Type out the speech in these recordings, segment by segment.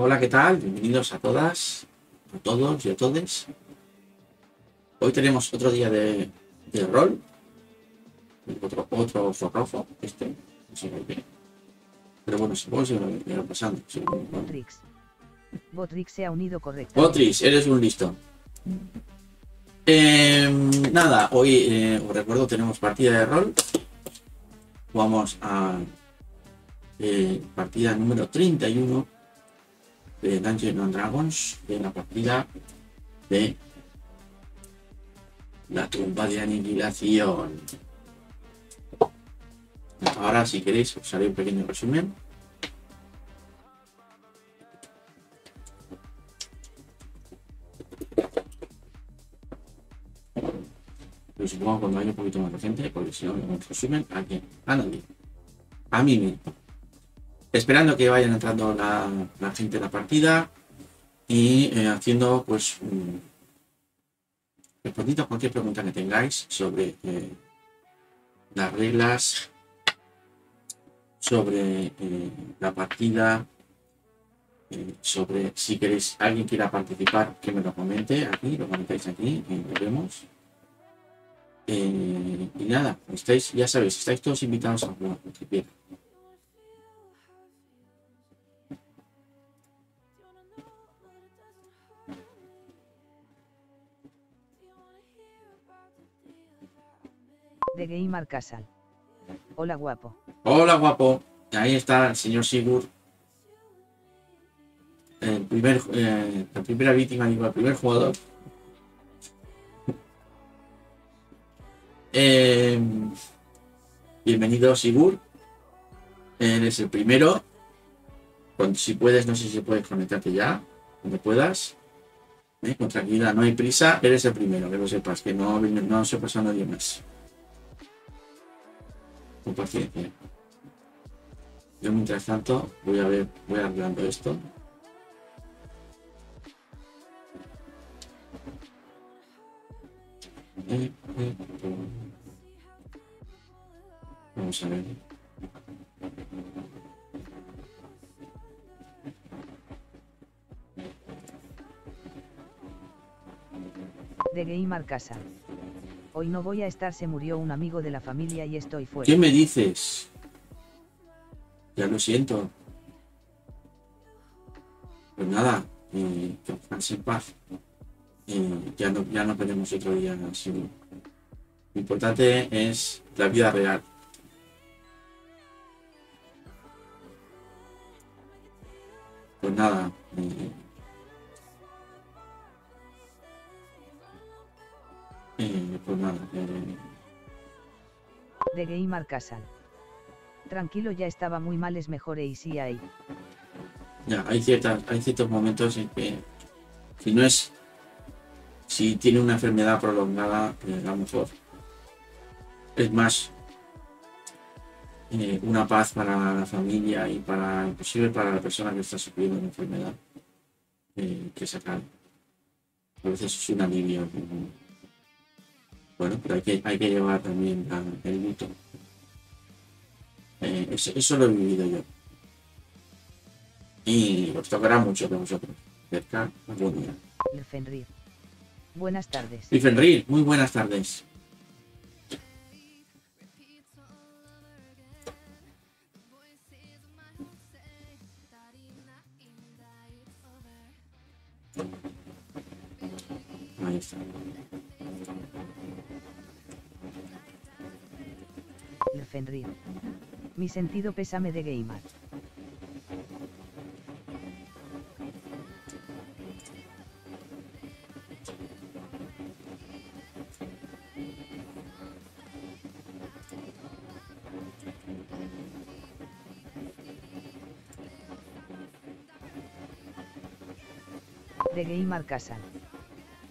Hola, ¿qué tal? Bienvenidos a todas, a todos y a todes. Hoy tenemos otro día de, de rol. Otro, otro zorrojo, este. No sé qué. Pero bueno, supongo que me irá pasando. sí. Botrix. Botrix se ha unido correctamente. Otris, eres un listo. Em, nada, hoy eh, os recuerdo tenemos partida de rol. Vamos a eh, partida número 31 de Dungeons and Dragons, de la partida de la tumba de aniquilación. Ahora, si queréis, os haré un pequeño resumen. Pero supongo cuando haya un poquito más de gente, porque si no, me resumen a quién? A nadie. A mí mismo. Esperando que vayan entrando la, gente de la partida y eh, haciendo, pues, mm, respondiendo a cualquier pregunta que tengáis sobre eh, las reglas, sobre eh, la partida, sobre si queréis, alguien quiera participar, que me lo comente aquí, lo comentáis aquí y lo vemos. Y nada, estáis, ya sabéis, estáis todos invitados a jugar, Casal. Hola guapo. Hola, guapo. Ahí está el señor Sigurd. El primer, eh, la primera víctima, el primer jugador. Eh, bienvenido, Sigurd. Eres el primero. Si puedes, no sé si puedes conectarte ya. Cuando puedas. Eh, con tranquilidad, no hay prisa. Eres el primero, que lo sepas, que no, no se pasa nadie más. Con paciencia. Yo mientras tanto voy a ver, voy arreglando esto. Vamos a ver. De Gamer Casal. Hoy no voy a estar, se murió un amigo de la familia y estoy fuera. ¿Qué me dices? Ya lo siento. Pues nada, eh, que en paz. Eh, ya, no, ya no veremos otro día así. Lo importante es la vida real. Pues nada. eh, eh, pues nada. eh, De Gamer Casal. Tranquilo ya estaba muy mal es mejor y sí hay. Ya, hay, ciertas, hay ciertos momentos en que si no es, si tiene una enfermedad prolongada, eh, a lo mejor es más eh, una paz para la familia y para inclusive para la persona que está sufriendo una enfermedad eh, que se acabe. A veces es un alivio. ¿no? Bueno, pero hay que, hay que llevar también la- el luto. Eh, eso, eso lo he vivido yo y os tocará mucho de vosotros. Cerca, algún día. Fenrir. Buenas tardes. Y Fenrir, muy buenas tardes. Mi sentido pésame de Gamer. De Gamer Casal.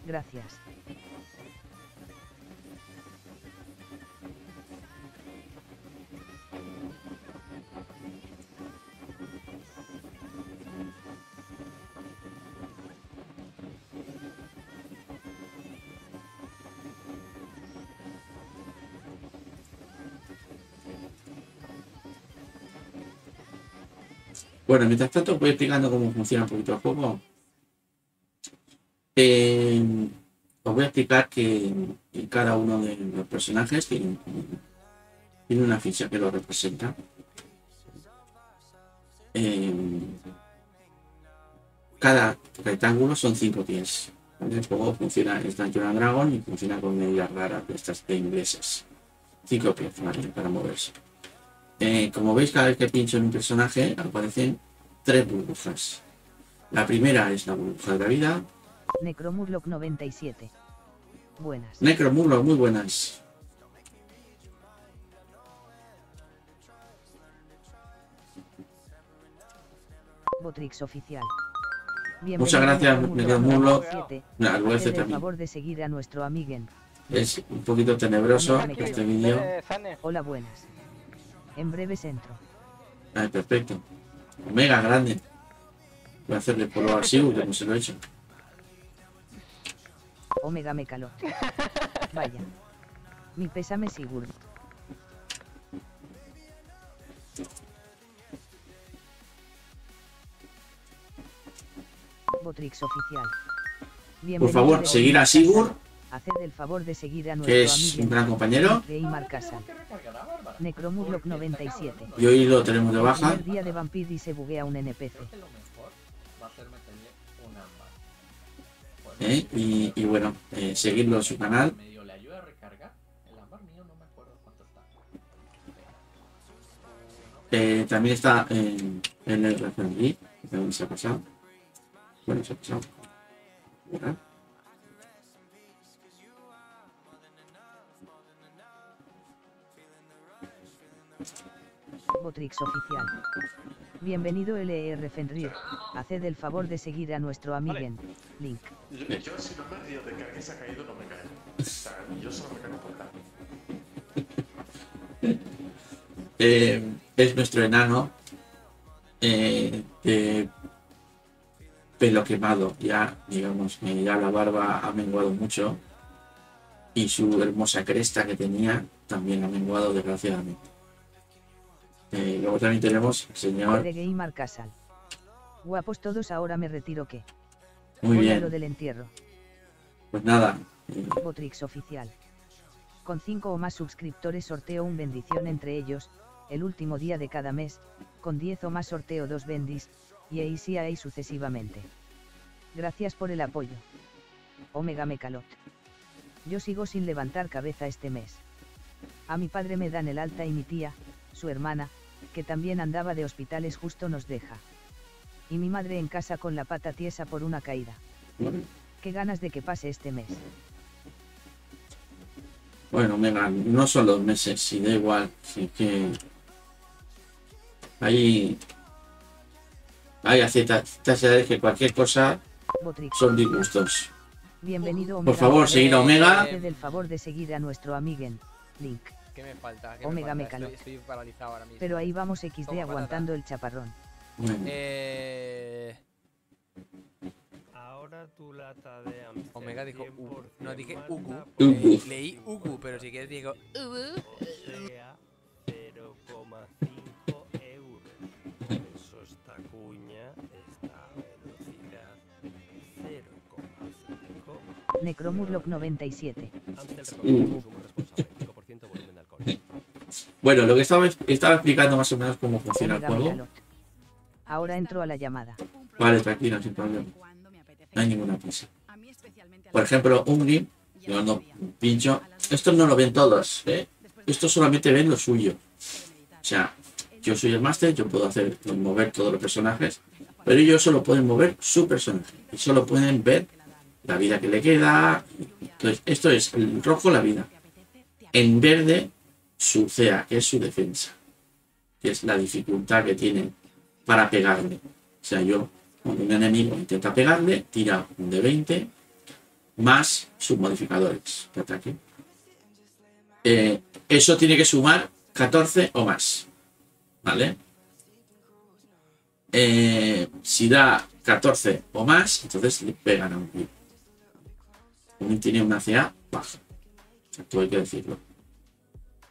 Gracias. Bueno, mientras tanto voy explicando cómo funciona un poquito el juego. Eh, os voy a explicar que cada uno de los personajes tiene, tiene una ficha que lo representa. Eh, cada rectángulo son cinco pies. El juego funciona, es Dungeon Dragon y funciona con medidas raras de estas de ingleses. Cinco pies, Para moverse. Eh, como veis, cada vez que pincho en un personaje aparecen tres burbujas. La primera es la burbuja de la vida. Necromurloc 97. Buenas. Necromurloc, muy buenas. Botrix oficial. Muchas gracias, Necromurloc. Por favor de seguir a nuestro amiguen. Es un poquito tenebroso este vídeo. Hola, buenas. En breve centro. Ah, perfecto. Omega grande. Voy a hacerle por lo así, como se lo he hecho. Omega me caló. Vaya. Mi pésame seguro. Botrix oficial. Por favor, seguir a Sigur Haced el favor de seguir a nuestro que es un gran compañero. Necromurloc 97. Y hoy lo tenemos de baja. El día de Vampir y se buguea un NPC. ¿Eh? Y, y, bueno, eh, seguirlo en su canal. Eh, también está en, en el referee, también se ha pasado. Bueno, se ha pasado. ¿Verdad? Botrix oficial. Bienvenido LR Fenrir. Haced el favor de seguir a nuestro amiguen. Link. Yo, si no me río de que alguien se ha caído, no me cae. O sea, yo solo me caigo por eh, es nuestro enano eh, de pelo quemado. Ya, digamos que ya la barba ha menguado mucho. Y su hermosa cresta que tenía también ha menguado desgraciadamente. Eh, luego también tenemos señor. De Gamer Casal. Guapos todos, ahora me retiro que. Muy bien. Lo del entierro. Pues nada. Botrix oficial. Con 5 o más suscriptores sorteo un bendición entre ellos, el último día de cada mes, con 10 o más sorteo dos bendis, y ahí sí ahí sucesivamente. Gracias por el apoyo. Omega Mecalot. Yo sigo sin levantar cabeza este mes. A mi padre me dan el alta y mi tía, su hermana, que también andaba de hospitales justo nos deja. Y mi madre en casa con la pata tiesa por una caída. Qué ganas de que pase este mes. Bueno, venga, no son los meses, si da igual, si que hay hay ciertas edades que cualquier cosa son disgustos. Bienvenido Por favor, seguir a Omega. Del favor de seguir a nuestro amiguen, Link. ¿Qué me falta? Omega me falta? Estoy, estoy, paralizado ahora mismo. Pero ahí vamos XD aguantando el chaparrón. Eh... Ahora tu lata de Omega dijo U. No, dije Ugu. Ugu. leí Ugu, pero si quieres digo Ugu. O sea, 0,5 euros. Eso esta cuña está a velocidad 0,5. Necromurloc 97. Bueno, lo que estaba, estaba explicando más o menos cómo funciona el juego. Ahora entro a la llamada. Vale, tranquilo, sin problema. No hay ninguna prisa. Por ejemplo, un grip, yo no pincho. Esto no lo ven todos, ¿eh? Esto solamente ven lo suyo. O sea, yo soy el máster, yo puedo hacer mover todos los personajes, pero ellos solo pueden mover su personaje y solo pueden ver la vida que le queda. Entonces, esto es el rojo la vida. En verde su CA, que es su defensa, que es la dificultad que tiene para pegarle. O sea, yo, cuando un enemigo intenta pegarle, tira un de 20 más sus modificadores de ataque. Eh, eso tiene que sumar 14 o más. ¿Vale? Eh, si da 14 o más, entonces le pegan a un clip. Un tiene una CA baja. Esto hay que decirlo.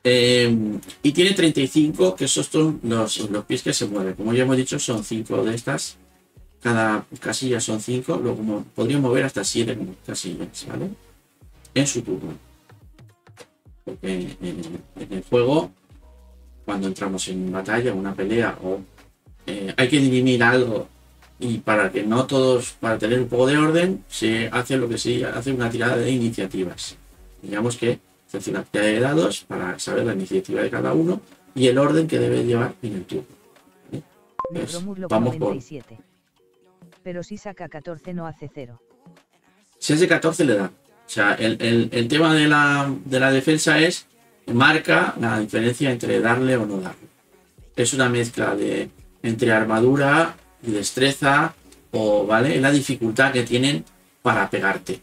Eh, y tiene 35, que esos son los, los pies que se mueven. Como ya hemos dicho, son 5 de estas. Cada casilla son 5. Luego podría mover hasta 7 casillas, ¿vale? En su turno. Porque en, en el juego, cuando entramos en batalla, una pelea, o eh, hay que dirimir algo y para que no todos, para tener un poco de orden, se hace lo que se hace una tirada de iniciativas. Digamos que se hace una tirada de dados para saber la iniciativa de cada uno y el orden que debe llevar en el turno. Pues, Negromurloc vamos por 97. Pero si saca 14 no hace 0. Si es de 14 le da. O sea, el, el- el tema de la, de la defensa es, marca la diferencia entre darle o no darle. Es una mezcla de entre armadura y destreza, o vale, la dificultad que tienen para pegarte.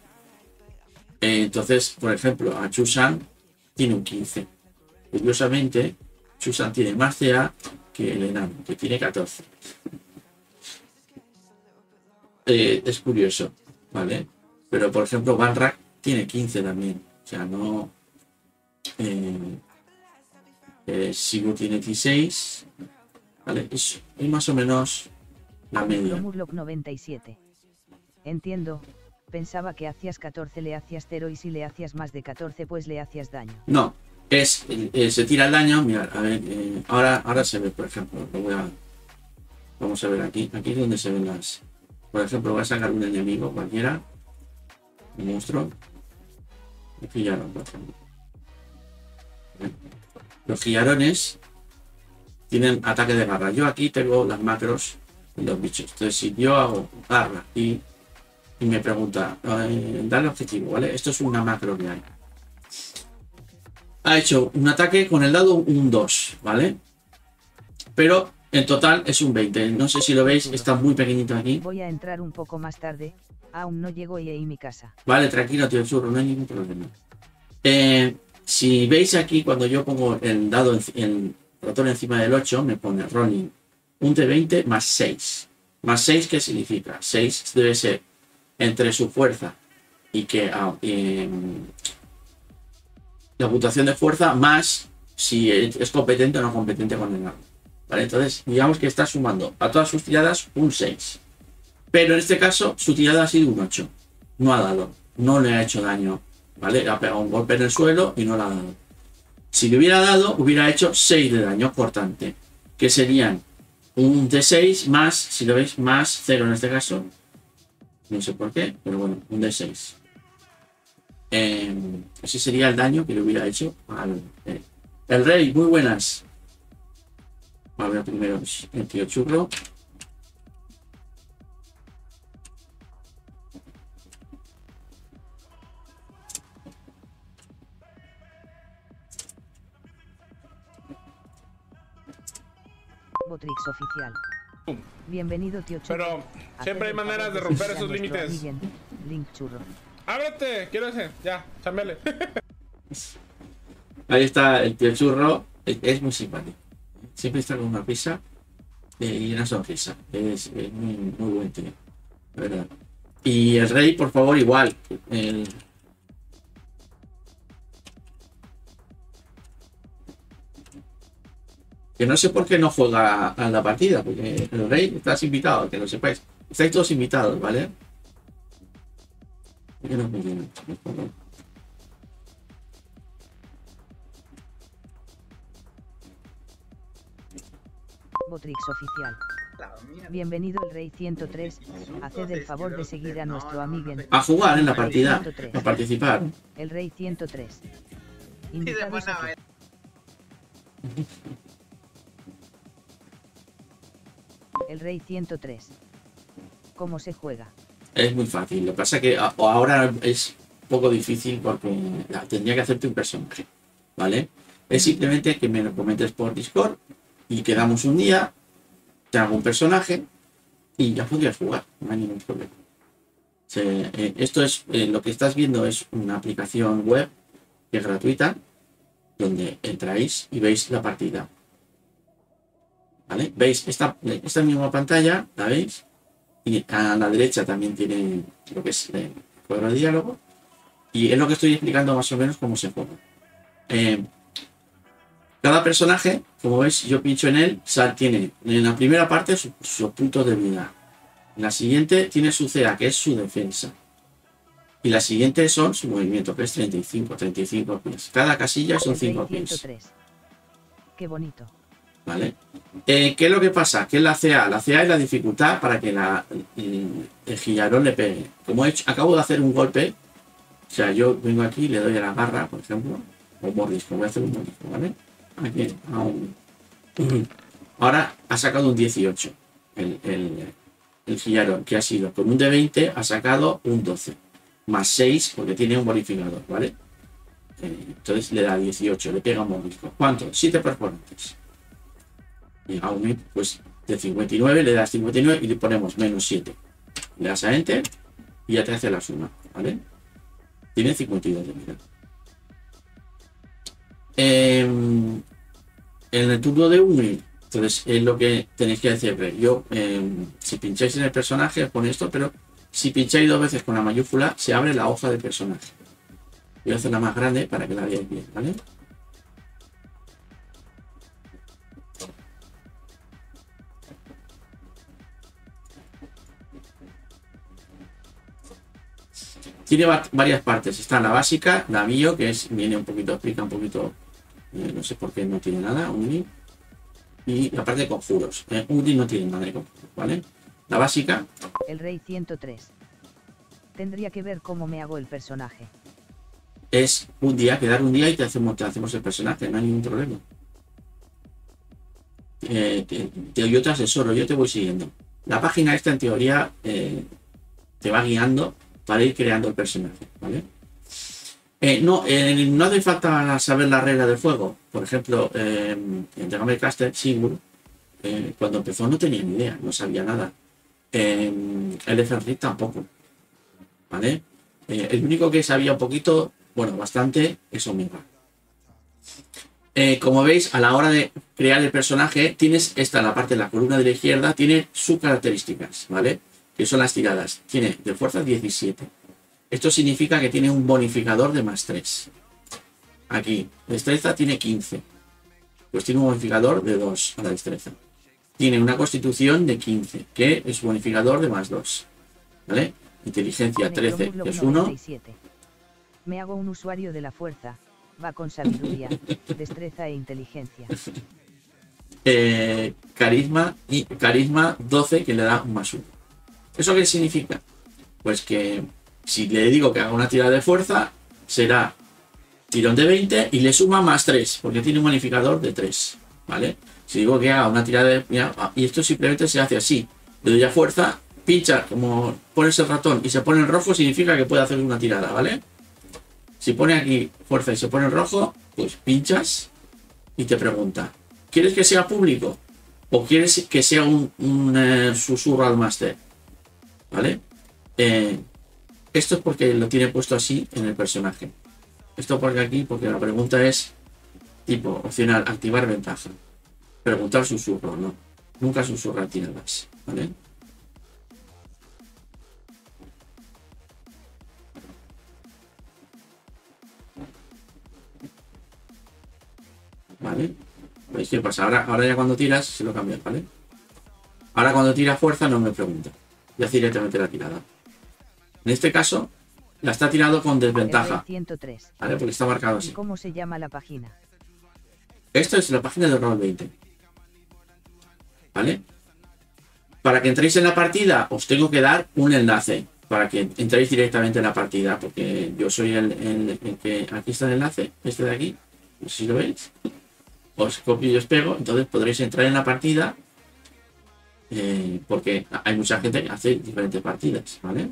Entonces, por ejemplo, a Chusan tiene un 15. Curiosamente, Chusan tiene más CA que el enano, que tiene 14. Eh, es curioso, ¿vale? Pero por ejemplo, Banrak tiene 15 también. O sea, no. Eh, eh, tiene 16. ¿Vale? Es, es más o menos la media. Negromurloc 97. Entiendo, pensaba que hacías 14 le hacías 0 y si le hacías más de 14 pues le hacías daño. No, es, eh, se tira el daño. Mira, a ver, eh, ahora, ahora se ve, por ejemplo, lo voy a- vamos a ver aquí. Aquí es donde se ven las. Por ejemplo, voy a sacar un enemigo cualquiera. Un monstruo. Un gillarón, por ejemplo. Los gillarones tienen ataque de garra. Yo aquí tengo las macros de los bichos. Entonces, si yo hago garra y, y me pregunta, eh, dale objetivo, ¿vale? Esto es una macro que hay ha hecho un ataque con el dado un 2, ¿vale? Pero en total es un 20. No sé si lo veis, está muy pequeñito aquí. Voy a entrar un poco más tarde, aún no llego y ahí mi casa. Vale, tranquilo, tío churro, no hay ningún problema. Eh, si veis aquí, cuando yo pongo el dado, el ratón encima del 8, me pone rolling un D20 más 6. Más 6, ¿qué significa? 6 debe ser entre su fuerza y que ah, em, la puntuación de fuerza más si es competente o no competente con el dado. ¿Vale? Entonces, digamos que está sumando a todas sus tiradas un 6. Pero en este caso, su tirada ha sido un 8. No ha dado. No le ha hecho daño. ¿Vale? Ha pegado un golpe en el suelo y no le ha dado. Si le hubiera dado, hubiera hecho 6 de daño cortante. Que serían un D6 más, si lo veis, más 0 en este caso. No sé por qué, pero bueno, un D6. Eh, ese sería el daño que le hubiera hecho al. eh, El rey, muy buenas. A ver primero el tío churro. Botrix oficial. Bienvenido tío. Pero siempre hay maneras de romper esos límites. Link churro. ¡Ábrete! Quiero ese. Ya, chamele. Ahí está el tío churro. Es, muy simpático. Siempre está con una risa eh, y una sonrisa. Es, es muy, muy buen tío. La verdad. Y el rey, por favor, igual. El- Que no sé por qué no juega a la partida, porque el rey estás invitado, que lo sepáis. Estáis todos invitados, ¿vale? Botrix oficial. Bienvenido el Rey 103. Haced el favor de seguir a nuestro amiguén. A jugar en la partida, 103. a participar. El Rey 103. Invitados El Rey 103. ¿Cómo se juega? Es muy fácil. Lo que pasa es que ahora es un poco difícil porque tendría que hacerte un personaje. ¿Vale? Es simplemente que me lo comentes por Discord y quedamos un día, te hago un personaje y ya podrías jugar. No hay ningún problema. Eh, esto es eh, lo que estás viendo es una aplicación web que es gratuita donde entráis y veis la partida. ¿Veis esta, esta misma pantalla? ¿La veis? y a la derecha también tiene lo que es el cuadro de diálogo y es lo que estoy explicando más o menos cómo se juega. Eh, Cada personaje, como veis, yo pincho en él, sal, tiene en la primera parte su, su punto de vida. En la siguiente tiene su CA, que es su defensa. Y la siguiente son su movimiento, que es 35, 35 pies. Cada casilla son El Rey 5 pies. 103. Qué bonito. ¿Vale? Eh, ¿Qué es lo que pasa? Que es la CA. La CA es la dificultad para que la, el, el Gillarón le pegue. Como he hecho, acabo de hacer un golpe. O sea, yo vengo aquí, le doy a la garra, por ejemplo. O mordisco. Voy a hacer un mordisco, ¿vale? Aquí, a un- Ahora ha sacado un 18. El, el, el Gillarón, que ha sido con un de 20, ha sacado un 12. Más 6, porque tiene un bonificador, ¿vale? Eh, entonces le da 18, le pega un mordisco. ¿Cuánto? 7 perforantes. Y aún, pues de 59 le das 59 y le ponemos menos 7. Le das a Enter y ya te hace la suma, ¿vale? Tiene 52 de vida. Em, en el turno de Umi, entonces es lo que tenéis que hacer. Yo, em, si pincháis en el personaje, os pone esto, pero si pincháis dos veces con la mayúscula, se abre la hoja del personaje. Voy a hacerla más grande para que la veáis bien, ¿vale? Tiene va- varias partes. Está la básica, la bio, que es, viene un poquito, explica un poquito, eh, no sé por qué no tiene nada, Uni. Y la parte de conjuros. Eh, Uni no tiene nada de conjuros, ¿vale? La básica, El Rey 103. Tendría que ver cómo me hago el personaje. es un día, quedar un día y te hacemos, te hacemos el personaje, no hay ningún problema. Eh, te- te- yo te asesoro, yo te voy siguiendo. La página esta en teoría eh, te va guiando para ir creando el personaje, ¿vale? Eh, no, eh, no hace falta saber la regla del fuego. Por ejemplo, eh, en Game Caster, Sigurd, eh, cuando empezó no tenía ni idea, no sabía nada. Eh, el de Fenrir tampoco, ¿vale? El único que sabía un poquito, bueno, bastante, es Omega. Como veis, a la hora de crear el personaje, tienes esta, la parte de la columna de la izquierda, tiene sus características, ¿vale? Que son las tiradas. Tiene de fuerza 17. Esto significa que tiene un bonificador de más 3. Aquí, destreza tiene 15. Pues tiene un bonificador de 2 a la destreza. Tiene una constitución de 15, que es bonificador de más 2. ¿Vale? Inteligencia 13, Necromurlo que es 1. 97. Me hago un usuario de la fuerza. Va con sabiduría, destreza e inteligencia. eh, carisma y carisma 12 que le da un más 1. ¿Eso qué significa? Pues que si le digo que haga una tirada de fuerza, será tirón de 20 y le suma más 3, porque tiene un bonificador de 3. ¿Vale? Si digo que haga una tirada de. ah, y esto simplemente se hace así. Le doy a fuerza, pincha, como pones el ratón y se pone en rojo, significa que puede hacer una tirada, ¿vale? Si pone aquí fuerza y se pone en rojo, pues pinchas y te pregunta, ¿quieres que sea público? ¿O quieres que sea un, un, eh, susurro al máster? ¿Vale? Eh, esto es porque lo tiene puesto así en el personaje. Esto porque aquí, porque la pregunta es tipo opcional, activar ventaja. Preguntar susurro, no. Nunca susurrar tiradas. ¿Vale? ¿Vale? ¿Veis qué pasa? Ahora, ahora ya cuando tiras se lo cambias, ¿vale? Ahora cuando tira fuerza no me pregunta. Ya hace directamente la tirada. En este caso, la está tirando con desventaja, 103. ¿vale? Porque está marcado ¿Y así. cómo se llama la página? Esto es la página de Roll 20. ¿Vale? Para que entréis en la partida, os tengo que dar un enlace para que entréis directamente en la partida, porque yo soy el, el- el que. Aquí está el enlace, este de aquí. No sé si lo veis. Os copio y os pego, entonces podréis entrar en la partida. Eh, porque hay mucha gente que hace diferentes partidas, ¿vale?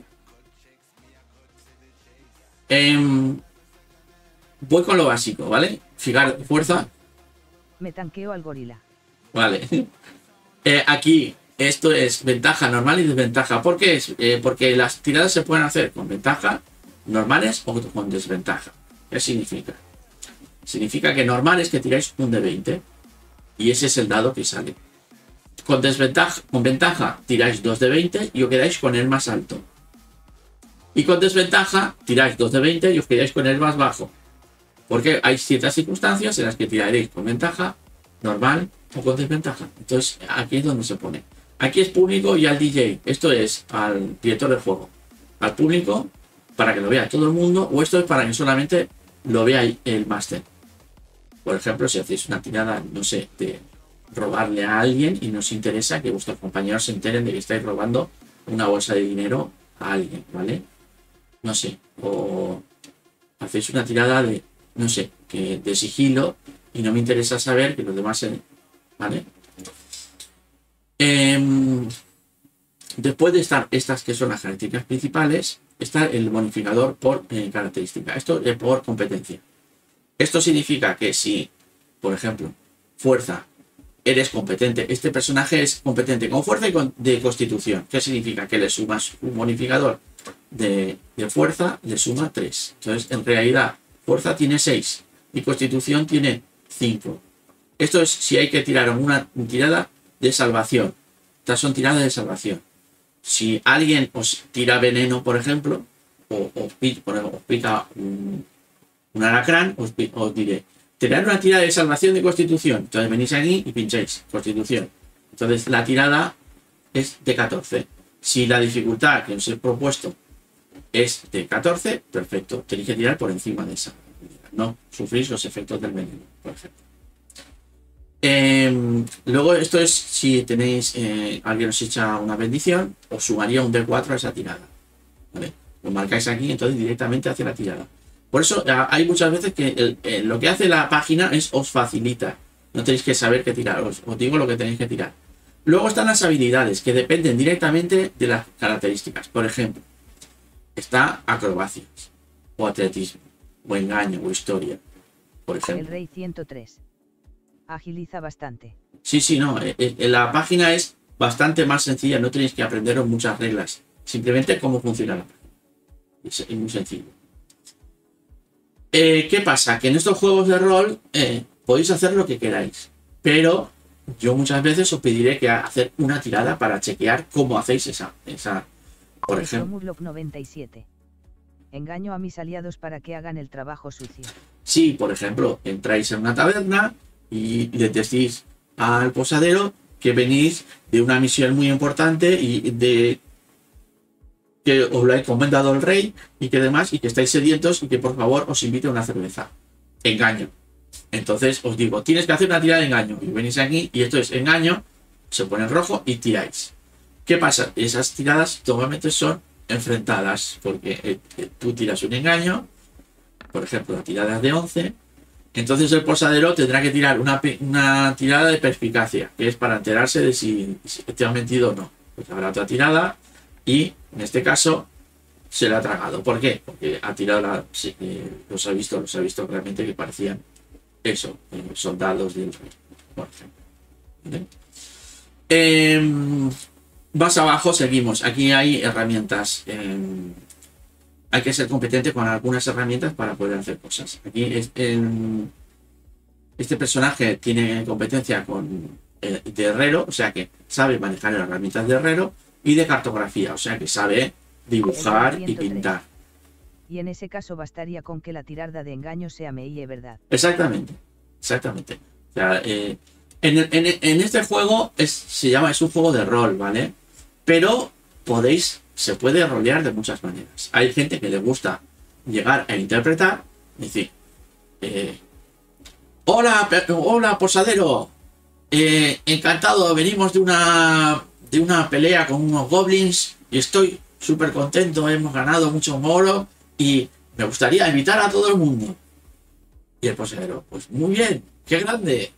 Em, voy con lo básico, ¿vale? Fijar fuerza, Me tanqueo al gorila. Vale. Eh, aquí, esto es ventaja normal y desventaja. ¿Por qué? Es, Eh, porque las tiradas se pueden hacer con ventaja, normales o con desventaja. ¿Qué significa? Significa que normal es que tiráis un de 20 y ese es el dado que sale. Con desventaja, con ventaja tiráis 2 de 20 y os quedáis con el más alto. Y con desventaja tiráis 2 de 20 y os quedáis con el más bajo. Porque hay ciertas circunstancias en las que tiraréis con ventaja, normal o con desventaja. Entonces, aquí es donde se pone. Aquí es público y al DJ. Esto es al director del juego. Al público para que lo vea todo el mundo. O esto es para que solamente lo vea el máster. Por ejemplo, si hacéis una tirada, no sé, de robarle a alguien y nos interesa que vuestros compañeros se enteren de que estáis robando una bolsa de dinero a alguien, ¿vale? No sé, o hacéis una tirada de, no sé, que de sigilo y no me interesa saber que los demás se... ¿Vale? Em, después de estar estas que son las características principales, está el bonificador por eh, característica. Esto es por competencia. Esto significa que si, por ejemplo, fuerza, eres competente, este personaje es competente con fuerza y con, de constitución. ¿Qué significa? Que le sumas un bonificador de, fuerza, le suma 3. Entonces, en realidad, fuerza tiene 6 y constitución tiene 5. Esto es si hay que tirar una tirada de salvación. Estas son tiradas de salvación. Si alguien os tira veneno, por ejemplo, o os pica un, un alacrán, os, diré, tener una tirada de salvación de constitución. Entonces venís aquí y pincháis, constitución. Entonces la tirada es de 14. Si la dificultad que os he propuesto es de 14, perfecto, tenéis que tirar por encima de esa. No sufrís los efectos del veneno, por ejemplo. Em, luego esto es si tenéis, eh, alguien os echa una bendición, os sumaría un D4 a esa tirada. Lo marcáis aquí, entonces directamente hacia la tirada. Por eso ah, hay muchas veces que lo que hace la página es os facilita. No tenéis que saber qué tirar, os, digo lo que tenéis que tirar. Luego están las habilidades que dependen directamente de las características. Por ejemplo, está acrobacias, o atletismo, o engaño, o historia. Por ejemplo. El rey 103. Agiliza bastante. Sí, sí, no. Eh, eh, la página es bastante más sencilla. No tenéis que aprenderos muchas reglas. Simplemente cómo funciona la página. es muy sencillo. Eh, ¿Qué pasa? Que en estos juegos de rol eh, podéis hacer lo que queráis, pero yo muchas veces os pediré que hacer una tirada para chequear cómo hacéis esa, esa por ejemplo. 97. Engaño a mis aliados para que hagan el trabajo sucio. Sí, por ejemplo, entráis en una taberna y le decís al posadero que venís de una misión muy importante y de que os lo ha encomendado el rey y que demás, y que estáis sedientos y que por favor os invite a una cerveza. Engaño. Entonces os digo, tienes que hacer una tirada de engaño. Y venís aquí y esto es engaño, se pone en rojo y tiráis. ¿Qué pasa? Esas tiradas normalmente son enfrentadas, porque eh, eh, tú tiras un engaño, por ejemplo, la tirada de 11, entonces el posadero tendrá que tirar una, una tirada de perspicacia, que es para enterarse de si, te han mentido o no. Pues habrá otra tirada y en este caso se la ha tragado. ¿Por qué? Porque ha tirado la, eh, los ha visto, los ha visto realmente que parecían eso, eh, soldados del rey, por ejemplo. Em, más abajo seguimos. Aquí hay herramientas. Em, hay que ser competente con algunas herramientas para poder hacer cosas. Aquí este personaje tiene competencia con eh, de herrero, o sea que sabe manejar herramientas de herrero y de cartografía, o sea que sabe dibujar y pintar. Y en ese caso bastaría con que la tirada de engaño sea meille verdad. Exactamente, exactamente. O sea, eh, en, este juego es, se llama, es un juego de rol, ¿vale? Pero podéis, se puede rolear de muchas maneras. Hay gente que le gusta llegar a interpretar, decir, eh, hola, hola, posadero, eh, encantado, venimos de una de una pelea con unos goblins y estoy súper contento, hemos ganado mucho oro y me gustaría invitar a todo el mundo. Y el posadero, pues muy bien, qué grande.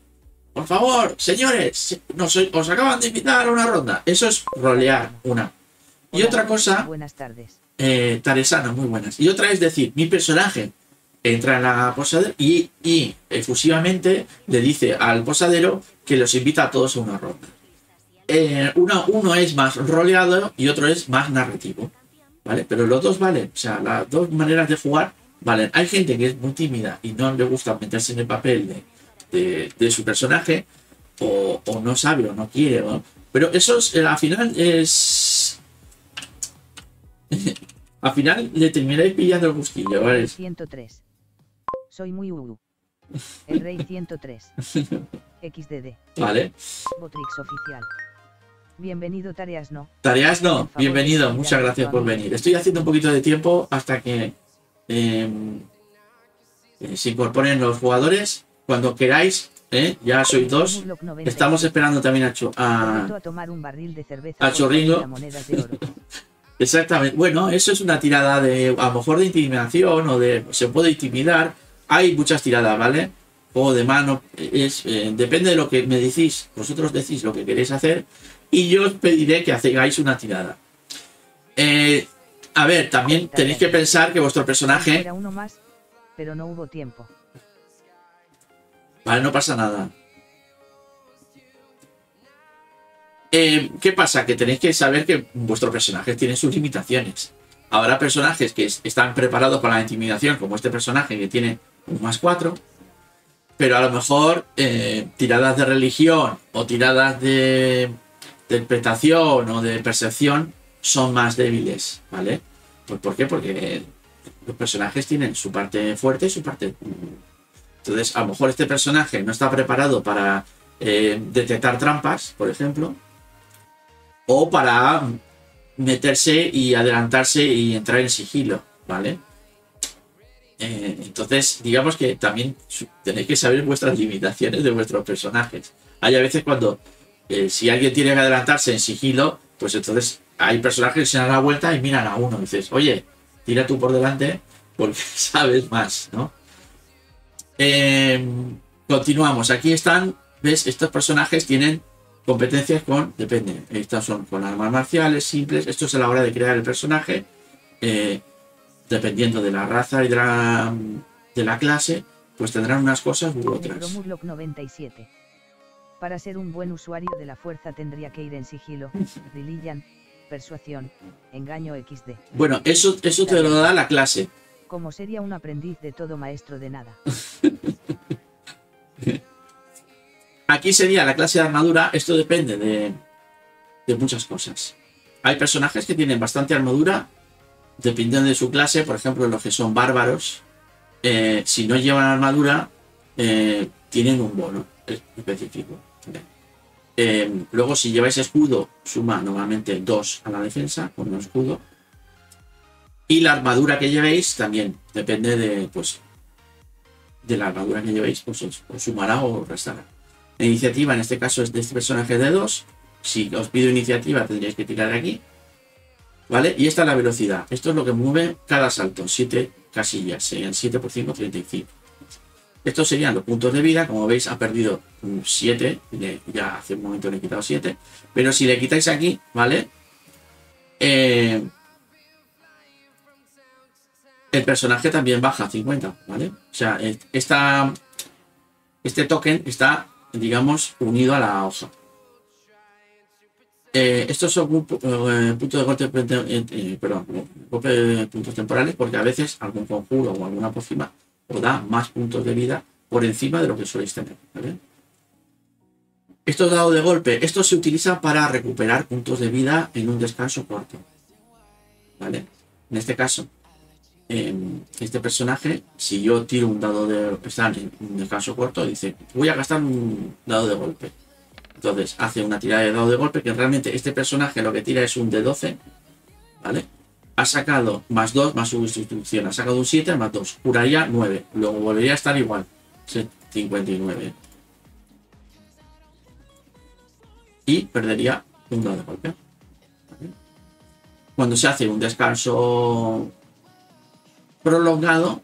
Por favor, señores, nos, os acaban de invitar a una ronda. Eso es rolear, una. Y otra cosa... Buenas tardes. Eh, Taresana, muy buenas. Y otra es decir, mi personaje entra en la posadera y, y efusivamente le dice al posadero que los invita a todos a una ronda. Eh, uno, es más roleado y otro es más narrativo. ¿Vale? Pero los dos valen. O sea, las dos maneras de jugar valen. Hay gente que es muy tímida y no le gusta meterse en el papel de, su personaje, o, no sabe o no quiere. Pero eso es, eh, al final es. al final le termináis pillando el gustillo, ¿vale? 103. Soy muy UU. El Rey 103. XDD. ¿Vale? Botrix oficial. Bienvenido Tareas no. Tareas no, bienvenido, muchas gracias por venir. Estoy haciendo un poquito de tiempo hasta que eh, eh, se incorporen los jugadores. Cuando queráis, eh, ya sois dos. Murloc 90. Estamos esperando también a, a- a Chorringo. 40 monedas de oro. Exactamente. Bueno, eso es una tirada de, a lo mejor de intimidación o de, se puede intimidar. Hay muchas tiradas, ¿vale? Juego de mano, es, eh, depende de lo que me decís. Vosotros decís lo que queréis hacer y yo os pediré que hagáis una tirada. Eh, a ver, también tenéis que pensar que vuestro personaje, Era uno más, pero no hubo tiempo. vale, no pasa nada. Eh, ¿Qué pasa? Que tenéis que saber que vuestro personaje tiene sus limitaciones. Habrá personajes que es- están preparados para la intimidación, como este personaje que tiene un más 4, pero a lo mejor eh, tiradas de religión o tiradas de interpretación o de percepción son más débiles, ¿vale? Pues ¿Por qué? Porque los personajes tienen su parte fuerte y su parte... Entonces, a lo mejor este personaje no está preparado para eh, detectar trampas, por ejemplo, o para meterse y adelantarse y entrar en sigilo, ¿vale? Eh, entonces, digamos que también tenéis que saber vuestras limitaciones de vuestros personajes. Hay a veces cuando, eh, si alguien tiene que adelantarse en sigilo, pues entonces hay personajes que se dan la vuelta y miran a uno y dices, oye, tira tú por delante porque sabes más, ¿no? Eh, continuamos. Aquí están, ¿ves? Estos personajes tienen competencias con, depende, estas son con armas marciales simples. Esto es a la hora de crear el personaje, eh, dependiendo de la raza y de la, clase, pues tendrán unas cosas u otras. Negromurloc 97. Para ser un buen usuario de la fuerza tendría que ir en sigilo, Lilian, persuasión, engaño XD. Bueno, eso, eso te lo da la clase. Como sería un aprendiz de todo maestro de nada. Aquí sería la clase de armadura. Esto depende de, de muchas cosas. Hay personajes que tienen bastante armadura, dependiendo de su clase. Por ejemplo, los que son bárbaros, eh, si no llevan armadura, eh, tienen un bono específico. Eh, luego, si lleváis escudo, suma normalmente 2 a la defensa con un escudo. Y la armadura que llevéis también depende de, pues, de la armadura que llevéis, pues os, os sumará o restará. La iniciativa en este caso es de este personaje de 2. Si os pido iniciativa tendríais que tirar aquí. ¿Vale? Y esta es la velocidad. Esto es lo que mueve cada salto. 7 casillas. Serían 7 por 5, 35. Estos serían los puntos de vida. Como veis ha perdido 7. Ya hace un momento le he quitado 7. Pero si le quitáis aquí, ¿vale? Eh, el personaje también baja 50, ¿vale? O sea, esta, este token está, digamos, unido a la hoja. Eh, estos son eh, puntos de golpe, eh, perdón, golpe de puntos temporales porque a veces algún conjuro o alguna pócima da más puntos de vida por encima de lo que soléis tener. ¿vale? Estos dados de golpe, estos se utilizan para recuperar puntos de vida en un descanso corto. ¿Vale? En este caso, em, este personaje, si yo tiro un dado de un descanso corto, dice, voy a gastar un dado de golpe. Entonces hace una tirada de dado de golpe que realmente este personaje lo que tira es un de 12, ¿vale? Ha sacado más 2 más su instrucción, ha sacado un 7 más 2, curaría 9, luego volvería a estar igual, se- 59. Y perdería un dado de golpe. Cuando se hace un descanso prolongado,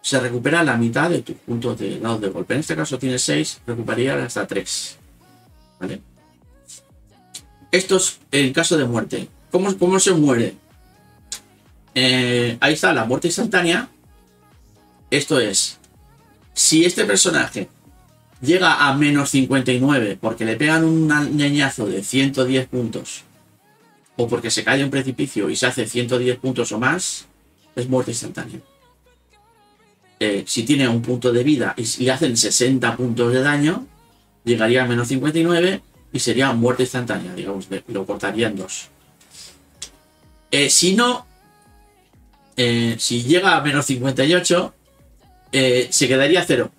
se recupera la mitad de tus puntos de dados de golpe. En este caso tienes 6, recuperaría hasta 3. ¿Vale? Esto es el caso de muerte. ¿Cómo, cómo se muere? Eh, ahí está la muerte instantánea. Esto es, si este personaje llega a menos 59 porque le pegan un leñazo de 110 puntos o porque se cae un precipicio y se hace 110 puntos o más, es muerte instantánea. Eh, si tiene un punto de vida y si hacen 60 puntos de daño, llegaría a menos 59 y sería muerte instantánea, digamos, lo cortaría en dos. Eh, si no, eh, si llega a menos 58, eh, se quedaría cero.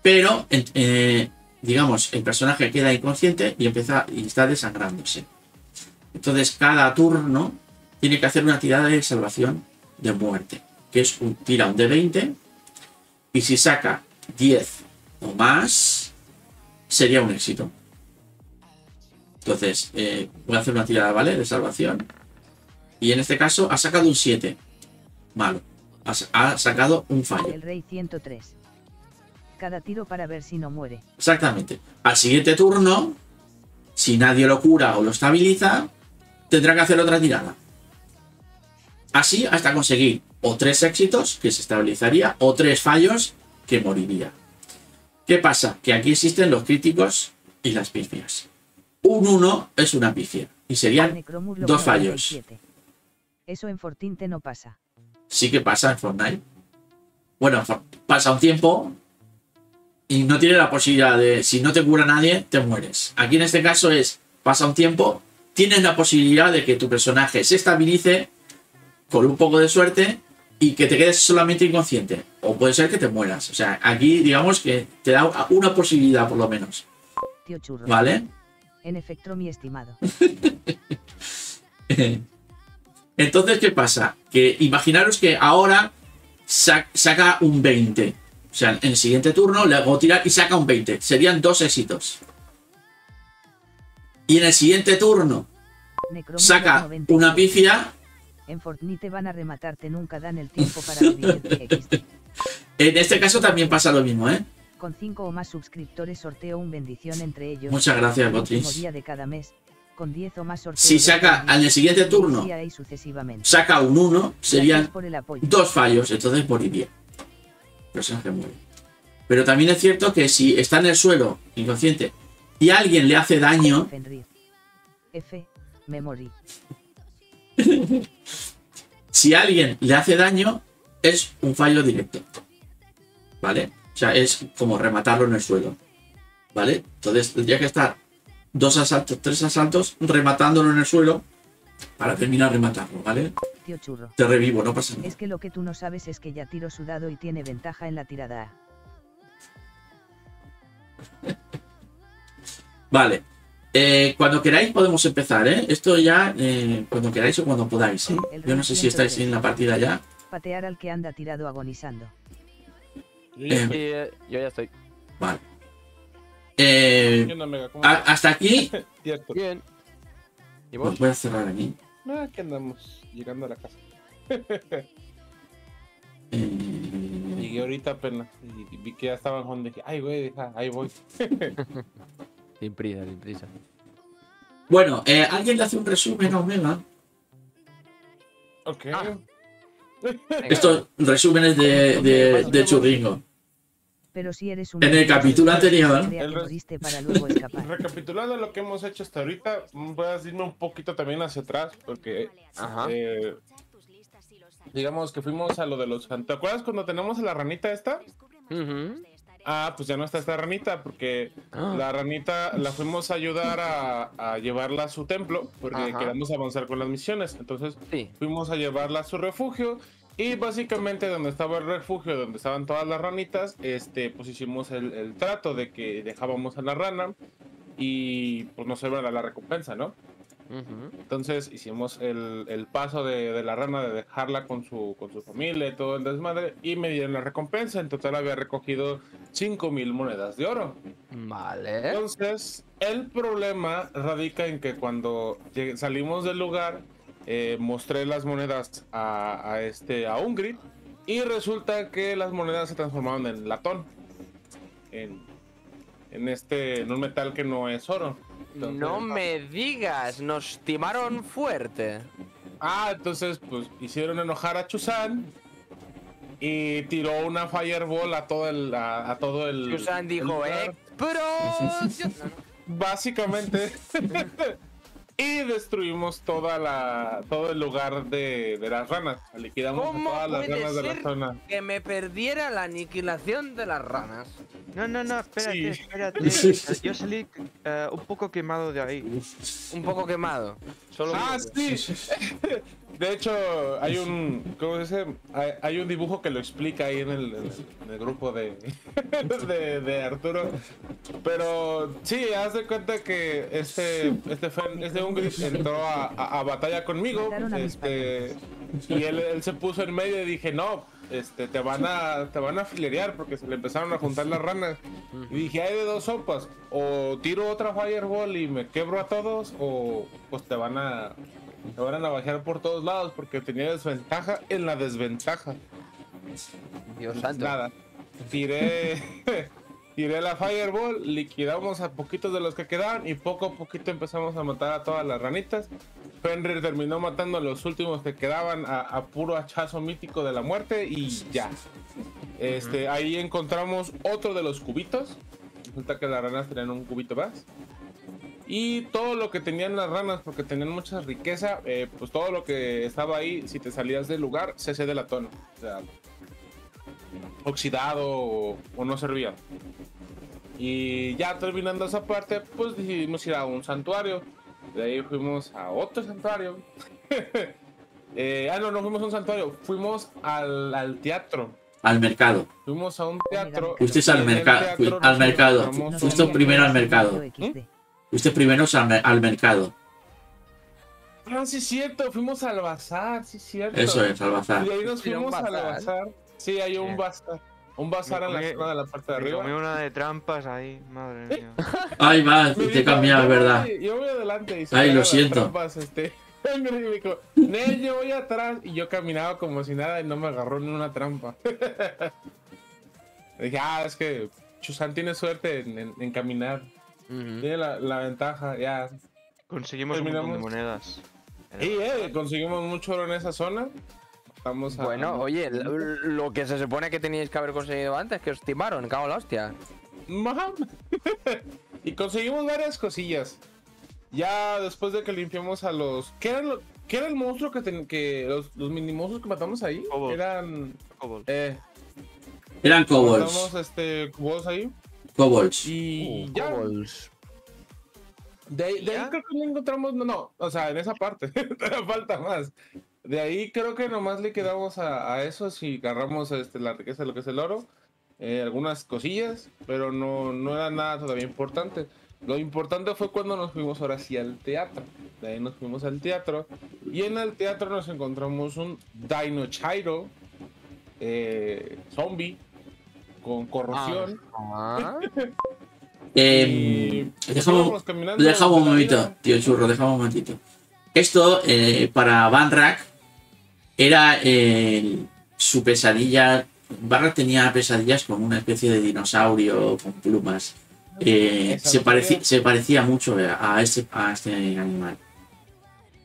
Pero, eh, digamos, el personaje queda inconsciente y empieza y está desangrándose. Entonces, cada turno tiene que hacer una tirada de salvación de muerte, que es un tira un de 20 y si saca 10 o más, sería un éxito. Entonces, voy a hacer una tirada, ¿vale? De salvación. Y en este caso ha sacado un 7. Malo. Ha, sa- ha sacado un fallo. El rey 103. Cada tiro para ver si no muere. Exactamente. Al siguiente turno, si nadie lo cura o lo estabiliza, tendrá que hacer otra tirada. Así hasta conseguir o tres éxitos, que se estabilizaría, o tres fallos, que moriría. ¿Qué pasa? Que aquí existen los críticos y las pifias. Un 1 es una pifia. Y serían dos fallos. 97. Eso en Fortinte no pasa. sí que pasa en Fortnite. Bueno, pasa un tiempo y no tiene la posibilidad de, si no te cura nadie, te mueres. Aquí en este caso es, pasa un tiempo, tienes la posibilidad de que tu personaje se estabilice con un poco de suerte y que te quedes solamente inconsciente. O puede ser que te mueras. O sea, aquí digamos que te da una posibilidad por lo menos. Tío churro. ¿Vale? En efecto, mi estimado. Entonces, ¿qué pasa? Que imaginaros que ahora sa- saca un 20. O sea, en el siguiente turno le hago tirar y saca un 20. Serían dos éxitos. Y en el siguiente turno saca 97. una pifia. En Fortnite van a rematarte, nunca dan el tiempo para. En este caso también pasa lo mismo, ¿eh? Con 5 o más suscriptores sorteo un bendición entre ellos. Muchas gracias, Botris. día de cada mes. Con 10 o más sorteos. Si saca en el siguiente turno, saca un 1, serían dos fallos, entonces moriría. Personaje muere. Pero también es cierto que si está en el suelo, inconsciente, y alguien le hace daño, si alguien le hace daño, es un fallo directo. ¿Vale? O sea, es como rematarlo en el suelo. ¿Vale? Entonces tendría que estar dos asaltos, tres asaltos, rematándolo en el suelo para terminar rematarlo, ¿vale? Tío churro. Te revivo, no pasa nada. Es que lo que tú no sabes es que ya tiro sudado y tiene ventaja en la tirada A. Vale. Eh, cuando queráis podemos empezar, ¿eh? Esto ya, eh, cuando queráis o cuando podáis, ¿eh? Yo no sé si estáis en la partida ya. Patear al que anda tirado agonizando. Eh, eh, yo ya estoy. Vale. Eh, hasta aquí. Cierto. Bien. ¿Y Pues vos? voy a cerrar aquí. Ah, que andamos llegando a la casa. Eh, Llegué ahorita apenas y vi que ya estaban jugando. Dije, ay, güey, deja, ahí voy. Sin prisa, sin prisa. Bueno, eh, ¿alguien le hace un resumen a Omega? Ok. Ah. Estos resúmenes de, de, de churringo. Pero si eres un... En el capítulo anterior- El para luego escapar. Recapitulando lo que hemos hecho hasta ahorita, voy a irme un poquito también hacia atrás, porque Ajá. eh, digamos que fuimos a lo de los... ¿Te acuerdas cuando tenemos a la ranita esta? Ujú. Ah, pues ya no está esta ranita, porque Ah. la ranita la fuimos a ayudar a, a llevarla a su templo, porque Ajá. queremos avanzar con las misiones. Entonces Sí. fuimos a llevarla a su refugio y básicamente donde estaba el refugio, donde estaban todas las ranitas, este, pues hicimos el, el trato de que dejábamos a la rana y pues nos iba a la recompensa, ¿no? Entonces hicimos el, el paso de, de la rana de dejarla con su, con su familia y todo el desmadre y me dieron la recompensa. En total había recogido 5 mil monedas de oro. Vale. Entonces, el problema radica en que cuando salimos del lugar, eh, mostré las monedas a, a este a Ungrid y resulta que las monedas se transformaron en latón. En, en este, en un metal que no es oro. Entonces- No me digas, nos timaron fuerte. Ah, entonces, pues hicieron enojar a Chusan y tiró una fireball a todo el. a, a todo el. El dijo, eh, pero... Básicamente. y destruimos toda la. todo el lugar de, de las ranas. Liquidamos a ¿Cómo todas las puede ranas de la zona. que me perdiera la aniquilación de las ranas. No, no, no, espérate, Sí. espérate. Yo salí eh, un poco quemado de ahí. Un poco quemado. Solo Ah, sí. De hecho, hay un. ¿Cómo se dice? Hay, hay un dibujo que lo explica ahí en el, en el- en el grupo de, de, de Arturo. Pero sí, haz de cuenta que este, este, Fen- este Ungry entró a, a- a batalla conmigo. Este, y él, él se puso en medio y dije, no, este, te van a, te van a filerear porque se le empezaron a juntar las ranas. Y dije, hay de dos sopas. O tiro otra Fireball y me quebro a todos, o pues te van a, te van a navajear por todos lados porque tenía desventaja en la desventaja. Dios santo. Nada. Tiré, tiré la Fireball, liquidamos a poquitos de los que quedaban y poco a poquito empezamos a matar a todas las ranitas. Fenrir terminó matando a los últimos que quedaban a, a puro hachazo mítico de la muerte y ya. Este, ahí encontramos otro de los cubitos. Resulta que las ranas tenían un cubito más. Y todo lo que tenían las ranas, porque tenían mucha riqueza, eh, pues todo lo que estaba ahí, si te salías del lugar, se de latón. O sea, oxidado o, o no servía. Y ya terminando esa parte, pues decidimos ir a un santuario. De ahí fuimos a otro santuario. Eh, ah, no, no fuimos a un santuario, fuimos al, al teatro. Al mercado. Fuimos a un teatro. Fuisteis al nos al mercado. Fuiste primero al mercado. XD. Fuiste primero al, al mercado. Ah, sí, es cierto, fuimos al bazar, sí, es cierto. Eso es, al bazar. Y de ahí nos ¿Tiene un fuimos al bazar? Sí, hay un bazar. Un bazar Me en la zona de la parte de comí arriba. una de trampas ahí, madre mía. Ay, va, Me te he cambiado, es "Yo verdad. Yo voy adelante. Y se Ay, lo siento. trampas, este. Y me dijo, Nel, yo voy atrás. Y yo caminaba como si nada y no me agarró ni una trampa. Dije, ah, es que Chusan tiene suerte en, en- en caminar. Tiene la, la ventaja, ya. Conseguimos un montón de Terminamos. monedas. Y eh, conseguimos mucho oro en esa zona. Estamos Bueno, a- oye, lo, lo que se supone que teníais que haber conseguido antes, que os timaron, cago en la hostia. Y conseguimos varias cosillas. Ya después de que limpiamos a los. ¿Qué era, lo- qué era el monstruo que, ten- que los, los mini monstruos que matamos ahí? Kobolds. Eran. Kobold. Eh, Eran kobolds. matamos este kobolds ahí. Kobolds. Y Uh, ya. kobolds. De ahí, creo que no encontramos. No, no. O sea, en esa parte. Falta más. De ahí creo que nomás le quedamos a, a esos y agarramos este, la riqueza de lo que es el oro. eh, algunas cosillas, pero no, no era nada todavía importante. Lo importante fue cuando nos fuimos ahora sí al teatro. De ahí nos fuimos al teatro. Y en el teatro nos encontramos un Dino Chairo eh, zombie con corrosión. Ah, Eh, déjame un momentito, tío churro, déjame un momentito. Esto, eh, para Van Rack, era eh, su pesadilla. Van Rack tenía pesadillas con una especie de dinosaurio con plumas. Eh, se, parecía, se parecía mucho a este, a este animal.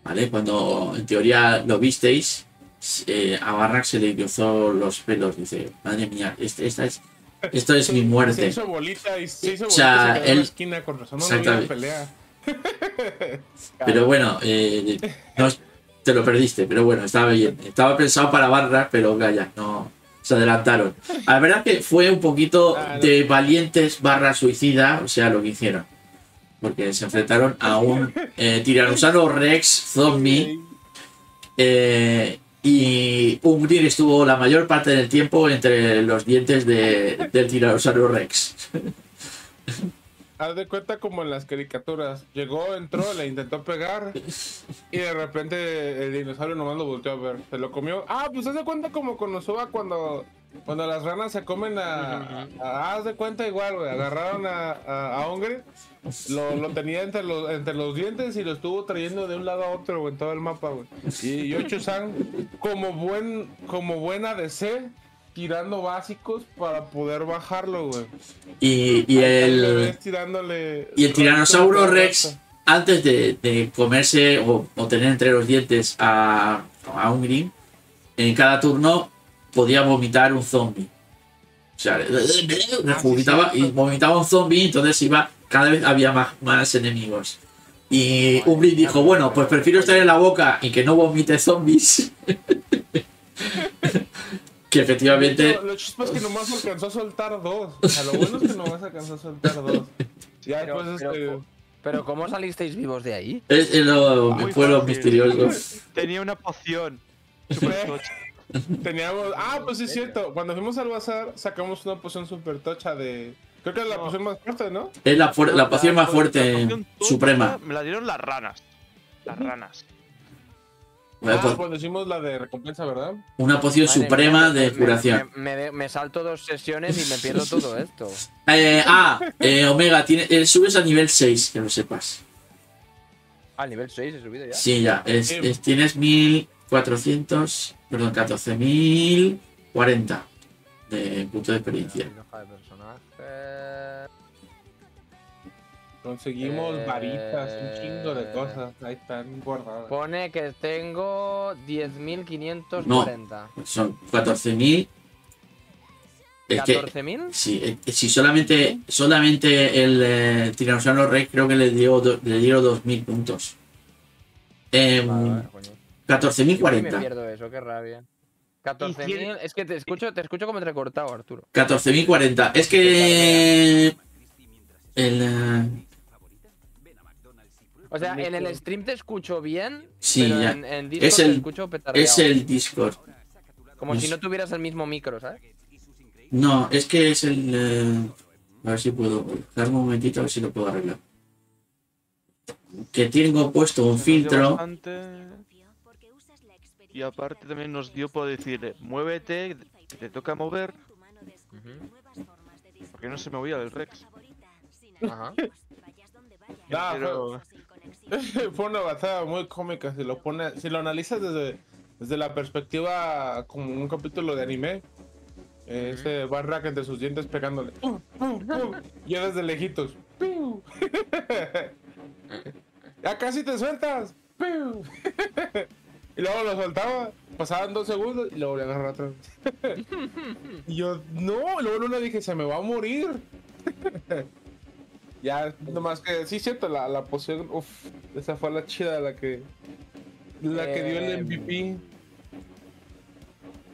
¿Vale? Cuando en teoría lo visteis, eh, a Barrack se le cruzó los pelos. Dice, madre mía, este- esta es, esto es mi Se muerte. hizo bolita y se hizo O sea, se en él- la esquina con razón. No no había Exactamente. pelea. Pero bueno, eh, no, te lo perdiste, pero bueno, estaba bien. Estaba pensado para Barrack, pero vaya, no se adelantaron. La verdad que fue un poquito de valientes barra suicida, o sea, lo que hicieron. Porque se enfrentaron a un eh, tiranosaurio Rex zombie eh, y Ungrir estuvo la mayor parte del tiempo entre los dientes de- del tiranosaurio Rex. Haz de cuenta como en las caricaturas. Llegó, entró, le intentó pegar y de repente el dinosaurio nomás lo volteó a ver. Se lo comió. Ah, pues haz de cuenta como con Usuba cuando, cuando las ranas se comen a... a- haz de cuenta igual, güey. Agarraron a, a, a Hungry, lo, lo tenía entre los, entre los dientes y lo estuvo trayendo de un lado a otro, güey, en todo el mapa, güey. Y Yocho-san, como buen, como buena DC, tirando básicos para poder bajarlo, güey. Y, el... tirándole- Y el tiranosaurio Rex, antes de, de comerse o, o tener entre los dientes a, a un green, en cada turno podía vomitar un zombie. O sea, vomitaba, y vomitaba un zombie, entonces iba, cada vez había más, más enemigos. Y Umbrin dijo, bueno, pues prefiero estar en la boca y que no vomite zombies. que efectivamente Lo, lo chispa es que nomás alcanzó a soltar dos. O sea, lo bueno es que nomás alcanzó a soltar dos. Ya Pero- después pero este. co- Pero ¿cómo salisteis vivos de ahí? Es, es lo, Muy fue lo fácil. misterioso. Tenía una poción. Super tocha. Teníamos. Ah, pues es cierto. Cuando fuimos al bazar, sacamos una poción super tocha de. Creo que es la No. poción más fuerte, ¿no? Es la, poción más fuerte suprema. Me la dieron las ranas. Las ranas. Una Ah, po- cuando hicimos la de recompensa, ¿verdad? Una poción Madre suprema mía, de curación. Me, me de- me salto dos sesiones y me pierdo todo esto. Eh, ah, eh, Omega, tiene, eh, subes a nivel 6, que lo sepas. Al nivel 6 he subido ya. Sí, ya. es- es- tienes 1400, perdón, 14040 de punto de experiencia. Conseguimos Eh, varitas, un chingo de cosas. Ahí están guardadas. Pone que tengo 10.540. Son 14.000. Es que, ¿14.000? sí, eh, si solamente, solamente el eh, Tiranosaurio Rex creo que le dio, do- le dieron 2.000 puntos. Em, Vale, vale, coño. Igual me 14.040. pierdo eso, qué rabia. 14.000. Es que te escucho, te escucho como entrecortado, Arturo. 14.040. Es que. El. O sea, en el stream te escucho bien, Sí, pero ya. en, en Discord Es el- te escucho petardeado. es el Discord. Como si no tuvieras el mismo micro, ¿sabes? No, es que es el. eh, a ver si puedo. Darme un momentito a ver si lo puedo arreglar. Que tengo puesto un filtro. bastante, Y aparte también nos dio por decirle, muévete, que te toca mover, porque no se movía el Rex. Ajá. Ah, Pero Fue una batalla muy cómica. Si lo, pone, si lo analizas desde, desde la perspectiva como un capítulo de anime, eh, este Barrack entre sus dientes pegándole. yo desde lejitos. ya casi te sueltas. y luego lo soltaba. Pasaban dos segundos y lo volví a agarrar vez. y yo, no. Luego una dije, se me va a morir. Ya, nomás que sí, cierto, la, la poción, uff, esa fue la chida, la que. La que dio el Em, MVP.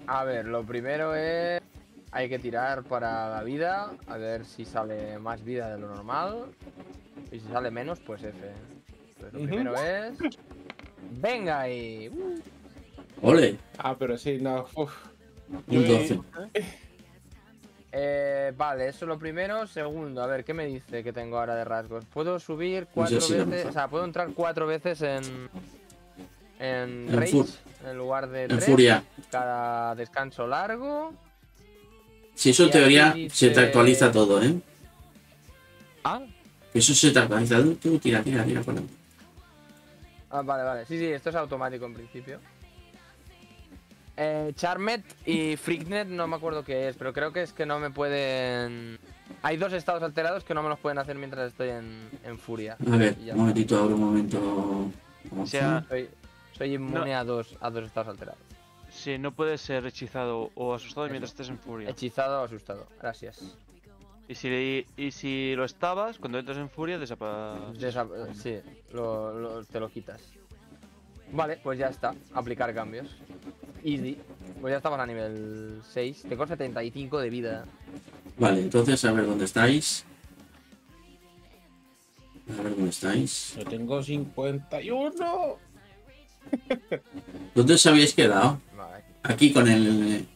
A ver, lo primero es. Hay que tirar para la vida, a ver si sale más vida de lo normal. Y si sale menos, pues F. Pues lo primero es. ¡Venga! Y. uh, Ole, Ah, pero sí, no, uff. un 12. Eh, vale, eso es lo primero. Segundo, a ver, ¿qué me dice que tengo ahora de rasgos? Puedo subir cuatro sí, veces. O sea, puedo entrar cuatro veces en. En, En Rage, en lugar de En tres. Furia. Cada descanso largo. Si eso en teoría dice- se te actualiza todo, ¿eh? Ah, Eso se te actualiza. Tú, tira, tira, tira. por. Ah, vale, vale. Sí, sí, esto es automático en principio. Eh, Charmet y Freaknet no me acuerdo qué es, pero creo que es que no me pueden... Hay dos estados alterados que no me los pueden hacer mientras estoy en, en furia. A ver, un momentito, abro un momento. O sea, Soy, soy inmune a, dos, a dos estados alterados. si no puedes ser hechizado o asustado mientras estés en furia. Hechizado o asustado. Gracias. Y si, y si lo estabas, cuando entras en furia, desaparece. Desa- sí, lo- lo- te lo quitas. Vale, pues ya está. Aplicar cambios. Easy. Pues ya estamos a nivel 6. Tengo 75 de vida. Vale, entonces a ver dónde estáis. A ver dónde estáis. Yo tengo 51. ¿Dónde os habéis quedado? Vale. Aquí con el.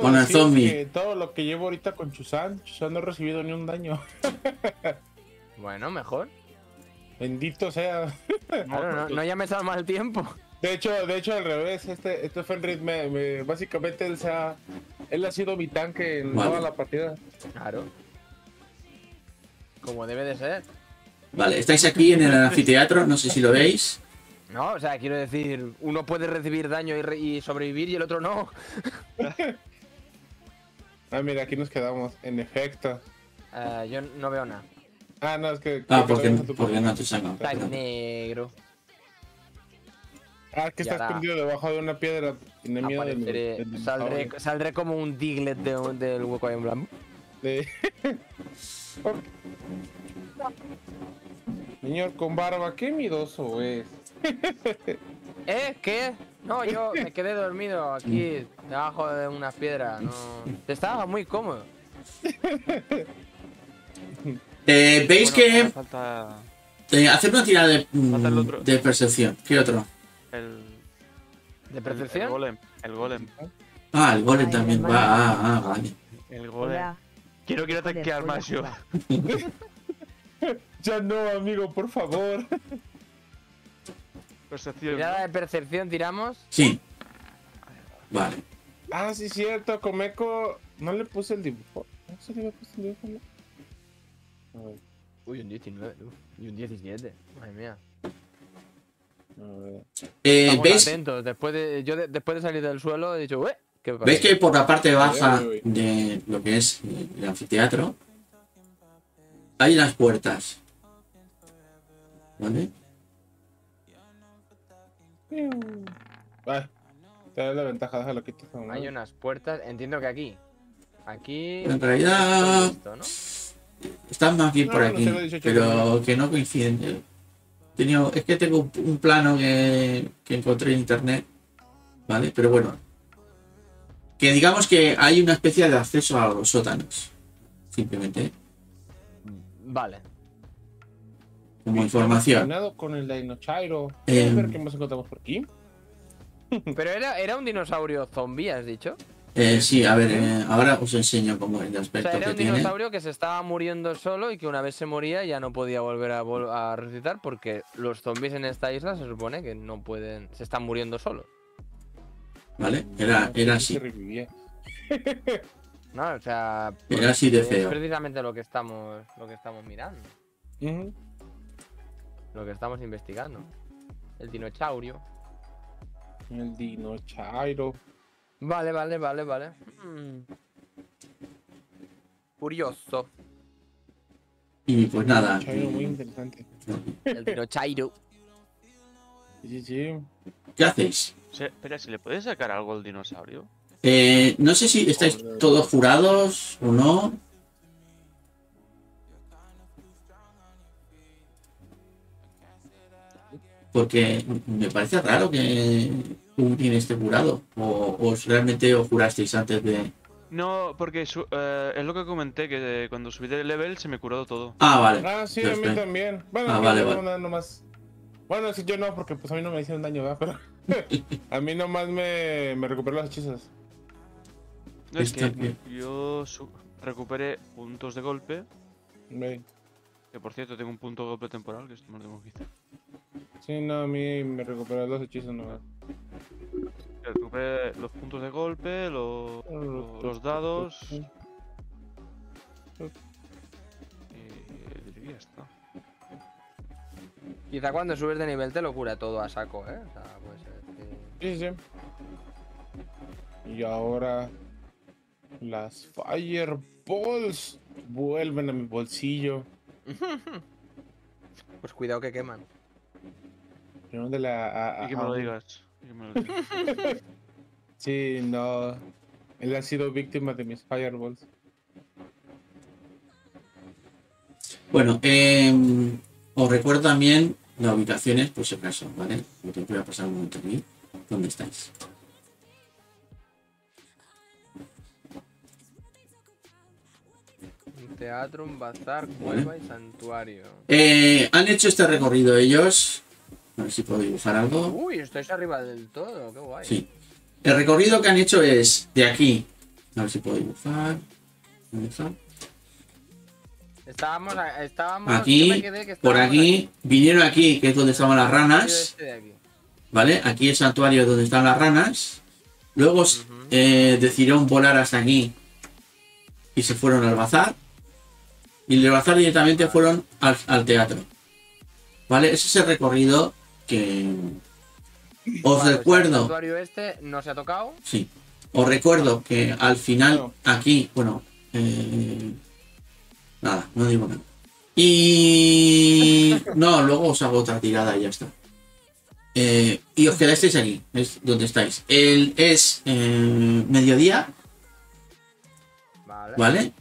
Con el zombie. que todo lo que llevo ahorita con Chusan, Chusan no ha recibido ni un daño. Bueno, mejor. Bendito sea. Claro, no, no llames al mal tiempo. De hecho, de hecho al revés, este, este Fenrir me, me- básicamente él se ha, él ha sido mi tanque en Vale. toda la partida. Claro. Como debe de ser. Vale, estáis aquí en el anfiteatro, no sé si lo veis. No, o sea, quiero decir, uno puede recibir daño y, re- y sobrevivir y el otro no. Ah, mira, aquí nos quedamos, en efecto. Eh, yo no veo nada. Ah, no, es que... Ah, que porque, porque no te sacan. Está negro. Ah, que está Ya da. escondido debajo de una piedra. Tiene miedo del- del saldré, saldré como un diglet de del hueco ahí en blanco. De- Señor con barba, qué miedoso es. ¿Eh? ¿Qué? No, yo me quedé dormido aquí debajo de una piedra. No. Estaba muy cómodo. Eh, Veis Bueno, que Falta eh, hacer una tirada de, mm, de percepción. ¿Qué otro? el. ¿De El percepción? golem. El golem. Ah, el golem Ay, también va. Ah, ah, vale. El golem. Hola. Quiero, quiero tanquear más yo. Ya no, amigo, por favor. Percepción. Tirada de percepción tiramos. Sí. Vale. Ah, sí, cierto, Comeco. No le puse el dibujo. ¿No se le había puesto el dibujo? Uy, un 19, uf, y un 17. Madre mía. Eh, Estamos ¿Veis, atentos. Después de, yo de- después de salir del suelo he dicho, "Ué, ¿qué pasa?". ¿Veis que por la parte baja de lo que es el anfiteatro hay unas puertas? ¿Vale? Ay, te da la ventaja, déjalo. Hay unas puertas. Entiendo que aquí. Aquí. En realidad- Esto, ¿no? Están más bien No, por no, aquí, pero que no coinciden. He tenido- es que tengo un, plano que, que encontré en internet, ¿vale? Pero bueno, que digamos que hay una especie de acceso a los sótanos, simplemente, Vale. como información. Combinado con el Dinochairo. Eh, A ver qué más encontramos por aquí. Pero era, era un dinosaurio zombie, has dicho. Eh, sí, a ver, eh, ahora os enseño cómo es el O aspecto sea, era que un tiene. dinosaurio que se estaba muriendo solo y que una vez se moría ya no podía volver a, vol- a resucitar porque los zombies en esta isla se supone que no pueden. Se están muriendo solos. ¿Vale? Era, era Sí, así. ¿No? O sea. Era así de es feo. precisamente lo que estamos. lo que estamos mirando. Lo que estamos investigando. El dinosaurio. El Dinochairo. Vale, vale, vale, vale. Mm. Curioso. Y pues nada. Dinochairo muy y- interesante. El dinosauro. Sí, sí, sí. ¿Qué hacéis? Se- espera, ¿se le puede sacar algo al dinosaurio? Eh, no sé si estáis todos jurados o no. Porque me parece raro que Ugin esté jurado. O, o realmente os jurasteis antes de. No, porque su- eh, es lo que comenté, que cuando subí de level se me curó todo. Ah, vale. Ah, sí, a mí también. Bueno, Ah, a mí vale, no, vale. nada nomás. Bueno, sí, yo no, porque pues a mí no me hicieron daño, ¿verdad? Pero a mí nomás me, me recuperó los hechizos. No, es Está que bien. yo su- recuperé puntos de golpe, que por cierto tengo un punto de golpe temporal, que esto me lo tengo que quitar. Sí, no, a mí me recuperó los hechizos nomás. Recuperé los puntos de golpe, lo- lo- los dados y, ya está. Quizá cuando subes de nivel te lo cura todo a saco, ¿eh? O sea, puede ser que- Sí, sí. Y ahora las Fireballs vuelven a mi bolsillo. Pues cuidado que queman. Pregúntale a, a- a- y que me lo digas. Sí, no. Él ha sido víctima de mis Fireballs. Bueno, eh, os recuerdo también las ubicaciones, por si acaso, ¿vale? Porque voy a pasar un momento aquí. ¿Dónde estáis? Un teatro, un bazar, cueva y santuario. Eh, han hecho este recorrido ellos. A ver si puedo dibujar algo. Uy, estáis arriba del todo, qué guay. Sí. El recorrido que han hecho es de aquí. A ver si puedo dibujar. Estábamos, estábamos Aquí, me quedé que por aquí, vinieron aquí, que es donde estaban las ranas. este aquí. ¿Vale? Aquí el santuario donde están las ranas. Luego eh, decidieron volar hasta aquí y se fueron al bazar. Y del bazar directamente fueron al, al teatro. ¿Vale? Ese es el recorrido que os Vale, o sea, El recuerdo. santuario este no se ha tocado. Sí. Os recuerdo que al final, No. aquí, bueno, eh, nada, no digo nada. Y no, luego os hago otra tirada y ya está. Eh, y os quedasteis aquí, es donde estáis. El, es eh, mediodía, Vale. ¿vale?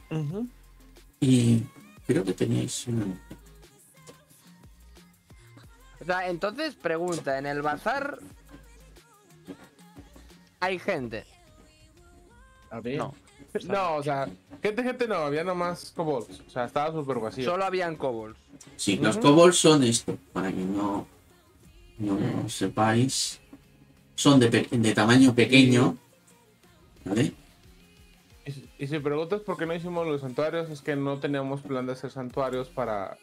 Y creo que teníais una... O sea, entonces, pregunta, en el bazar hay gente. A ver. No. No, o sea, gente, gente no, había nomás kobolds. O sea, estaba súper vacío. Solo habían kobolds. Sí, los kobolds son esto, para que no, no lo sepáis. Son de, tamaño pequeño. ¿Vale? Y si preguntas por qué no hicimos los santuarios, es que no teníamos plan de hacer santuarios para.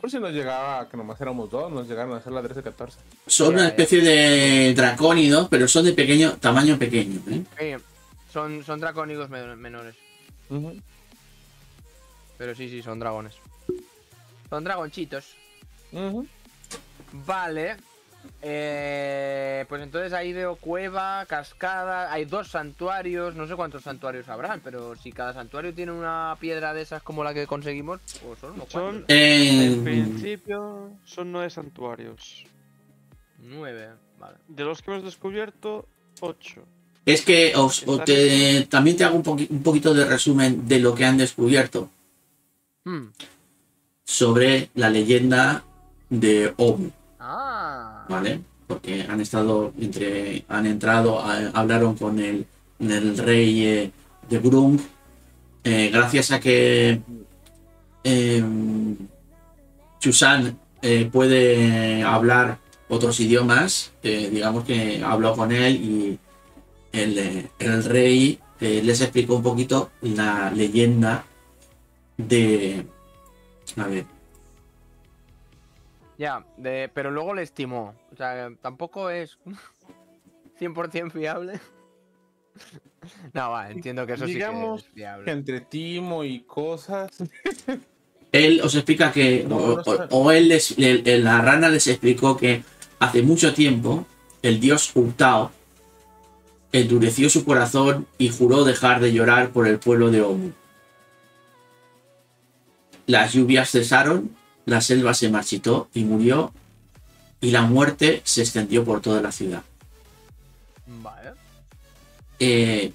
Por si nos llegaba a que nomás éramos dos, nos llegaron a hacer la 13-14. Son una especie de dracónidos, pero son de pequeño tamaño pequeño. ¿eh? Sí, son, son dracónicos men- menores. Pero sí, sí, son dragones. Son dragonchitos. Vale. Eh, pues entonces ahí veo cueva, cascada, hay dos santuarios, no sé cuántos santuarios habrán, pero si cada santuario tiene una piedra de esas como la que conseguimos, pues son unos Son. Eh, en principio, son nueve santuarios. Nueve, vale. De los que hemos descubierto, ocho. es que os, os te- también te hago un poquito de resumen de lo que han descubierto Hmm. sobre la leyenda de Obu. Ah. ¿Vale? Porque han estado entre, han entrado, hablaron con el, el rey eh, de Brung, eh, gracias a que eh, Chusan puede hablar otros idiomas, digamos que habló con él y el, el rey eh, les explicó un poquito la leyenda de... A ver, Ya, de, pero luego le estimó. O sea, tampoco es 100% fiable. No, va, entiendo que eso Digamos sí que es fiable. Que entre timo y cosas. Él os explica que, No, o, él, les- la rana les explicó que hace mucho tiempo el dios Utao endureció su corazón y juró dejar de llorar por el pueblo de Omu. Las lluvias cesaron, la selva se marchitó y murió, y la muerte se extendió por toda la ciudad. Vale. Eh,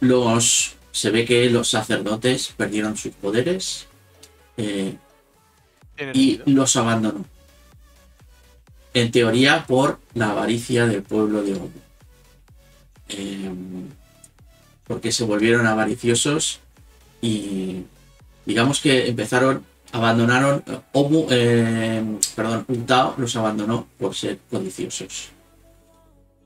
los se ve que los sacerdotes perdieron sus poderes eh, y sentido. los abandonó. En teoría por la avaricia del pueblo de Obu. Eh, porque se volvieron avariciosos y digamos que empezaron, abandonaron, Obu, eh, perdón, los abandonó por ser codiciosos.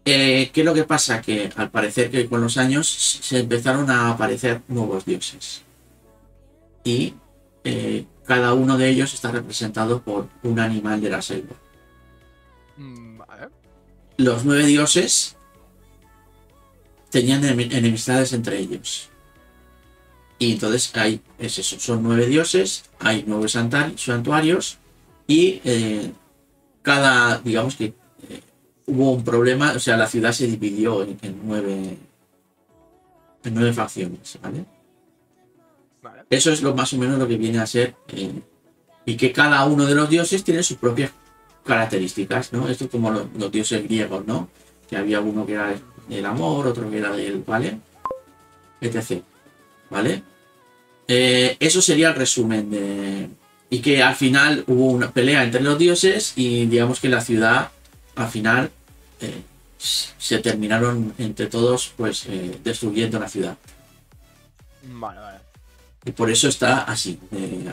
Eh, ¿Qué es lo que pasa? Que al parecer que con los años se empezaron a aparecer nuevos dioses. Y eh, cada uno de ellos está representado por un animal de la selva. Mm, Vale. Los nueve dioses tenían enemi- enemistades entre ellos. Y entonces hay, es eso, son nueve dioses, hay nueve santuarios y eh, cada, digamos que eh, hubo un problema, o sea, la ciudad se dividió en, en nueve, en nueve facciones, ¿vale? Vale. Eso es lo más o menos lo que viene a ser. eh, y que cada uno de los dioses tiene sus propias características, ¿no? Esto es como los, los dioses griegos, ¿no? Que había uno que era el amor, otro que era el, ¿vale? Etc. ¿Vale? Eh, eso sería el resumen de. Y que al final hubo una pelea entre los dioses y digamos que la ciudad, al final, eh, se terminaron entre todos, pues, eh, destruyendo la ciudad. Vale, vale. Y por eso está así,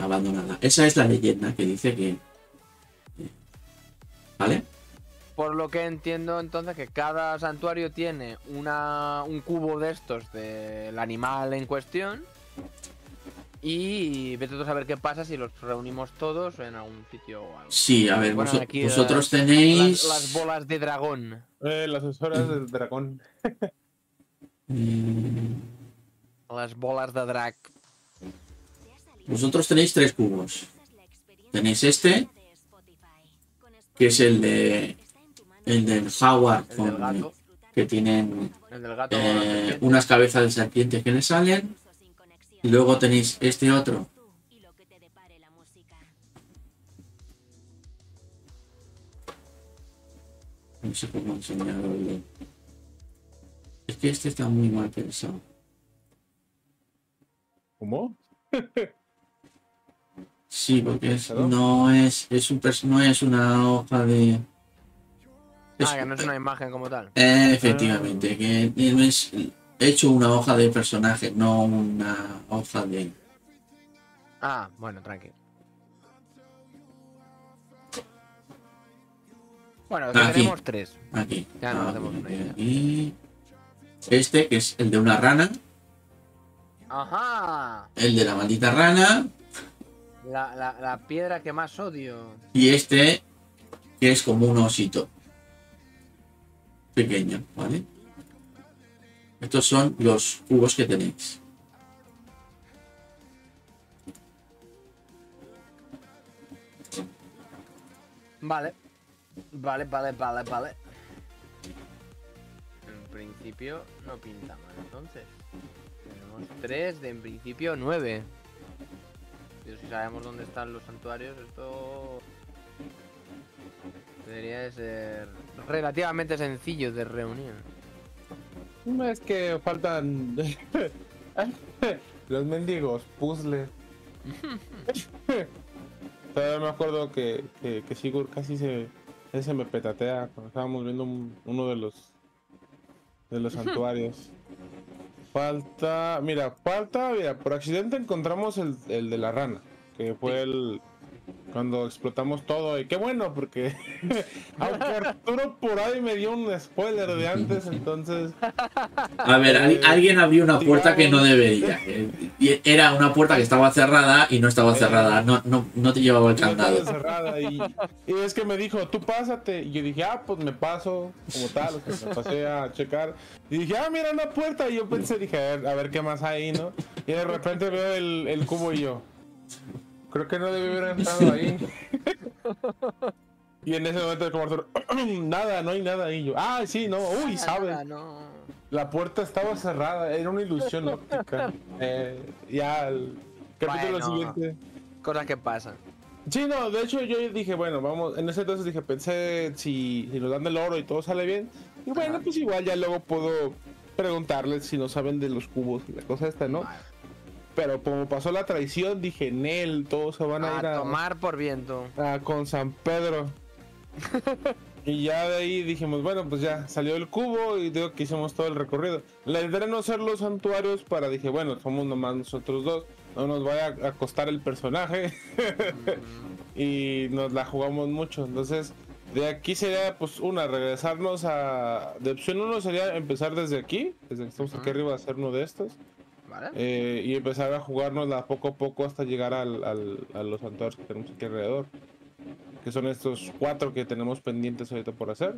abandonada. Esa es la leyenda que dice que. ¿Vale? Por lo que entiendo entonces que cada santuario tiene una, un cubo de estos del animal en cuestión. Y vete a saber qué pasa si los reunimos todos en algún sitio o algo. Sí, a ver, Bueno, vos- aquí, vosotros eh, tenéis. Las, las bolas de dragón. Eh, las horas del dragón. Las bolas de drag. vosotros tenéis tres cubos. Tenéis este, que es el de. El del Howard, El con- del gato. que tienen El del gato. eh, unas cabezas de serpientes que le salen. Y luego tenéis este otro, no sé cómo enseñarlo. Es que este está muy mal pensado. ¿Cómo? Sí, porque es- no es, es un no es una hoja de. Ah, que no es una imagen como tal. Eh, efectivamente, que no es- he hecho una hoja de personaje, no una hoja de... Ah, bueno, tranqui. Bueno, Aquí. tenemos tres. Aquí. Ya nos Ah, hacemos una idea. Y este, que es el de una rana, Ajá. el de la maldita rana, La, la, la piedra que más odio. y este, que es como un osito. Pequeño, ¿vale? Estos son los cubos que tenéis. Vale. Vale, vale, vale, vale. En principio no pinta mal, entonces. Tenemos tres, de en principio nueve. Pero si sabemos dónde están los santuarios, esto debería de ser relativamente sencillo de reunir. Es que faltan los mendigos puzzles. Todavía me acuerdo que, que, que Sigur casi se, se me petatea cuando estábamos viendo un- uno de los de los santuarios. Falta, mira, falta, mira, por accidente encontramos el, el de la rana, que fue el cuando explotamos todo y qué bueno porque aunque Arturo por ahí me dio un spoiler de antes, entonces A ver, al- alguien abrió una puerta que no debería. eh, Era una puerta que estaba cerrada y no estaba cerrada. No, no, no te llevaba el candado. cerrada y, y es que me dijo, tú pásate. Y yo dije, ah, pues me paso, como tal, o sea, me pasé a checar. Y dije, ah, mira una puerta. Y yo pensé, dije, a ver, a ver qué más hay, ¿no? Y de repente veo el, el cubo y yo, creo que no debe haber entrado ahí. Y en ese momento como Arturo, nada, no hay nada ahí. Yo, ah, sí, no, uy, sabes. No. La puerta estaba cerrada, era una ilusión óptica. Eh, ya, el capítulo Bueno. siguiente. Cosas que pasan. Sí, no, de hecho yo dije, bueno, vamos, en ese entonces dije, pensé si, si nos dan el oro y todo sale bien. Y bueno, Ajá. pues igual ya luego puedo preguntarles si no saben de los cubos y la cosa esta, ¿no? Vale. Pero como pasó la traición, dije, Nel, todos se van a, ir A tomar por viento. a con San Pedro. y ya de ahí dijimos, bueno, pues ya salió el cubo y digo que hicimos todo el recorrido. La idea era no hacer los santuarios para, dije, bueno, somos nomás nosotros dos, no nos vaya a costar el personaje. y nos la jugamos mucho. Entonces, de aquí sería, pues, una, regresarnos a. De opción uno sería empezar desde aquí, desde que estamos aquí arriba, a hacer uno de estos. ¿Vale? eh, y empezar a jugárnosla poco a poco hasta llegar al, al- a los santuarios que tenemos aquí alrededor. Que son estos cuatro que tenemos pendientes ahorita por hacer.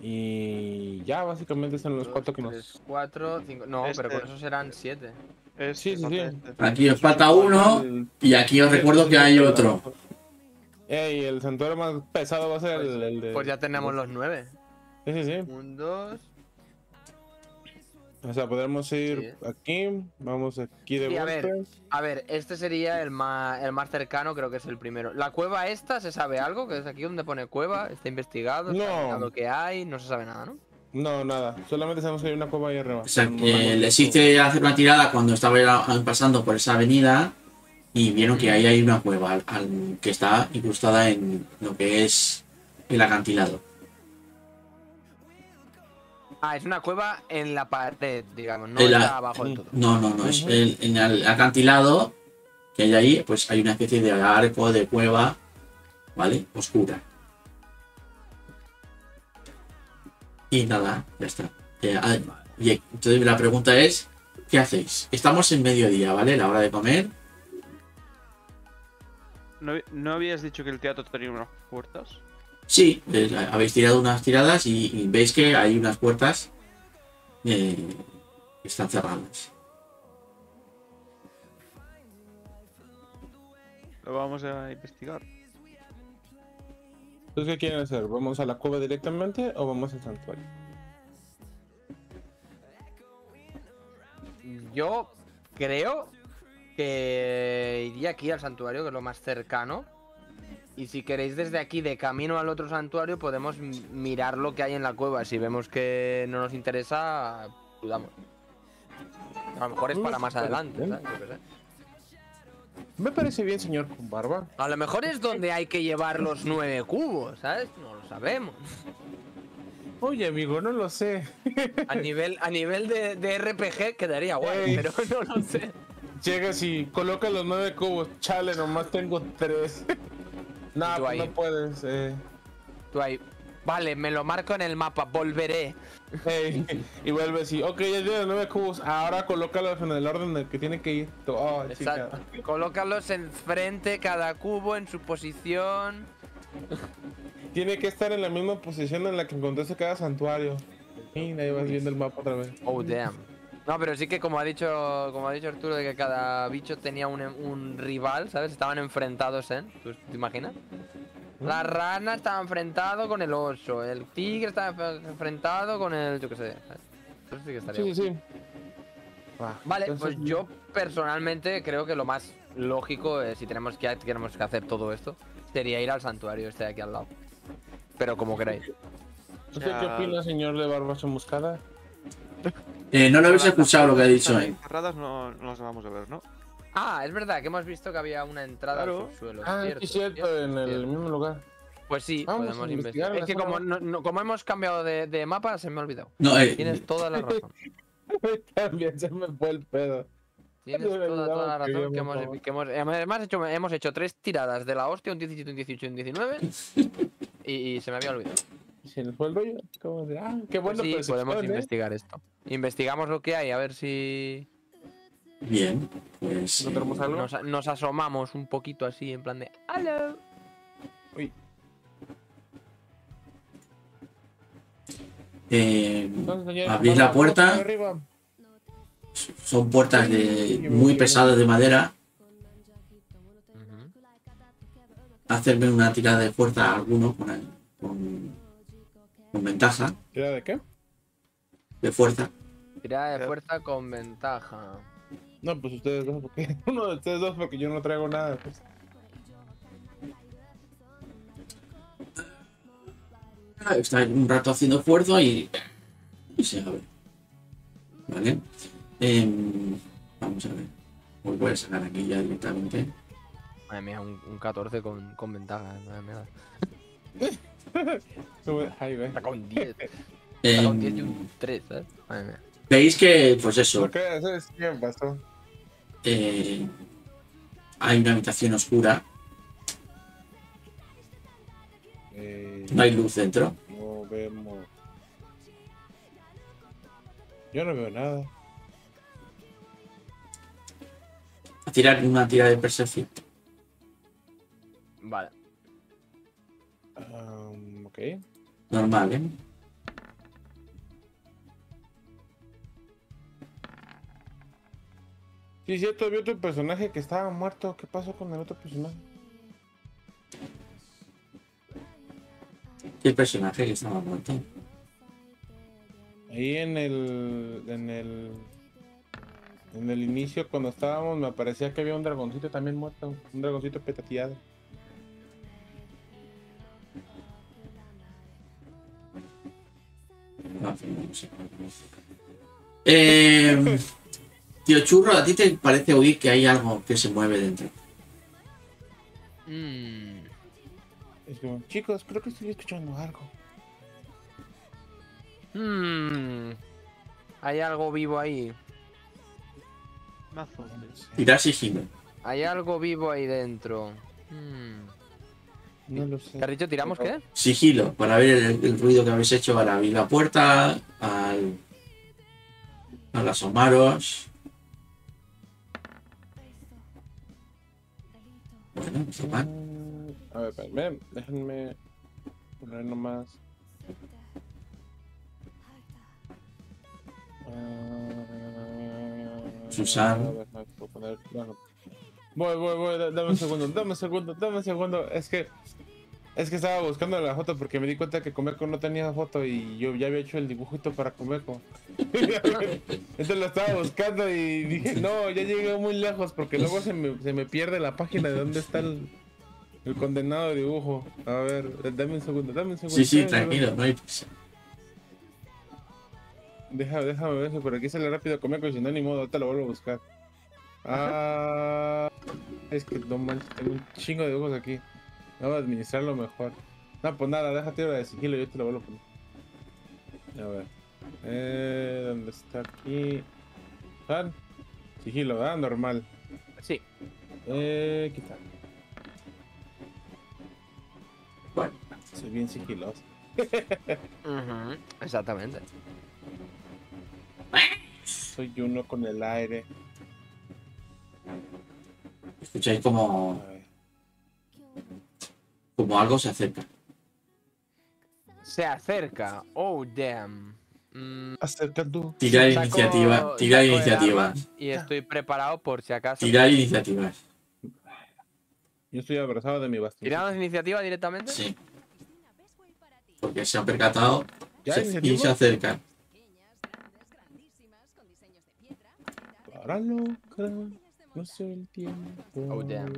Y ya, básicamente son los Dos, cuatro que nos. tres, cuatro, cinco. No, pero Este. con eso serán siete. Es- Sí, sí, sí. Aquí os falta uno y aquí os recuerdo que hay otro. Ey, el santuario más pesado va a ser el, el de. Pues ya tenemos los nueve. Sí, sí, sí. Un, dos. O sea, podemos ir Sí. aquí, vamos aquí de Sí, a vuelta. ver. A ver, este sería el más, el más cercano, creo que es el primero. ¿La cueva esta se sabe algo? Que es aquí donde pone cueva, está investigado, está No. mirado que hay, no se sabe nada, ¿no? No, nada. Solamente sabemos que hay una cueva ahí arriba. O sea, que les hice hacer una tirada cuando estaba pasando por esa avenida y vieron que ahí hay una cueva al- al- que está incrustada en lo que es el acantilado. Ah, es una cueva en la pared, digamos, no En la- está abajo del todo. No, no, no, es el- en el acantilado que hay ahí, pues hay una especie de arco de cueva, ¿vale? Oscura. Y nada, ya está. Eh, ah, y entonces la pregunta es, ¿qué hacéis? Estamos en mediodía, ¿vale? La hora de comer. ¿No, no habías dicho que el teatro tenía unas puertas? Sí, eh, habéis tirado unas tiradas y, y veis que hay unas puertas eh, que están cerradas. Lo vamos a investigar. Entonces, ¿qué quieren hacer? ¿Vamos a la cueva directamente o vamos al santuario? Yo creo que iría aquí al santuario, que es lo más cercano. Y si queréis desde aquí, de camino al otro santuario, podemos mirar lo que hay en la cueva. Si vemos que no nos interesa, dudamos. A lo mejor es para más adelante. ¿sabes? Yo qué sé. Me parece bien, señor barba. A lo mejor es donde hay que llevar los nueve cubos, ¿sabes? No lo sabemos. Oye, amigo, no lo sé. A nivel, a nivel de, de RPG quedaría guay, Ey. pero no lo sé. Llegas y coloca los nueve cubos. Chale, nomás tengo tres. Nah, tú pues ahí. no puedes. Eh. Tú ahí. Vale, me lo marco en el mapa, volveré. Y vuelves y, ok, ya tienes nueve cubos. Ahora colócalos en el orden en el que tienen que ir. Oh, chica. Colócalos enfrente, cada cubo en su posición. Tiene que estar en la misma posición en la que encontraste cada santuario. Y ahí vas viendo el mapa otra vez. Oh, damn. No, pero sí que como ha dicho, como ha dicho Arturo, de que cada bicho tenía un, un rival, ¿sabes? Estaban enfrentados en. ¿Tú te imaginas? La rana estaba enfrentado con el oso, el tigre estaba enf- enfrentado con el. yo qué sé. sí que estaría Sí, Vale, entonces, pues yo personalmente creo que lo más lógico, eh, si tenemos que, tenemos que hacer todo esto, sería ir al santuario este de aquí al lado. Pero como queráis. ¿Usted qué opina, señor de barba chamuscada? Eh, no lo habéis escuchado lo que ha dicho, eh. Cerradas no, no las vamos a ver, ¿no? Ah, es verdad que hemos visto que había una entrada Claro. al subsuelo. Ah, cierto, sí, cierto, cierto, en el cierto. mismo lugar. Pues sí, Vamos podemos investigar Es que como, no- no- como hemos cambiado de, de mapa, se me ha olvidado. No, eh, Tienes toda la razón. También se me fue el pedo. Tienes toda, toda la razón. Que hemos, que hemos, además, hecho, hemos hecho tres tiradas de la hostia, un 17, un 18 y un 19. y, y se me había olvidado. Se nos fue el rollo. ¿Cómo de, ah, qué Pues bueno, sí, percepción, podemos ¿eh? investigar esto. Investigamos lo que hay, a ver si bien. Pues. nos, nos asomamos un poquito así, en plan de. ¡Halo! Uy, eh, Abrís la puerta. son puertas de muy pesadas de madera. Hacerme una tirada de fuerza a alguno con, el- con, con ventaja ¿Tira de qué? de fuerza. Tirada de fuerza con ventaja. No, pues ustedes dos, porque uno de ustedes dos, porque yo no traigo nada. Pues. Está un rato haciendo esfuerzo y. y se abre. ¿Vale? Em, vamos a ver. Pues voy a sacar aquí ya directamente. Madre mía, un, un 14 con, con ventaja. Madre mía. Ahí ve. Está con 10. Está con 10 y un 3, ¿sabes? Madre mía. Veis que, pues eso, ¿Por qué? Eso es bien pasó. eh, hay una habitación oscura, Eh, no hay luz dentro. no vemos. Yo no veo nada. A tirar una tirada de percepción. Vale. Um, ok. Normal, ¿eh? Sí, cierto, vi otro personaje que estaba muerto. ¿Qué pasó con el otro personaje? El personaje que estaba muerto. Ahí en el. En el. En el inicio, cuando estábamos, me parecía que había un dragoncito también muerto. Un dragoncito petateado. Eh, tío Churro, ¿a ti te parece oír que hay algo que se mueve dentro? Mm, Es como, chicos, creo que estoy escuchando algo. mm, Hay algo vivo ahí. Sigilo. Hay algo vivo ahí dentro. Mm. No lo sé. ¿Qué has dicho? ¿Tiramos qué? Sigilo, para ver el, el ruido que habéis hecho al abrir la puerta, al, al asomaros. Bueno, no está mal. A ver, espérame, déjenme poner nomás. Ah, Susan. a ver. Voy, voy, voy, da- dame un segundo, dame un segundo, dame un segundo. Es que es que estaba buscando la foto porque me di cuenta que Comeco no tenía foto y yo ya había hecho el dibujito para Comeco. Entonces lo estaba buscando y dije, no, ya llegué muy lejos porque luego se me, se me pierde la página de dónde está el, el condenado dibujo. A ver, dame un segundo, dame un segundo. Sí, sí, tranquilo, no hay. Deja, déjame ver si por aquí sale rápido Comeco y si no, ni modo, ahorita lo vuelvo a buscar. Ah, es que no manches, tengo un chingo de dibujos aquí. Vamos a administrarlo mejor. No, pues nada, déjate de sigilo, yo te lo vuelvo a poner. A ver. Eh, ¿Dónde está aquí? ¿Tan? Sigilo, ¿verdad? Normal. Sí. Eh, aquí está. Bueno, Soy bien sigiloso. Ujú, Exactamente. Soy uno con el aire. Escucháis como, como algo se acerca. Se acerca. Oh, damn. Mm, Acerca tú. Tirar saco- iniciativa, tirar saco el iniciativa, arma Y estoy preparado por si acaso. tirar iniciativas. Yo estoy abrazado de mi bastón. ¿Tiramos iniciativa directamente? Sí. Porque se han percatado ¿Ya se- y se acercan. No sé el tiempo. Oh, damn.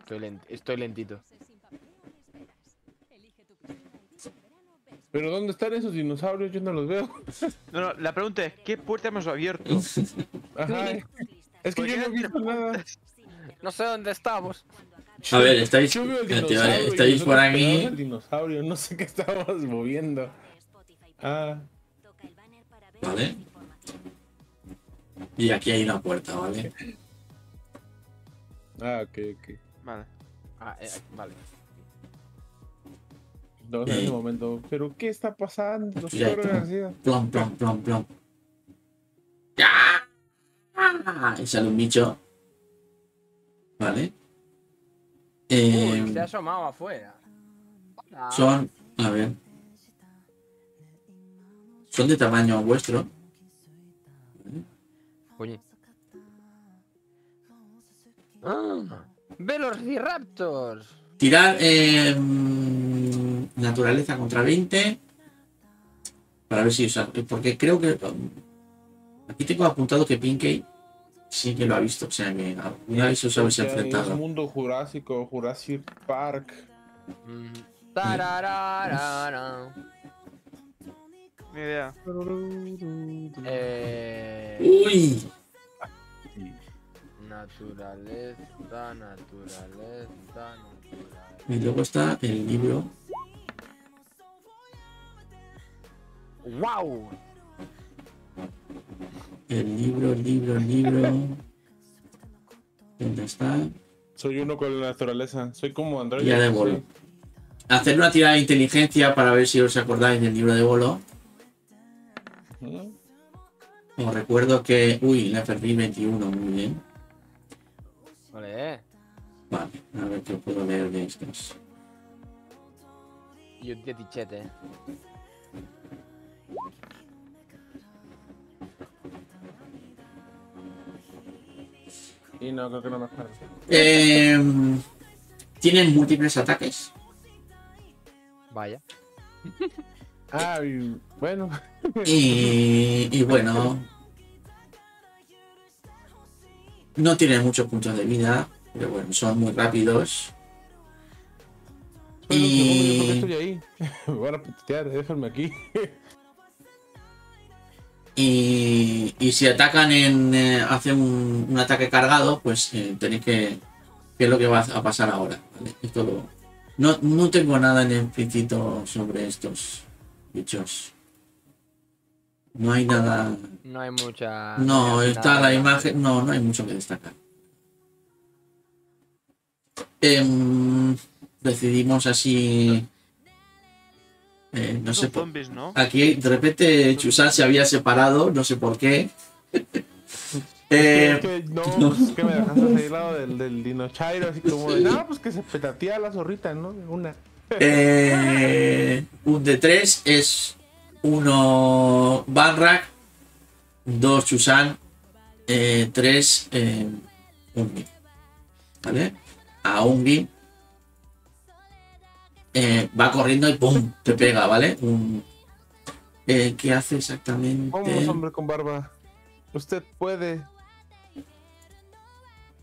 Estoy, lent- estoy lentito. Pero ¿dónde están esos dinosaurios? Yo no los veo. No, no, la pregunta es, ¿qué puerta hemos abierto? Ajá. Es que ¿Por yo no he visto nada. No sé dónde estamos. A ver, estáis, el vale, estáis por aquí. dinosaurio, no sé qué estábamos moviendo. Ah, ¿Vale? Y aquí hay una puerta, ¿vale? ah, ok, ok. Vale. Ah, eh, vale. No, en ese Eh. momento. ¿Pero qué está pasando? Está. García? Plom, plom, plom, plom. ¡Ah! Y sale un bicho. ¿Vale? Eh, Uy, se ha asomado afuera. Hola. son, a ver. Son de tamaño vuestro. Coño. Ah, Velociraptors. Tirar eh, mm, naturaleza contra 20. Para ver si usa. Porque creo que. um, Aquí tengo apuntado que Pinkey sí que lo ha visto. O sea que alguna vez os habéis Porque Es enfrentado. mundo jurásico, Jurassic Park. Mm. Ni idea. Eh, ¡Uy! naturaleza, naturaleza, naturaleza. Y luego está el libro. ¡Wow! El libro, el libro, el libro. ¿Dónde está? Soy uno con la naturaleza. Soy como Android. Ya de bolo. Hacer una tirada de inteligencia para ver si os acordáis del libro de bolo. Os recuerdo que. Uy, la perdí 21, muy bien. Vale, Vale, a ver qué puedo leer de estos. y un tichete. Y no, creo que no me acuerdo. Eh, Tienen múltiples ataques. Vaya. Ah, y bueno. Y, y bueno. No tienen muchos puntos de vida. Pero bueno, son muy rápidos. Solo un segundo, ¿yo por qué Y, estoy ahí? Me van a putear, déjame aquí. y, y si atacan en. eh, hacen un, un ataque cargado, pues eh, tenéis que. ¿Qué es lo que va a pasar ahora? ¿vale? Es todo. No, no tengo nada en explícito sobre estos bichos. No hay nada. No hay mucha. No, hay está nada la imagen. No, no hay mucho que destacar. Em, decidimos así. eh, no sé por. zombies, ¿no? Aquí de repente Chusan se había separado, no sé por qué. Eh, es que no, pues, es que me dejaste ahí al lado del, del dinochairo, así como de, no, pues que se petatía la zorrita, ¿no? Una. eh, un de 3 es uno Banrak, dos Chusan, eh, tres eh, Ungi. ¿Vale? A Ungi eh, va corriendo y ¡pum! te pega, ¿vale? Un- eh, ¿Qué hace exactamente? Vamos, hombre con barba. Usted puede.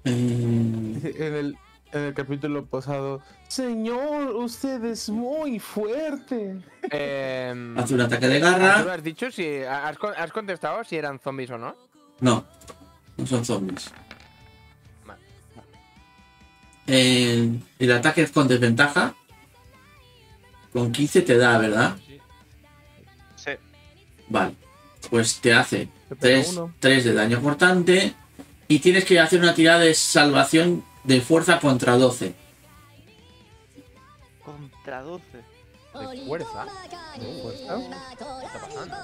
Eh, En el, en el capítulo pasado, Señor, usted es muy fuerte. Em, hace un ataque de ¿Tú garra. has dicho? Si, has, con- has contestado si eran zombies o no? No, no son zombies. Vale. Eh, el ataque es con desventaja. Con 15 te da, ¿verdad? Vale. Pues te hace Te pega 3, uno. de daño cortante y tienes que hacer una tirada de salvación de fuerza contra 12. Contra 12. De fuerza. ¿De fuerza? ¿Qué está pasando?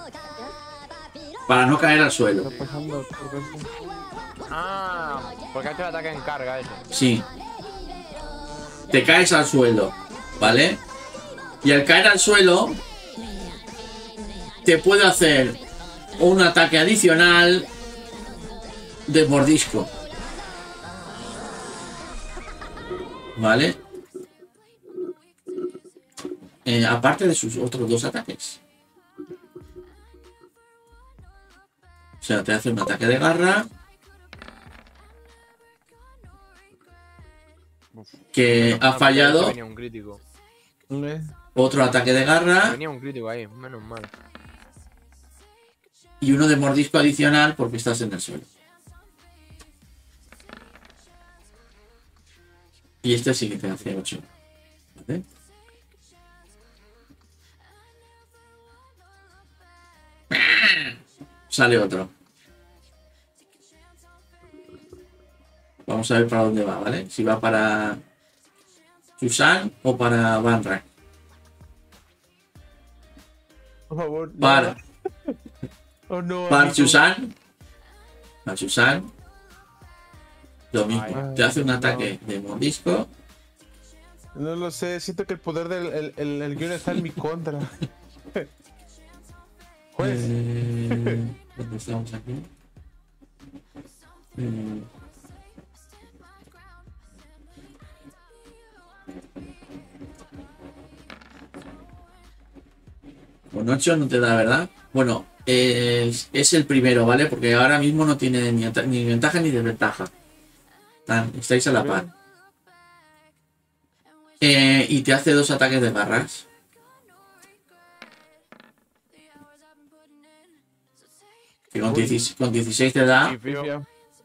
Para no caer al suelo. Está pasando. Ah, porque ha hecho el ataque en carga ese. Sí. Te caes al suelo, ¿vale? Y al caer al suelo, te puede hacer un ataque adicional de mordisco. ¿Vale? Eh, aparte de sus otros dos ataques. O sea, te hace un ataque de garra. Que ha fallado. Venía un crítico. Eh, Otro ataque de garra. Venía un crítico ahí, menos mal. y uno de mordisco adicional porque estás en el suelo. Y este sí que te hace 8. ¿Vale? Sale otro. Vamos a ver para dónde va, ¿vale? Si va para Susan o para Banrak. Por favor. Para. Oh, no, Para. Susan. Para Susan. Lo mismo. Te hace un ataque de mordisco. No lo sé, siento que el poder del el, el, el guion está en mi contra. Pues, Eh, ¿Dónde estamos aquí? Eh, Con 8 no te da, ¿verdad? Bueno, es, es el primero, ¿vale? Porque ahora mismo no tiene ni, ni ventaja ni desventaja. Están- estáis a la par. Eh, y te hace dos ataques de garras. Que con, 16, con 16 te da.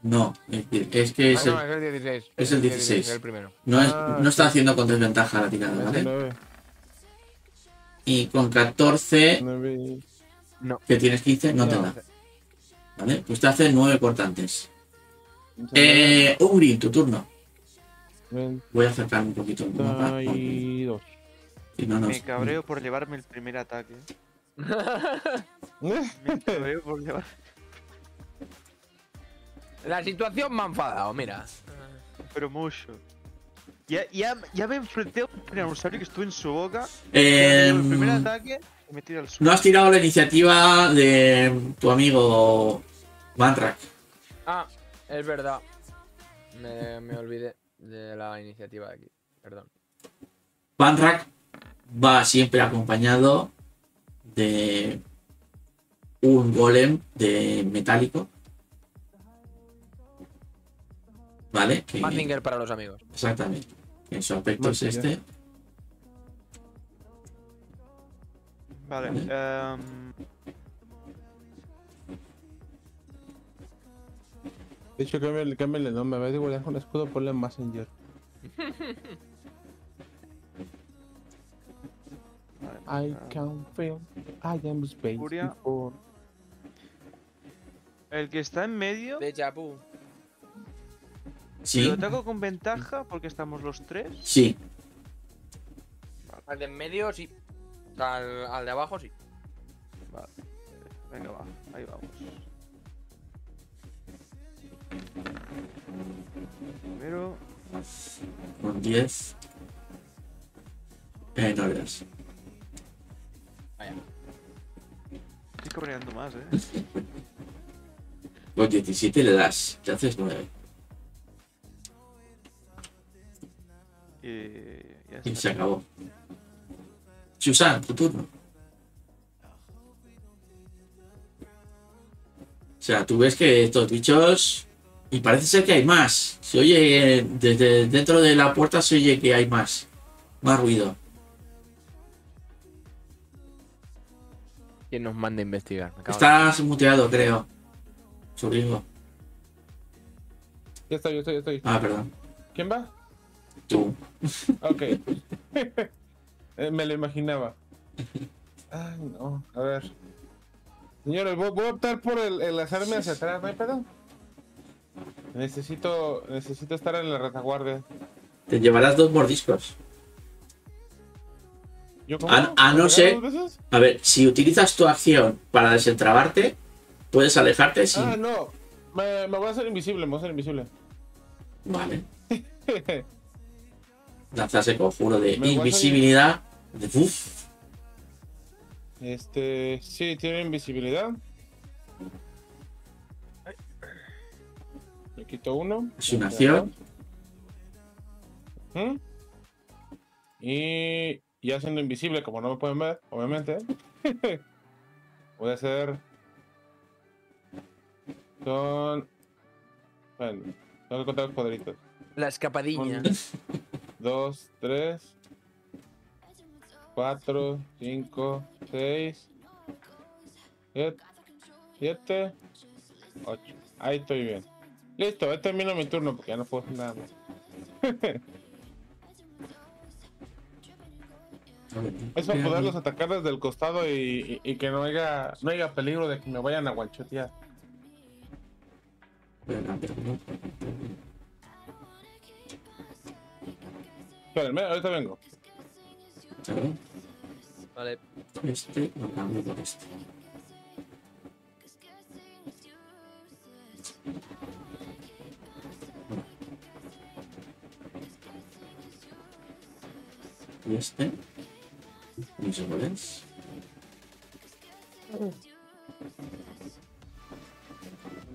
No, es, que es Ah, el- es el 16. es el 16. el primero. no, es- Ah, no está haciendo con desventaja la tirada, ¿vale? 19, Y con 14, 9, que tienes 15, no te da. ¿Vale? Pues te hace 9 cortantes. Eh, Ungri, tu turno. Voy a acercarme un poquito el mapa. porque 22. Si no, no. Me cabreo por llevarme el primer ataque. Me cabreo por llevar. La situación me ha enfadado, mira. Pero mucho. Ya, ya, ya me enfrenté a un dinosaurio que estuvo en su boca. Eh, el primer ataque y me tira al suelo. no has tirado la iniciativa de tu amigo Manrak. Ah, es verdad. Me, me olvidé de la iniciativa de aquí. Perdón. Manrak va siempre acompañado de un golem de metálico. ¿Vale? Que- Mazinger para los amigos. exactamente. En su aspecto es este. Vale. Vale. ehm, De hecho, cámbiale, cámbiale el nombre. Vez de guardar con escudo, ponle Messenger. I can feel I am space Furia. before. El que está en medio. De Chapu. Sí, Lo ataco con ventaja porque estamos los tres. sí. Al de en medio sí. Al, al de abajo sí. Vale. Venga, va. Ahí vamos. Primero. Con 10. Eh, no le das. Estoy cabreando más, eh. Con 17 le das. Te haces 9. Y ya Y está. se acabó. Susan, tu turno. O sea, tú ves que estos bichos. Y parece ser que hay más. Se oye. Desde dentro de la puerta se oye que hay más. Más ruido. ¿Quién nos manda a investigar? Estás muteado, creo. Sobrino. Ya estoy, ya estoy, ya estoy. Ah, perdón. ¿Quién va? Tú. Ok. Eh, Me lo imaginaba. Ay, no. A ver. Señores, voy, voy a optar por el, el hacerme hacia atrás, ¿no hay pedo? Necesito, necesito estar en la retaguardia. Te llevarás dos mordiscos. ¿Yo A- a no ¿Me ser-? A ver, si utilizas tu acción para desentrabarte, puedes alejarte sin. Ah, no. Me, me voy a hacer invisible, me voy a hacer invisible. Vale. Lanzas el conjuro de Me invisibilidad. De uf. Este, sí, tiene invisibilidad. Quito uno. Es una acción. ¿Mm? Y ya siendo invisible, como no me pueden ver, obviamente. voy a hacer. Son. Bueno, tengo que contar los cuadritos. La escapadilla. Dos, tres, cuatro, cinco, seis, siete, siete, ocho. Ahí estoy bien. Listo, ahí termino mi turno porque ya no puedo hacer nada más. Es para poderlos atacar desde el costado y, y- y que no haya, no haya peligro de que me vayan a guanchotear. Espérenme, ahorita vengo. Vale. Este lo cambio por este. Y este. No sé cuál es.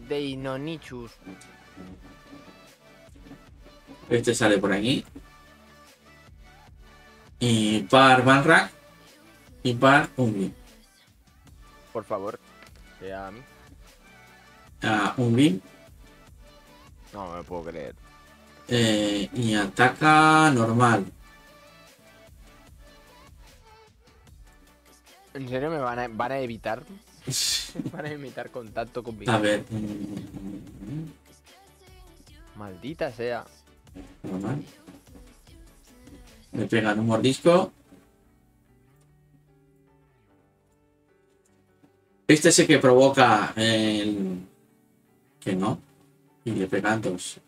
Deinonichus. Este sale por aquí. Y par Banrak. Y par Ungrim. Por favor. Sea a mí. Ungrim. No me lo puedo creer. eh, y ataca normal. ¿En serio me van a, van a evitar? van a evitar contacto conmigo. A ver. Maldita sea. normal. Le pegan un mordisco. Este es el que provoca el. Que no. Y le pegan dos.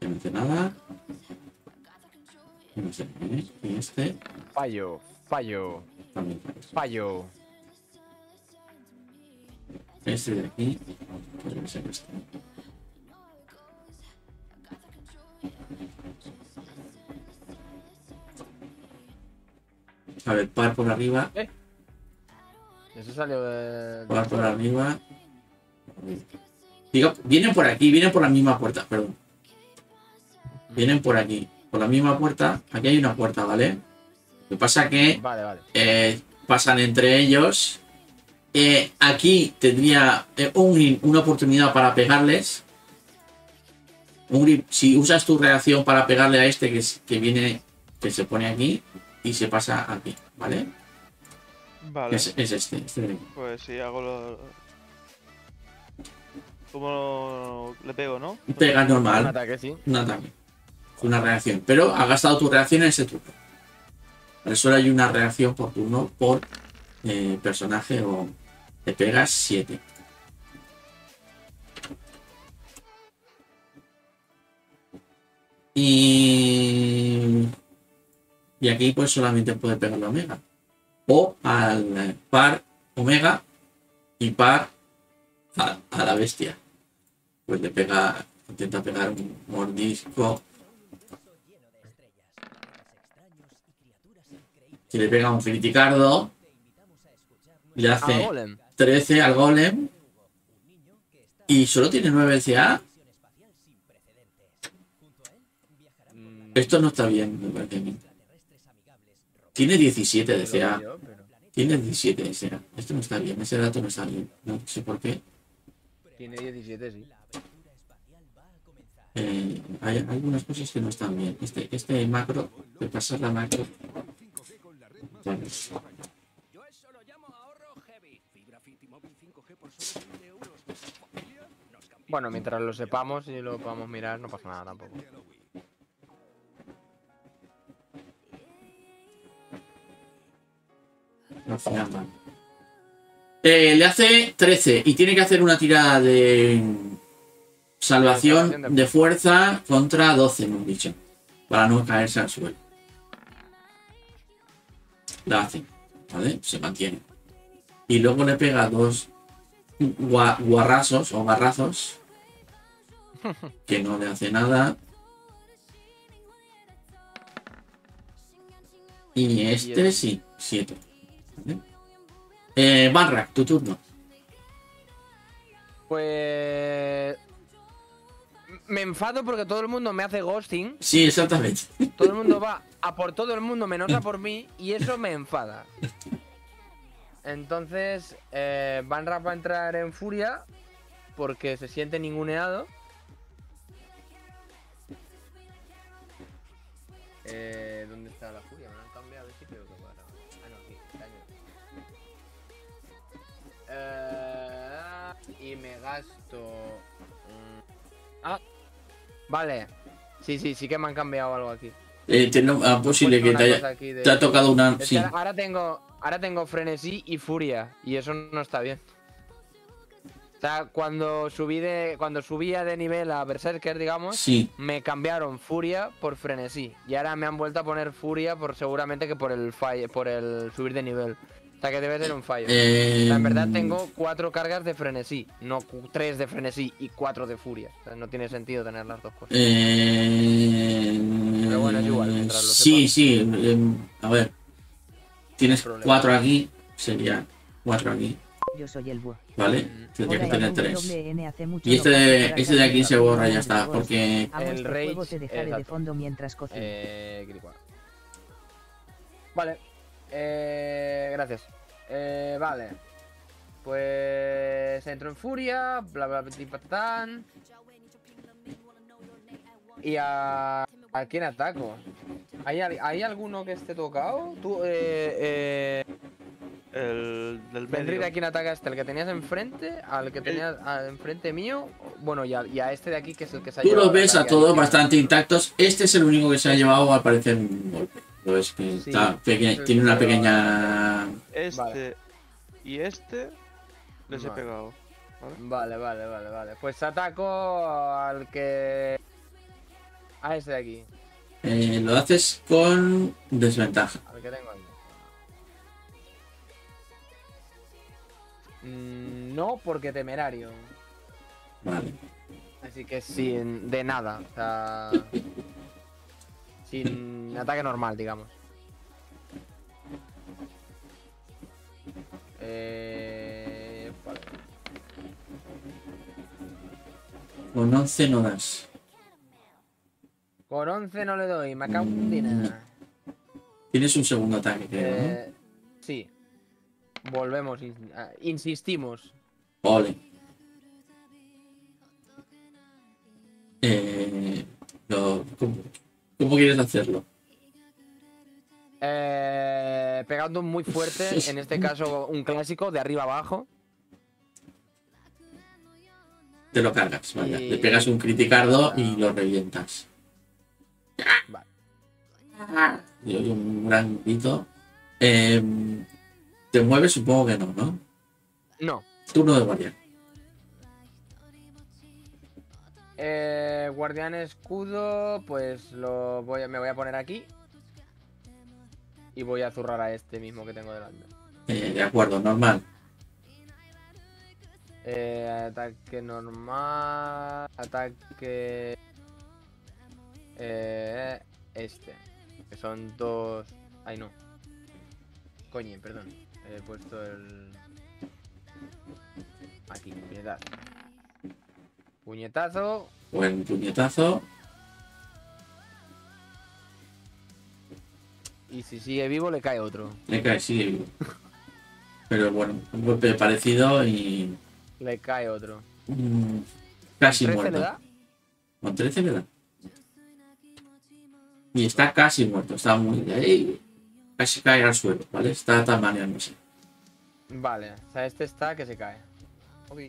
No hace nada. Y no sé, ¿eh? Y este Fallo. Fallo. también. Fallo. Este de aquí. Debe ser este. A ver, par por arriba. Eso salió de... Par por arriba. Digo, vienen por aquí, vienen por la misma puerta, perdón. Vienen por aquí, por la misma puerta. Aquí hay una puerta, ¿vale? Lo que pasa que Vale, vale. eh, pasan entre ellos. Eh, aquí tendría eh, Ungrim una oportunidad para pegarles. Ungrim, si usas tu reacción para pegarle a este que, que viene, que se pone aquí y se pasa aquí, ¿vale? Vale. Es, es este, este de aquí. Pues sí, hago lo. ¿Cómo le pego, no? Pega Un normal, ataque, sí. un ataque. Una reacción. Pero ha gastado tu reacción en ese turno. Vale, Solo hay una reacción por turno por eh, personaje o te pegas 7. Y, y aquí pues solamente puede pegar la omega. O al eh, par omega y par a, a la bestia. Pues le pega, intenta pegar un mordisco. Que le pega un criticardo. Le hace golem. 13 al golem. Y solo tiene 9 CA. Esto no está bien, me parece a mí. Tiene 17 de CA. Tiene 17 de CA. Esto no está bien, ese dato no está bien. No sé por qué. Tiene 17, sí. Eh, hay algunas cosas que no están bien. Este, este macro, de pasar la macro. Bueno, Bueno, mientras lo sepamos y lo podamos mirar, no pasa nada tampoco. al final, vale. Eh, le hace 13 y tiene que hacer una tirada de salvación de fuerza contra 12, hemos dicho. Para no caerse al suelo. La hace, ¿vale? Se mantiene. Y luego le pega dos gua- guarrazos o barrazos que no le hace nada. Y este sí, 7. Eh, Barrak, tu turno. Pues. Me enfado porque todo el mundo me hace ghosting. Sí, exactamente. Todo el mundo va a por todo el mundo menos a por mí. Y eso me enfada. Entonces, eh, Van Rap va a entrar en furia. Porque se siente ninguneado. Eh, ¿Dónde está la furia? Me han cambiado de sitio. que para- Ah, no, aquí, caño. Eh, y me gasto. mm, Ah, vale. Sí, sí, sí que me han cambiado algo aquí. Eh, te- no- ah, posible que te haya. de- Te ha tocado una. Es Sí. que ahora- tengo, ahora tengo frenesí y furia y eso no está bien. O sea, cuando subí de, cuando subía de nivel a Berserker, digamos, Sí. me cambiaron furia por frenesí y ahora me han vuelto a poner furia por seguramente que por el fall- por el subir de nivel. O sea, que debe ser un fallo. O Eh, sea, en verdad tengo cuatro cargas de frenesí, no tres de frenesí y cuatro de furia. O sea, no tiene sentido tener las dos cosas. Eh, Pero bueno, es igual, mientras lo Sí, sepas. sí. em, a ver. Tienes problema. cuatro aquí. Sería cuatro aquí. Yo soy el búho. ¿Vale? Mm. Tendría que tener tres. Y este no este de aquí se borra, ya está. Porque. El juego, te dejaré de fondo mientras cocino. Eh. Vale. Eh, gracias. Eh, vale. Pues entro en furia, bla bla bla patatán. Y a. ¿A quién ataco? ¿Hay, al- ¿Hay alguno que esté tocado? Tú, eh, eh. El del medio. ¿a quién ataca este? ¿El que tenías enfrente? ¿Al que tenías enfrente mío? Bueno, y a, y a este de aquí que es el que se ha Tú llevado los ves a todos bastante intactos. Este es el único que se ha llevado al parecer un golpe. Lo ves que Sí, está peque- es el tiene una pequeña. Este Vale. y este les he Vale. pegado. Vale, vale, vale, vale. Pues ataco al que. A este de aquí, eh, lo haces con desventaja. al que tengo ahí. Mm, no, porque temerario. Vale. Así que sin. de nada. O sea. sin ataque normal, digamos. Eh. Vale. Con 11 no das. Con 11 no le doy, me cago en nada. Tienes un segundo ataque, creo, ¿no? Eh, sí. Volvemos, ah, insistimos. Ole. Eh, lo- ¿cómo, cómo quieres hacerlo? Eh, pegando muy fuerte, en este caso un clásico de arriba abajo. Te lo cargas, vaya. Y- Le pegas un criticardo y lo revientas. Vale. Y oye un gran grito. Em, ¿Te mueves? Supongo que no, ¿no? No. Turno de guardián. Eh, guardián escudo, pues lo voy a, me voy a poner aquí. Y voy a zurrar a este mismo que tengo delante. Eh, de acuerdo, normal. Eh, ataque normal. Ataque. Eh, este. Que son dos. Ay, no. Coño, perdón. He puesto el. Aquí, puñetazo. Puñetazo. Buen puñetazo. Y si sigue vivo, le cae otro. Le cae, sigue vivo. Pero bueno, un golpe parecido y. Le cae otro. mm, casi 13 muerto. le da. Con 13 le da. Y está casi muerto. Está muy. ahí, casi cae al suelo, ¿vale? Está tambaleándose. Vale, o sea, este está que se cae. Ok.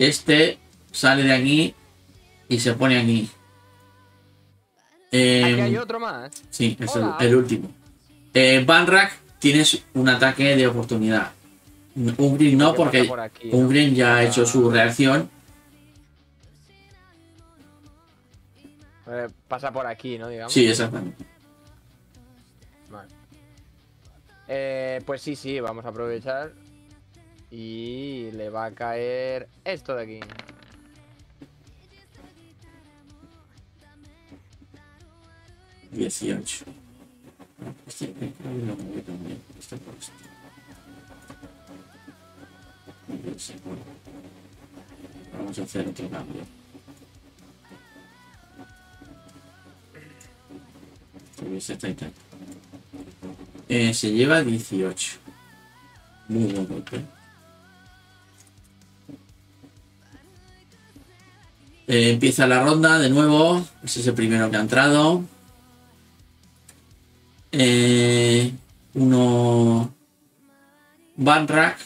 Este sale de aquí y se pone aquí. Aquí Em, hay otro más. Sí, es el último. Eh, Banrak tienes un ataque de oportunidad. Un Green no, porque por aquí, un. Green ya ha hecho su reacción. Eh, pasa por aquí, ¿no? Digamos. Sí, exactamente. Vale. Eh, pues sí, sí, vamos a aprovechar. Y le va a caer esto de aquí. Dieciocho. Este lo moví también. Este sé, bueno. Vamos a hacer otro cambio. Eh, se lleva 18. Muy buen golpe. Eh, empieza la ronda de nuevo. Ese es el primero que ha entrado. Eh, uno. Banrak.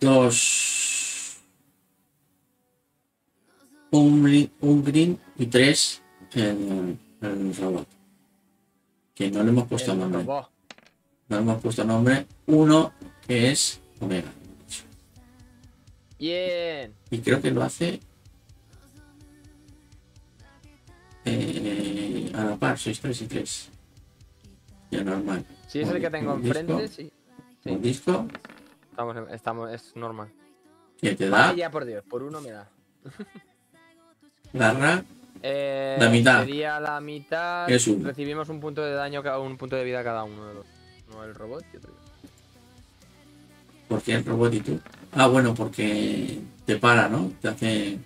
Dos. Un, un green y tres. El, el robot. Que no le hemos puesto El nombre. robot. No le hemos puesto nombre. Uno que es Omega. Bien. Y creo que lo hace. Eh, a la par, sois 3 y 3. Ya normal. Si es el que tengo enfrente, sí. Un disco Estamos, estamos, es normal. que te da, Vaya por Dios, por uno me da. garra, Eh, La mitad. Sería la mitad. Es uno. Recibimos un punto de daño, un punto de vida cada uno de los. Uno el robot y otro yo. porque el robot y tú. Ah, bueno, porque te para, ¿no? Te hace.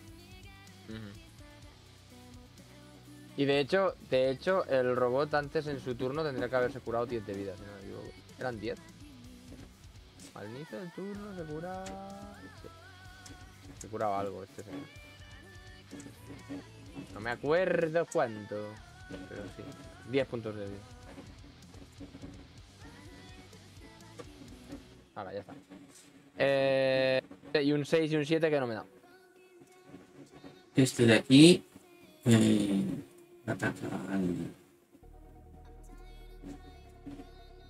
Y de hecho, de hecho, el robot antes en su turno tendría que haberse curado 10 de vida, si no me equivoco. ¿Eran 10? Al inicio del turno se curaba. sí. Se curaba algo este señor. No me acuerdo cuánto. Pero sí. 10 puntos de vida. Ahora, ya está. Eh, y un 6 y un 7 que no me da. Este de aquí. Eh, al,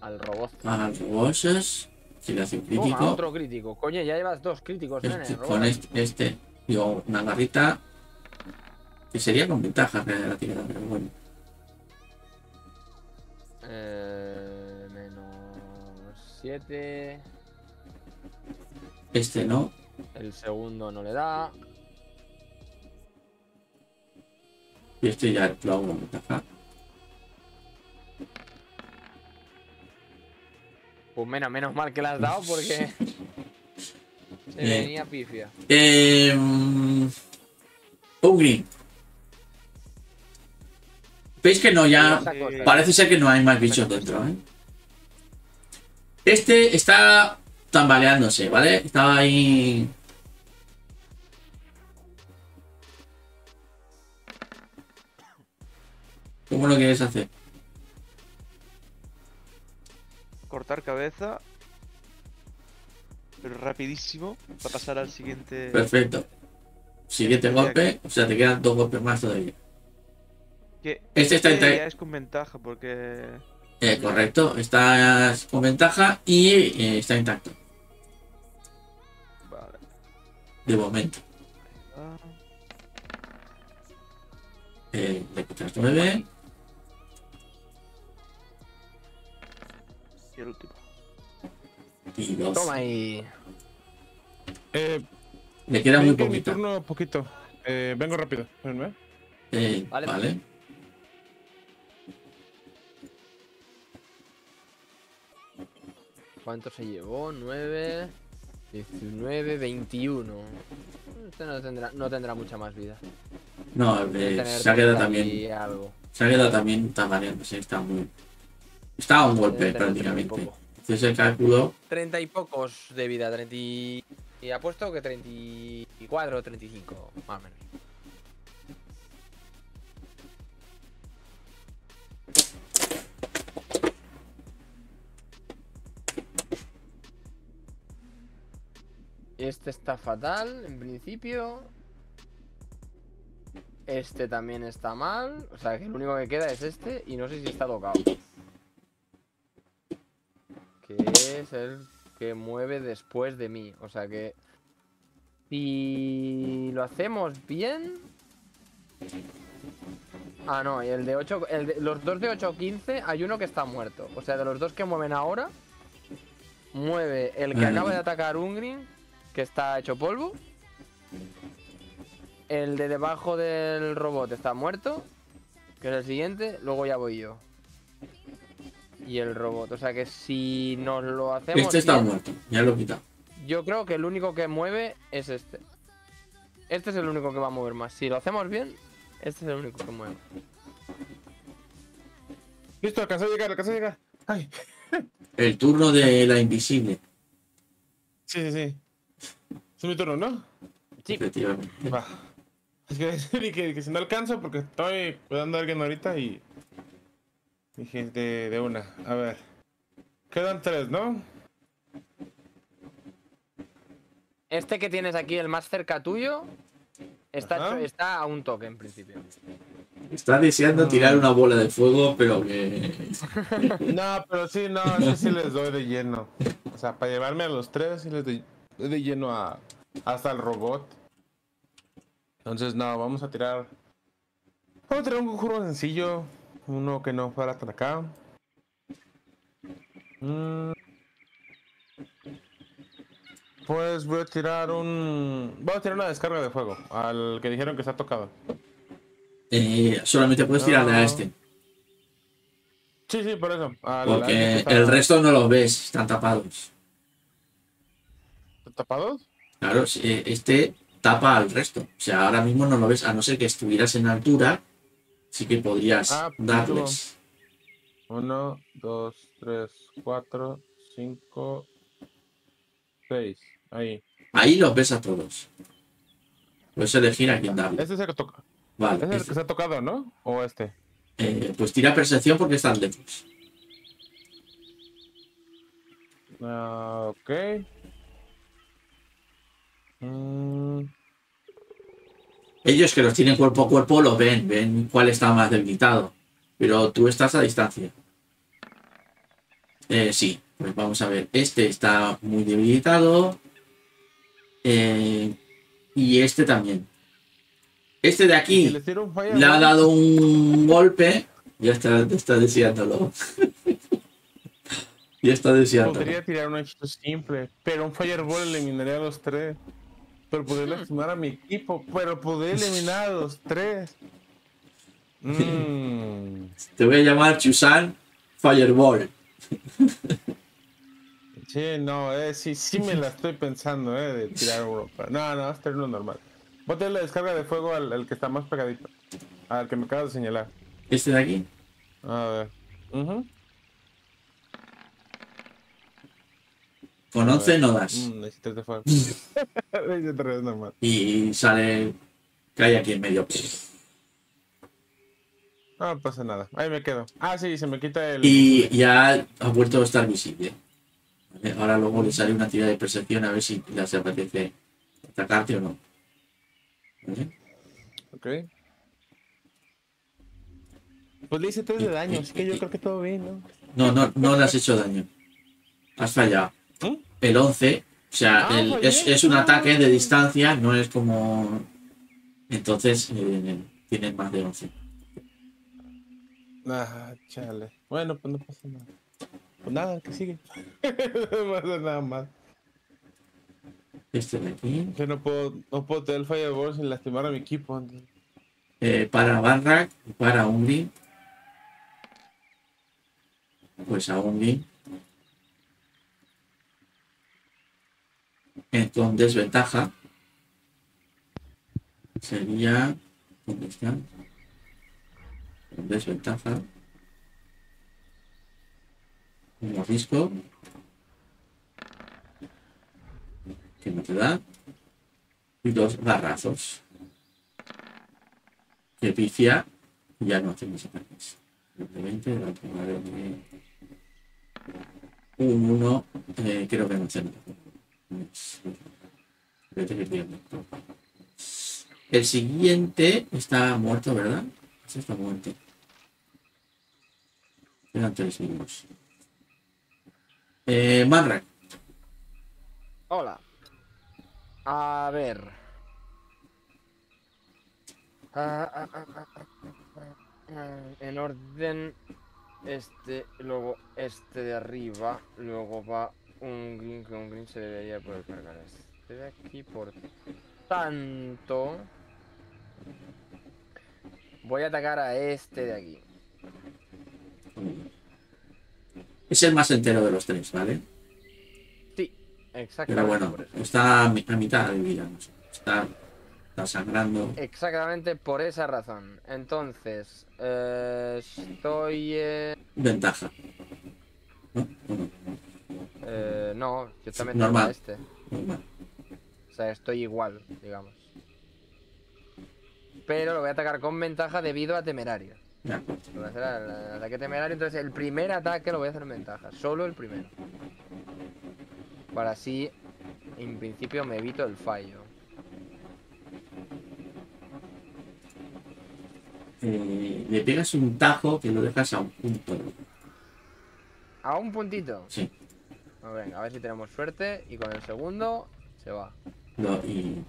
Al robot. al roboses. Que le hace un Toma, crítico. otro crítico. Coño, ya llevas dos críticos, nene. Este- robot. con este, este. Digo, una garrita. Que sería con ventaja la tirada, pero bueno. Eh, menos 7. Este no. El segundo no le da. Este lo hago con ventaja. Pues menos, menos mal que le has dado porque. se Eh. venía pifia. Eh. ¿Veis que no ya? Parece ser que no hay más bichos dentro, ¿eh? Este está tambaleándose, ¿vale? Estaba ahí. ¿Cómo lo quieres hacer? Cortar cabeza. Pero rapidísimo. Para pasar al siguiente. Perfecto. Siguiente golpe, o sea, te quedan dos golpes más todavía. Que Este está este ya es con ventaja porque. Eh, correcto, está con ventaja y eh, está intacto, Vale. de momento. Eh, le quitas 9, y el último. y 2. Toma ahí. Eh, Le queda muy que mi poquito. turno poquito. Eh, vengo rápido. Eh, Vale. vale. ¿Cuánto se llevó? 9, 19, 21. Este no tendrá, no tendrá mucha más vida. No, eh, se ha quedado 30 también. algo. Se ha quedado también tambaleándose, está muy. Está a un golpe Debe tener 30 y prácticamente. Haces el cálculo. 30 y pocos de vida, 30 y... y apuesto que 34 o 35, más o menos. Este está fatal, en principio. Este también está mal. O sea que el único que queda es este. Y no sé si está tocado. Que es el que mueve después de mí. O sea que. Si lo hacemos bien. Ah, no, y el de 8. El de- los dos de 8-15 hay uno que está muerto. O sea, de los dos que mueven ahora. Mueve el que acaba de atacar Ungrin, que está hecho polvo. El de debajo del robot está muerto, que es el siguiente. Luego ya voy yo. Y el robot. O sea que si nos lo hacemos. Este está bien, muerto, ya lo he quitado. Yo creo que el único que mueve es este. Este es el único que va a mover más. Si lo hacemos bien, este es el único que mueve. Listo, alcanzó a llegar, alcanzó a llegar. Ay, El turno de la invisible. sí, sí, sí. Es mi turno, ¿no? Sí. Efectivamente. Va. Es que, que, que si no alcanzo porque estoy cuidando a alguien ahorita y. Dije de, de una. A ver. Quedan tres, ¿no? Este que tienes aquí, el más cerca tuyo, está, hecho- está a un toque en principio. Está deseando tirar una bola de fuego, pero que. No, pero sí, no, ese sí les doy de lleno. O sea, para llevarme a los tres, sí les doy doy de lleno a, hasta el robot. Entonces, no, vamos a tirar. Vamos a tirar un conjuro sencillo. Uno que no fuera tan acá. Mm. Pues voy a tirar un. Voy a tirar una descarga de fuego al que dijeron que está tocado. eh, solamente puedes tirarle a No. este. Sí, sí, por eso. al- Porque está- el resto no los ves, están tapados. ¿Tapados? Claro, este tapa al resto. O sea, ahora mismo no lo ves, a no ser que estuvieras en altura, sí que podrías Ah, pues, darles. Uno, dos, tres, cuatro, cinco, seis. Ahí. Ahí los ves a todos. Puedes elegir a quién darle. Este es el que toca. Vale, Este es el este- que se ha tocado, ¿no? ¿O este? eh, pues tira percepción porque están lejos. Ah, ok. Mm, Ellos que los tienen cuerpo a cuerpo lo ven, ven cuál está más debilitado. Pero tú estás a distancia. Eh, sí, pues vamos a ver. Este está muy debilitado. Eh, y este también. Este de aquí le ha dado un golpe. Ya está, está deseándolo. ya está deseándolo. Podría tirar un hechizo simple, pero un fireball eliminaría a los tres. Pero podría lastimar a mi equipo, pero podría eliminar a los tres. Mm, Te voy a llamar Chusan Fireball. sí, no, eh, sí, sí me la estoy pensando, eh, de tirar uno. pero- No, no, es uno normal. Voy a la descarga de fuego al, al que está más pegadito. Al que me acabas de señalar. Este de aquí. A ver. Ujú. Con 11 no das. Mm, necesitas de normal. Y sale. Cae aquí en medio. No pasa nada. Ahí me quedo. Ah, sí, se me quita el. Y ya ha vuelto a estar visible. Vale, Ahora luego le sale una tira de percepción a ver si ya se apetece atacarte o no. ¿Vale? Ok. Pues le hice 3 de daño, así que yo creo que todo bien, ¿no? No, no, no le has hecho daño. Has fallado. ¿Mm? El 11, o sea, Ah, el- fallé. es, es un ataque de distancia, no es como. Entonces, eh, tienes más de 11. Ah, chale. Bueno, pues no pasa nada. Pues nada, que sigue. no pasa nada más. Este de aquí. Yo no puedo, no puedo tener el Fireball sin lastimar a mi equipo. Eh, para Barrak, para Ungri. Pues a Ungri. Con desventaja. Sería. ¿Dónde está? Con desventaja. Un mordisco. Que no te da. Y dos garrazos que pifia y ya no hacemos ataques. De 20, la de un 1, eh, creo que no hace nada. El siguiente está muerto, ¿verdad? Ese está muerto. Quedan tres vivos. Eh, Manrak. Hola. A ver. Ah, ah, ah, ah, ah, ah, En orden. Este, luego este de arriba. Luego va un green que un green se debería poder cargar. Este de aquí, por tanto. Voy a atacar a este de aquí. Es el más entero de los tres, ¿vale? Sí, Pero exactamente. bueno, por eso. está a, mi- a mitad de vida. no sé. Está, está sangrando. Exactamente por esa razón. Entonces, eh, estoy. eh, Ventaja. ¿No? ¿O no? Eh, no, yo también Normal. tengo a este. Normal. O sea, estoy igual, digamos. Pero lo voy a atacar con ventaja debido a temerario. Lo voy a hacer al, al ataque temerario, entonces el primer ataque lo voy a hacer en ventaja. Solo el primero. Para así, en principio, me evito el fallo. Eh, le pegas un tajo que lo dejas a un punto. A un puntito. Sí. Pues venga, a ver si tenemos suerte. Y con el segundo, se va. Lo- y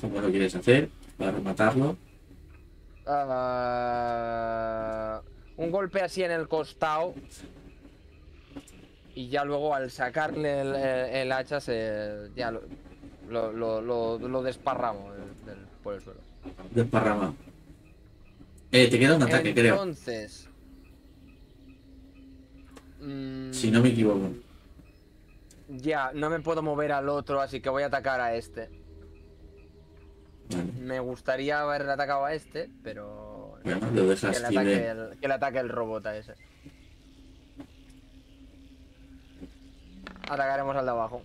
cómo lo quieres hacer para rematarlo. Ah, un golpe así en el costado. Y ya luego al sacarle el, el- el hacha se. ya lo, lo, lo, lo- lo desparramo del- del- por el suelo. Desparramado. Eh, te queda un ataque, creo. Entonces. mm, Si no me equivoco. Ya, no me puedo mover al otro, así que voy a atacar a este. Vale. Me gustaría haber atacado a este, pero. Bueno, lo Que dejas le, ataque el, que le ataque el robot a ese. Atacaremos al de abajo.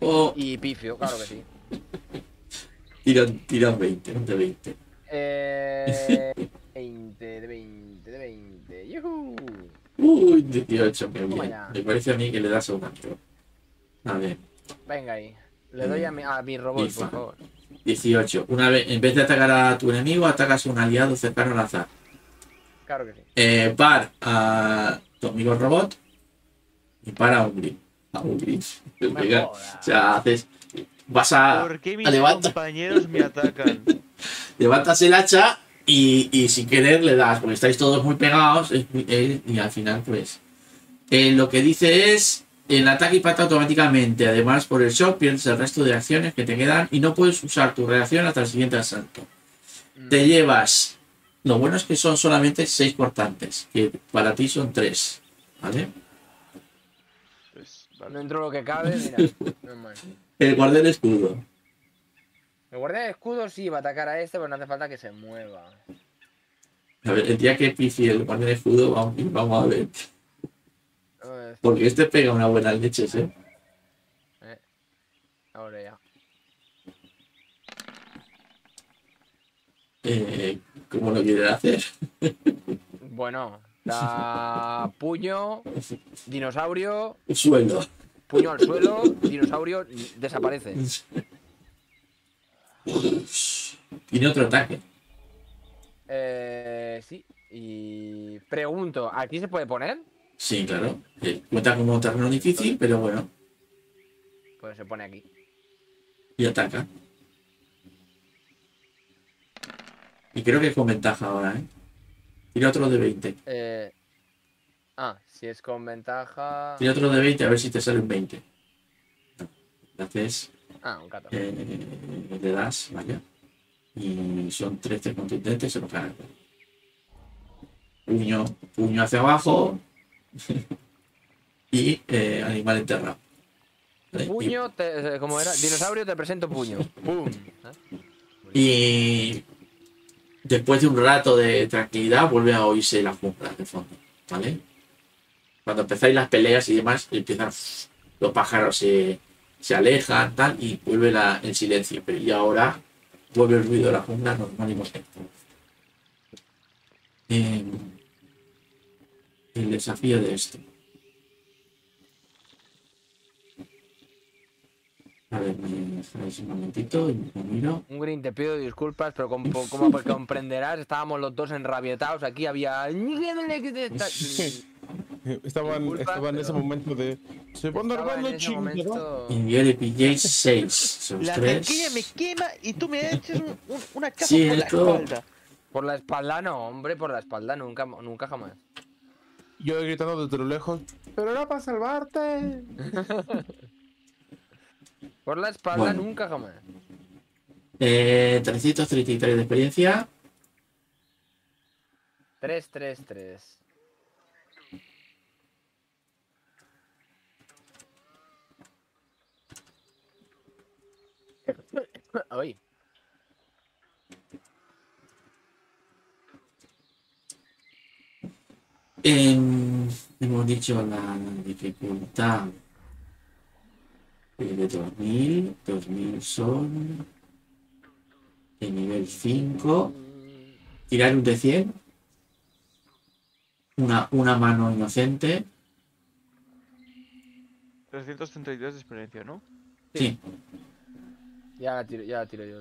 O Y pifio, claro que sí. tira, tira un 20, un de 20. Eh, 20, de 20, de 20. ¡Yujú! Uy, 18, Toma bien. ya. Me parece a mí que le das a un alto. A ver, Venga ahí. Le doy a mi, a mi robot, por favor. 18. Una vez, en vez de atacar a tu enemigo, atacas a un aliado cercano al azar. Claro que sí. Eh, par a tu amigo robot y para a un gris. A un jodas. O sea, haces. Vas a. ¿Por qué mis a levanta- compañeros me atacan? levantas el hacha y, y sin querer le das, porque estáis todos muy pegados eh, y al final pues eh, lo que dice es el ataque impacta automáticamente, además por el shock pierdes el resto de acciones que te quedan y no puedes usar tu reacción hasta el siguiente asalto. Mm, Te llevas, lo bueno es que son solamente 6 cortantes, que para ti son 3, ¿vale? Pues, vale. Dentro de lo que cabe, mira. no. El guardián escudo. El guardia de escudo sí va a atacar a este, pero no hace falta que se mueva. A ver, el día que picie el guardián escudo, vamos, vamos a ver. Porque este pega una buena leche, ¿eh? Ahora ya. eh ¿Cómo lo quieren hacer? Bueno, da puño, dinosaurio, Suelo. puño al suelo, dinosaurio desaparece. Tiene otro ataque. Eh, sí. Y pregunto, ¿aquí se puede poner? Sí, claro. Eh, Cuenta como terreno difícil, pero bueno. Pues se pone aquí. Y ataca. Y creo que es con ventaja ahora, ¿eh? Tira otro de 20. Eh, ah, si es con ventaja. Tira otro de 20 a ver si te sale un 20. Le haces, Ah, un 14. eh, le das, vaya. Y son 13 contundentes, se lo carga. Puño, puño hacia abajo. y eh, animal enterrado. ¿Vale? Y- Puño, te, eh, ¿cómo era? Dinosaurio, te presento puño. ¡Pum! ¿Eh? Y después de un rato de tranquilidad vuelve a oírse la jungla de fondo, ¿vale? Cuando empezáis las peleas y demás, empiezan los pájaros se, se alejan tal y vuelve la- el silencio. Pero y ahora vuelve el ruido de la jungla normal y correcto. Eh, el desafío de esto. A ver, me dejáis un momentito y me miro. Un green, te pido disculpas, pero como, como comprenderás, estábamos los dos enrabietados. Aquí había. Estaban, Disculpa, estaban en ese momento de. Se van armando momento- Y yo le pillé 6. Son La 3. cerquilla me quema y tú me echas un- un- una chapa por la espalda. Por la espalda no, hombre, por la espalda nunca, nunca jamás. Yo gritando desde lo lejos. Pero era para salvarte. Por la espalda Bueno. nunca jamás. Eh, 333 de experiencia. 3, 3, 3. Ay, Em, hemos dicho la dificultad eh, de 2000. 2000 son de nivel 5. Tirar un de 100. Una, una mano inocente. 332 de experiencia, ¿no? Sí. ya la tiro, ya la tiro yo.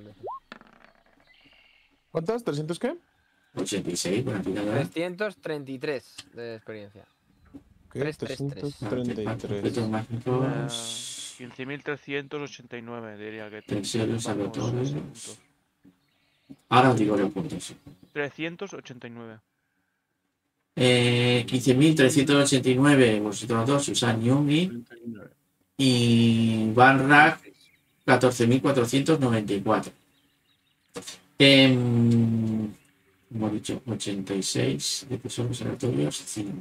¿Cuántas? ¿300 qué? 86, buena tirada. 333 de experiencia. ¿Qué? Tres, tres, tres. Objetos 333. mágicos. 15.389 diría que. Ahora os digo los puntos. 389. Eh, 15.389, vosotros dos, Susan Yungi. Y Van Rack, 14.494. Em, hemos dicho 86 de tesoros aleatorios, 5.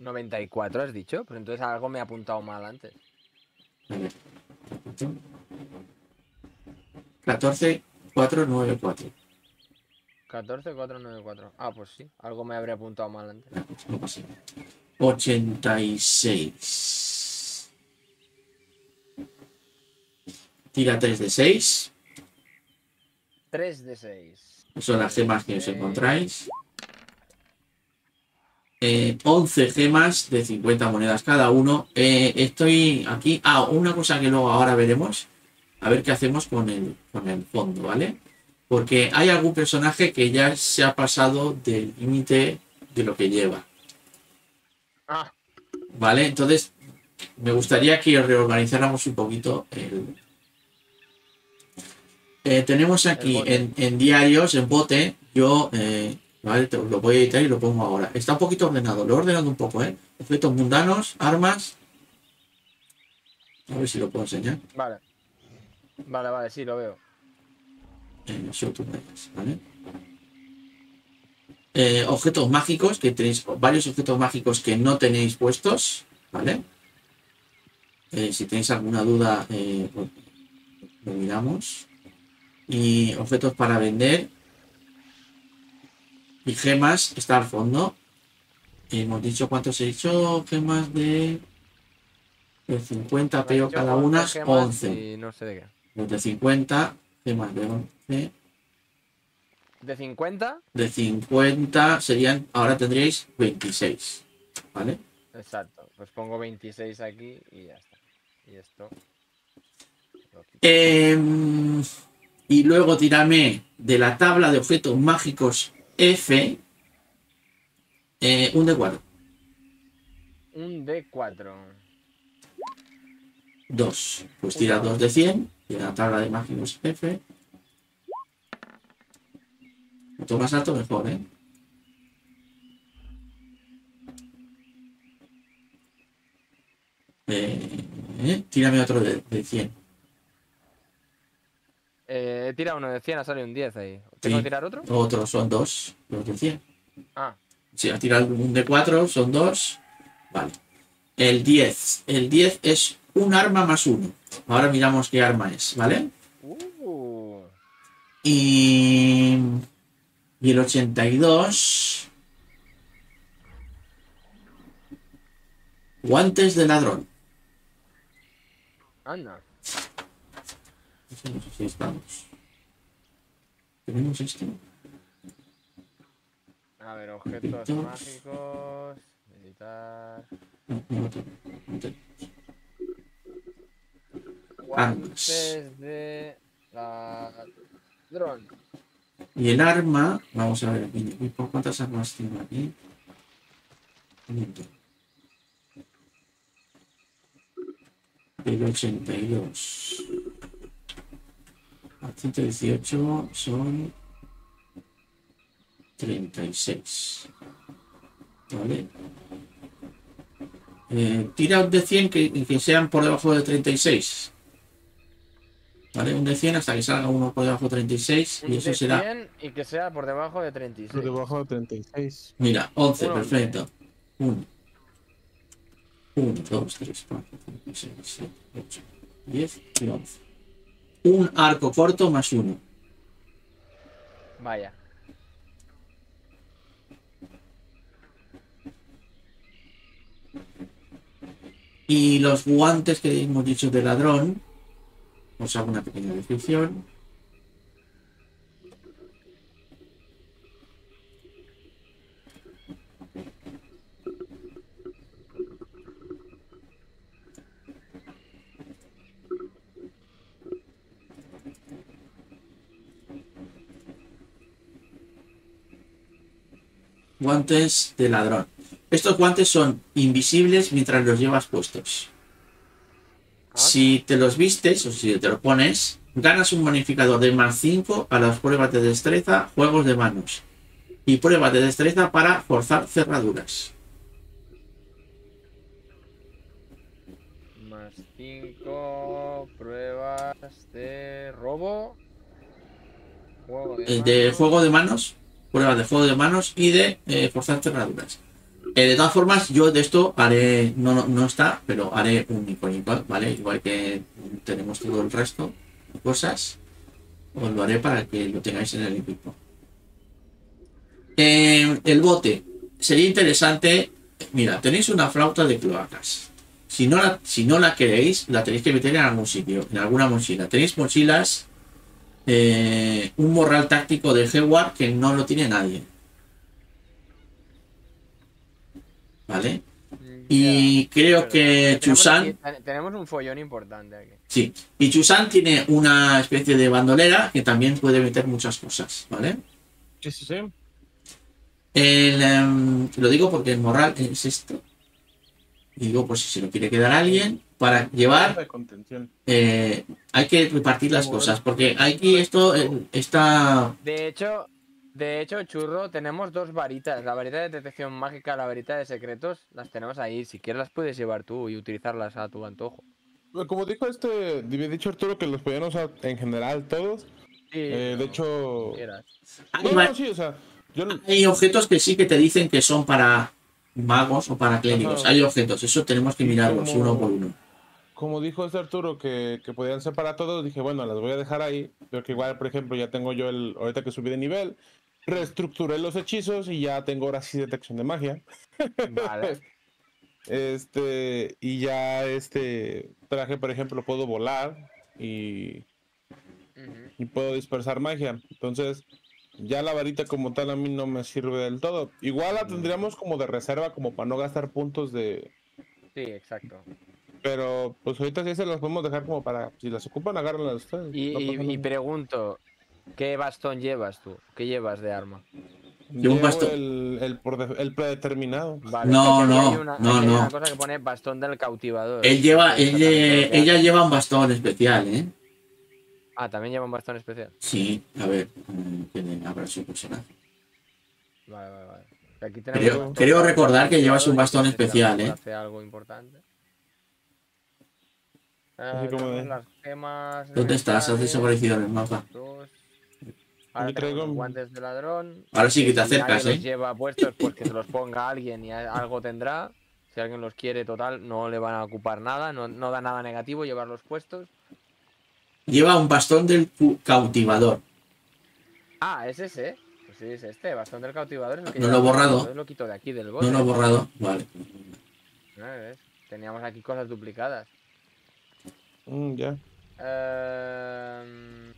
94 has dicho, pero entonces algo me ha apuntado mal antes. A ver. 14, 4, 9, 4. 14, 4, 9, 4. Ah, pues sí, algo me habría apuntado mal antes. No pasa nada. 86. Tira 3 de 6. 3 de 6. Son las gemas que os encontráis. Eh, 11 gemas de 50 monedas cada uno. Eh, estoy aquí. Ah, una cosa que luego ahora veremos. A ver qué hacemos con el, con el fondo, ¿vale? Porque hay algún personaje que ya se ha pasado del límite de lo que lleva. Ah, ¿Vale? Entonces, me gustaría que reorganizáramos un poquito el... Eh, tenemos aquí en, en diarios, en bote, yo eh, ¿vale? Te- lo voy a editar y lo pongo ahora. Está un poquito ordenado, lo he ordenado un poco, ¿eh? Objetos mundanos, armas. A ver si lo puedo enseñar. vale. Vale, vale, sí, lo veo. en to Players, ¿vale? Eh, objetos mágicos, que tenéis varios objetos mágicos que no tenéis puestos, ¿vale? Eh, si tenéis alguna duda, eh, lo- lo miramos. Y objetos para vender. Y gemas, está al fondo. Hemos dicho cuántos he dicho, gemas de, de 50 Me has peo cada 11 una, gemas 11. Y no sé de qué. Los de 50, gemas de 11. De 50, De 50 serían, ahora tendríais 26. ¿Vale? exacto. Pues pongo 26 aquí y ya está. Y esto. Em, y luego tirame de la tabla de objetos mágicos F eh, un de 4. Un D4. 2. Pues tira 2 de 100 de la tabla de mágicos F. Cuanto más alto, mejor, ¿eh? Eh, eh, tírame otro de, de 100. Eh, he tirado uno de 100, ha salido un 10 ahí. ¿Tengo Sí. que tirar otro? Otros son dos, los de 100. Ah, Si ha tirado un de 4, son dos. Vale. El 10. El 10 es un arma más uno. Ahora miramos qué arma es, ¿vale? uh, Y, y el 82. Guantes de ladrón. anda. ¿Tenemos esto? A ver, objetos mágicos. Militar. Guantes de ladrón. Y el arma, vamos a ver en equipo, ¿cuántas armas tengo aquí? El 82. A 118 son 36. ¿Vale? Eh, tira un de 100 que, que sean por debajo de 36. ¿Vale? Un de 100 hasta que salga uno por debajo de 36 y Un eso de será 100 y que sea por debajo de Por 36. debajo de 36. Mira, 11, Un once. perfecto. 1, 1, 2, 3, 4, 5, 6, 7, 8, 10 y 11. Un arco corto más uno. Vaya. Y los guantes que hemos dicho de ladrón, os hago una pequeña descripción. Guantes de ladrón. Estos guantes son invisibles mientras los llevas puestos. Si te los vistes o si te los pones, ganas un bonificador de más 5 a las pruebas de destreza, juegos de manos. Y pruebas de destreza para forzar cerraduras. Más 5 pruebas de robo. Juego de, Eh, De juego de manos, pruebas de juego de manos y de eh, forzar cerraduras. Eh, de todas formas, yo de esto haré, no, no, no está, pero haré un icónico, ¿vale? Igual que tenemos todo el resto de cosas, os lo haré para que lo tengáis en el equipo. Eh, el bote. Sería interesante. Mira, tenéis una flauta de cloacas. Si no, la, si no la queréis, la tenéis que meter en algún sitio, en alguna mochila. Tenéis mochilas. Eh, un morral táctico de Heward que no lo tiene nadie. ¿Vale? Y creo Pero que Chusan. tenemos un follón importante aquí. Sí. Y Chusan tiene una especie de bandolera que también puede meter muchas cosas, ¿vale? Sí, sí, sí. El, em, lo digo porque el morral es esto. Digo, pues si se lo quiere quedar alguien, para llevar, eh, hay que repartir las cosas. Porque aquí esto eh, está. De hecho, de hecho, churro, tenemos dos varitas. La varita de detección mágica, la varita de secretos, las tenemos ahí. Si quieres las puedes llevar tú y utilizarlas a tu antojo. Como dijo este, había dicho Arturo que los podían usar en general todos. Sí, Eh, de hecho. Hay, no, no, sí, o sea, yo hay objetos que sí que te dicen que son para magos o para clérigos. Hay objetos, eso tenemos que mirarlos Como- uno por uno. Como dijo este Arturo que, que podían ser para todos, dije, bueno, las voy a dejar ahí. Porque igual, por ejemplo, ya tengo yo el, ahorita que subí de nivel, reestructuré los hechizos y ya tengo ahora sí detección de magia. Vale. Este, y ya este traje, por ejemplo, puedo volar y, y puedo dispersar magia. Entonces, ya la varita como tal a mí no me sirve del todo. Igual la tendríamos como de reserva, como para no gastar puntos de... Sí, exacto. Pero pues ahorita sí se las podemos dejar como para, si las ocupan, agárrenlas ustedes. Y, no y- pregunto, ¿qué bastón llevas tú? ¿Qué llevas de arma? Llevo un bastón. El, el, por de- el predeterminado. Vale, No, no, hay una, no, hay no. una cosa que pone bastón del cautivador. Él lleva, él que ella lleva un bastón especial, ¿eh? Ah, también lleva un bastón especial. Sí, a ver, que le abra su personaje. Vale, vale, vale. Aquí tenemos Creo- recordar que llevas un bastón especial, ¿eh? Hace algo importante. Así Eh, como tenemos de- las gemas ¿Dónde estás? Has desaparecido en el mapa. dos. Ahora tenemos traigo- los guantes de ladrón. Ahora sí que te acercas, los ¿eh? lleva puestos, pues que se los ponga alguien y algo tendrá. Si alguien los quiere, total, no le van a ocupar nada, no, no da nada negativo llevarlos puestos. Lleva un bastón del cautivador. Ah, es ese. Pues sí, es este, bastón del cautivador. Es el que No lo he borrado. Lo quito de aquí del bote. No lo he borrado. Vale. Ah, ¿ves? Teníamos aquí cosas duplicadas. Mm, ya. Ehm,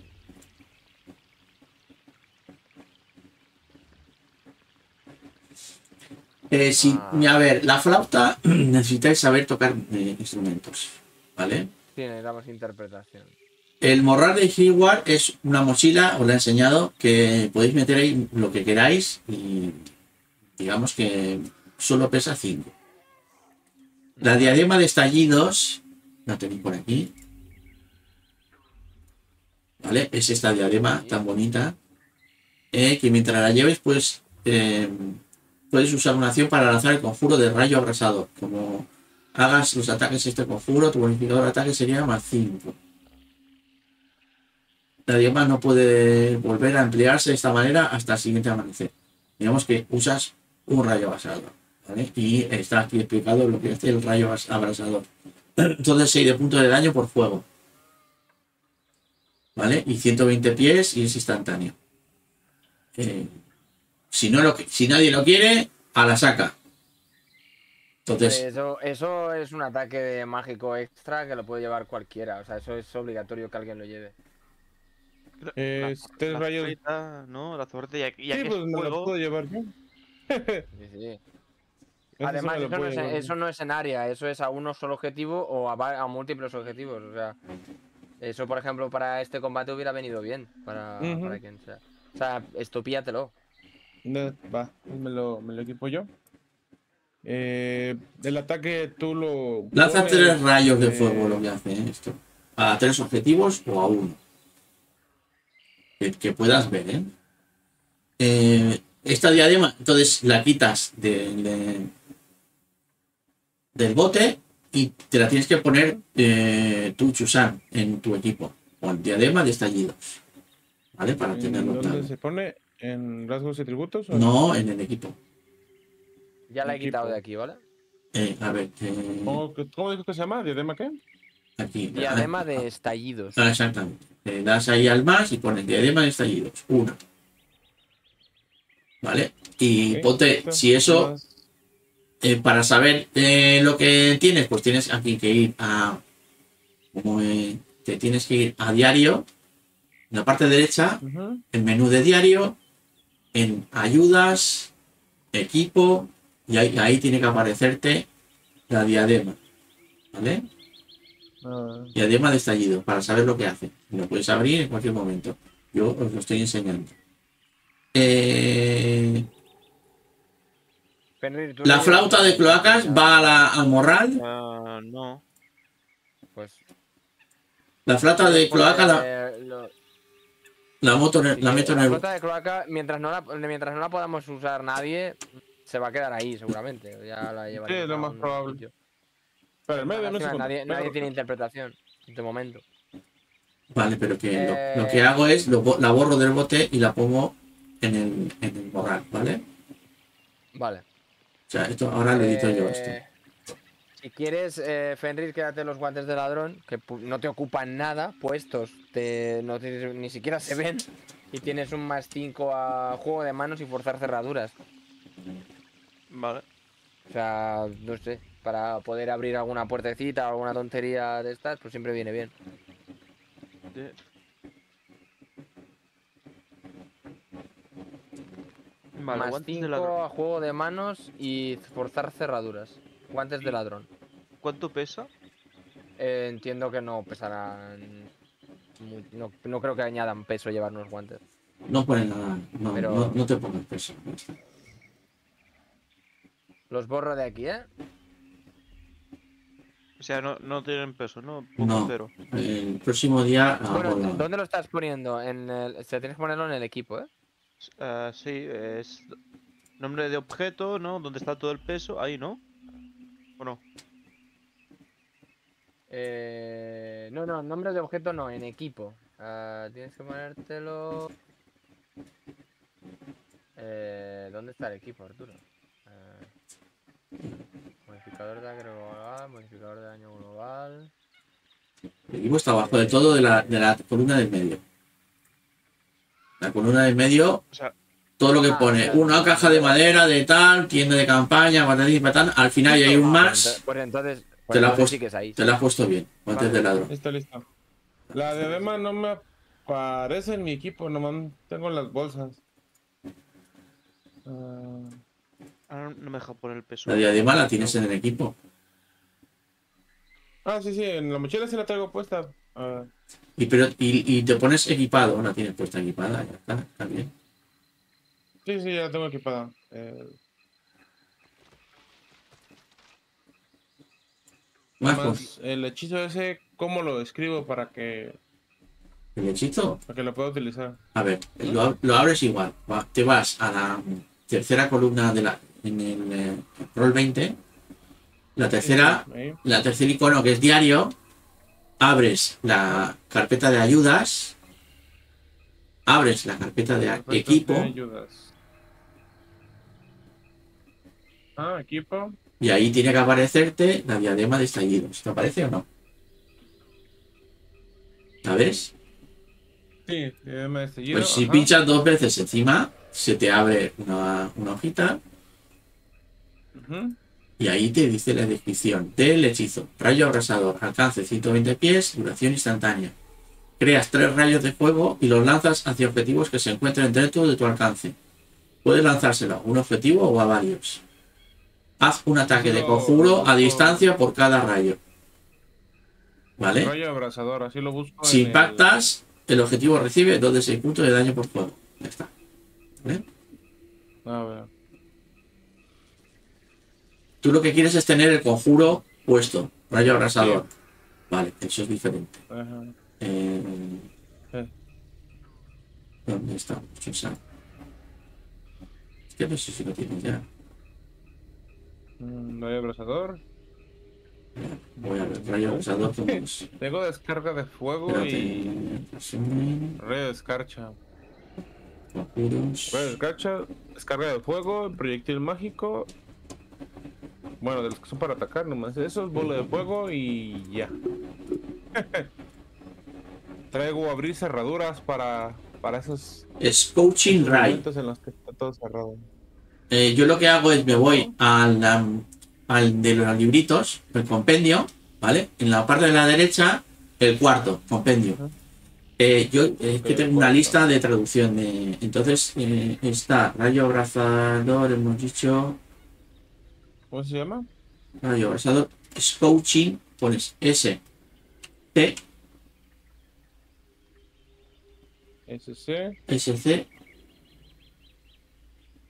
Eh, si, Ah. a ver, la flauta necesitáis saber tocar eh, instrumentos, ¿vale? Sí, necesitamos interpretación. El morral de Heward es una mochila, os la he enseñado, que podéis meter ahí lo que queráis y digamos que solo pesa 5. La diadema de estallidos, la tenéis por aquí. ¿Vale? Es esta diadema tan bonita. eh, que mientras la lleves, pues eh, puedes usar una acción para lanzar el conjuro de rayo abrasador. Como hagas los ataques este conjuro, tu bonificador de ataque sería más 5. La diadema no puede volver a emplearse de esta manera hasta el siguiente amanecer. Digamos que usas un rayo abrasador. ¿vale? Y está aquí explicado lo que hace el rayo abras- abrasador. Entonces 6 de punto de daño por fuego. ¿Vale? Y 120 pies y es instantáneo. Eh, si, no lo, si nadie lo quiere, a la saca. Entonces, Eso, eso es un ataque mágico extra que lo puede llevar cualquiera. O sea, eso es obligatorio que alguien lo lleve. Eh, tres rayos. ¿no? La zorrita y aquí, y aquí Sí, es pues me lo puedo llevar yo. Sí, sí. Además, eso no, es, eso no es en área, eso es a uno solo objetivo o a, múltiples objetivos. O sea, eso, por ejemplo, para este combate hubiera venido bien. Para, para quien sea. O sea, esto píllatelo. Va, me lo, me lo equipo yo. Eh, el ataque tú lo. lanza tres rayos de eh, fuego lo que hace ¿eh? esto. A tres objetivos o a uno. Que, que puedas ver, ¿eh? Eh, Esta diadema, entonces la quitas de- de- del bote y te la tienes que poner eh, tú, Chusan, en tu equipo. Con diadema de estallidos. ¿Vale? Para ¿en tenerlo ¿Dónde claro. se pone? ¿En rasgos y tributos? o No en el equipo. Ya la he Equipo. quitado de aquí, ¿vale? Eh, a ver, eh, ¿Cómo, cómo dijo que se llama? ¿Diadema qué? aquí. Diadema Ah, de estallidos. Ah, exactamente. Le das ahí al más y pones diadema de estallidos. Una. ¿Vale? Y Ok, ponte, si eso, Más- eh, para saber eh, lo que tienes, pues tienes aquí que ir a. Como eh, te tienes que ir a diario, en la parte derecha, Ujú. en menú de diario, en ayudas, equipo, y ahí, ahí tiene que aparecerte la diadema. ¿Vale? Ah, Diadema de estallido, para saber lo que hace. Lo puedes abrir en cualquier momento. Yo os lo estoy enseñando. Eh, Fenrir, ¿tú la flauta de cloacas va a la- al morral. Ah, no. Pues. La flauta de cloaca la, eh, lo- la, moto en el- sí, la meto en la el. flauta de cloaca, mientras no, la, mientras no la podamos usar nadie, se va a quedar ahí, seguramente. Ya la llevaremos es lo más probable. sitio. Espera, en medio, no sé nadie, nadie tiene interpretación, de momento. Vale, pero que lo, Eh. lo que hago es lo la borro del bote y la pongo en el, en el morral, ¿vale? Vale. O sea, esto ahora le edito yo esto. Eh, Si quieres, eh, Fenrir, quédate los guantes de ladrón, que no te ocupan nada, puestos, te, no te- ni siquiera se ven, y tienes un más 5 a juego de manos y forzar cerraduras. Vale. O sea, no sé, para poder abrir alguna puertecita o alguna tontería de estas, pues siempre viene bien. Sí. Vale, más guantes 5 de ladrón. a juego de manos y forzar cerraduras. Guantes de ladrón. ¿Cuánto pesa? Eh, entiendo que no pesarán... No, no creo que añadan peso llevar unos guantes. No pone nada. No, Pero- no, no te pongas peso. Los borro de aquí, ¿eh? O sea, no, no tienen peso, ¿no? Punto No. cero. El próximo día. ah, Bueno. ¿dónde lo estás poniendo? En el... Se tienes que ponerlo en el equipo, ¿eh? Ah, sí, es nombre de objeto, ¿no? Donde está todo el peso, ahí, ¿no? ¿O no? Eh, No, no, nombre de objeto no, en equipo. Ah, tienes que ponértelo... Eh, ¿Dónde está el equipo, Arturo? Eh, Modificador de agro global, modificador de daño global... El equipo está abajo de todo de la, de la columna del medio. La columna del medio, O sea, todo lo que Ah, pone, claro. una caja de madera de tal, tienda de campaña, y patán, al final hay un Ah, más, Pues entonces, pues Te la entonces pos- sí que es ahí. te la has puesto bien, antes de ladrón. Listo, listo. La diadema no me aparece en mi equipo, nomás tengo las bolsas. Ah, ahora no me deja poner el peso. La diadema la tienes en el equipo. Ah, sí, sí, en la mochila sí la traigo puesta. Ah, Y, pero, y, y te pones equipado, la tienes puesta equipada, ya está, está bien. sí, sí, ya la tengo equipada. Eh, Más más, el hechizo ese, ¿cómo lo escribo para que, el hechizo, para que lo pueda utilizar? a ver, lo, lo abres igual. va, te vas a la tercera columna de la, en el eh, roll 20. La tercera, la tercer icono que es diario. Abres la carpeta de ayudas. Abres la carpeta de equipo. Ah, equipo. Y ahí tiene que aparecerte la diadema de estallidos. ¿Te aparece o no? ¿La ves? Sí, diadema de estallido, Pues si ajá. pinchas dos veces encima, se te abre una, una hojita Ujú. Y ahí te dice la descripción del hechizo. Rayo abrasador, alcance 120 pies, duración instantánea. Creas tres rayos de fuego y los lanzas hacia objetivos que se encuentren dentro de tu alcance. Puedes lanzárselo a un objetivo o a varios. Haz un ataque de conjuro a distancia por cada rayo. ¿Vale? Rayo abrasador, así lo busco. Si impactas, el objetivo recibe 2 de 6 puntos de daño por fuego. Ya está. ¿Vale? A ver. Tú lo que quieres es tener el conjuro puesto, rayo abrasador. Vale, eso es diferente. Ajá. Eh. ¿Dónde está? Susan? Es que no sé si lo tienes ya. Mm, Rayo abrasador. Voy a ver, rayo abrasador. ¿cómo es? Tengo descarga de fuego Espérate. y rayo de escarcha. Rayo de escarcha, descarga de fuego, proyectil mágico. Bueno, de los que son para atacar, nomás esos, bola de fuego y ya. Traigo abrir cerraduras para, para esos Scorching Ray. momentos en los que está todo cerrado. Eh, yo lo que hago es me voy al, al de los libritos, el compendio, ¿vale? En la parte de la derecha, el cuarto, compendio. Eh, yo es que tengo una lista de traducción. De, entonces eh, está rayo abrazador, hemos dicho ¿Cómo se llama? rayo abrazador, Scouching, pones S, T, SC. S, C,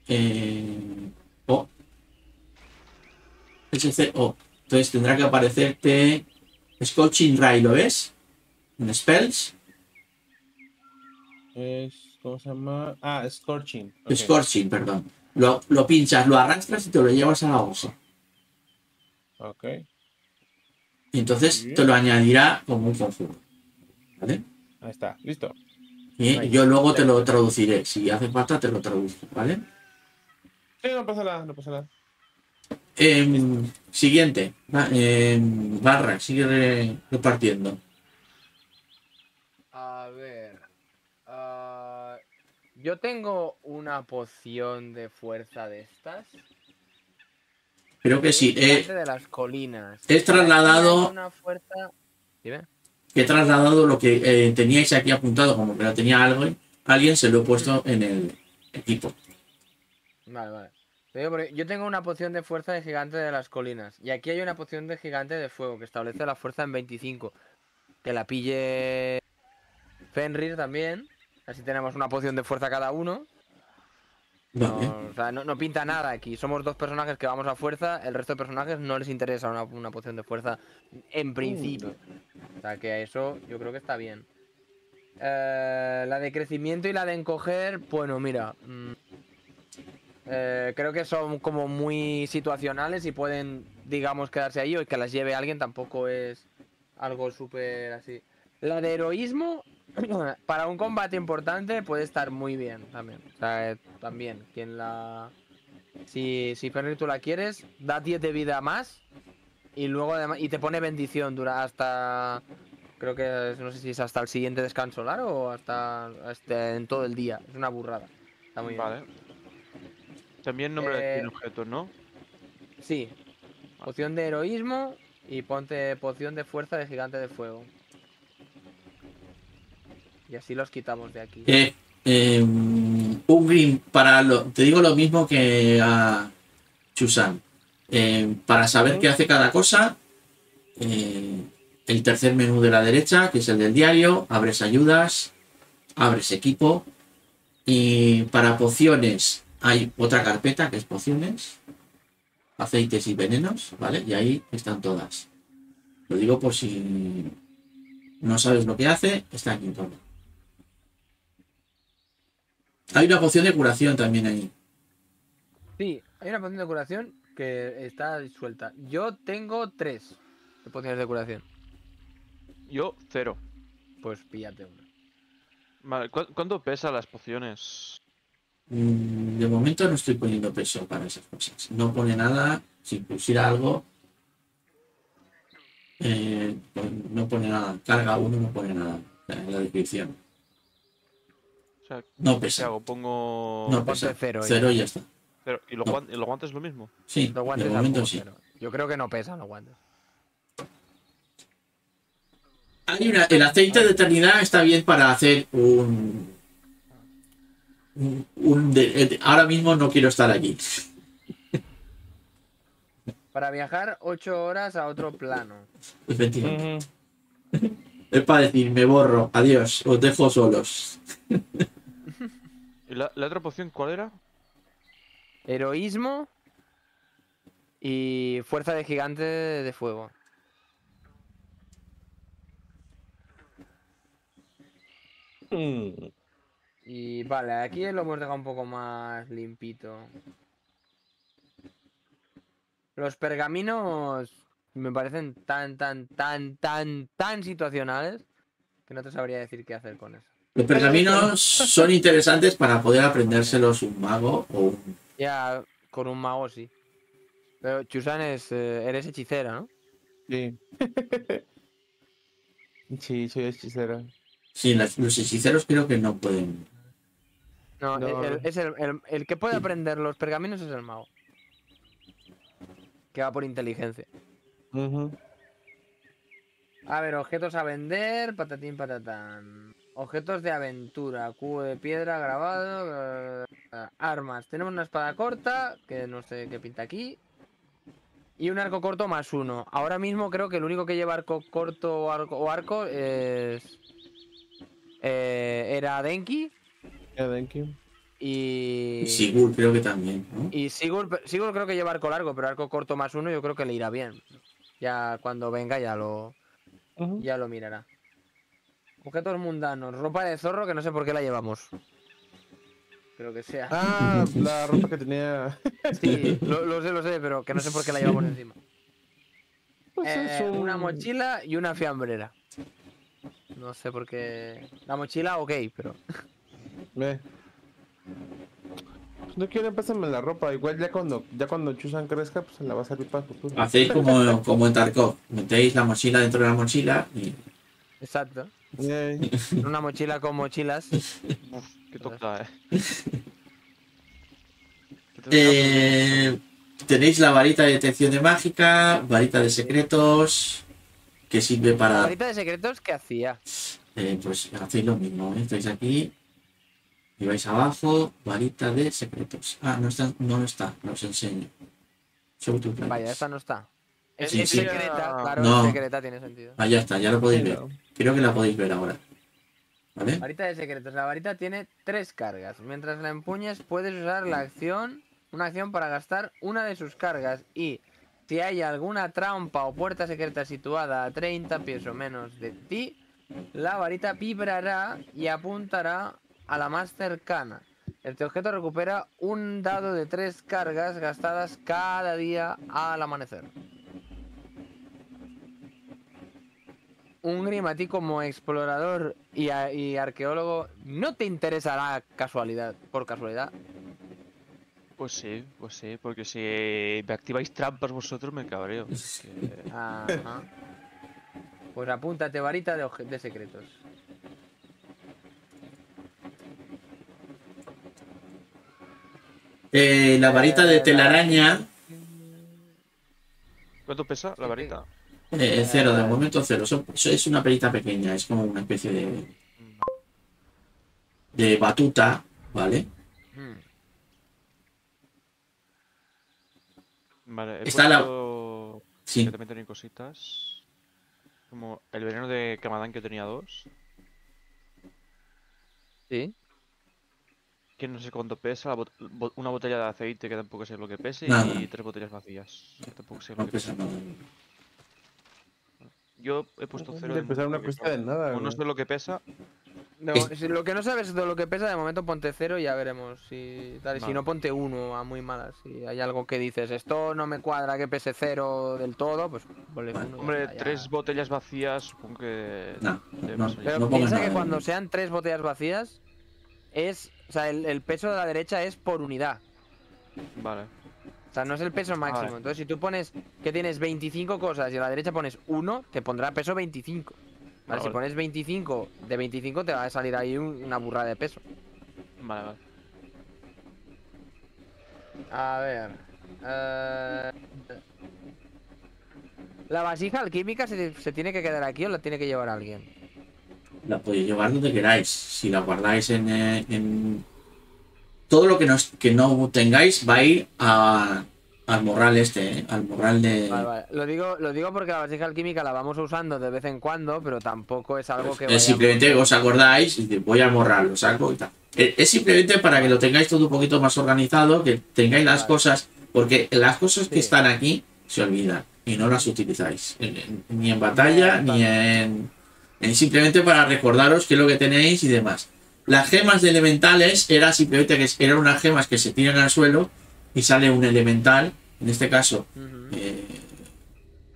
eh, O, S, C, O. Entonces tendrá que aparecerte Scouching Ray, ¿lo ves? En Spells, Es, ¿Cómo se llama? Ah, Scorching. Scorching, perdón. Lo, lo pinchas, lo arrastras y te lo llevas a la hoja. Ok. Entonces Bien. te lo añadirá como un conjuro. ¿Vale? Ahí está, listo. Y Ahí. yo luego te lo traduciré. Si hace falta, te lo traduzco. ¿Vale? Sí, no pasa nada, no pasa nada. Em, siguiente. Em, barra, sigue re- repartiendo. A ver. ah, yo tengo una poción de fuerza de estas. Creo que sí. eh, Gigante de las colinas. he trasladado- Una fuerza. Dime. he trasladado lo que eh, teníais aquí apuntado, como que lo tenía algo, alguien se lo he puesto en el equipo. Vale, vale. Yo tengo una poción de fuerza de gigante de las colinas. Y aquí hay una poción de gigante de fuego que establece la fuerza en 25. Que la pille Fenrir también. Así tenemos una poción de fuerza cada uno. No, Vale. o sea, no, no pinta nada aquí. Somos dos personajes que vamos a fuerza. El resto de personajes no les interesa una, una poción de fuerza en principio. O sea que eso yo creo que está bien. Eh, la de crecimiento y la de encoger, bueno, mira. mm, eh, creo que son como muy situacionales y pueden, digamos, quedarse ahí o que las lleve alguien tampoco es algo súper así. La de heroísmo, para un combate importante, puede estar muy bien también. O sea, eh, también, quien la... Si, si Fenrir tú la quieres, da 10 de vida más y luego además... Y te pone bendición dura hasta... Creo que es- no sé si es hasta el siguiente descanso solar o hasta, hasta en todo el día. Es una burrada. Está muy bien. Vale. También nombre Eh, tiene objetos, ¿no? Sí. Poción de heroísmo y ponte poción de fuerza de gigante de fuego. Y así los quitamos de aquí. Eh, em, un green para lo, te digo lo mismo que a Chusan. Em, para saber qué hace cada cosa, eh, el tercer menú de la derecha, que es el del diario, abres ayudas, abres equipo y para pociones hay otra carpeta que es pociones, aceites y venenos, ¿vale? Y ahí están todas. Lo digo por si no sabes lo que hace, está aquí todo. Hay una poción de curación también ahí. Sí, hay una poción de curación que está disuelta. Yo tengo tres de pociones de curación. Yo, cero. Pues píllate una. Vale, ¿cu- ¿cuánto pesa las pociones? Mm, De momento no estoy poniendo peso para esas cosas. No pone nada. Si pusiera algo, eh, pues no pone nada. Carga uno, no pone nada en la descripción. O sea, No ¿qué pesa. hago? Pongo No pesa. cero. Cero y ya está. cero. ¿Y los, No. guan- y los guantes lo mismo? Sí, Los de guantes al momento sí. Yo creo que no pesan los guantes. Hay una- el aceite de eternidad está bien para hacer un. un- un de- eh, ahora mismo no quiero estar aquí. Para viajar 8 horas a otro plano. Efectivamente. Es para decir, me borro, adiós, os dejo solos. ¿Y la, la otra poción cuál era? Heroísmo y fuerza de gigante de fuego. Mm. Y vale, aquí lo hemos dejado un poco más limpito. Los pergaminos me parecen tan, tan, tan, tan, tan situacionales que no te sabría decir qué hacer con eso. Los pergaminos son interesantes para poder aprendérselos un mago o un... Ya con un mago sí. Pero Chusan es, eh, eres hechicera, ¿no? Sí. sí, soy hechicera. Sí, las- los hechiceros creo que no pueden. No, No. el- es el, el- el que puede aprender los pergaminos es el mago. Que va por inteligencia. A ver, objetos a vender, patatín patatán. Objetos de aventura, cubo de piedra grabado, armas. Tenemos una espada corta, que no sé qué pinta aquí. Y un arco corto más uno. Ahora mismo creo que el único que lleva arco corto o arco, o arco es... eh, era Denki thank you. y... Y Sigurd creo que también, ¿no? Y Sigurd, Sigurd creo que lleva arco largo, pero arco corto más uno yo creo que le irá bien. Ya cuando venga ya lo, ya lo mirará. Objetos mundanos, ropa de zorro que no sé por qué la llevamos. Creo que sea. Ah, la ropa que tenía. Sí, lo, lo sé, lo sé, pero que no sé por qué la llevamos encima. Pues es Eh, Una un- mochila y una fiambrera. No sé por qué. La mochila, ok, pero. Ve. No quieren pásame la ropa. Igual ya cuando ya cuando Chusan crezca, pues se la va a servir para el futuro. Hacéis como, como en Tarkov. Metéis la mochila dentro de la mochila y Exacto. Una mochila con mochilas. Uf, qué toca, eh. ¿Qué? Eh, tenéis la varita de detección de mágica, varita de secretos, que sirve La para... varita de secretos que hacía. eh, pues hacéis lo mismo, ¿eh? estáis aquí y vais abajo, varita de secretos. Ah, no está, no está, no os enseño. Vaya, esta no está. Es, Sí, es sí. secreta, claro, No. es secreta, tiene sentido. Ah, ya está, ya lo podéis ver. Creo que la podéis ver ahora. ¿Vale? Varita de secretos. La varita tiene tres cargas. Mientras la empuñes, puedes usar la acción, una acción para gastar una de sus cargas. Y si hay alguna trampa o puerta secreta situada a 30 pies o menos de ti, la varita vibrará y apuntará a la más cercana. Este objeto recupera un dado de tres cargas gastadas cada día al amanecer. Un Grim, a ti como explorador y, a- y arqueólogo, ¿no te interesará casualidad, por casualidad? Pues sí, pues sí, porque si me activáis trampas vosotros me cabreo. Que- Ajá. Pues apúntate varita de, de secretos. Eh, la varita de Eh, la- telaraña, ¿Cuánto pesa la varita? Eh, cero, de momento cero. Son- es una perita pequeña, es como una especie de, de batuta, ¿vale? Hmm. Vale, he Está la- puesto- Sí. que también tenéis cositas. Como el veneno de Camadán que tenía dos. Sí. Que no sé cuánto pesa. la bot- bo- una botella de aceite que tampoco sé lo que pese. Nada. Y tres botellas vacías. Que tampoco sé lo No que pesa pesa. Yo he puesto cero. De empezar una porque cuesta de nada, no sé lo que pesa. Mo- si lo que no sabes de lo que pesa, de momento ponte cero y ya veremos. Si, tal, y si no, ponte uno a muy malas. Si hay algo que dices, esto no me cuadra que pese cero del todo, pues ponle Vale. uno. ya Hombre, ya. tres botellas vacías, supongo que. No, no. Pero no piensa que cuando sean tres botellas vacías, es. O sea, el, el peso de la derecha es por unidad. Vale. O sea, no es el peso máximo. Vale. Entonces, si tú pones que tienes 25 cosas y a la derecha pones 1, te pondrá peso 25. Vale, Ah, si pones 25 de 25, te va a salir ahí un- una burrada de peso. Vale, vale. A ver. eh, ¿La vasija alquímica se, se tiene que quedar aquí o la tiene que llevar alguien? La podéis llevar donde queráis. Si la guardáis en, eh, en- todo lo que no, es- que no tengáis va a ir a, al morral este, eh, al morral de. Vale, vale. Lo digo, lo digo porque la vasija alquímica la vamos usando de vez en cuando, pero tampoco es algo que Es simplemente os acordáis y voy al morral, lo saco y tal. Es, es simplemente para que lo tengáis todo un poquito más organizado, que tengáis las Vale. cosas, porque las cosas que están aquí se olvidan y no las utilizáis. ni en batalla, ni en, en simplemente para recordaros qué es lo que tenéis y demás. Las gemas de elementales era simplemente que eran unas gemas que se tiran al suelo y sale un elemental, en este caso eh,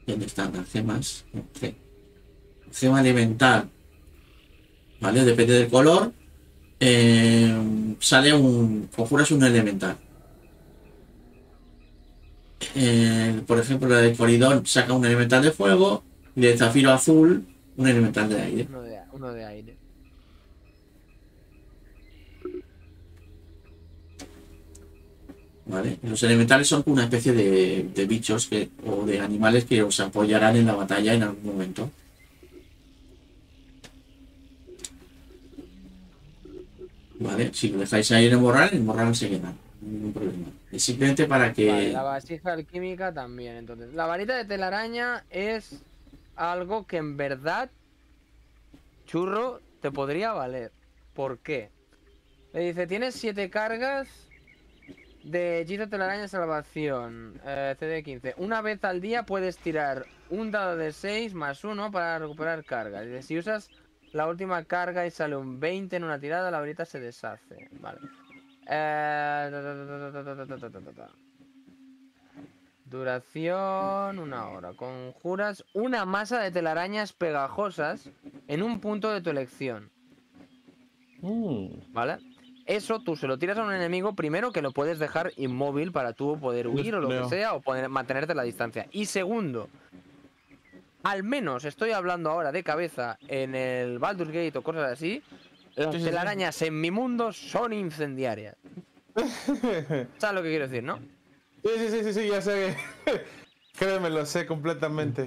¿Dónde están las gemas? Gema elemental. ¿Vale? Depende del color. eh, sale un. Conjuras un elemental. Eh, por ejemplo, la de Coridón saca un elemental de fuego. Y de Zafiro Azul, un elemental de aire. Uno de, uno de aire. ¿Vale? Los elementales son una especie de, bichos o de animales que os apoyarán en la batalla en algún momento. ¿Vale? Si lo dejáis ahí en el morral, el morral se queda. Ningún problema. Es simplemente para que. La vasija alquímica también, entonces. La varita de telaraña es algo que en verdad, churro, te podría valer. ¿Por qué? Le dice, tienes siete cargas de hechizo telaraña salvación. CD 15. Una vez al día puedes tirar un dado de 6 más 1 para recuperar carga. Si usas la última carga y sale un 20 en una tirada, la varita se deshace. Vale. Duración una hora. Conjuras una masa de telarañas pegajosas en un punto de tu elección. ¿Vale? Eso tú se lo tiras a un enemigo, primero que lo puedes dejar inmóvil para tú poder huir o lo que sea, o poder mantenerte a la distancia. Y segundo, al menos estoy hablando ahora de cabeza en el Baldur's Gate o cosas así, las Sí, telarañas en mi mundo son incendiarias. ¿Sabes lo que quiero decir, no? Sí, sí, sí, sí, sí, ya sé. Créeme, lo sé completamente.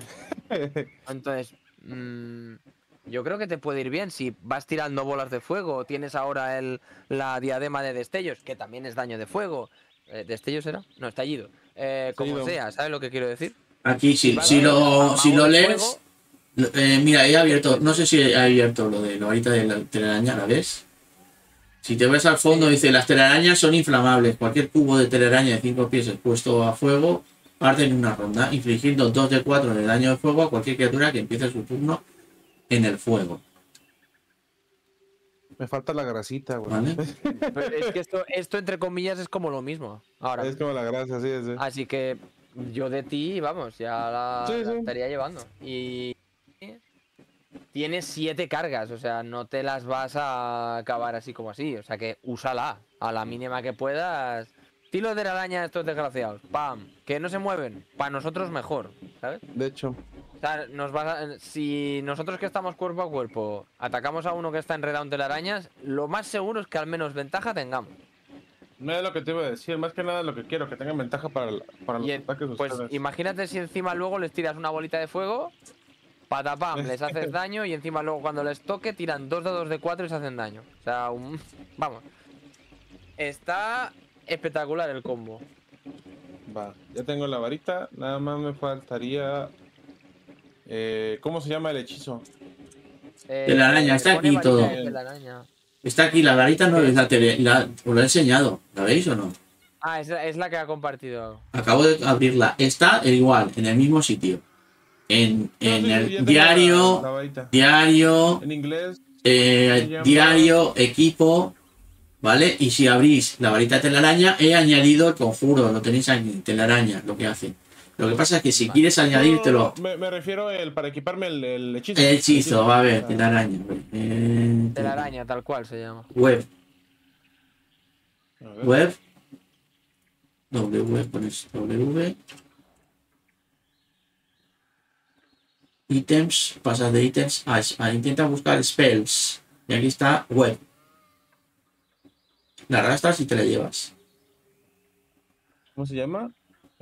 Entonces, mm, yo creo que te puede ir bien si vas tirando bolas de fuego. Tienes ahora el, la diadema de destellos, que también es daño de fuego. Eh, ¿Destellos era? No, estallido. Eh, como Estallido. sea, ¿sabes lo que quiero decir? Aquí, si, Vale, si lo, si lo lees. fuego. eh, mira, he abierto. No sé si he abierto lo de la varita de la telaraña, ¿la ves? Si te ves al fondo, dice: las telarañas son inflamables. Cualquier cubo de telaraña de 5 pies expuesto a fuego arde en una ronda, infligiendo 2 de 4 de daño de fuego a cualquier criatura que empiece su turno en el fuego. Me falta la grasita, güey. Es que esto, esto, entre comillas, es como lo mismo. Ahora. Es como la grasa, sí, sí. Así que yo de ti, vamos, ya la, Sí, la sí. estaría llevando. Y tienes siete cargas, o sea, no te las vas a acabar así como así. O sea que úsala a la mínima que puedas. Tilo de la araña estos desgraciados. ¡Pam! Que no se mueven. Para nosotros mejor, ¿sabes? De hecho, sea, nos va a- si nosotros que estamos cuerpo a cuerpo atacamos a uno que está enredado en telarañas, lo más seguro es que al menos ventaja tengamos. no es lo que te iba a decir. Más que nada lo que quiero, que tengan ventaja para, para los ataques pues ustedes. imagínate si encima luego les tiras una bolita de fuego, patapam, les haces daño y encima luego cuando les toque tiran dos dados de cuatro y se hacen daño. O sea, un... vamos. Está espectacular el combo. Va, ya tengo la varita. Nada más me faltaría Eh, ¿Cómo se llama el hechizo? Eh, Telaraña, está pone aquí varita todo. de. Está aquí, la varita no es la tele. La, os la he enseñado. ¿La veis o no? Ah, es, la- es la que ha compartido. Acabo de abrirla. Está igual, en el mismo sitio. En, en No, sí, el diario, la- la diario, En inglés. eh, diario, equipo, ¿vale? Y si abrís la varita de telaraña, he añadido el conjuro, lo tenéis aquí, telaraña, lo que hace. Lo que pasa es que si quieres añadírtelo, No, me, me refiero el, para equiparme el, el hechizo. el hechizo, va a ver, Ah, telaraña. Eh, Telaraña, tal cual se llama. web, web, W, pones W. Ítems, pasas de ítems a, a intenta buscar spells. Y aquí está web. La arrastras y te la llevas. ¿Cómo se llama?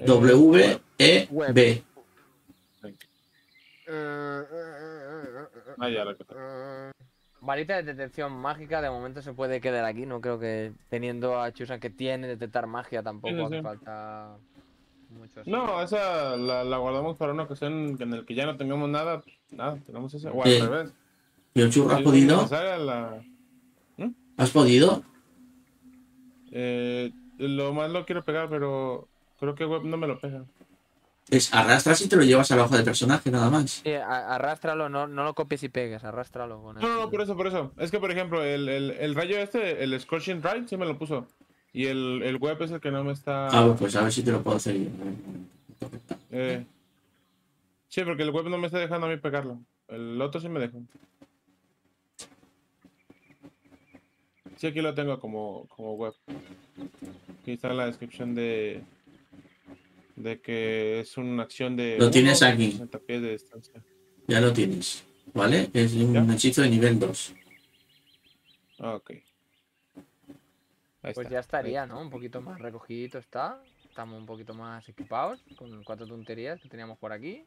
W Web. Varita de detección mágica, de momento se puede quedar aquí. No creo que teniendo a Chusan que tiene detectar magia tampoco Sí, sí, hace falta mucho. así. No, esa la, la guardamos para una ocasión en la que ya no tengamos nada. Nada, tenemos esa. O al Eh, revés. ¿Y el churro has podido? la- ¿Has podido? eh, lo más lo quiero pegar, pero creo que web no me lo pega. Es arrastras y te lo llevas a la hoja de personaje nada más. Sí, arrástralo, no, no lo copies y pegues, arrástralo con No, no, no, por eso, por eso. Es que, por ejemplo, el, el, el rayo este, el Scorching Ride, sí me lo puso. Y el, el web es el que no me está. Ah, pues a ver si te lo puedo hacer yo. eh, sí, porque el web no me está dejando a mí pegarlo. El otro sí me dejó. Sí, aquí lo tengo como, como web. Aquí está la descripción de. De que es una acción de. Lo tienes aquí. 60 pies de distancia. Ya lo tienes. ¿Vale? Es un ¿Ya? hechizo de nivel 2. Ah, ok. Ahí Pues está. ya estaría, ¿no? Un poquito más recogidito está. Estamos un poquito más equipados con cuatro tonterías que teníamos por aquí.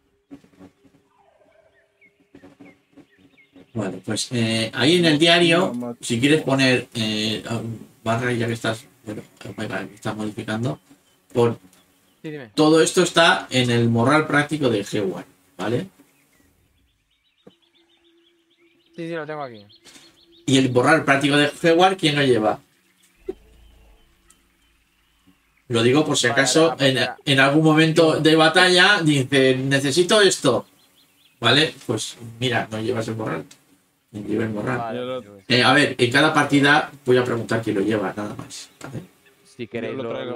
Vale, pues eh, ahí en el diario, si quieres poner eh, barra ya que estás, bueno, que estás modificando, por Sí, dime. todo esto está en el morral práctico de G1, ¿vale? Sí, sí, lo tengo aquí. Y el morral práctico de G1, ¿quién lo lleva? Lo digo por si acaso en, algún momento de batalla dice, necesito esto, ¿vale? Pues mira, no llevas el morral. No lleva el morral. Pues, Eh, a ver, en cada partida voy a preguntar quién lo lleva, nada más. ¿vale? Si queréis lo lo, traigo.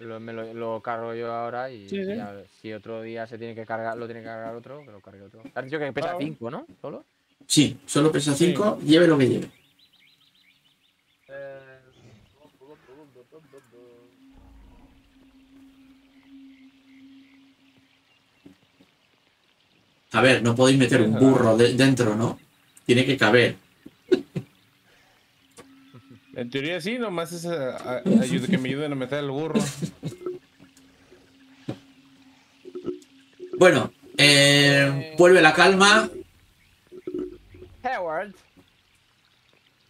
lo- lo- me lo, lo cargo yo ahora y Sí, sí. ya, si otro día se tiene que cargar, lo tiene que cargar otro, que lo cargue otro. Has dicho que pesa Ah. 5, ¿no? ¿Solo? Sí, solo pesa 5, lleve lo que lleve. A ver, no podéis meter un burro de- dentro, ¿no? Tiene que caber. En teoría sí, nomás es eh, que me ayuden a meter el burro. Bueno, eh, vuelve la calma. Howard.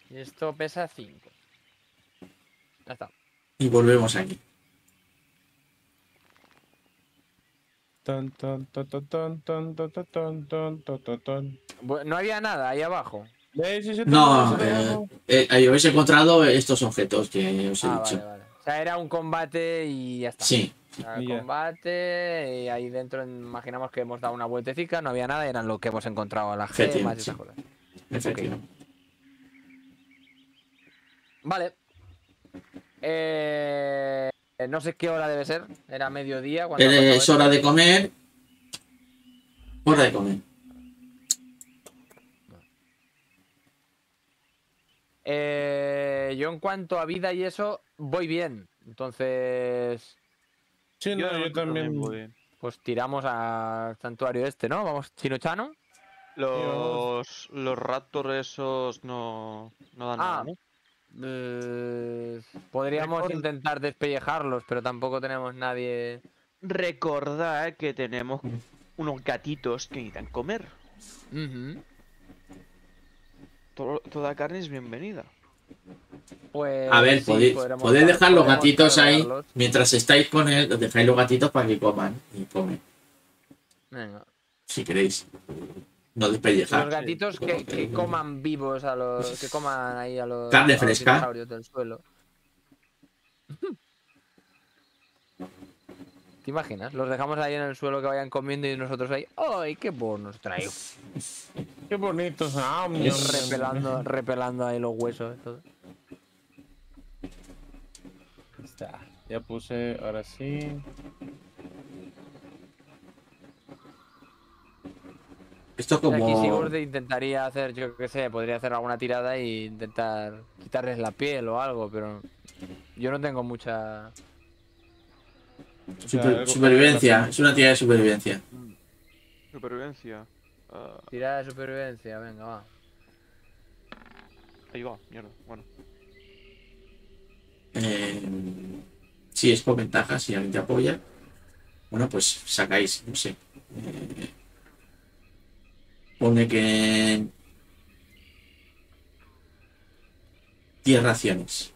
Y esto pesa 5. Ya está. Y volvemos aquí. No había nada ahí abajo. Eh, No, eh, eh, ahí habéis encontrado estos objetos que os he Ah, dicho. vale, vale. O sea, era un combate y ya está. Sí, O sea, Y ya. combate y ahí dentro imaginamos que hemos dado una vueltecita, no había nada, eran lo que hemos encontrado a las Efectivamente, gemas y esas sí. cosas. efectivamente. Vale. Eh, no sé qué hora debe ser. Era mediodía. cuando pasado Es hora de comer. Hora de comer. Eh, yo en cuanto a vida y eso, voy bien. Entonces, Sí, no, yo también. voy. pues tiramos al santuario este, ¿no? Vamos, Chino-Chano. Los, los raptors esos no, no dan Ah, nada, ¿no? Eh, podríamos Record- intentar despellejarlos, pero tampoco tenemos nadie. Recordad que tenemos unos gatitos que necesitan comer. To- toda carne es bienvenida. Pues. A ver, sí, podéis, podéis dejar los gatitos ahí. Mientras estáis con él, os dejáis los gatitos para que coman. Y comen. Venga. si queréis no Los despellejar. gatitos que, que coman vivos a los. que coman ahí a los. Carne a los fresca. dinosaurios del suelo. ¿Te imaginas? Los dejamos ahí en el suelo que vayan comiendo y nosotros ahí. ¡Ay, qué bonos traigo! Qué bonitos. Ah, repelando, repelando ahí los huesos. y todo. Está. Ya puse, ahora sí. Esto Aquí como Sigurd intentaría hacer, yo qué sé, podría hacer alguna tirada e intentar quitarles la piel o algo, pero yo no tengo mucha. O sea, supervivencia, es una tira de supervivencia. Supervivencia. Ah, Tirada de supervivencia, venga, va. ahí va, mierda. Bueno. Eh, si es con ventaja, si alguien te apoya, bueno, pues sacáis, no sé. eh, pone que 10 raciones.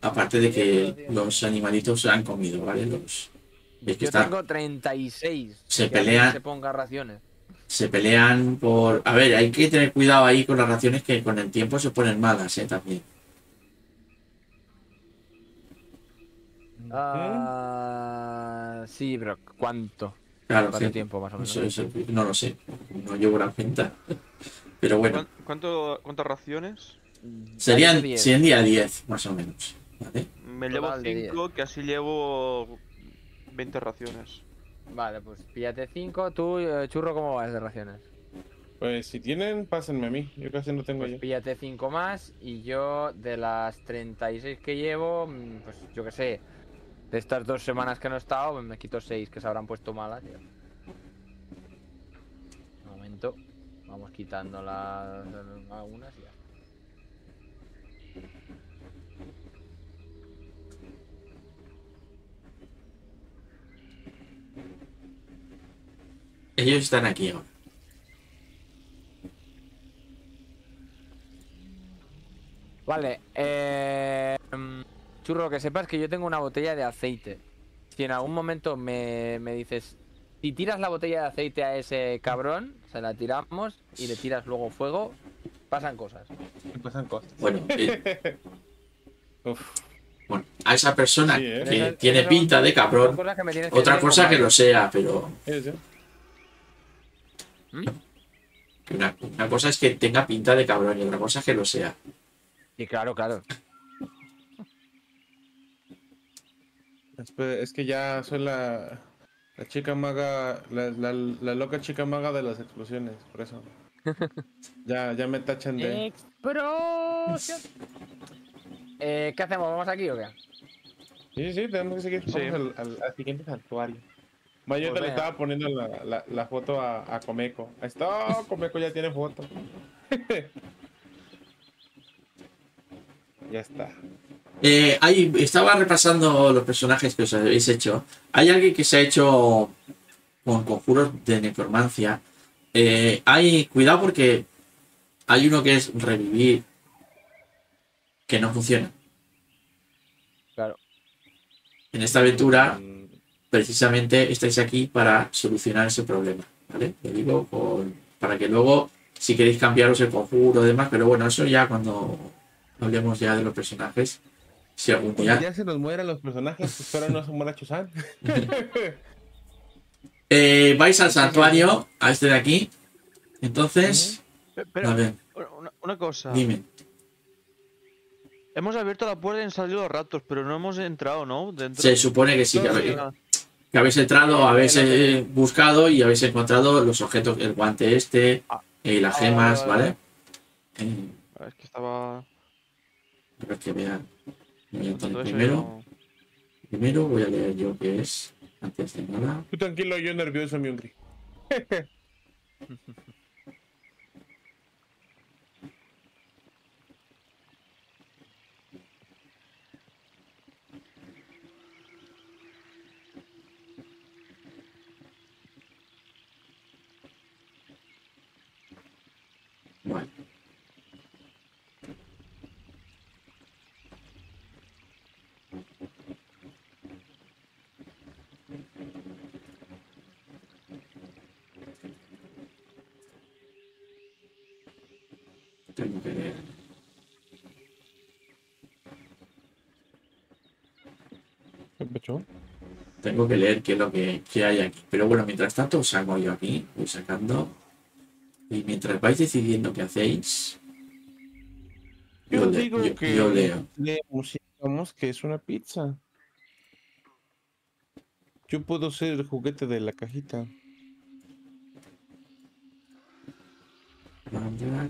Aparte de que los animalitos se han comido, ¿vale? Los, es que Yo está- tengo 36. Se que alguien pelea- Se ponga raciones. se pelean por... A ver, hay que tener cuidado ahí con las raciones que con el tiempo se ponen malas, ¿eh? También. Ah, sí, pero ¿cuánto? Claro, ¿Cuánto sí. tiempo más o menos? Eso- eso no lo sé, no llevo la cuenta. Pero bueno, ¿Cuán- ¿Cuánto, ¿Cuántas raciones? serían, diez. serían día 10, más o menos. ¿vale? Me llevo Total de 5, que así llevo 20 raciones. Vale, pues píllate 5. Tú, eh, churro, ¿cómo vas de raciones? Pues si tienen, pásenme a mí. Yo casi no tengo Pues ya. píllate 5 más y yo de las 36 que llevo, mm, pues yo qué sé, de estas dos semanas que no he estado, pues me quito 6 que se habrán puesto malas. tío. Un momento, vamos quitando las algunas y ya. Ellos están aquí ahora. Vale, eh, churro, que sepas que yo tengo una botella de aceite. Si en algún momento me, me dices, si tiras la botella de aceite a ese cabrón, se la tiramos y le tiras luego fuego, pasan cosas. Pasan cosas. Bueno, eh, Uf. Bueno, a esa persona Sí, ¿eh? que tiene pinta de cabrón, otra cosa que lo sea, pero. ¿Mm? una, una cosa es que tenga pinta de cabrón y otra cosa es que lo sea. Sí, claro, claro. Es que ya soy la, la chica maga, la, la, la loca chica maga de las explosiones, por eso. Ya, ya me tachan de. Explosión. Eh, ¿Qué hacemos? ¿Vamos aquí o qué? Sí, sí, tenemos que seguir. Sí. Vamos al, al- al siguiente santuario. Mayo Pues le venga. estaba poniendo la, la, la foto a, a Comeco. Ahí está, Comeco ya tiene foto. ya está. Eh, hay- estaba repasando los personajes que os habéis hecho. Hay alguien que se ha hecho con conjuros de necromancia. Eh, hay cuidado porque hay uno que es revivir que no funciona. Claro. En esta aventura, Mm, precisamente estáis aquí para solucionar ese problema. ¿Vale? Lo digo con- para que luego, si queréis cambiaros el conjuro y demás, pero bueno, eso ya cuando hablemos ya de los personajes. Si algún día. Ya se nos mueren los personajes, espero no se muera Chusan. Eh, vais al santuario, a este de aquí. Entonces, Pe- Pero, a ver, una, una cosa. dime. Hemos abierto la puerta y han salido los ratos, pero no hemos entrado, ¿no? Dentro. Se supone que sí, que No, habéis, Ah, que habéis entrado, habéis eh, buscado y habéis encontrado los objetos, el guante este, Ah. eh, las Ah, gemas, vale, ¿vale? Eh, Es que estaba. a ver que vean. A Primero, primero voy a leer yo qué es, antes de nada. Tú tranquilo, yo nervioso, mi Ungri. Bueno. Tengo que leer. Tengo que leer qué es lo que, que hay aquí. Pero bueno, mientras tanto, salgo yo aquí, voy sacando y mientras vais decidiendo qué hacéis, Yo, Yo le- digo yo- que yo leo. digamos que es una pizza. Yo puedo ser el juguete de la cajita.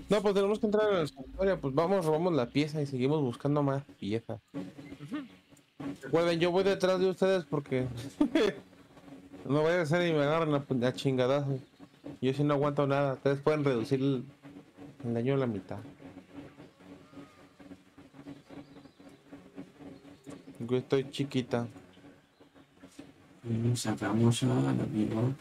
No, pues tenemos que entrar a la santuario. Pues vamos, robamos la pieza y seguimos buscando más piezas. Recuerden, yo voy detrás de ustedes porque no vaya a ser y me agarran a, a chingadazos. Yo si no aguanto nada. Ustedes pueden reducir el, el daño a la mitad. Yo estoy chiquita. y sacamos al amigo.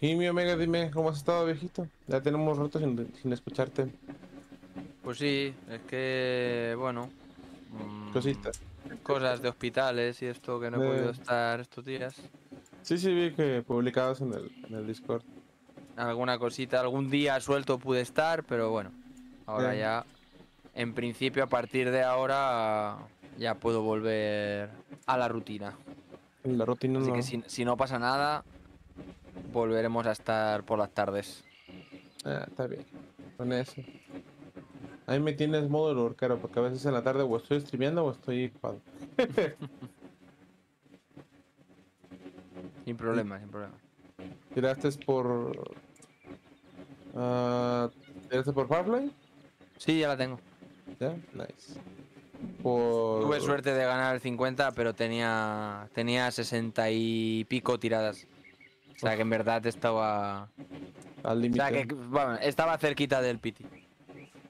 Y mi Omega, dime cómo has estado, viejito. Ya tenemos rato sin, sin escucharte. Pues sí, es que, bueno. mm, Cositas. Cosas de hospitales y esto que no he podido estar estos días. Sí, sí, vi que publicabas en el, en el Discord. Alguna cosita, algún día suelto pude estar, pero bueno. Ahora Eh. ya, en principio, a partir de ahora, ya puedo volver a la rutina. La rutina Así no. que si, si no pasa nada, volveremos a estar por las tardes. Ah, está bien. Con eso. Ahí me tienes modo horquero, porque a veces en la tarde o estoy streameando o estoy ocupado. Sin problema, sin problema. ¿Tiraste por. ah, ¿Tiraste por Firefly? Sí, ya la tengo. Ya, nice. Por. Tuve suerte de ganar el 50, pero tenía tenía 60 y pico tiradas. O sea que en verdad estaba. Al O límite. sea que bueno, estaba cerquita del piti.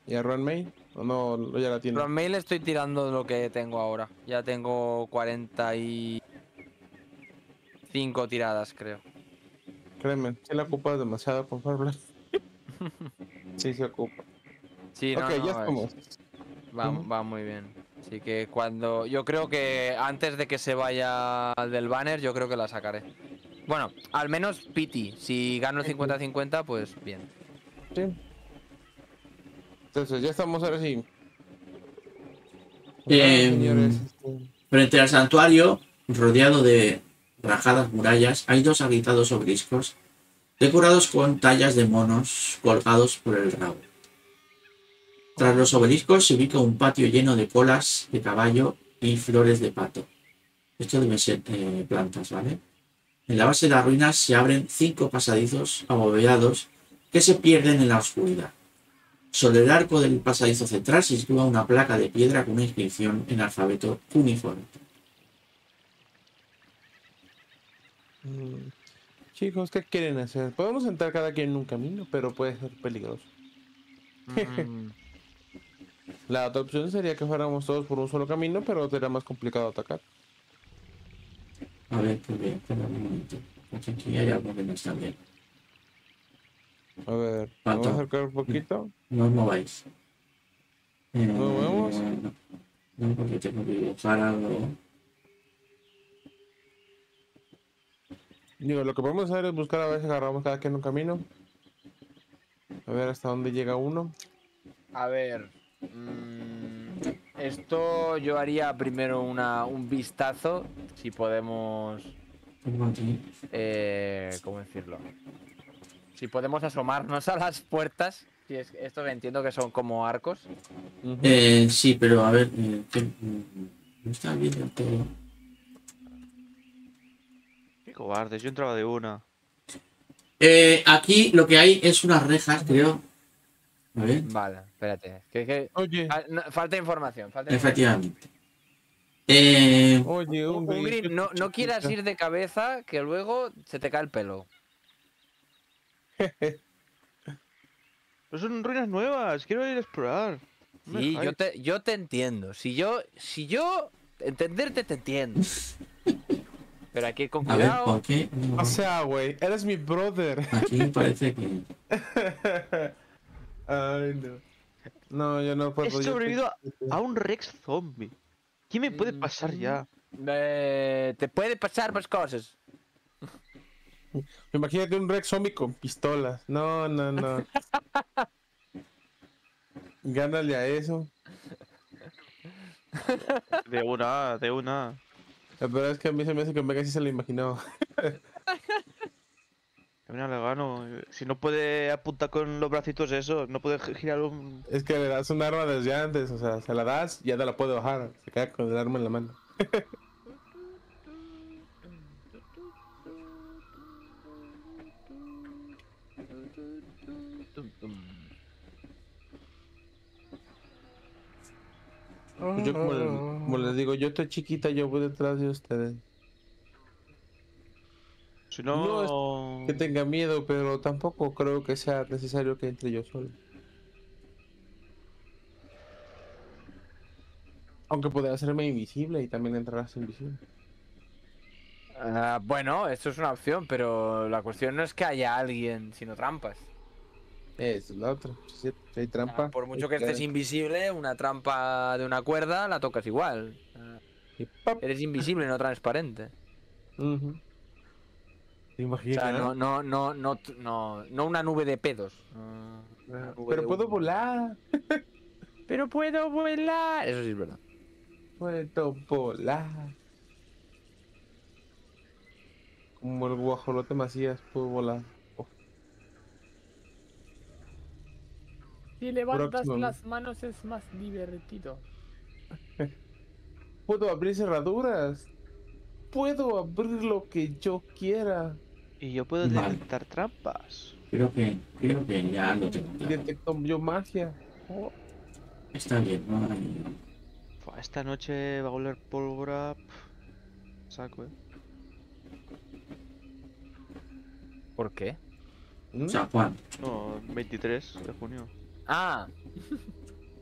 ¿Y a Run May? ¿O no? ¿O ya la tiene? Pero en mail estoy tirando lo que tengo ahora. Ya tengo 45 tiradas, creo. Créeme, si la ocupas demasiado con Firefly. sí, se ocupa. Sí, no, ok, no, ya es- estamos. Va, va muy bien. Así que cuando. Yo creo que antes de que se vaya al del banner, yo creo que la sacaré. Bueno, al menos Pity. Si gano el 50-50, pues bien. Sí. Entonces, ya estamos ahora sí. Señores, este, Frente al santuario, rodeado de rajadas murallas, hay dos habitados obeliscos decorados con tallas de monos colgados por el rabo. Tras los obeliscos se ubica un patio lleno de colas de caballo y flores de pato. Esto deben ser eh, plantas, ¿vale? En la base de las ruinas se abren cinco pasadizos abovedados que se pierden en la oscuridad. Sobre el arco del pasadizo central se sitúa una placa de piedra con una inscripción en alfabeto uniforme. mm, Chicos, ¿qué quieren hacer? Podemos entrar cada quien en un camino, pero puede ser peligroso. Mm, La otra opción sería que fuéramos todos por un solo camino, pero sería más complicado atacar. A ver, porque, espera un momento. Porque aquí hay algo que no está bien. A ver, Pato. vamos a acercar un poquito. No os mováis. Eh, ¿No movemos? No, no, porque tengo que dibujar algo. Digo, lo que podemos hacer es buscar a ver si agarramos cada quien un camino. A ver hasta dónde llega uno. A ver. mm, esto yo haría primero una, un vistazo. Si podemos. Eh, ¿Cómo decirlo? Si podemos asomarnos a las puertas. Si es, esto entiendo que son como arcos. Eh, sí, pero a ver. eh, mm, no está bien del todo. Qué cobardes, yo entraba de una. Eh, aquí lo que hay es unas rejas, creo. A ver. Vale, espérate. Que, que- Oye, ah, no, falta información. Falta información. Efectivamente. Eh, oye, un Un green, no, no quieras ir de cabeza que luego se te cae el pelo. Pero son ruinas nuevas, quiero ir a explorar. No Sí, yo te, yo te entiendo. Si yo, si yo entenderte te entiendo. Pero hay que ir con a ver, cuidado. ¿por qué? No, O sea, güey, eres mi brother. aquí parece que. Ay, no. No, yo no puedo. He yo sobrevivido a un Rex zombie. ¿Qué me puede pasar ya? Eh, te puede pasar más cosas. Imagínate un Rex zombie con pistolas. No, no, no. Gánale a eso. De una, de una. La verdad es que a mí se me hace que Omega sí se lo imaginaba. Mira, le gano. Si no puede apuntar con los bracitos eso, no puede gi- girar un... Es que le das un arma desde antes, o sea, se la das y ya te la puede bajar. Se queda con el arma en la mano. yo estoy chiquita, yo voy detrás de ustedes. Si No no... Que tenga miedo, pero tampoco creo que sea necesario que entre yo solo. Aunque podría hacerme invisible y también entrarás invisible. Ah, bueno, eso es una opción, pero la cuestión no es que haya alguien, sino trampas. Es la otra. Si hay trampa. Ah, por mucho que estés invisible, una trampa de una cuerda la tocas igual. Y ¡pap! Eres invisible, no transparente. Ujú. ¿Te O imaginas? sea, no, no, no, no, t- no, no una nube de pedos. Ah, nube Pero de puedo volar. Pero puedo volar. Eso sí es verdad. Puedo volar. Como el guajolote Macías, puedo volar. Oh, Si levantas Próximo. las manos es más divertido. Puedo abrir cerraduras. Puedo abrir lo que yo quiera. Y yo puedo Vale. detectar trampas. Creo que, creo que ya lo tengo Y claro. detecto yo magia. Oh, Está bien, no hay... Esta noche va a oler pólvora... Saco, eh. ¿Por qué? ¿Mm? Sea, Juan, No, 23 de junio. Ah,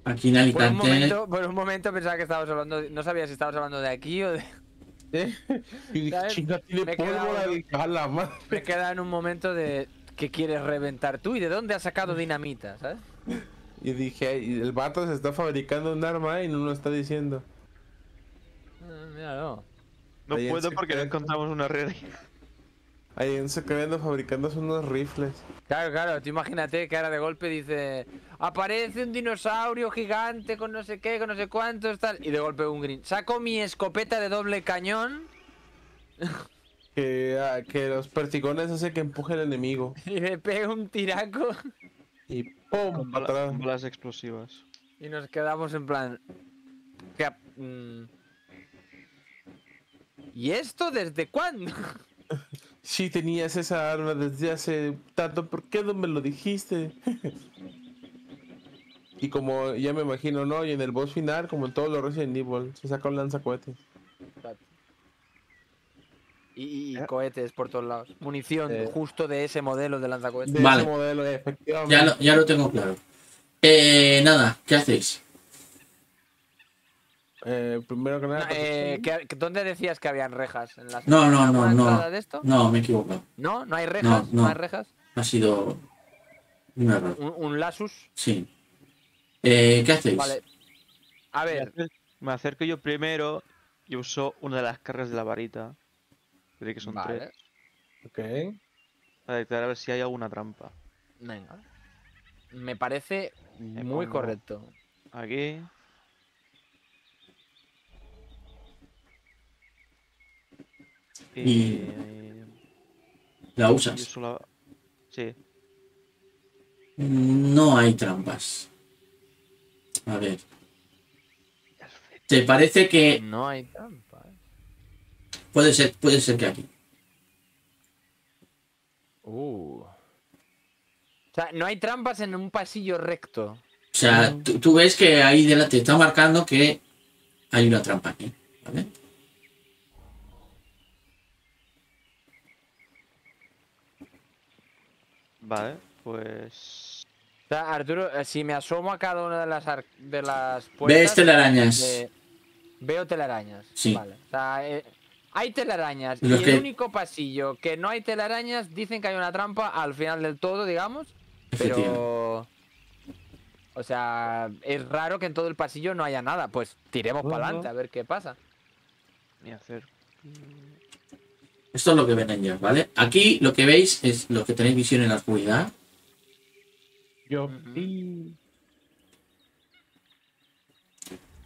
aquí en por un Alicante... momento, por un momento pensaba que estabas hablando, de- no sabía si estabas hablando de aquí o de... ¿Eh? Y dije, ¿Sabes? chinga, tiene Me queda en un momento de que quieres reventar tú y de dónde has sacado dinamita, ¿sabes? Y dije, "Ay, el vato se está fabricando un arma y no lo está diciendo. Ah, Mira, no. No Ahí en puedo porque no encontramos una red. Ahí en secreto fabricándose unos rifles. Claro, claro, tú imagínate que ahora de golpe dice aparece un dinosaurio gigante con no sé qué, con no sé cuántos, tal, y de golpe un green. Saco mi escopeta de doble cañón Que, ah, que los pertigones hacen que empuje al enemigo. y le pego un tiraco Y ¡pum! Con bala- atrás. con balas explosivas. y nos quedamos en plan. ¿qué ha- mm, ¿Y esto desde cuándo? Si tenías esa arma desde hace tanto, ¿por qué no me lo dijiste? y como ya me imagino, ¿no? Y en el boss final, como en todos los Resident Evil, se saca un lanzacohetes. Y, y- y Eh. cohetes por todos lados. Munición Eh. justo de ese modelo de lanzacohetes. De Vale. ese modelo, efectivamente. Ya lo, ya lo tengo claro. Eh, nada, ¿qué hacéis? Eh, primero que nada, No, eh, ¿qué- qué- ¿Dónde decías que habían rejas? ¿En las- No, no, no, no. de esto? No, me he equivocado. ¿No? ¿No hay rejas? no. hay rejas? Ha sido un error. ¿Un, un Lasus? Sí. Eh, ¿Qué hacéis? Vale. A ver, Me acerco yo primero y uso una de las cargas de la varita. Creo que son Vale. tres. Ok. Para detectar a ver si hay alguna trampa. venga. Me parece Me muy correcto. Aquí. Y... Y- ¿La usas? Sí. No hay trampas. A ver. ¿Te parece que No hay trampa. ¿eh? puede ser, puede ser que aquí? Uh. O sea, no hay trampas en un pasillo recto. O sea, tú, tú ves que ahí delante está marcando que hay una trampa aquí. ¿Vale? Vale, pues. O sea, Arturo, eh, si me asomo a cada una de las, ar- de las puertas... ¿Ves telarañas? eh, veo telarañas. Sí. Vale. O sea, eh, hay telarañas. Los y que- el único pasillo que no hay telarañas dicen que hay una trampa al final del todo, digamos. Pero... O sea, es raro que en todo el pasillo no haya nada. Pues tiremos para adelante a ver qué pasa. Ni hacer. Esto es lo que ven ellos, ¿vale? Aquí lo que veis es lo que tenéis visión en la oscuridad. Yo.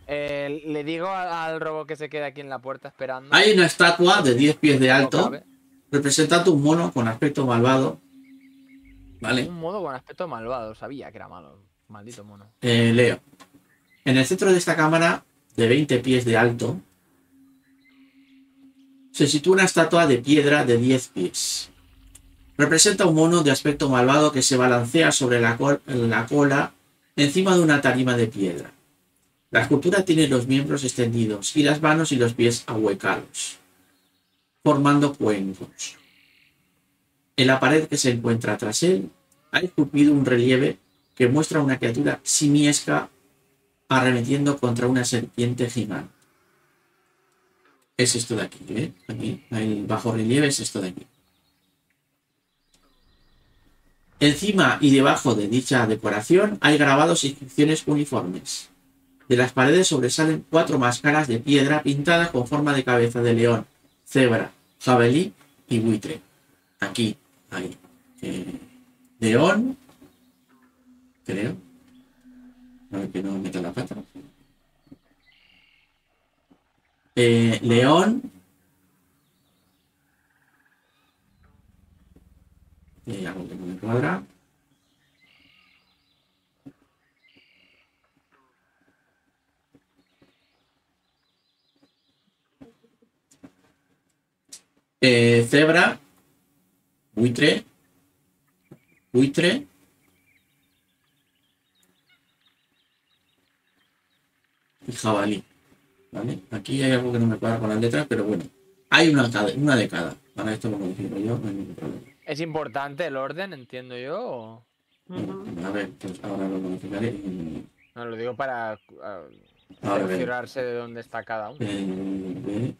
Eh, le digo al, al robot que se quede aquí en la puerta esperando. Hay una estatua de 10 pies de alto, representando un mono con aspecto malvado. ¿Vale? Un modo con aspecto malvado, sabía que era malo. Maldito mono. Eh, leo. En el centro de esta cámara, de 20 pies de alto, se sitúa una estatua de piedra de 10 pies. Representa un mono de aspecto malvado que se balancea sobre la, col- la cola encima de una tarima de piedra. La escultura tiene los miembros extendidos y las manos y los pies ahuecados, formando cuencos. En la pared que se encuentra tras él, ha esculpido un relieve que muestra una criatura simiesca arremetiendo contra una serpiente gigante. Es esto de aquí, ¿eh? Aquí, el bajo relieve es esto de aquí. Encima y debajo de dicha decoración hay grabados inscripciones uniformes. De las paredes sobresalen cuatro máscaras de piedra pintadas con forma de cabeza de león, cebra, jabalí y buitre. Aquí, ahí. Eh, león, creo. A ver que no meta la pata. Eh, león. Eh, algo que me cuadra. Eh, cebra. Buitre. Buitre. y jabalí. ¿Vale? Aquí hay algo que no me cuadra con las letras, pero bueno. Hay una, una de cada. Para esto lo modifico yo, no hay ningún problema. ¿Es importante el orden, entiendo yo? o- A ver, pues ahora lo modificaré. y- No, lo digo para ah, ver. cerciorarse de dónde está cada uno. Eh,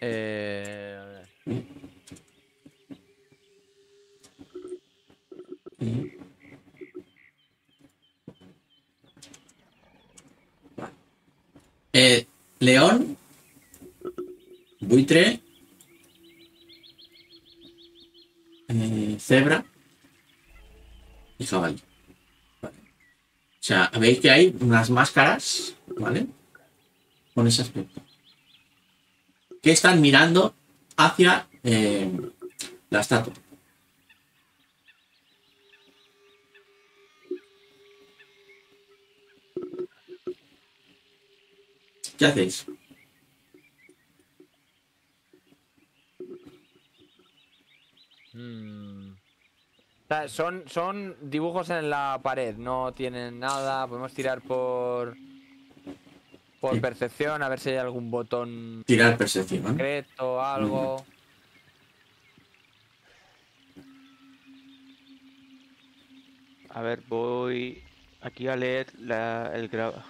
Eh, a ver. Eh, león, buitre, eh, cebra y jabalí. O sea, veis que hay unas máscaras, ¿vale? Con ese aspecto. Que están mirando hacia eh, la estatua. ¿Qué hacéis? Mm. O sea, son, son dibujos en la pared, no tienen nada. Podemos tirar por. Por Sí. percepción, a ver si hay algún botón Tirar percepción. ¿eh? secreto, algo. A ver, voy aquí a leer la, el gra-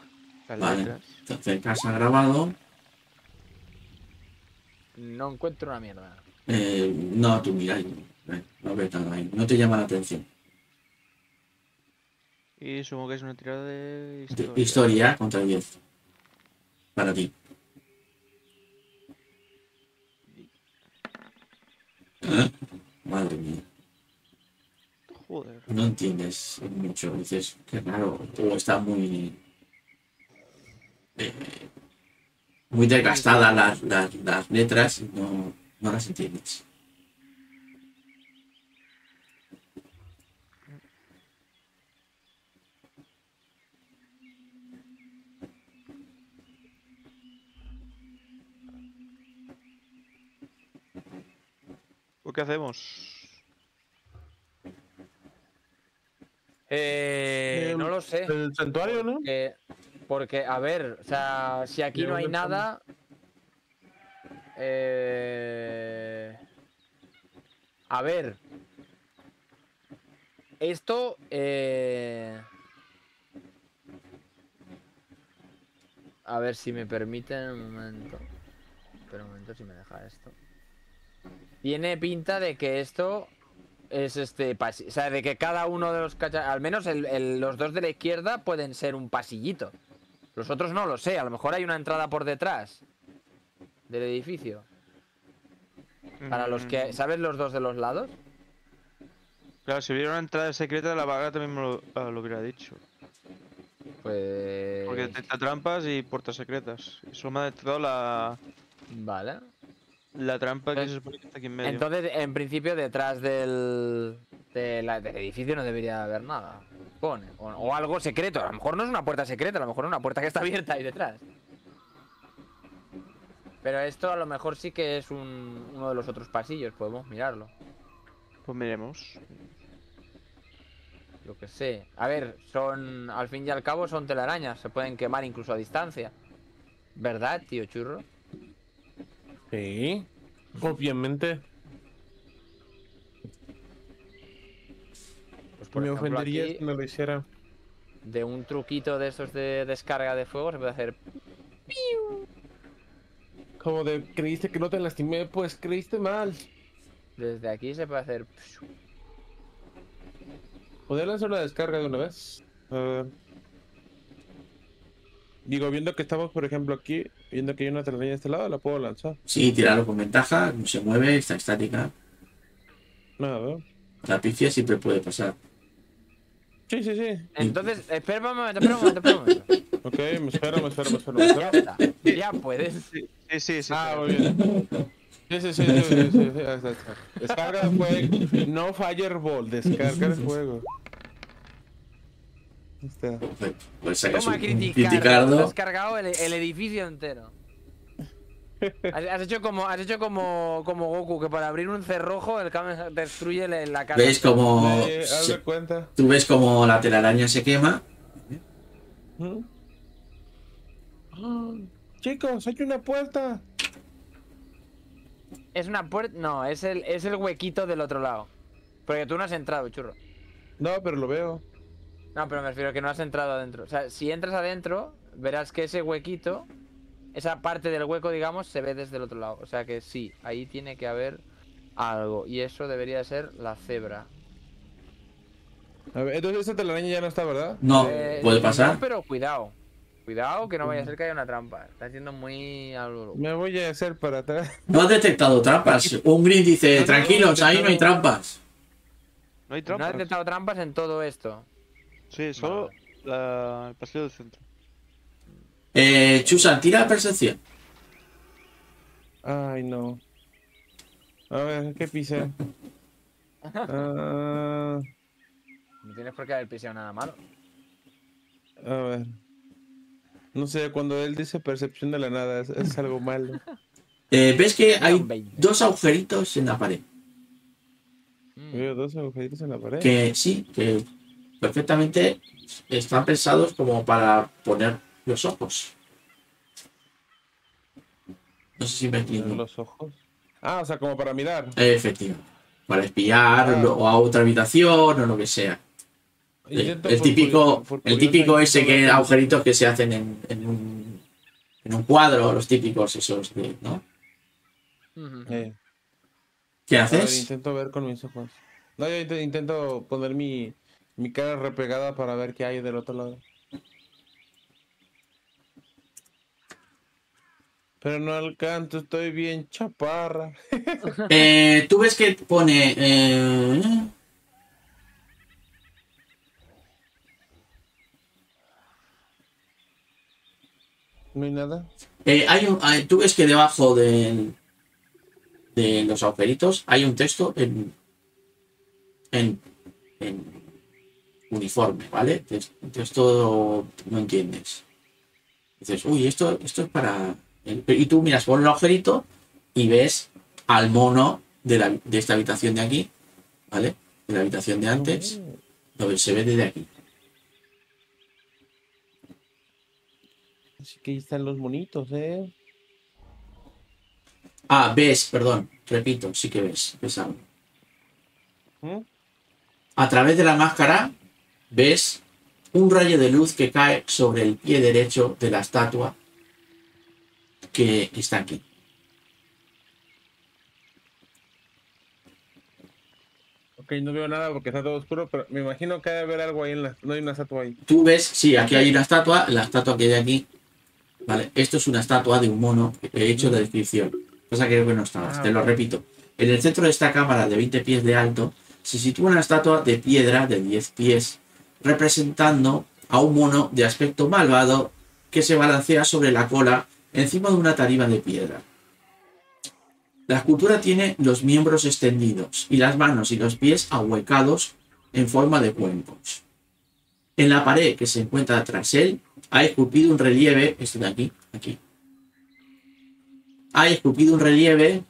las Vale. letras. Te acercas a grabado. No encuentro una mierda. Eh, no, tú mira, ahí, eh, no ves nada ahí. No te llama la atención. Y supongo que es una tirada de De- historia. Historia contra 10. Para ti. ¿Eh? Madre mía. Joder. No entiendes mucho. Dices, qué raro. O está muy. Eh, muy desgastadas las, las, las letras y no, no las entiendes. ¿Por qué hacemos? Eh, Em, no lo sé. El santuario, ¿no? Porque, porque, a ver, o sea, si aquí ¿De no hay nada. Eh... A ver. Esto. Eh... A ver si me permiten un momento. Espera un momento si me deja esto. Tiene pinta de que esto es este pasi- O sea, de que cada uno de los cacha... Al menos el- el- los dos de la izquierda pueden ser un pasillito. Los otros no lo sé. A lo mejor hay una entrada por detrás. del edificio. Para los que. Mm, ¿Sabes los dos de los lados? Claro, si hubiera una entrada secreta, la vaga también me lo, ah, lo hubiera dicho. Pues. Porque te trampas y puertas secretas. Eso me ha detectado la, Vale. La trampa que se supone que está aquí en medio. Entonces, en principio, detrás del, de la- del edificio no debería haber nada. Pone. O, o algo secreto. A lo mejor no es una puerta secreta, a lo mejor es una puerta que está abierta ahí detrás. Pero esto a lo mejor sí que es un- uno de los otros pasillos, podemos mirarlo. Pues miremos. Yo que sé. A ver, son. Al fin y al cabo son telarañas, se pueden quemar incluso a distancia. ¿Verdad, tío churro? Sí, obviamente. Pues por me ejemplo, ofendería aquí, si no lo hiciera. de un truquito de esos de descarga de fuego se puede hacer. Como de, creíste que no te lastimé, pues creíste mal. Desde aquí se puede hacer. ¿Podría lanzar la descarga de una vez? Ver. Digo, viendo que estamos, por ejemplo, aquí, viendo que hay una telaraña de este lado, la puedo lanzar. Sí, tirarlo con ventaja, no se mueve, está estática. Nada. La pifia siempre puede pasar. Sí, sí, sí. Entonces, espera un momento, espera un momento, espera un momento. Ok, me espero, me espero, me espero, me Ya espero. Ya puedes. Sí, sí, sí. Ah, muy bien. Sí, sí, sí, sí, sí, sí, sí. Descarga de fuego. No fireball, descarga de fuego. Está. Pues sacas Toma un, a un criticar. criticardo. Has cargado el, el edificio entero. Has, hecho como has hecho como, como Goku, que para abrir un cerrojo el Kamehameha destruye la, la casa. ¿Ves como Eh, tú ves como la telaraña se quema? Ah, Chicos, hay una puerta. Es una puerta. No, es el, es el huequito del otro lado. Porque tú no has entrado, churro. No, pero lo veo. No, pero me refiero a que no has entrado adentro. O sea, si entras adentro, verás que ese huequito, esa parte del hueco, digamos, se ve desde el otro lado. O sea que sí, ahí tiene que haber algo. Y eso debería ser la cebra. A ver, entonces esa telaraña ya no está, ¿verdad? No, Eh, puede no, pasar. pero cuidado. Cuidado que no vaya a ser que haya una trampa. Está siendo muy a lo loco. Me voy a hacer para atrás. No has detectado trampas. Un green dice, No, no, tranquilos, no, ahí no hay trampas. No hay No trampas. has detectado trampas en todo esto. Sí, solo la- el pasillo del centro. Eh, Chusan, tira la percepción. Ay, no. A ver, ¿qué pisé? Ah, No tienes por qué haber pisado nada malo. a ver. No sé, cuando él dice percepción de la nada, es, es algo malo. Eh, ves que hay un 20. dos agujeritos en la pared. Mm. Veo dos agujeritos en la pared. Que sí, que perfectamente están pensados como para poner los ojos. No sé si me explico. Los ojos. Ah, o sea, como para mirar. Efectivo. Para espiar Ah. o a otra habitación o lo que sea. El, Intento el típico, el típico ese que agujeritos que se hacen en, en un, en un cuadro, los típicos esos, de- ¿no? Eh, ¿Qué ver, haces? intento ver con mis ojos. No, yo int- intento poner mi, mi cara repegada para ver qué hay del otro lado. Pero no alcanzo, estoy bien chaparra. Eh, Tú ves que pone... eh, No hay nada. eh, hay un, hay- tú ves que debajo del- de los agujeritos hay un texto en, en, en uniforme, ¿vale? Entonces, todo no entiendes. Dices, uy, esto, esto es para... Y tú miras por el agujerito y ves al mono de, la- de esta habitación de aquí, ¿vale? De la habitación de antes, lo ves, se ve desde aquí. Así que ahí están los monitos, ¿eh? Ah, ves, perdón, repito, sí que ves, ves algo. ¿Mm? A través de la máscara ves un rayo de luz que cae sobre el pie derecho de la estatua que está aquí. Ok, no veo nada porque está todo oscuro, pero me imagino que debe haber algo ahí en la... No hay una estatua ahí. Tú ves, sí, aquí hay una estatua, la estatua que hay aquí Vale, esto es una estatua de un mono que he hecho la descripción. Cosa que no estabas, Ah, te lo repito. En el centro de esta cámara de 20 pies de alto se sitúa una estatua de piedra de 10 pies, representando a un mono de aspecto malvado que se balancea sobre la cola encima de una tarima de piedra. La escultura tiene los miembros extendidos y las manos y los pies ahuecados en forma de cuencos. En la pared que se encuentra tras él ha esculpido un relieve, este de aquí, aquí. Ha esculpido un relieve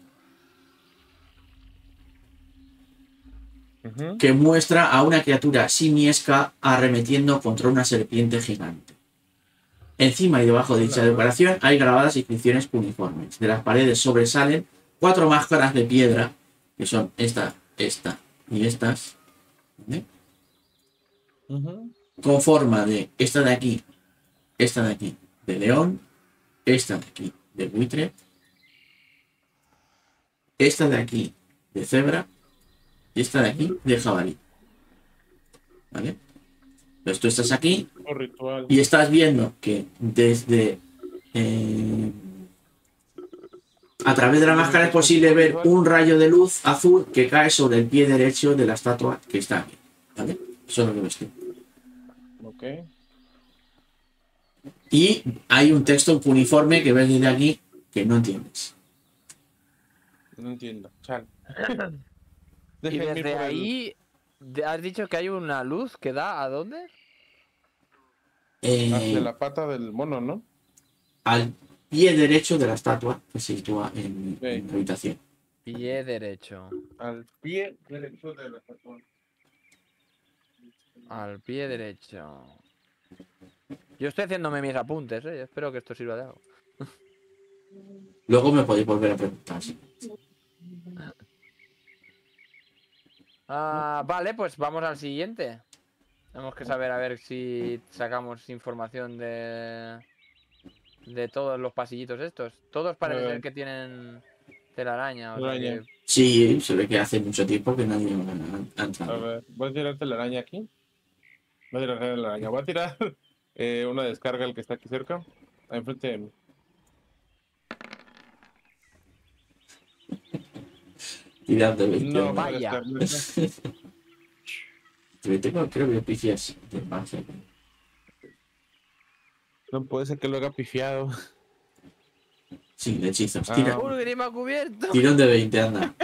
Que muestra a una criatura simiesca arremetiendo contra una serpiente gigante. Encima y debajo de dicha decoración hay grabadas inscripciones uniformes. De las paredes sobresalen cuatro máscaras de piedra, que son esta, esta y estas, con forma de esta de aquí, esta de aquí, de león, esta de aquí, de buitre, esta de aquí, de cebra, y esta de aquí, de jabalí. ¿Vale? Entonces tú estás aquí y estás viendo que desde... eh, a través de la máscara es posible ver un rayo de luz azul que cae sobre el pie derecho de la estatua que está aquí. ¿Vale? Eso es lo que ves tú. Ok. Y hay un texto uniforme que ves desde aquí que no entiendes. No entiendo. Chal. Y desde el- ahí, has dicho que hay una luz que da a dónde? Eh, Hacia la pata del mono, ¿no? al pie derecho de la estatua que se sitúa en, Sí. en la habitación. Pie derecho. Al pie derecho de la estatua. Al pie derecho. Yo estoy haciéndome mis apuntes, ¿eh? Espero que esto sirva de algo. Luego me podéis volver a preguntar. sí. Ah, vale, pues vamos al siguiente. Tenemos que saber a ver si sacamos información de de todos los pasillitos estos. Todos parece ser que tienen telaraña. o sea Telaraña. que- Sí, se ve que hace mucho tiempo que nadie ha- ha A entrado. ver, voy a tirarte la araña aquí. Voy a tirar la araña. Voy a tirar eh, una descarga al que está aquí cerca. Ahí enfrente de mí. Tirando 20. No, ¿no? vaya. tengo, creo que pifias de magia. No puede ser que lo haga pifiado. Sí, de hechizos. Ah. De 20, anda.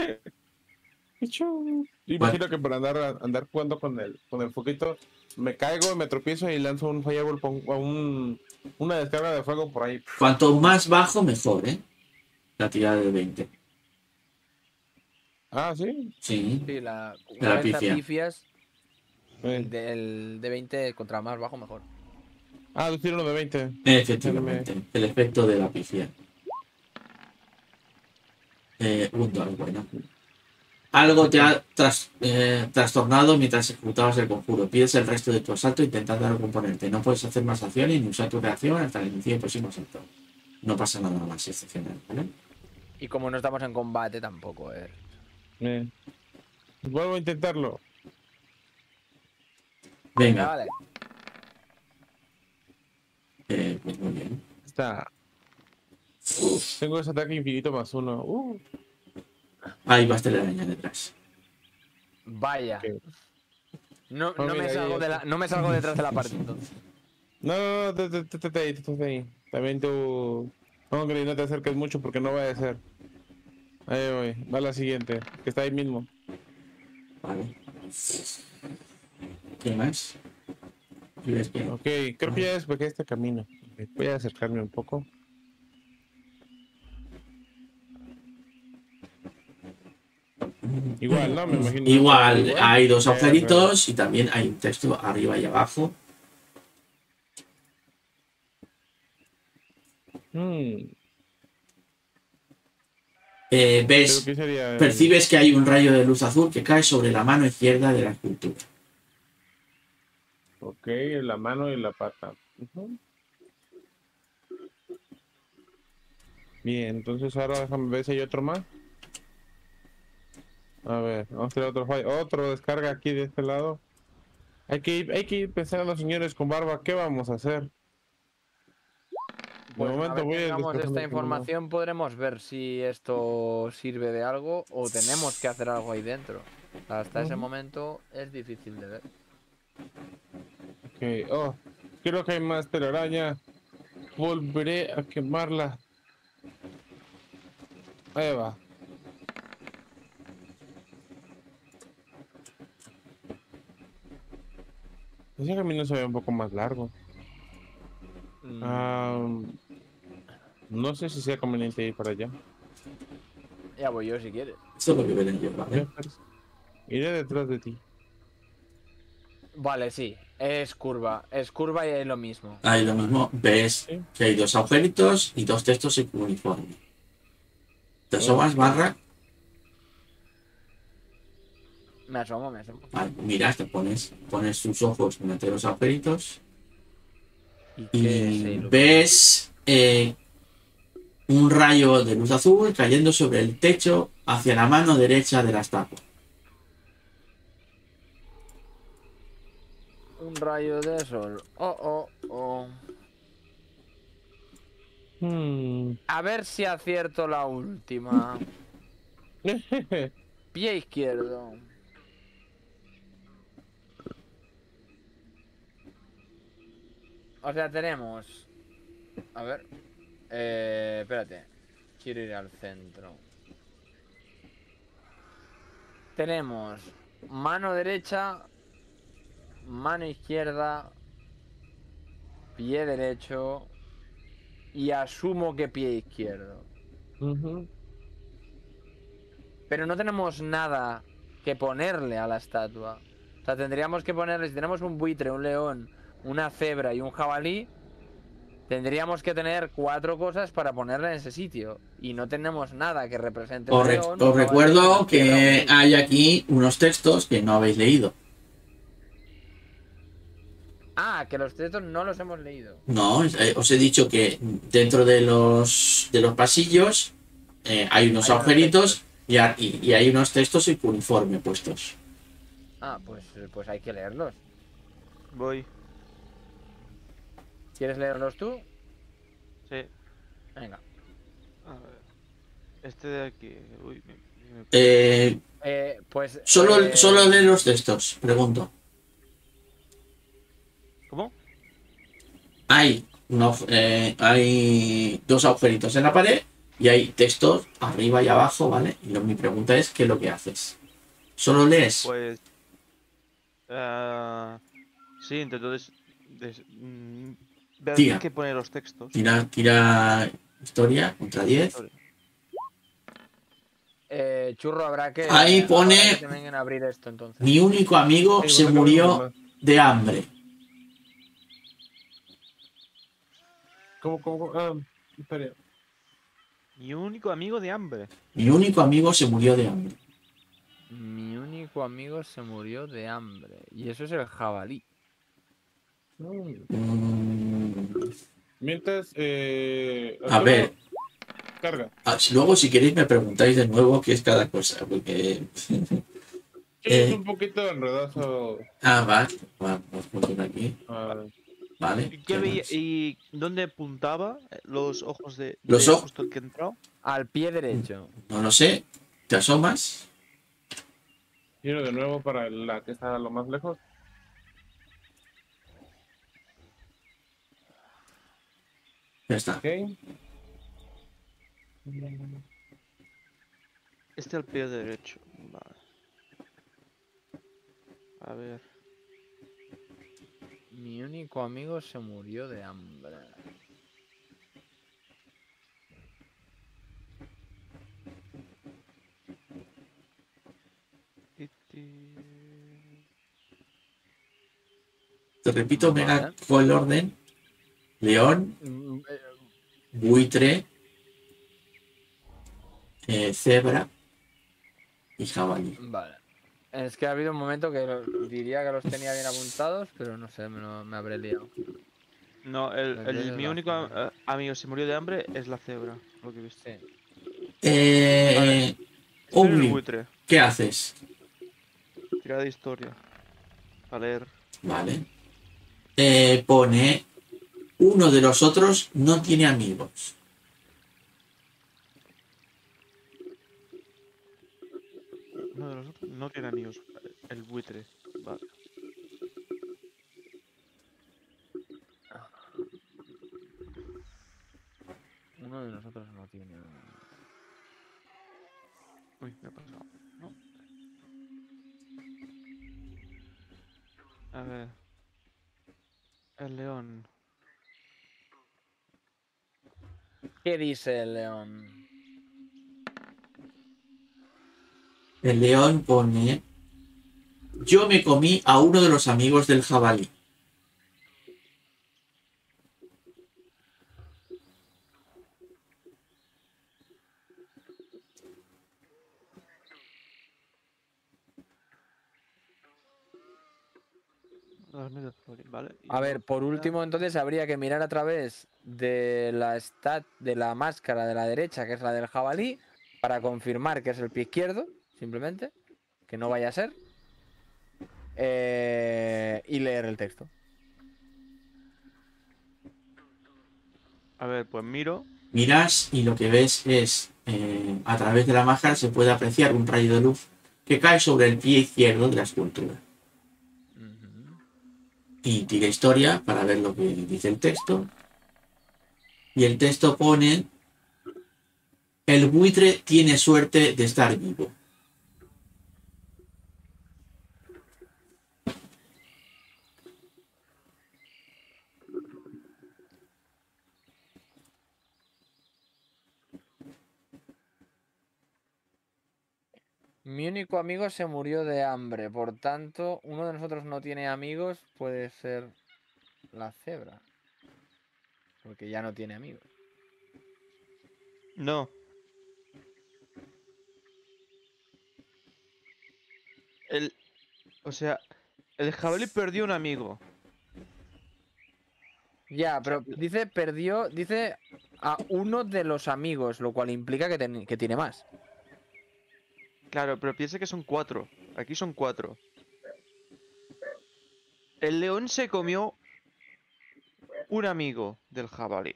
Imagino que por andar andar jugando con el con el foquito me caigo, me tropiezo y lanzo un fireball o un, una descarga de fuego por ahí. Cuanto más bajo, mejor, ¿eh? La tirada de 20. Ah, sí. Sí. Sí, la, De la pifia. pifias, del de 20 contra más bajo mejor. Ah, tú tiro uno de 20. Efectivamente, el efecto de la pifia. Eh, un dado, bueno. Algo te ha tras- eh, trastornado mientras ejecutabas el conjuro. Pides el resto de tu asalto intentando dar un componente. No puedes hacer más acciones ni usar tu reacción hasta el inicio del próximo asalto. No pasa nada más excepcional, ¿vale? Y como no estamos en combate tampoco, eh. Eh. Vuelvo a intentarlo. Venga, Vale. eh, pues muy bien. Está. Tengo ese ataque infinito más uno. Uh. Ahí va a estar la araña detrás. Vaya. No, Oh, no, me mira, salgo de la, no me salgo detrás de la pared entonces. No, no, no, te- te- te- te- ahí, te- te- ahí. También tú. No, no te acerques mucho porque no va a ser. Ahí voy. Va la siguiente, que está ahí mismo. Vale. ¿Qué más? ¿Y ves que- Ok, creo que ya despejé este camino. Voy a acercarme un poco. Igual, ¿no? Me imagino. Igual, hay dos agujeritos y también hay un texto arriba y abajo. Mm, Eh, ves, que sería. el- percibes que hay un rayo de luz azul que cae sobre la mano izquierda de la escultura. Ok, la mano y la pata. Bien, entonces ahora déjame ver si hay otro más. A ver, vamos a tirar otro fallo. Otro descarga aquí de este lado. Hay que ir, hay que ir pensando, señores, con barba, ¿qué vamos a hacer? Pues una momento voy tengamos esta información podremos ver si esto sirve de algo o tenemos que hacer algo ahí dentro. Hasta ese momento es difícil de ver. Ok, oh, creo que hay más telaraña. Volveré a quemarla. Ahí va. Ese camino se ve un poco más largo. Mm, no sé si sea conveniente ir para allá. Ya voy yo si quieres. Esto es lo que ven yo, ¿vale? Iré detrás de ti. Vale, sí. Es curva. Es curva y es lo mismo. Ahí lo mismo, ves Sí. que hay dos agujeritos y dos textos en uniforme. Te asomas, barra, Me asomo, me asomo. vale, miras, te pones, pones tus ojos entre los agujeritos ¿Y ves eh, un rayo de luz azul cayendo sobre el techo hacia la mano derecha de la estatua. Un rayo de sol. Oh, oh, oh. Hmm. A ver si acierto la última. Pie izquierdo. O sea, tenemos. A ver. Eh, espérate. Quiero ir al centro. Tenemos mano derecha, mano izquierda, pie derecho y asumo que pie izquierdo. Pero no tenemos nada que ponerle a la estatua. O sea, tendríamos que ponerle, si tenemos un buitre, un león, una cebra y un jabalí, tendríamos que tener cuatro cosas para ponerle en ese sitio. Y no tenemos nada que represente Os, un re- león, os recuerdo que hay aquí unos textos que no habéis leído. Ah, que los textos no los hemos leído. No, eh, os he dicho que dentro de los, de los pasillos eh, hay unos Hay unos agujeritos y, y- y hay unos textos uniforme puestos. Ah, pues, pues hay que leerlos. Voy. ¿Quieres leerlos tú? Sí. Venga. A ver. Este de aquí. Uy, me- me- Eh, Eh, pues. solo, eh, solo lee los textos, pregunto. ¿Cómo? Hay, uno- eh, hay dos agujeritos en la pared y hay textos arriba y abajo, ¿vale? Y lo- mi pregunta es, ¿qué es lo que haces? ¿Solo lees? Pues. ah, sí, entonces. des- mm, Tira. que poner los textos. Tira, tira historia contra 10. eh, churro, habrá que. Ahí pone- habrá que vengan a abrir esto entonces. Mi único amigo Sí, se murió de hambre. ¿Cómo, cómo, cómo? Espera. Mi único amigo de hambre. Mi único amigo se murió de hambre. Mi único amigo se murió de hambre. Y eso es el jabalí. Mientras, eh, a ver, Carga. ah, si luego si queréis me preguntáis de nuevo qué es cada cosa, porque... Sí, Eh. es un poquito enredoso. ah, va, va, vamos a poner aquí, vale. ¿Y, qué ¿qué veía- más? ¿Y dónde apuntaba los ojos de, Los de ojos- justo el que entró? Al pie derecho. No lo sé, te asomas, Giro de nuevo para la que está a lo más lejos. Ya está. Ok. Este al pie derecho. Vale. A ver. Mi único amigo se murió de hambre. Te repito, Vale. mega con el orden. León, buitre, eh, cebra y jabalí. Vale. Es que ha habido un momento que lo- diría que los tenía bien apuntados, pero no sé, me, lo- me habré liado. No, el, mi único eh, amigo se murió de hambre es la cebra, lo que. Sí. Eh, el Ugly, buitre. ¿qué haces? Tirada de historia. A leer. Vale. Eh, pone Uno de los otros no tiene amigos. Uno de los otros no tiene amigos. El buitre. Vale. Uno de nosotros no tiene. Uy, me ha pasado. ¿no? A ver. El león. ¿Qué dice el león? El león pone... Yo me comí a uno de los amigos del jabalí. Las medias flores, ¿vale? Y A ver, por último, entonces habría que mirar a través de la stat de la máscara de la derecha, que es la del jabalí, para confirmar que es el pie izquierdo, simplemente, que no vaya a ser, eh, y leer el texto. A ver, pues miro. Miras y lo que ves es, eh, a través de la máscara se puede apreciar un rayo de luz que cae sobre el pie izquierdo de la escultura. Y tira historia para ver lo que dice el texto. Y el texto pone, el buitre tiene suerte de estar vivo. Mi único amigo se murió de hambre, por tanto, uno de nosotros no tiene amigos, puede ser la cebra. Porque ya no tiene amigos. No. El. O sea, el jabalí perdió un amigo. Ya, pero dice perdió, dice a uno de los amigos, lo cual implica que, ten- que tiene más. Claro, pero piensa que son cuatro. Aquí son cuatro. El león se comió un amigo del jabalí.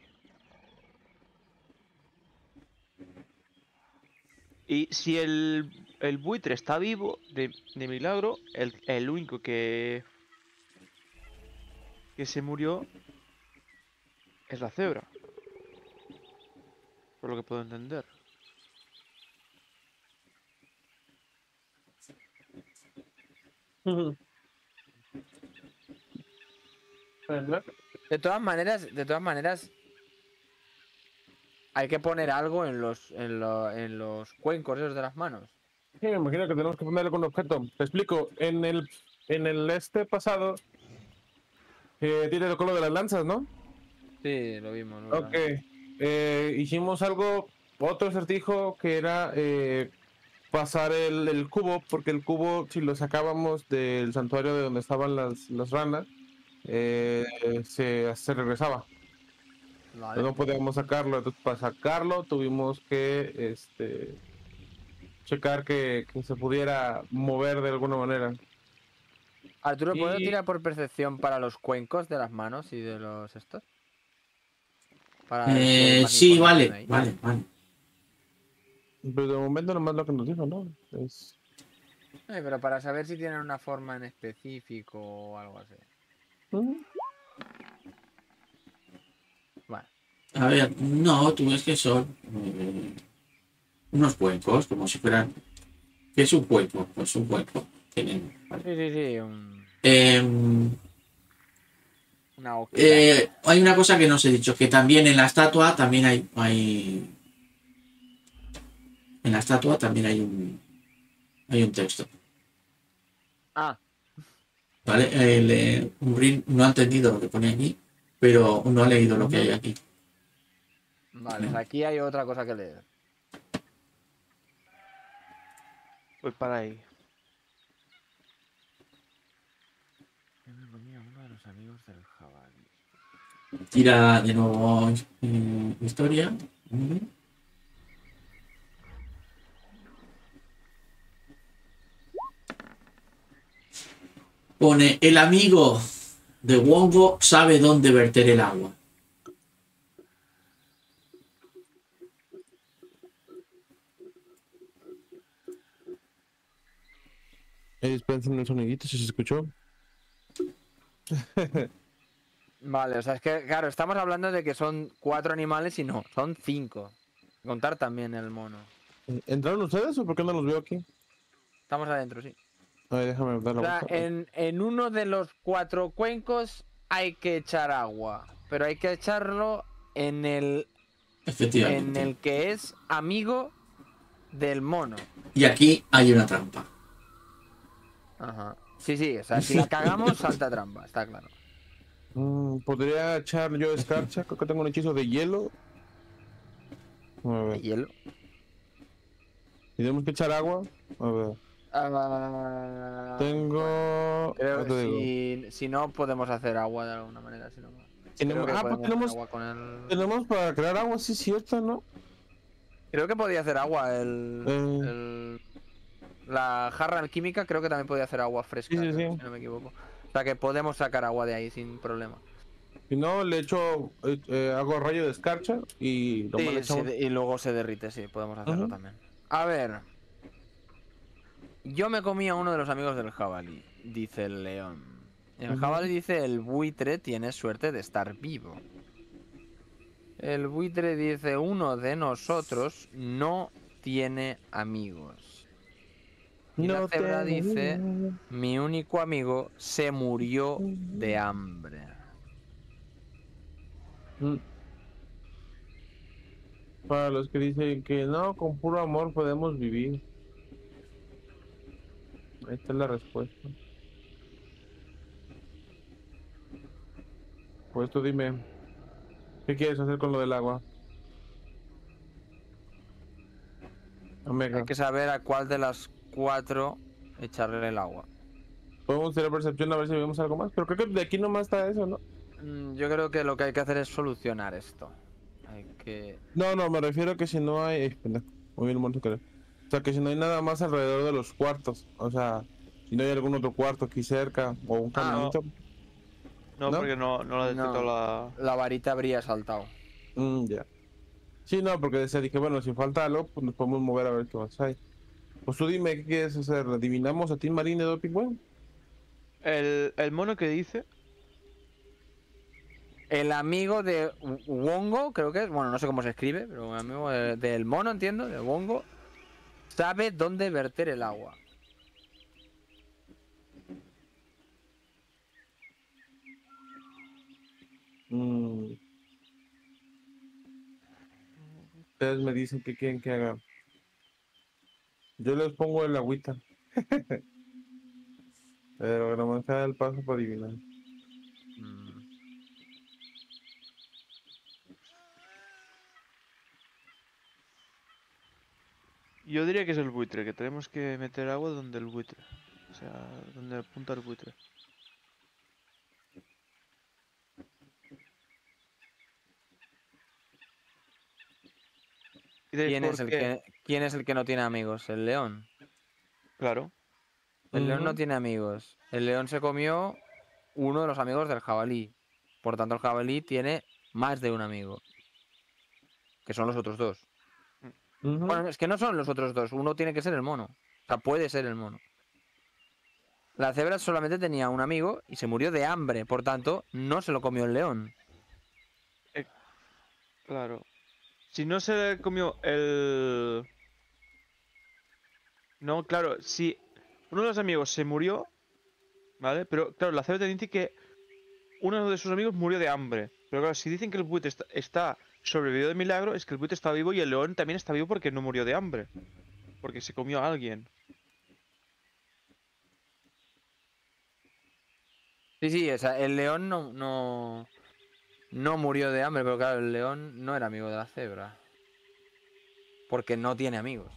Y si el, el buitre está vivo, de, de milagro, el, el único que, que se murió es la cebra. Por lo que puedo entender. De todas maneras, de todas maneras, hay que poner algo en los, en, lo- en los cuencos esos de las manos. Sí, me imagino que tenemos que ponerle con un objeto. Te explico. En el, en el este pasado, eh, tiene el color de las lanzas, ¿no? Sí, lo vimos. lo Ok. Eh, hicimos algo, otro acertijo que era eh, pasar el, el cubo, porque el cubo, si lo sacábamos del santuario de donde estaban las, las ranas, eh, se, se regresaba. Vale. No podíamos sacarlo. Entonces, para sacarlo, tuvimos que este, checar que, que se pudiera mover de alguna manera. Arturo, ¿puedo Y- tirar por percepción para los cuencos de las manos y de los estos? Para Eh, sí, vale, vale, vale. Pero de momento nomás lo que nos dijo, ¿no? Es... Eh, pero para saber si tienen una forma en específico o algo así. Vale. A ver, no, tú ves que son eh, unos cuencos, como si fueran... ¿Qué es un cuenco? Pues un cuenco. Tienen, vale. Sí, sí, sí. un- Em, una hoja. eh, hay una cosa que no os he dicho, que también en la estatua también hay... hay en la estatua también hay un, hay un texto. Ah, ¿Vale? El, eh, no ha entendido lo que pone aquí, pero no ha leído lo que hay aquí. vale. Aquí hay otra cosa que leer. Pues para ahí. Yo me comí a uno de los amigos del jabalí. Tira de nuevo eh, historia. Vale. Pone, el amigo de Wongo sabe dónde verter el agua. Dispensen el sonidito si se escuchó. vale, o sea, es que, claro, estamos hablando de que son cuatro animales y no, son cinco. Contar también el mono. ¿Entraron ustedes o por qué no los veo aquí? Estamos adentro, sí. A ver, déjame dar O la sea, en, en uno de los cuatro cuencos hay que echar agua, pero hay que echarlo en el, en el que es amigo del mono. Y aquí hay una trampa. Ajá. Sí, sí, o sea, si la cagamos, salta trampa, está claro. Mm, ¿Podría echar yo escarcha? Creo que tengo un hechizo de hielo. A ¿De ver. hielo? ¿Y tenemos que echar agua? A ver. Ah, Tengo. Creo que si, si no podemos hacer agua de alguna manera, si no. Tenemos- ah, pues tenemos- agua con el- Tenemos para crear agua, sí, cierto, ¿no? Creo que podía hacer agua el, Eh. el- la jarra alquímica creo que también podía hacer agua fresca, Sí, sí, creo, sí. si no me equivoco. O sea que podemos sacar agua de ahí sin problema. Si no, le echo. eh, eh, hago rayo de escarcha y lo y luego se derrite, sí, podemos hacerlo también. A ver. Yo me comí a uno de los amigos del jabalí, dice el león. El jabalí dice el buitre tiene suerte de estar vivo. El buitre dice uno de nosotros no tiene amigos. Y la cebra dice-. Mi único amigo se murió de hambre. Mm. Para los que dicen que no, con puro amor podemos vivir. Ahí está la respuesta. Pues tú dime, ¿qué quieres hacer con lo del agua? Omega, Hay que saber a cuál de las cuatro echarle el agua. podemos tener percepción a ver si vemos algo más, pero creo que de aquí nomás está eso, ¿no? Mm, Yo creo que lo que hay que hacer es solucionar esto. Hay que... No, no, me refiero a que si no hay. eh, pendejo, muy bien muerto que era. O sea, que si no hay nada más alrededor de los cuartos. O sea, si no hay algún otro cuarto aquí cerca o un Ah, caminito. No, ¿No? porque no, no detectado No. la. La varita habría saltado. Mm, ya. Sí, no, porque decía, dije, bueno, si falta algo, pues nos podemos mover a ver qué más hay. Pues tú dime, ¿qué quieres hacer? ¿Adivinamos a Team Marine de Doping Well? El, el mono que dice. El amigo de Wongo, creo que es, bueno, no sé cómo se escribe, pero el amigo de- del mono, entiendo, de Wongo, sabe dónde verter el agua. Mm. Ustedes me dicen que quieren que haga. Yo les pongo el agüita. Pero no me el paso para adivinar. Yo diría que es el buitre, que tenemos que meter agua donde el buitre. O sea, donde apunta el buitre. ¿Y de ¿Quién, es el que, ¿Quién es el que no tiene amigos? El león. Claro. El león no tiene amigos. El león se comió uno de los amigos del jabalí. Por tanto, el jabalí tiene más de un amigo. Que son los otros dos. Bueno, es que no son los otros dos. Uno tiene que ser el mono. O sea, puede ser el mono. La cebra solamente tenía un amigo y se murió de hambre. Por tanto, no se lo comió el león. Claro. Si no se le comió el... No, claro, si uno de los amigos se murió, ¿vale? Pero claro, la cebra te dice que uno de sus amigos murió de hambre. Pero claro, si dicen que el buitre está, está sobrevivió de milagro, es que el buitre está vivo y el león también está vivo porque no murió de hambre. Porque se comió a alguien. Sí, sí, o sea, el león no, no, no murió de hambre, pero claro, el león no era amigo de la cebra. Porque no tiene amigos.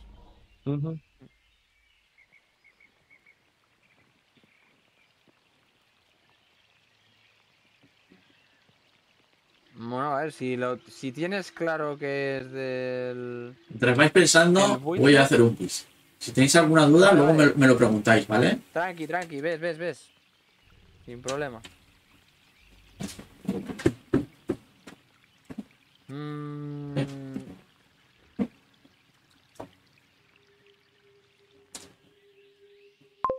Bueno, a ver, si, lo, si tienes claro que es del... Mientras vais pensando, voy a hacer un quiz. Si tenéis alguna duda, Vale, luego me lo preguntáis, ¿vale? Tranqui, tranqui, ves, ves, ves. Sin problema. Mm,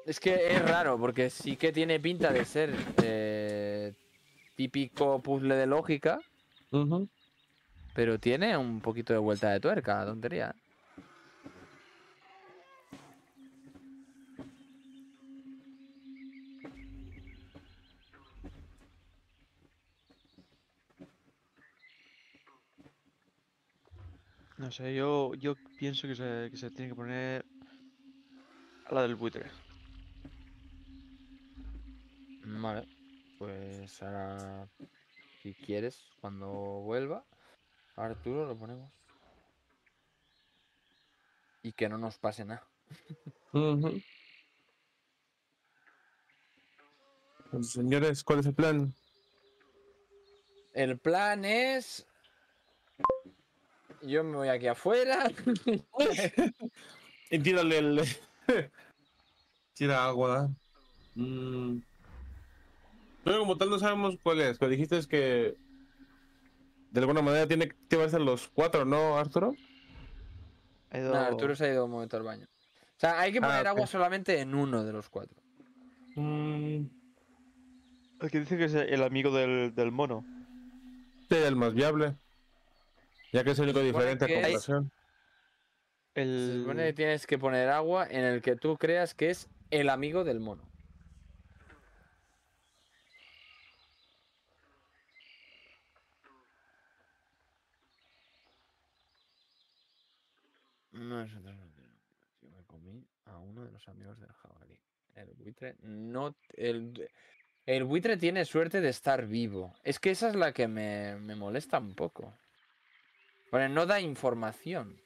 Es que es raro, porque sí que tiene pinta de ser eh, típico puzzle de lógica, Pero tiene un poquito de vuelta de tuerca, la tontería. No sé, yo, yo pienso que se, que se tiene que poner a la del buitre. Vale, pues ahora, si quieres, cuando vuelva, Arturo lo ponemos. Y que no nos pase nada. Entonces, señores, ¿cuál es el plan? El plan es... Yo me voy aquí afuera. Y tírale el. Tira agua. Mm. Pero como tal no sabemos cuál es. Pero dijiste es que. De alguna manera tiene que activarse los cuatro, ¿no, Arturo? Ido- No, Arturo se ha ido un momento al baño. O sea, hay que Ah, poner agua solamente en uno de los cuatro. Mm. El que dice que es el amigo del, del mono. Sí, el más viable. Ya que es el único diferente a es- comparación. Se El... supone que tienes que poner agua en el que tú creas que es el amigo del mono. Yo me comí a uno de los amigos del jabalí. El buitre no. El, el buitre tiene suerte de estar vivo. Es que esa es la que me, me molesta un poco. No da información.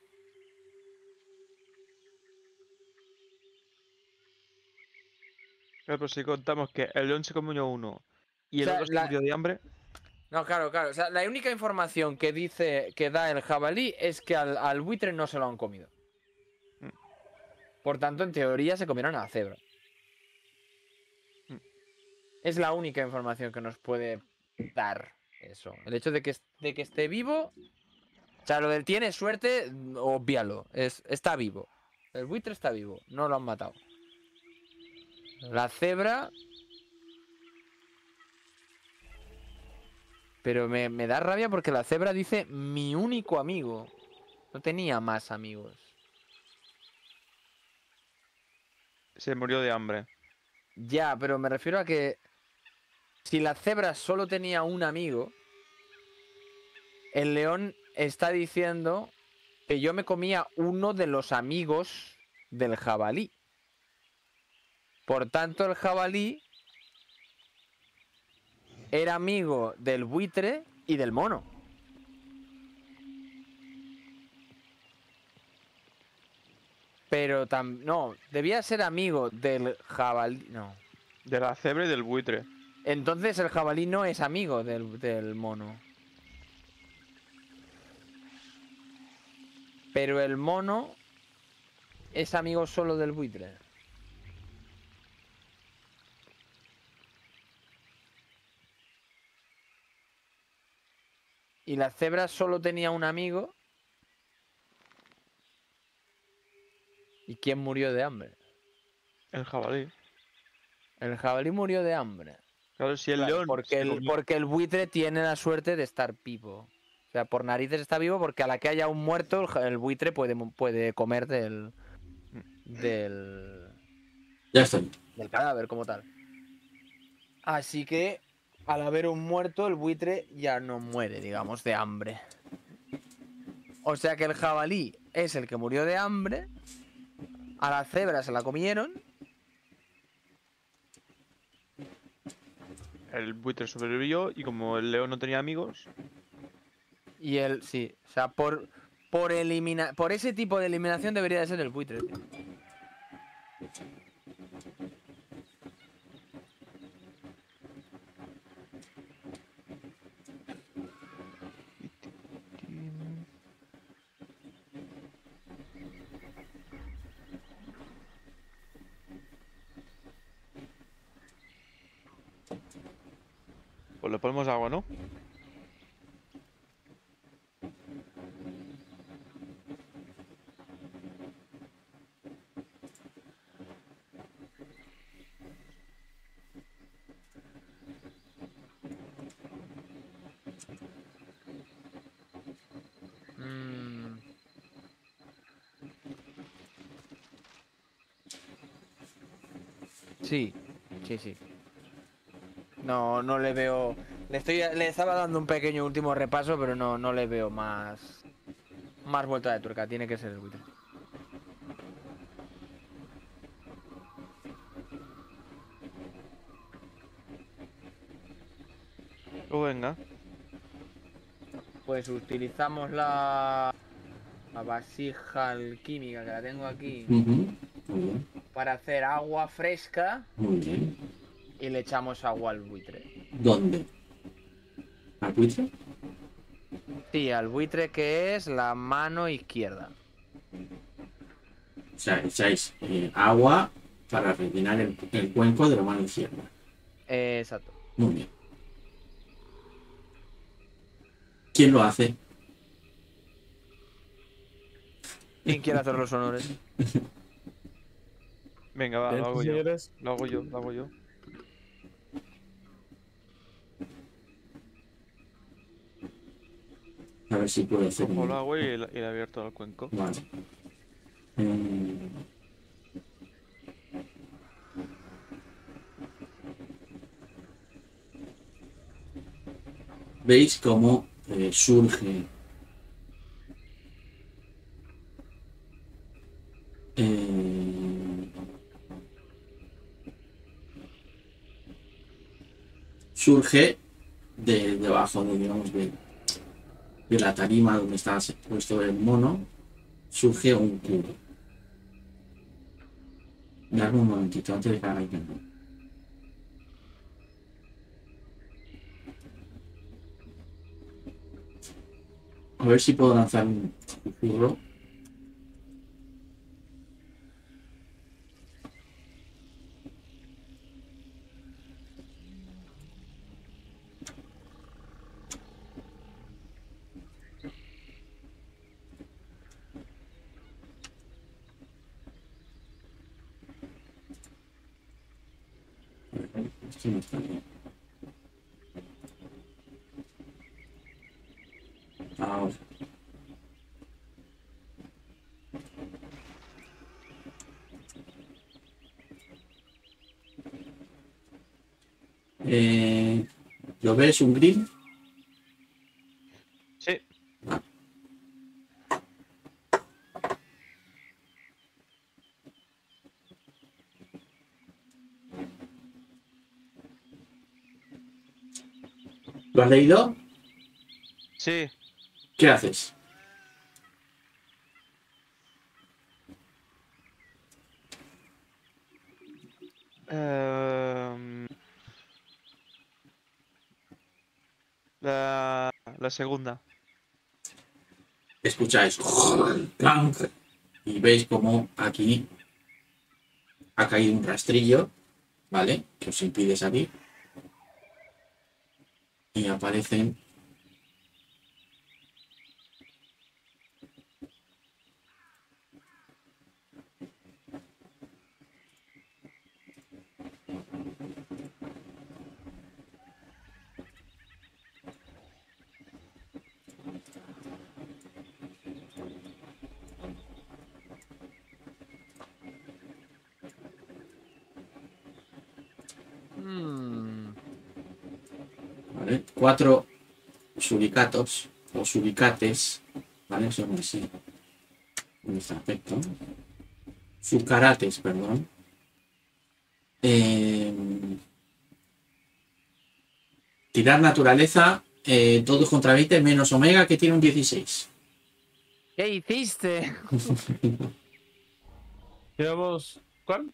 Claro, pero si contamos que el león se comió uno y el O sea, otro se la- murió de hambre, No, claro, claro. O sea, la única información que dice que da el jabalí es que al, al buitre no se lo han comido. Por tanto, en teoría se comieron a la cebra. Mm. Es la única información que nos puede dar eso. El hecho de que, de que esté vivo. O sea, lo del tiene suerte, obvialo. Es, está vivo. El buitre está vivo. No lo han matado. La cebra Pero me, me da rabia porque la cebra dice mi único amigo. No tenía más amigos. Se murió de hambre. Ya, pero me refiero a que si la cebra solo tenía un amigo, el león está diciendo que yo me comía uno de los amigos del jabalí. Por tanto, el jabalí era amigo del buitre y del mono. Pero tam no, debía ser amigo del jabalí. No. De la cebra y del buitre. Entonces el jabalí no es amigo del, del mono. Pero el mono es amigo solo del buitre. Y la cebra solo tenía un amigo. ¿Y quién murió de hambre? El jabalí. El jabalí murió de hambre. Claro, si el Claro, león. Porque el, porque el buitre tiene la suerte de estar vivo. O sea, por narices está vivo porque a la que haya un muerto, el, buitre puede, puede comer del. del. Ya estoy. del cadáver como tal. Así que al haber un muerto, el buitre ya no muere, digamos, de hambre. O sea que el jabalí es el que murió de hambre. A la cebra se la comieron. El buitre sobrevivió y como el león no tenía amigos, Y él, sí. O sea, por, por, elimina por ese tipo de eliminación debería de ser el buitre. tío. Pues le ponemos agua, ¿no? Mm. Sí, sí, sí. No, no le veo. Le estoy, le estaba dando un pequeño último repaso, pero no, no le veo más. Más vuelta de tuerca. Tiene que ser el buitre. Pues venga. Pues utilizamos la. La vasija alquímica que la tengo aquí Ujú. Muy bien, para hacer agua fresca muy bien. Y le echamos agua al buitre. ¿Dónde? ¿Al buitre? Sí, al buitre que es la mano izquierda. O sea, echáis eh, agua para rellenar el, el cuenco de la mano izquierda. Eh, exacto. Muy bien. ¿Quién lo hace? ¿Quién quiere hacer los honores? Venga, va, lo hago yo. Lo hago yo, lo hago yo. A ver si puedo hacer. Cojo un- el agua y y le abierto al cuenco. Vale. Mm. ¿Veis cómo eh, surge eh, surge de debajo de digamos de, de la tarima donde está puesto el mono surge un cubo. Dame un momentito antes de que hagáis nada. A ver si puedo lanzar un susurro. Esto no está bien. Ahora. Eh, ¿Lo ves un grill? Sí. ¿Lo has leído? Sí. ¿Qué haces? Ehm, La, la segunda. escucháis y veis como aquí ha caído un rastrillo, ¿vale? Que os impide salir. Y aparecen Mm, ¿vale? Cuatro suricatos o suricates, ¿vale? Son así, en este aspecto. Sucarates, perdón. Eh, tirar naturaleza, eh, todos contra 20 menos omega que tiene un 16. ¿Qué hiciste? Llevamos. ¿Cuál?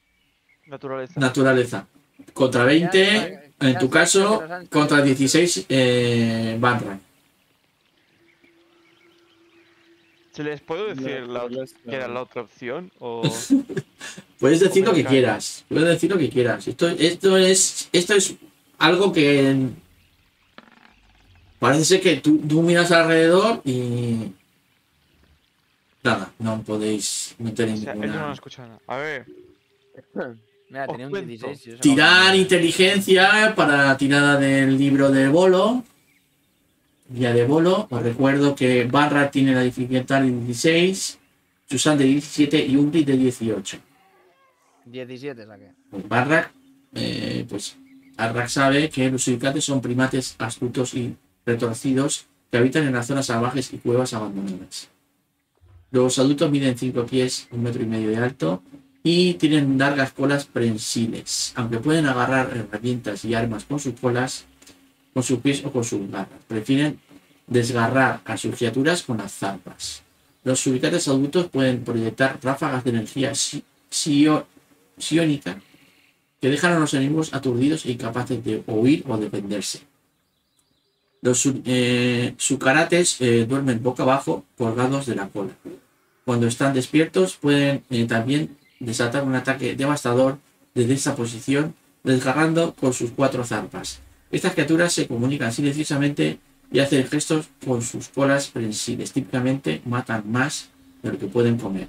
Naturaleza. Naturaleza. Contra 20, en tu caso, contra 16, eh, Banra. ¿Se les puedo decir la, que era la otra opción? O... Puedes decir lo que quieras. Puedes decir lo que quieras. Esto, esto es esto es algo que parece ser que tú, tú miras alrededor y nada, no podéis meter o en sea, ellos no lo ninguna. escuchan. A ver, Mira, Os tenía un cuento. 16. y yo sacaba Tirar inteligencia para la tirada del libro de bolo. Guía de bolo. Os recuerdo que Barra tiene la dificultad de 16, Susan de 17 y Ungrid de 18. 17 saqué. Pues Barra eh, pues Arrak sabe que los suricates son primates astutos y retorcidos que habitan en las zonas salvajes y cuevas abandonadas. Los adultos miden 5 pies, un metro y medio de alto y tienen largas colas prensiles. Aunque pueden agarrar herramientas y armas con sus colas, con sus pies o con sus garras. Prefieren desgarrar a sus criaturas con las zarpas. Los suricates adultos pueden proyectar ráfagas de energía si- que dejan a los enemigos aturdidos e incapaces de huir o defenderse. Los eh, sucarates eh, duermen boca abajo, colgados de la cola. Cuando están despiertos, pueden eh, también desatar un ataque devastador desde esta posición, desgarrando con sus cuatro zarpas. Estas criaturas se comunican silenciosamente y hacen gestos con sus colas prensiles. Típicamente matan más de lo que pueden comer.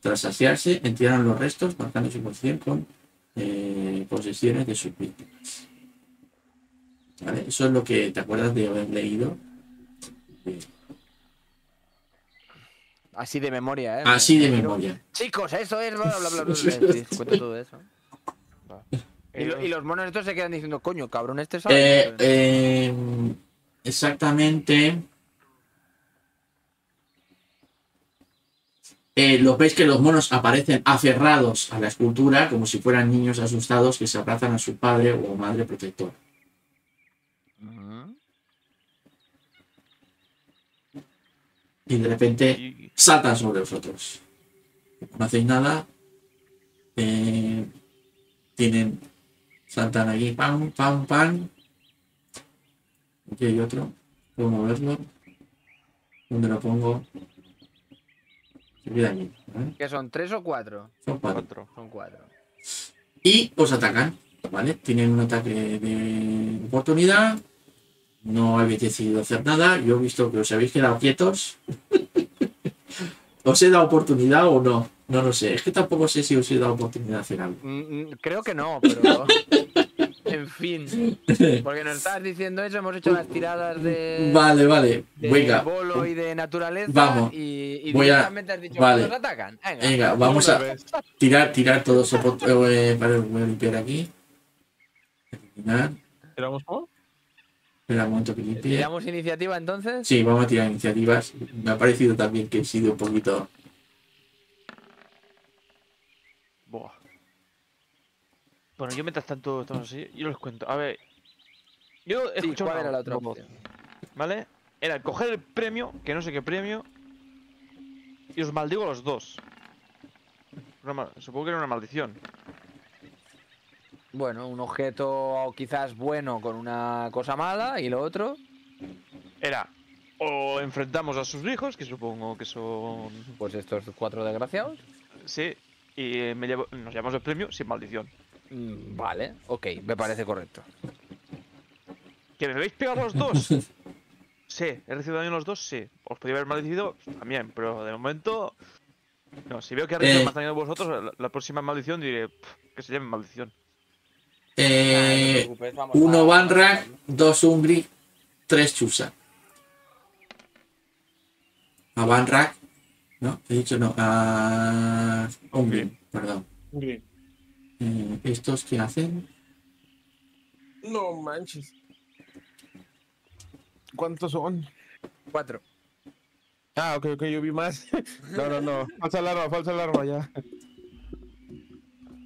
Tras saciarse, entierran los restos, marcando su posición con eh, posesiones de sus víctimas. Eso es lo que te acuerdas de haber leído. Así de memoria, ¿eh? Así de Me- memoria. Chicos, eso es. Bla, bla, bla, bla, bla. Sí, cuento todo eso. Y, lo- y los monos estos se quedan diciendo, coño, cabrón, este sabe. Eh, eh, exactamente. Eh, lo veis que los monos aparecen aferrados a la escultura como si fueran niños asustados que se abrazan a su padre o madre protector. Ujú. Y de repente saltan sobre vosotros. No hacéis nada. eh, tienen. Saltan aquí. Pam, pam, pam. Aquí hay otro. Puedo moverlo. ¿Dónde lo pongo? Se queda. ¿Que son tres o cuatro? Son cuatro. Cuatro. Son cuatro. Y os atacan. ¿Vale? Tienen un ataque de oportunidad. No habéis decidido hacer nada. Yo he visto que os habéis quedado quietos. ¿Os he dado oportunidad o no? No lo sé. Es que tampoco sé si os he dado oportunidad de hacer algo. Mm, mm, creo que no, pero. en fin. Porque nos estabas diciendo eso, hemos hecho las tiradas de. Vale, vale. de Venga. bolo y de naturaleza. Vamos. Y, y Voy a- directamente has dicho vale. que nos atacan. Venga. Venga, vamos a tirar, tirar todos. opor- eh, Vale, voy a limpiar aquí. Eliminar. ¿Tiramos cómo? Espera un momento que limpie. ¿Tiramos iniciativa entonces? Sí, vamos a tirar iniciativas. Me ha parecido también que he sido un poquito. Buah. Bueno, yo mientras tanto estamos así, yo les cuento. A ver. Yo he Sí, escuchado ¿cuál una era la otra voz, opción? ¿Vale? Era coger el premio, que no sé qué premio, y os maldigo a los dos. Una supongo que era una maldición. Bueno, un objeto quizás bueno con una cosa mala y lo otro, Era o enfrentamos a sus hijos, que supongo que son. pues estos cuatro desgraciados. Sí, y eh, me llevo- nos llevamos el premio sin maldición. Mm, Vale, ok, me parece correcto. ¿Que me habéis pegado los dos? sí, he recibido daño los dos, sí. Os podría haber maldecido también, pero de momento. No, si veo que ha recibido Eh. más daño de vosotros, la, la próxima maldición diré "Pff, que se llame maldición. No Eh, uno Banrak, dos Ungri, tres Chusa. A Banrak, ¿no? He dicho no, a Ungri, perdón. Eh, ¿Estos qué hacen? No manches. ¿Cuántos son? Cuatro. Ah, ok, ok, yo vi más. No, no, no. Falsa alarma, falsa alarma ya.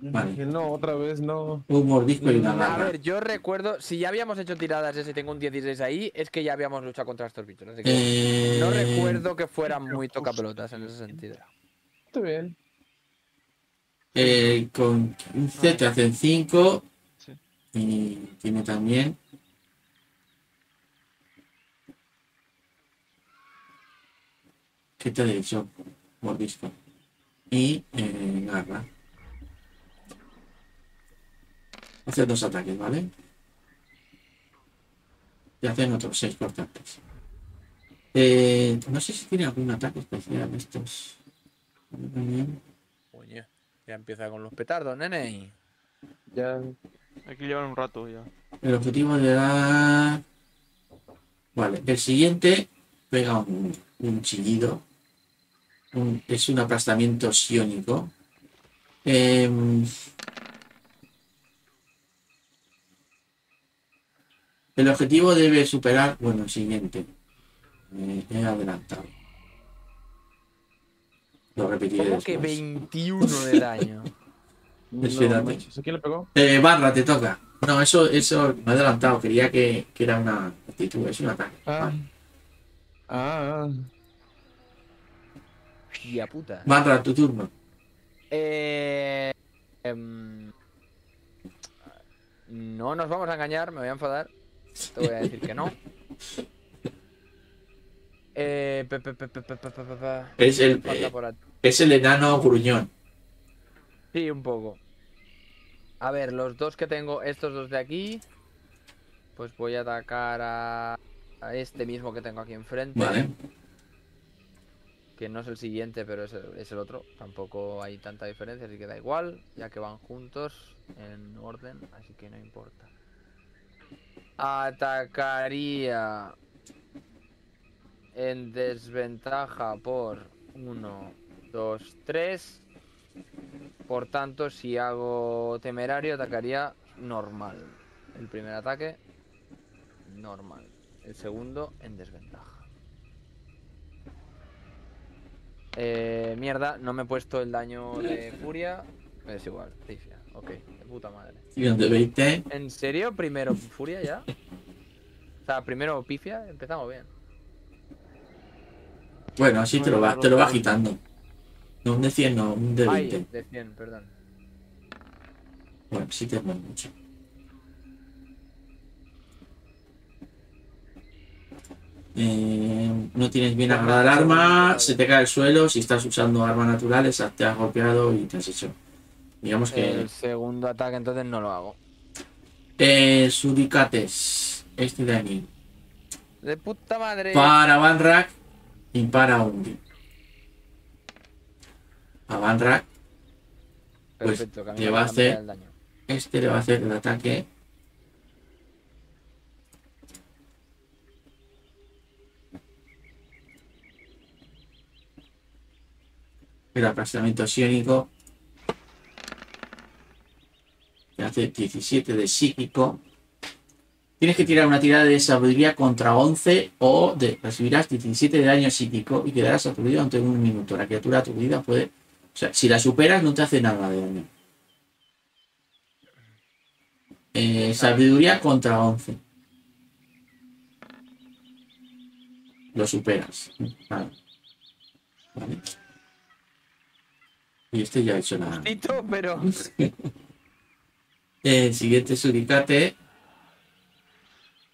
Vale. Dije, No, otra vez no. Un mordisco y una A ver, yo recuerdo, si ya habíamos hecho tiradas ese y tengo un 16 ahí, es que ya habíamos luchado contra estos bichos. así que Eh, no recuerdo que fueran muy tocapelotas en ese sentido. Está bien. eh, con 15 te hacen 5. Sí. Y tiene también. ¿Qué te he dicho? Mordisco. Y eh, garra. Hace dos ataques, ¿vale? Y hacen otros seis cortantes. Eh, no sé si tiene algún ataque especial estos. Coño, ya empieza con los petardos, nene. Ya. Aquí llevan un rato ya. El objetivo de dar. Vale, el siguiente pega un, un chillido. Un- es un aplastamiento psiónico. Em, El objetivo debe superar. Bueno, siguiente. Eh, he adelantado. Lo repetiré ¿Cómo que después. 21 de daño? Manches, ¿A quién le pegó? Eh, Barra, te toca. No, eso, eso me he adelantado. Quería que, que era una actitud, es un ataque. Ah. Vale. Ah. Hostia puta. Barra, tu turno. Eh, em, no nos vamos a engañar, me voy a enfadar. Te voy a decir que no. Eh, es el, eh, es el enano gruñón. Sí, un poco. A ver, los dos que tengo, estos dos de aquí, pues voy a atacar a, a este mismo que tengo aquí enfrente. Vale. Que no es el siguiente, pero es el, es el otro. Tampoco hay tanta diferencia, así que da igual, ya que van juntos en orden, así que no importa. Atacaría en desventaja por 1, 2, 3. Por tanto, si hago temerario, atacaría normal. El primer ataque, normal. El segundo, en desventaja. Eh, mierda, no me he puesto el daño de furia. Es igual. Ok, puta madre. De 20. ¿En serio? ¿Primero furia ya? O sea, primero pifia, empezamos bien. Bueno, así te lo va, te lo va agitando. No, un de 100, no, un de Ay, 20. de 100, perdón. Bueno, sí te mueve mucho. Eh, no tienes bien agarrada el arma, se te cae al suelo. Si estás usando armas naturales, te has golpeado y te has hecho. Digamos que. El segundo ataque entonces no lo hago. Eh, Suricates, este de aquí. De puta madre. Para Banrak y para Undi. A Banrak, pues, Perfecto, me va a hacer- este le va a hacer el ataque. El aplastamiento psiónico. Hace 17 de psíquico. Tienes que tirar una tirada de sabiduría contra 11 o de, recibirás 17 de daño psíquico y quedarás aturdido ante un minuto. La criatura aturdida puede... O sea, si la superas no te hace nada de daño. Eh, sabiduría contra 11. Lo superas. Vale. Vale. Y este ya ha hecho. Tito, pero. El siguiente suricate.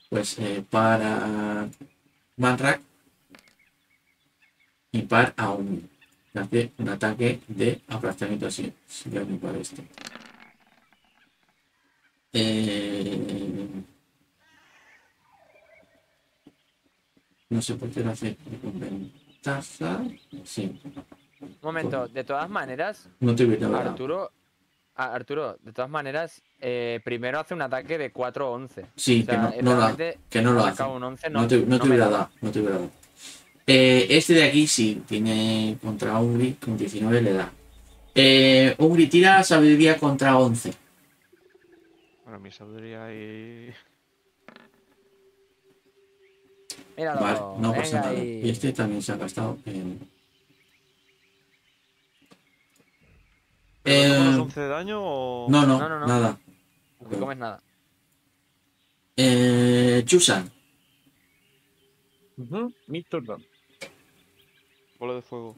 Pues eh, para Manrak. Y para Aum. Hace un ataque de aplastamiento así. Psiónico a este. Eh, no sé por qué lo hace con ventaja. Sí, Un momento, de todas maneras, no te. Arturo. Arturo, de todas maneras, eh, primero hace un ataque de 4 o 11. Sí, O sea, que no, eh, no que no lo ha hace. un 11, No, no, te, no te hubiera da. dado. No te hubiera dado. Eh, este de aquí sí, tiene contra Ungri, con 19 le da. Eh, Ungri tira sabiduría contra 11. Bueno, mi sabiduría y. Míralo. Vale, no pasa nada. ahí. Y este también se ha gastado. en- ¿Pero Eh, los 11 de daño o.? no, no, No, no, no. nada. No te comes nada. Eh, Chusan, Ujú, Mi turno. Bola de fuego.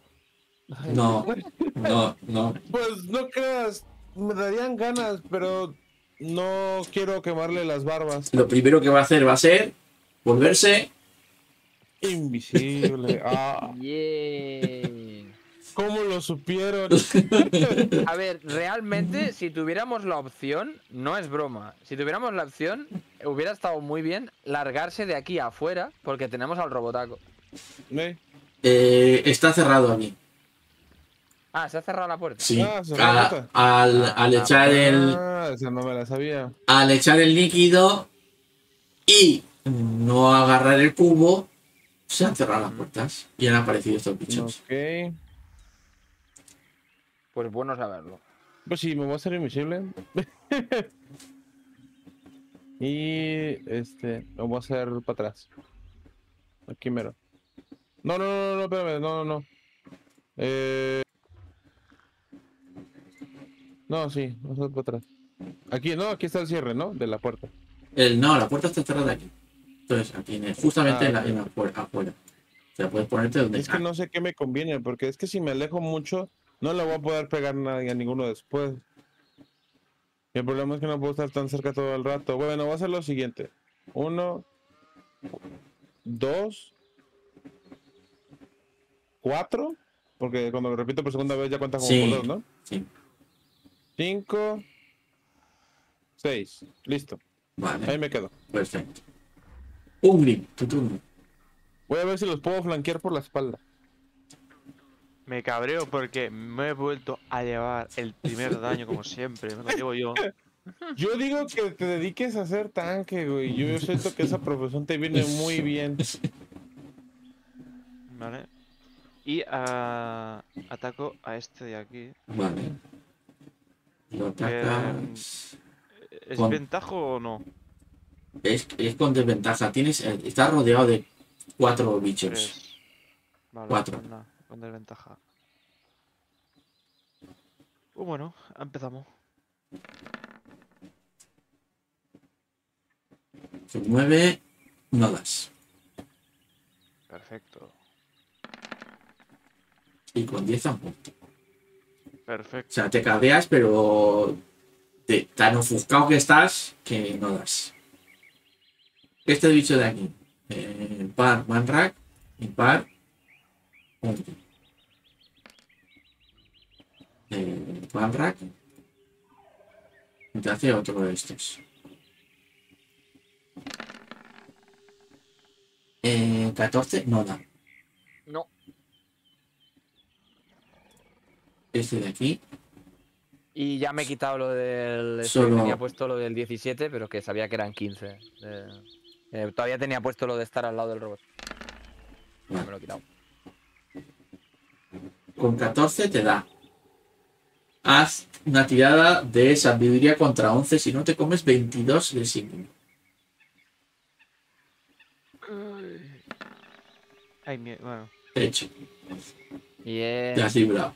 no, no, no. Pues no creas, me darían ganas, pero no quiero quemarle las barbas. Lo primero que va a hacer va a ser volverse. Invisible. Ah, Bien. ¿Cómo lo supieron? A ver, realmente, si tuviéramos la opción, no es broma. Si tuviéramos la opción, hubiera estado muy bien largarse de aquí afuera, porque tenemos al robotaco. ¿Eh? Eh, está cerrado aquí. Ah, se ha cerrado la puerta. Sí. Ah, cerró A- la puerta. al, Ah, al ah, echar el. Ah, esa no me la sabía. al echar el líquido y no agarrar el cubo, se han cerrado las puertas y han aparecido estos bichos. Ok. Pues bueno saberlo. Pues sí, me voy a hacer invisible. Y este, lo voy a hacer para atrás. Aquí mero. No, no, no, no, espérame, no, no, no. Eh... No, sí, vamos a hacer para atrás. Aquí, no, aquí está el cierre, ¿no? De la puerta. El, no, la puerta está cerrada aquí. Entonces, aquí, en el- justamente Ah, en la, en la afuera. O sea, puedes ponerte donde Es que no sé qué me conviene, porque es que si me alejo mucho, no le voy a poder pegar nadie a ninguno después. Y el problema es que no puedo estar tan cerca todo el rato. Bueno, voy a hacer lo siguiente. Uno, dos, cuatro, porque cuando lo repito por segunda vez ya cuenta como Sí. dos, ¿no? Sí. Cinco, seis. Listo. Vale, Ahí me quedo. perfecto. Un grip, tu turno. Voy a ver si los puedo flanquear por la espalda. Me cabreo porque me he vuelto a llevar el primer daño como siempre. Me lo llevo yo. Yo digo que te dediques a hacer tanque, güey. Yo siento que esa profesión te viene muy bien. ¿Vale? Y ah, ataco a este de aquí. Vale. Lo atacas. ¿Es Con- ventajo o no? Es, es con desventaja. Tienes, eh, estás rodeado de cuatro bichos. Vale, Cuatro. pues con desventaja. Pues bueno, empezamos. Son nueve, no das. Perfecto. Y con diez tampoco. O Perfecto. sea, te cabreas, pero te, tan ofuscado que estás que no das. Este bicho de aquí. Eh, par, manrack, impar, Eh, manrack. Y te hace otro de estos. Eh, 14, no da. No. Este de aquí. Y ya me he quitado lo del. este, Solo- Tenía puesto lo del 17, pero que sabía que eran 15. Eh, eh, todavía tenía puesto lo de estar al lado del robot. Ya me lo he quitado. Con 14 te da. Haz una tirada de sabiduría contra 11 si no te comes 22 de signo. Ay, mi- bueno. Hecho, Y es- te has librado.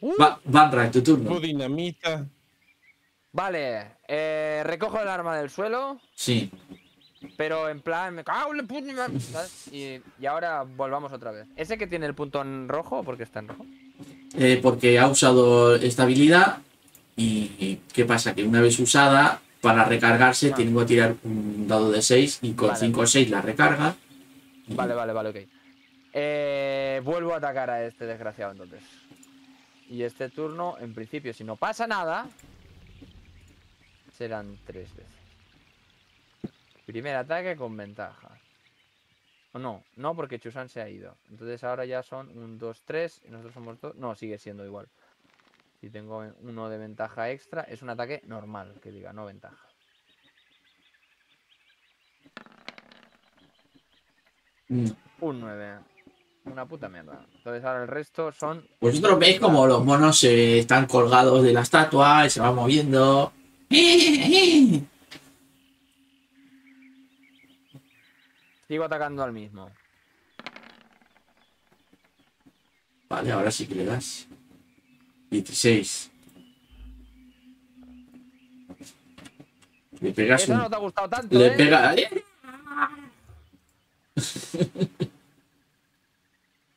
¡Uh! Va, tu turno. Dinamita. Vale, eh, recojo el arma del suelo, Sí, pero en plan, me cago en la puta madre, ¿sabes? Y, y ahora volvamos otra vez. ¿Ese que tiene el punto en rojo? ¿Por qué está en rojo? eh, porque ha usado esta habilidad. Y ¿qué pasa? Que una vez usada, para recargarse, Ah. tengo que tirar un dado de 6 y con Vale. 5 o 6 la recarga. Vale, vale, vale, ok. Eh, vuelvo a atacar a este desgraciado entonces. Y este turno, en principio, si no pasa nada, serán tres veces. Primer ataque con ventaja. O no, no porque Chusan se ha ido. Entonces ahora ya son un 2, 3 y nosotros somos dos. No, sigue siendo igual. Si tengo uno de ventaja extra, es un ataque normal, que diga, no ventaja. Mm. Un 9. Una puta mierda. Entonces ahora el resto son Vosotros veis como los monos eh, están colgados de la estatua y se van moviendo. Sigo atacando al mismo. Vale, ahora sí que le das. 16. Le pegas Eso un. no te ha gustado tanto, Le ¿eh? pega.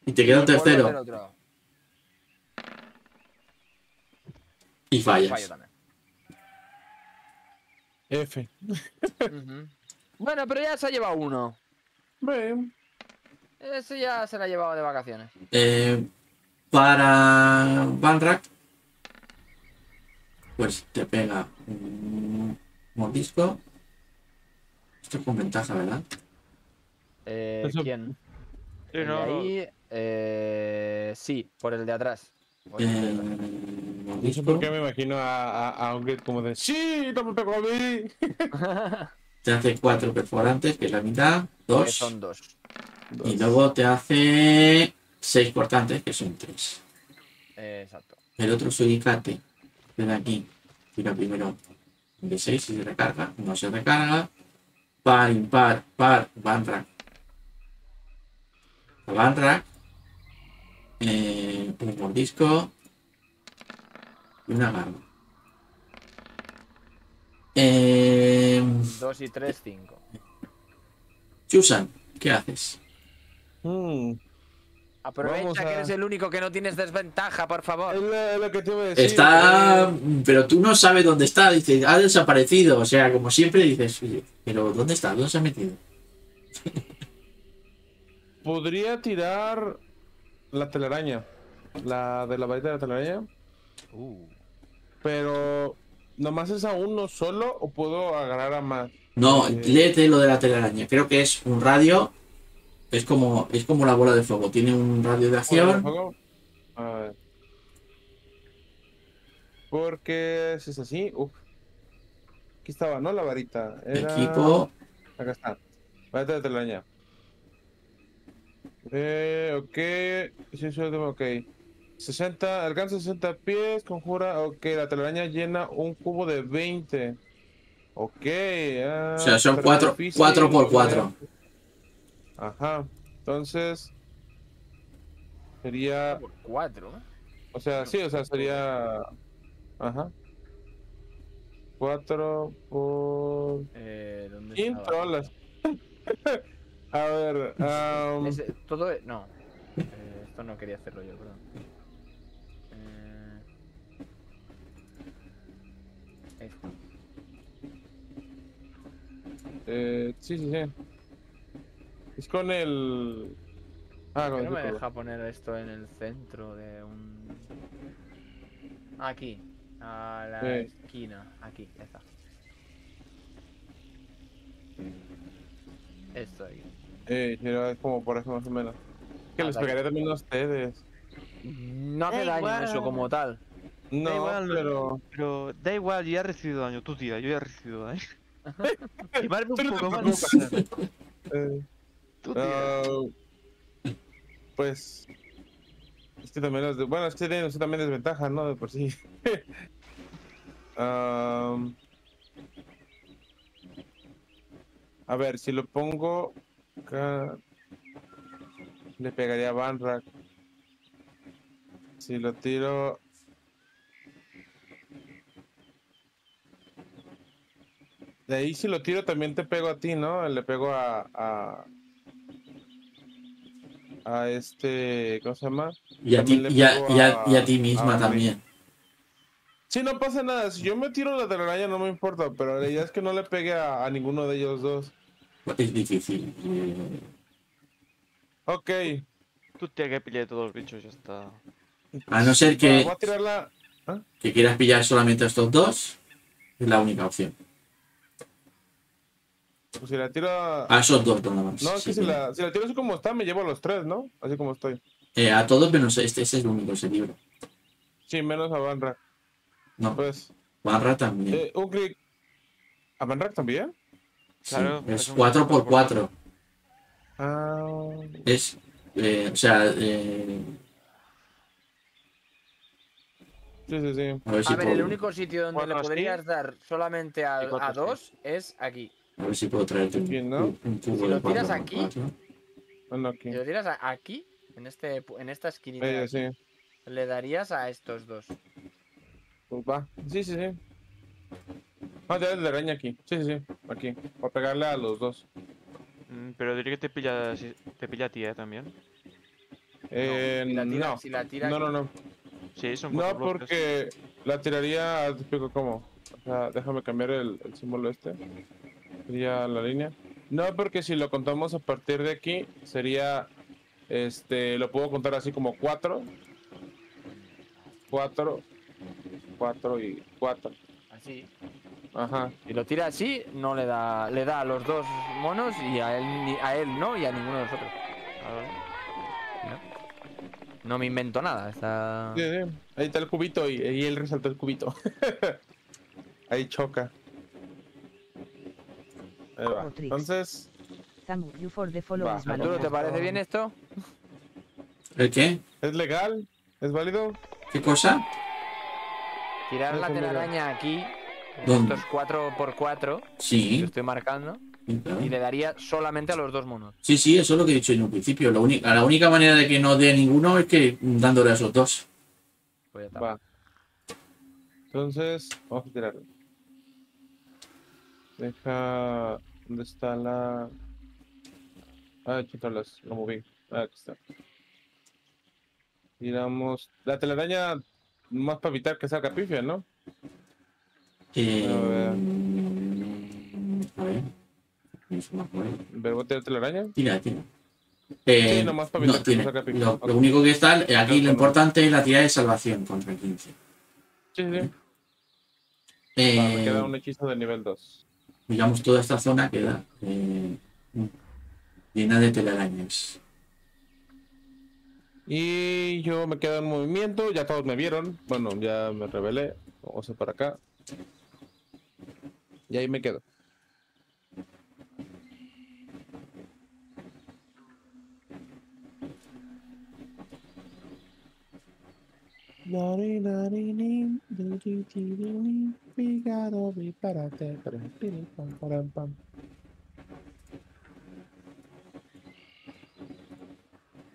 y te queda un tercero. Y fallas. F. Bueno, pero ya se ha llevado uno. Bueno. Ese ya se lo ha llevado de vacaciones. Eh, para Banrak, pues te pega un mordisco. Esto es con ventaja, ¿verdad? Eh, ¿Quién? Sí, no, ahí, eh, sí, por el de atrás. Por Eh, atrás. No sé mordisco. por qué me imagino a, a, a un grit como de ¡Sí! ¡No me pegó a mí! Te hace cuatro perforantes, que es la mitad. Que Dos. son dos. Y luego te hace seis cortantes, que son tres. Exacto. El otro suricate. Ven aquí. Tira primero. De 6 si se recarga. No se recarga. Par, impar, par, banrack. Banrack. Eh, un mordisco. Y una garra. Eh, 2 y 3, 5. Chusan, ¿qué haces? Hmm, Aprovecha Vamos que a- eres el único que no tienes desventaja, por favor. es lo, es lo que te iba a decir. Está. eh, Pero tú no sabes dónde está. Dices, ha desaparecido. O sea, como siempre dices, "Oye, pero ¿dónde está? ¿Dónde se ha metido? Podría tirar la telaraña. La de la varita de la telaraña. Uh, Pero. ¿Nomás es a uno solo o puedo agarrar a más? No, Eh. léete lo de la telaraña. Creo que es un radio. Es como, es como la bola de fuego. Tiene un radio de acción. A ver. Porque si es así, uff. Aquí estaba, ¿no? La varita. Era... Equipo. Acá está. Varita de telaraña. Eh, ok. Sí, sí, ok. 60, alcanza 60 pies, conjura. Ok, la telaraña llena un cubo de 20. Ok. ah, O sea, son pero cuatro, difícil, cuatro por o sea, cuatro. Ajá. Entonces. Sería. por 4. O sea, sí, o sea, sería. Ajá. 4 por. Eh, ¿dónde ¿Quién estaba? trolas? A ver. am, Ese- todo No. Eh, esto no quería hacerlo yo, perdón. Eh, esto. eh, sí, sí, sí. Es con el. Ah, ¿Por con qué el no me deja poner esto en el centro de un. Aquí. A la Sí. esquina. Aquí, ya está. Esto aquí. Eh, pero es como por eso más o menos. Que Ah, les pegaría también a ustedes. No Da hace daño eso como tal. No, igual, pero. Pero da igual, yo ya he recibido daño, tú tira, yo ya he recibido daño. y vale un poco más. eh, Tú tira. ah, pues. Es que también los de- Bueno, es que tienen usted también desventaja, ¿no? De por sí. A ver, si lo pongo acá, le pegaría a Banrak. Si lo tiro. De ahí si lo tiro también te pego a ti, ¿no? Le pego a. a, a este. ¿Cómo se llama? Y a ti, y a, pego y a- a- y a ti misma a- también. Sí, no pasa nada. Si yo me tiro la telaraña no me importa, pero la idea es que no le pegue a, a ninguno de ellos dos. Es difícil. Ok. Tú tienes que pillar todos los bichos, ya está. A no ser que, Voy a tirarla. que quieras pillar solamente a estos dos. Es la única opción. Pues si la tiro. a- A esos dos nada más. No, es Sí, que si sí. la, si la tiro así como está, me llevo a los tres, ¿no? Así como estoy. Eh, a todos menos este, ese es el único, ese libro. Sí, menos a Banrak. No, Pues. Barra también. Eh, un clic. ¿A Banrak también? Sí, claro, es es un 4 por 4 4 Ah. Es, eh, o sea, eh, Sí, sí, sí. a ver si A ver, el único sitio donde le podrías dar solamente a, a dos es aquí. A ver si puedo traerte un, Bien, ¿no? un- un cubo Si de lo tiras 4 por aquí, 4 Bueno, aquí. Si lo tiras a- aquí, en este pu- en esta esquinita, de Eh, aquí, sí. le darías a estos dos. Pues va. Sí, sí, sí. Ah, te de araña aquí. Sí, sí, sí. Aquí. Para pegarle a los dos. Mm, Pero diría que te pilla, si- te pilla a ti, ¿eh? También. Eh, si la tira, no. si la tira No, aquí- no, no. Sí, son No, bloques. porque la tiraría. Te explico cómo. O sea, déjame cambiar el, el símbolo este. Sería la línea. No, porque si lo contamos a partir de aquí, sería. Este. Lo puedo contar así como 4. 4. 4 y 4. Así. Ajá. Si lo tira así, no le da, le da a los dos monos y a él, ni- a él no y a ninguno de nosotros. No me invento nada. Está... Sí, sí. Ahí está el cubito y, y él resaltó el cubito. Ahí choca. Va. Entonces, Thank you for the follow. Va, is Arturo, ¿te parece bien esto? ¿El qué? ¿es legal? ¿Es válido? ¿Qué cosa? Tirar la telaraña aquí ¿Dónde? Estos 4x4 que Sí, estoy marcando. Y le daría solamente a los dos monos. sí, sí, eso es lo que he dicho en un principio. La única manera de que no dé ninguno es que dándole a esos dos. Pues ya está. Va. Entonces, vamos a tirar. Deja. ¿Dónde está la.? Ah, chutarlas, lo moví. Ah, aquí está. Tiramos. La telaraña más para evitar que salga pifia, ¿no? Eh, A ver. a ver. Eso más por ahí. ¿Pero voy a tirar telaraña? Tira, tira. Eh, Sí, nomás para no, evitar que tiene. no. Lo, único que está, aquí lo no. importante es la tirada de salvación contra 15. Sí, sí. Eh, Va, me queda un hechizo de nivel 2. Digamos, toda esta zona queda eh, llena de telarañas. Y yo me quedo en movimiento, ya todos me vieron. Bueno, ya me rebelé. Vamos a para acá. Y ahí me quedo.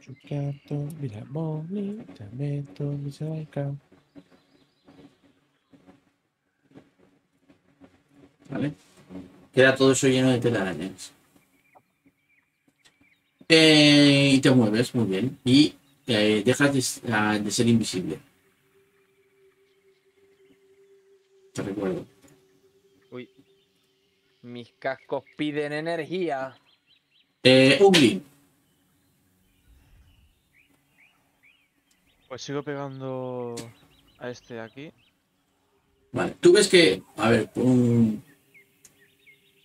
Giocato, mira, bonita, meto, mi cerca. ¿Vale? Queda todo eso lleno de telarañas. Eh, y te mueves muy bien. Y eh, dejas de, ah, de ser invisible. Te recuerdo. Uy. Mis cascos piden energía. Eh, Ugly, Pues sigo pegando a este de aquí. Vale, tú ves que, a ver, un-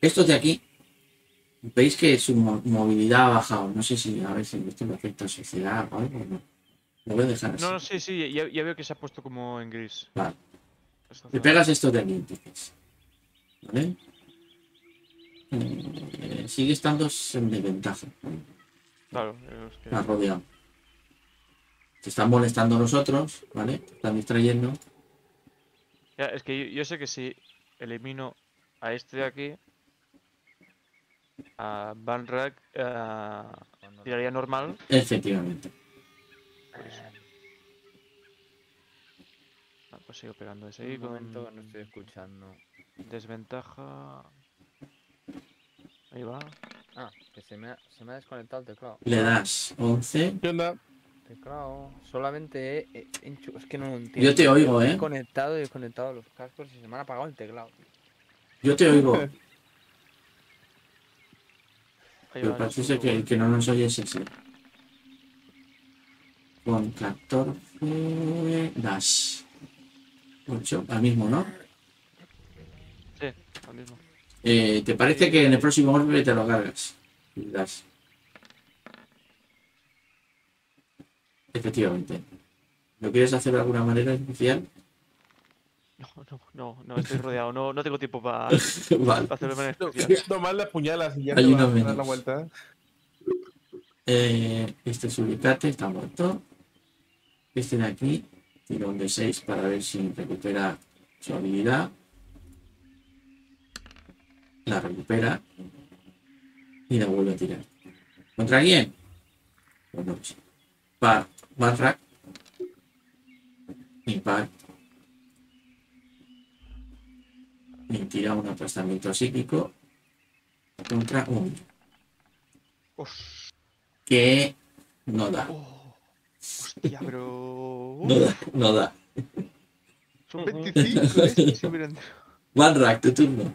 estos de aquí, veis que su mo- movilidad ha bajado. No sé si a ver si esto le afecta a sociedad o algo. No. Lo voy a dejar así. No, no, sí, sí, ya, ya veo que se ha puesto como en gris. Vale. Zona. pegas estos de aquí, entonces. ¿Vale? Eh, sigue estando en desventaja. Claro, es que... Está rodeado. Te están molestando los otros, ¿vale? Te están distrayendo. Ya, es que yo, yo sé que si elimino a este de aquí, a Van Rack, eh, tiraría normal. Efectivamente. Ah, pues sigo pegando ese Un con momento que no estoy escuchando. desventaja. Ahí va. Ah, que se me ha, se me ha desconectado el teclado. Le das 11. ¿Qué onda? Teclado. Solamente he, he enchu- Es que no lo entiendo. Yo te oigo, He ¿eh? conectado y desconectado los cascos y se me han apagado el teclado. Yo te oigo. Pero parece que el con- que no nos oye es ese. Con 14 das 8, al mismo, ¿no? Sí, lo mismo. Eh, ¿Te parece que en el próximo golpe te lo cargas? Y das. Efectivamente. ¿Lo quieres hacer de alguna manera especial? No, no, no, no, estoy rodeado. No, no tengo tiempo para vale. hacerlo de manera No, especial. Nomás le apuñalas y ya Hay te uno vas a dar la vuelta. Eh, este suricate está muerto. Este de aquí, tiro un de 6 para ver si recupera su habilidad. La recupera. Y la vuelve a tirar. ¿Contra quién? Bueno, sí. Par, Barrack. Impar. Y tira un aplastamiento psíquico contra un que no da. Hostia, pero. No da, no da. Son 25, ¿eh? Si hubieran- Barrack, tu turno.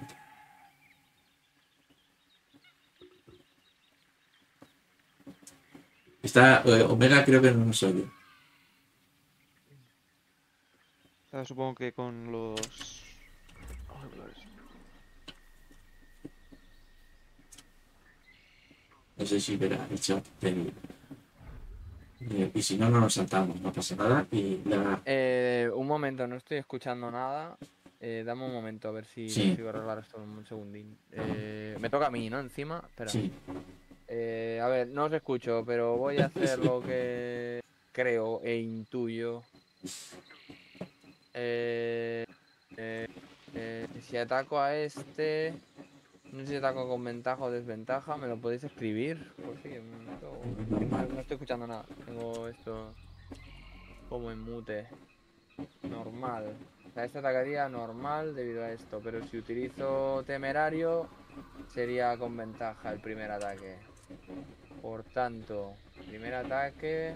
Está, eh, Omega creo que no nos oye. Ah, Supongo que con los. No sé si verá el chat del- Eh, Y si no, no nos saltamos, no pasa nada. Y la... Eh, un momento, no estoy escuchando nada. Eh, dame un momento a ver si Sí. consigo arreglar esto un segundín. Eh, me toca a mí, ¿no? Encima. Espera. Sí, Eh, a ver, no os escucho, pero voy a hacer lo que creo e intuyo. Eh, si ataco a este. No sé si ataco con ventaja o desventaja. ¿Me lo podéis escribir? Por si, no, no- estoy escuchando nada. Tengo esto como en mute. Normal. O sea, este atacaría normal debido a esto. Pero si utilizo temerario, sería con ventaja el primer ataque. Por tanto, primer ataque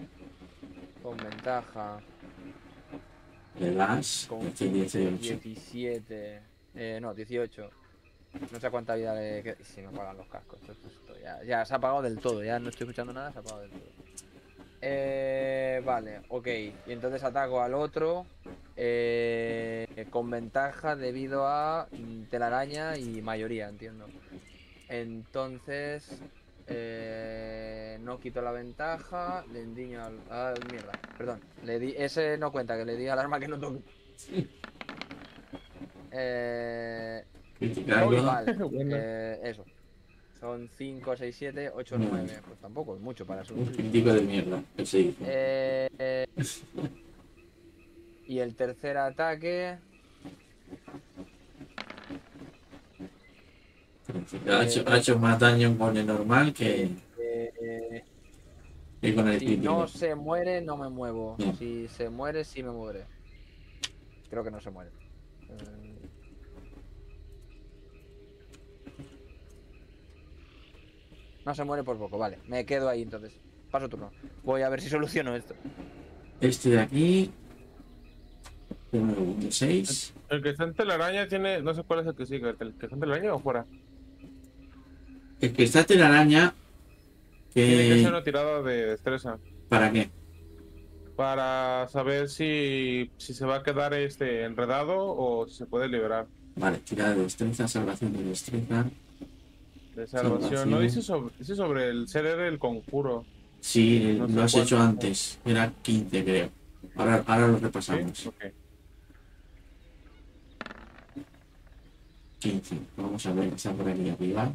con ventaja. Le das. Con hace 18. 17. Eh, no, 18. No sé cuánta vida le queda. Si me apagan los cascos. Esto- ya, ya se ha apagado del todo. Ya no estoy escuchando nada, se ha apagado del todo. Eh, vale, ok. Y entonces ataco al otro eh, con ventaja debido a telaraña y mayoría, entiendo. Entonces, eh, no quito la ventaja, le endiño al... Ah, mierda, perdón. Le di... Ese no cuenta, que le di al arma que no toque. Eh, Criticando. vale, Bueno. eh, eso. Son 5, 6, 7, 8, Mm. 9. Pues tampoco es mucho para su. Un crítico de mierda. Se dice. Eh, eh, y el tercer ataque. ha, hecho, ha hecho más daño con el normal que, eh, que con el si crítico. no se muere, no me muevo. No. Si se muere, sí me moveré. Creo que no se muere. Eh, No se muere por poco, vale. Me quedo ahí entonces. Paso turno. Voy a ver si soluciono esto. Este de aquí. Un de 6. El que está en telaraña tiene. No sé cuál es el que sigue. ¿El que está en telaraña o fuera? El que está telaraña. Tiene que Que, hacer una tirada de destreza. ¿Para qué? Para saber si, si se va a quedar este enredado o si se puede liberar. Vale, tirada de destreza, salvación de destreza. De salvación. No dice sobre, dice sobre el ser el conjuro. Sí, No sé lo has cuánto. hecho antes. Era 15, creo. Ahora, ahora lo ¿Sí? repasamos. Ok. 15. Vamos a ver, está por aquí arriba.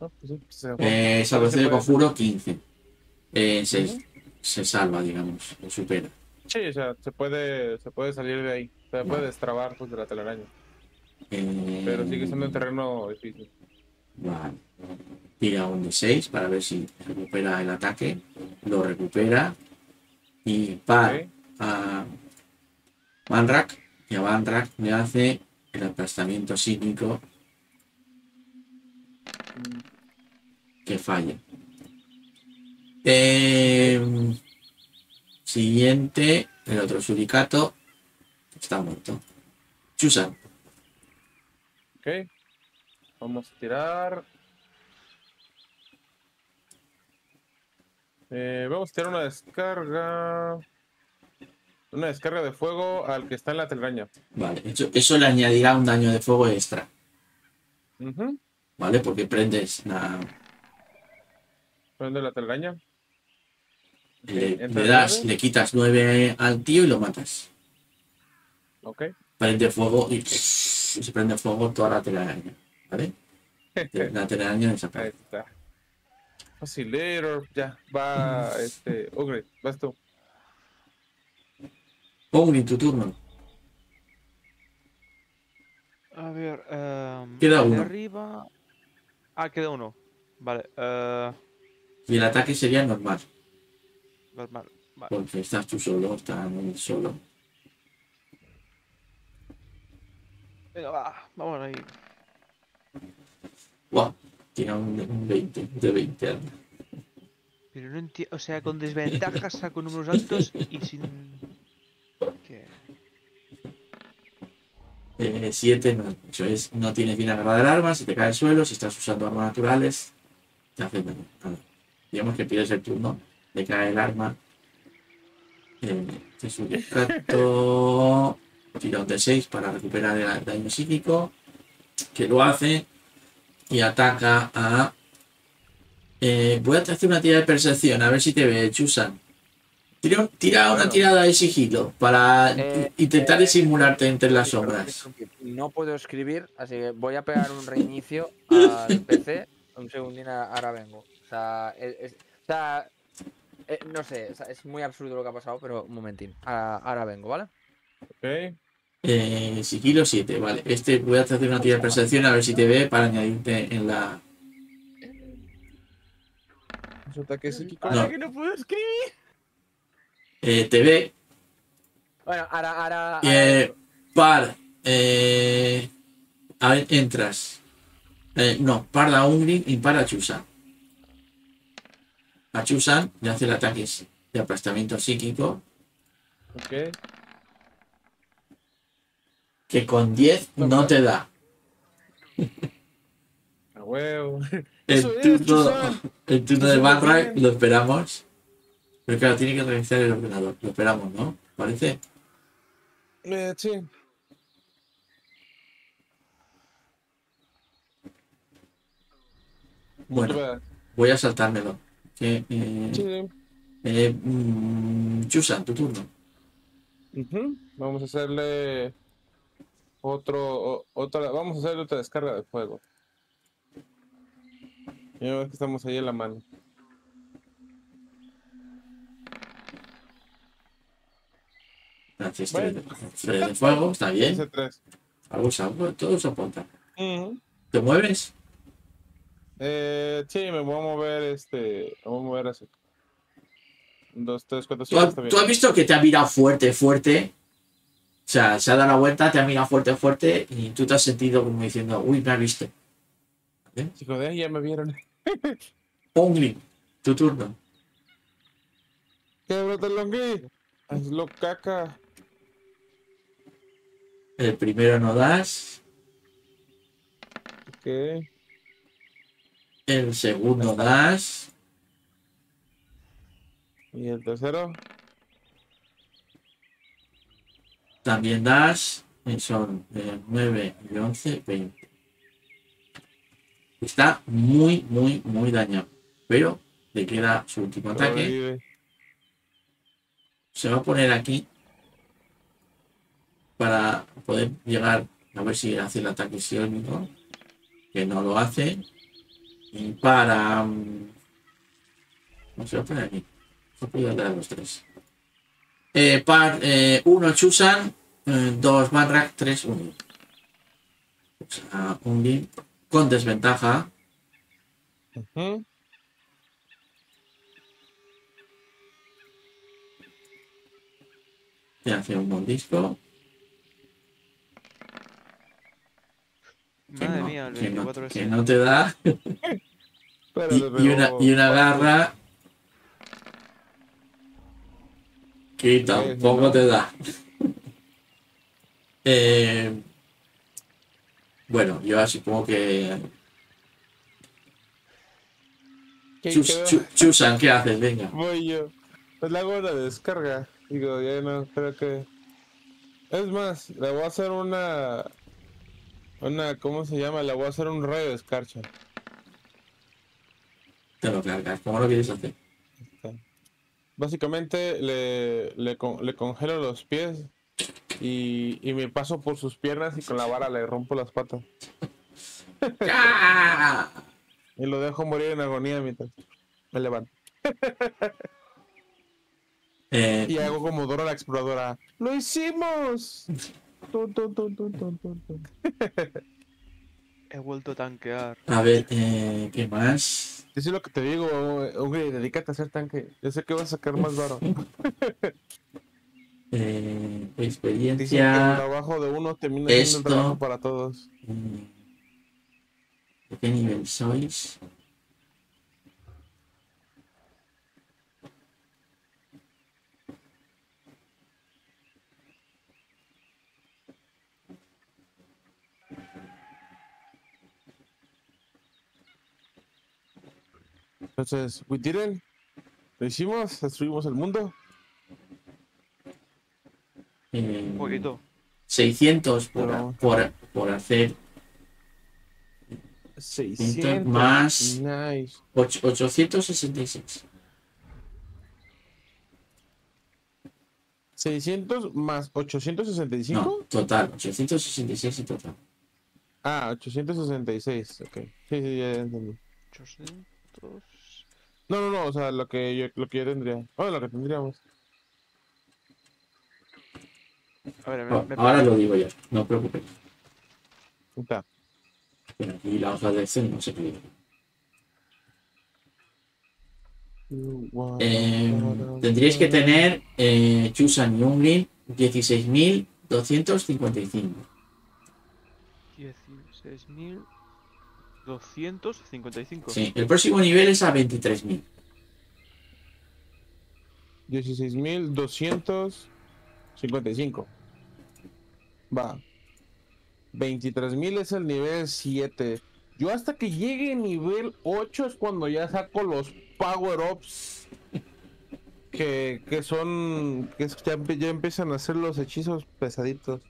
No, pues sí, Eh, salvación de conjuro, 15. Eh, se, se salva, digamos, lo supera. Sí, o sea, se puede, se puede salir de ahí. Se puede destrabar pues, de la telaraña. Eh, Pero sigue siendo un terreno difícil. Vale. Tira un de 6 para ver si recupera el ataque. Lo recupera. Y para a Manrak. Y a Manrak le hace el aplastamiento sísmico que falla. Eh, siguiente, el otro suricato está muerto. Chusan. Ok. Vamos a tirar. Eh, vamos a tirar una descarga. Una descarga de fuego al que está en la telaraña. Vale, eso, eso le añadirá un daño de fuego extra, Ujú. ¿vale? Porque prendes la, Prende la telaraña. le, das, le quitas 9 al tío y lo matas. Ok. Prende fuego y se prende fuego toda la telaraña, ¿vale? La telaraña Ahí desaparece. está. Oscillator. Ya. Va este. Ugly. Vas tú. Tu turno. A ver. em, Queda uno. arriba. Ah, queda uno. Vale. eh, Y el ataque sería normal, normal. Vale. porque estás tú solo, está él solo. Venga, va. Vamos ahí. Guau, tira un, de- un 20, de 20 anda. Pero no entiendo. O sea, con desventajas saco números altos y sin. ¿Qué? 7 no, eso es, no tienes bien agarrada el arma, se te cae al suelo, si estás usando armas naturales, te hacen daño. Digamos que pierdes el turno, le cae el arma. Eh, te sube el tira un de 6 para recuperar el daño psíquico, que lo hace, y ataca a... Eh, voy a hacer una tirada de percepción, a ver si te ve, Chusan. Tira, tira una tirada de sigilo para Eh, intentar eh, disimularte entre las sombras. No puedo escribir, así que voy a pegar un reinicio al PC. Un segundín, ahora vengo. O sea, es, es- o sea, eh, no sé, es muy absurdo lo que ha pasado, pero un momentín. Ahora, ahora vengo, ¿vale? Ok. Eh, sigilo 7, vale. Este voy a hacer una tira de percepción a ver si te ve para añadirte en la. Su ataque psíquico. No. Que no puedo escribir. Eh, te ve. Bueno, ahora, ahora. ahora- Eh, par. Eh, a ver, entras. Eh, no, par a Ungrin y par a Chusan. A Chusan le hace el ataque de aplastamiento psíquico Ok. Que con 10 no te da. A huevo. El es, turno, el turno de Barra lo esperamos. Pero claro, tiene que reiniciar el ordenador. Lo esperamos, ¿no? ¿Parece? Eh, sí. Bueno, voy a saltármelo. Que, eh, Sí. eh, mm, Chusan, tu turno. Vamos a hacerle otro, otra, vamos a hacerle otra descarga de fuego. Ya ves que estamos ahí en la mano. Gracias, Bueno. Estrella de fuego, está bien. Ese tres. Algo se apunta, todo se apunta. Ujú. ¿Te mueves? Eh, sí, me voy a mover este, me voy a mover así. Dos, tres, cuatro, ¿Tú cinco, bien. tú has visto que te ha mirado fuerte, fuerte? O sea, se ha dado la vuelta, te ha mirado fuerte, fuerte y tú te has sentido como diciendo, uy, me ha visto. Chico, de ahí ya me vieron. Ongli, tu turno. ¿Qué brota el? Hazlo caca. El primero no das, Ok. el segundo das, Y el tercero. También das, y son eh, 9 y 11, 20. Está muy, muy, muy dañado. Pero le queda su último ataque. Se va a poner aquí para poder llegar a ver si hace el ataque psiónico que no lo hace y para mm, no se va a poner aquí se puede dar a los tres eh, par 1 Chusan 2 Barrak 3 Uni o sea, Uni con desventaja. Te hace un mordisco que Madre no- mía, el que no- 24 que ese. no te da. Pero y, y una, y una garra que tampoco te da. Eh, bueno, yo supongo que. ¿Qué Chus-? Chu- Chusan, ¿qué haces? Venga. Voy yo. Pues le hago la descarga. Digo, ya no, creo que. Es más, le voy a hacer una. Una, ¿cómo se llama? Le voy a hacer un rayo de escarcha. Te lo cargas. ¿Cómo lo quieres hacer? Básicamente le, le, le congelo los pies y, y me paso por sus piernas y con la vara le rompo las patas. ¡Ah! Y lo dejo morir en agonía mientras me levanto. Eh, Y hago como Dora la exploradora. ¡Lo hicimos! Tun, tun, tun. He vuelto a tanquear. a ver, eh, ¿qué más? Eso es lo que te digo, hombre, dedícate a ser tanque. Yo sé que vas a sacar más varo. Eh, Dicen que el experiencia. trabajo de uno termina siendo esto. el trabajo para todos. Mm, ¿De qué nivel sois? Entonces, we did it. Lo hicimos, destruimos el mundo. Eh, Un poquito. 600 por, por, por hacer 600 más- Nice. och- 866. 600 más 865. No, total, 866 y total. Ah, 866. Ok. Sí, sí, ya entendí. 800. No, no, no. O sea, lo que yo, lo que yo tendría. Oh, lo que tendríamos. A ver, me, No, me- ahora lo digo yo, no os preocupéis. Puta. Pero aquí la hoja de Excel no se pide. Eh, tendríais que tener eh, Chusan y Ungrin 16.255. 16.255. Sí, el próximo nivel es a 23.000. 16.255. Va. 23.000 es el nivel 7. Yo hasta que llegue nivel 8 es cuando ya saco los power-ups. Que, que son. Que ya, ya empiezan a hacer los hechizos pesaditos.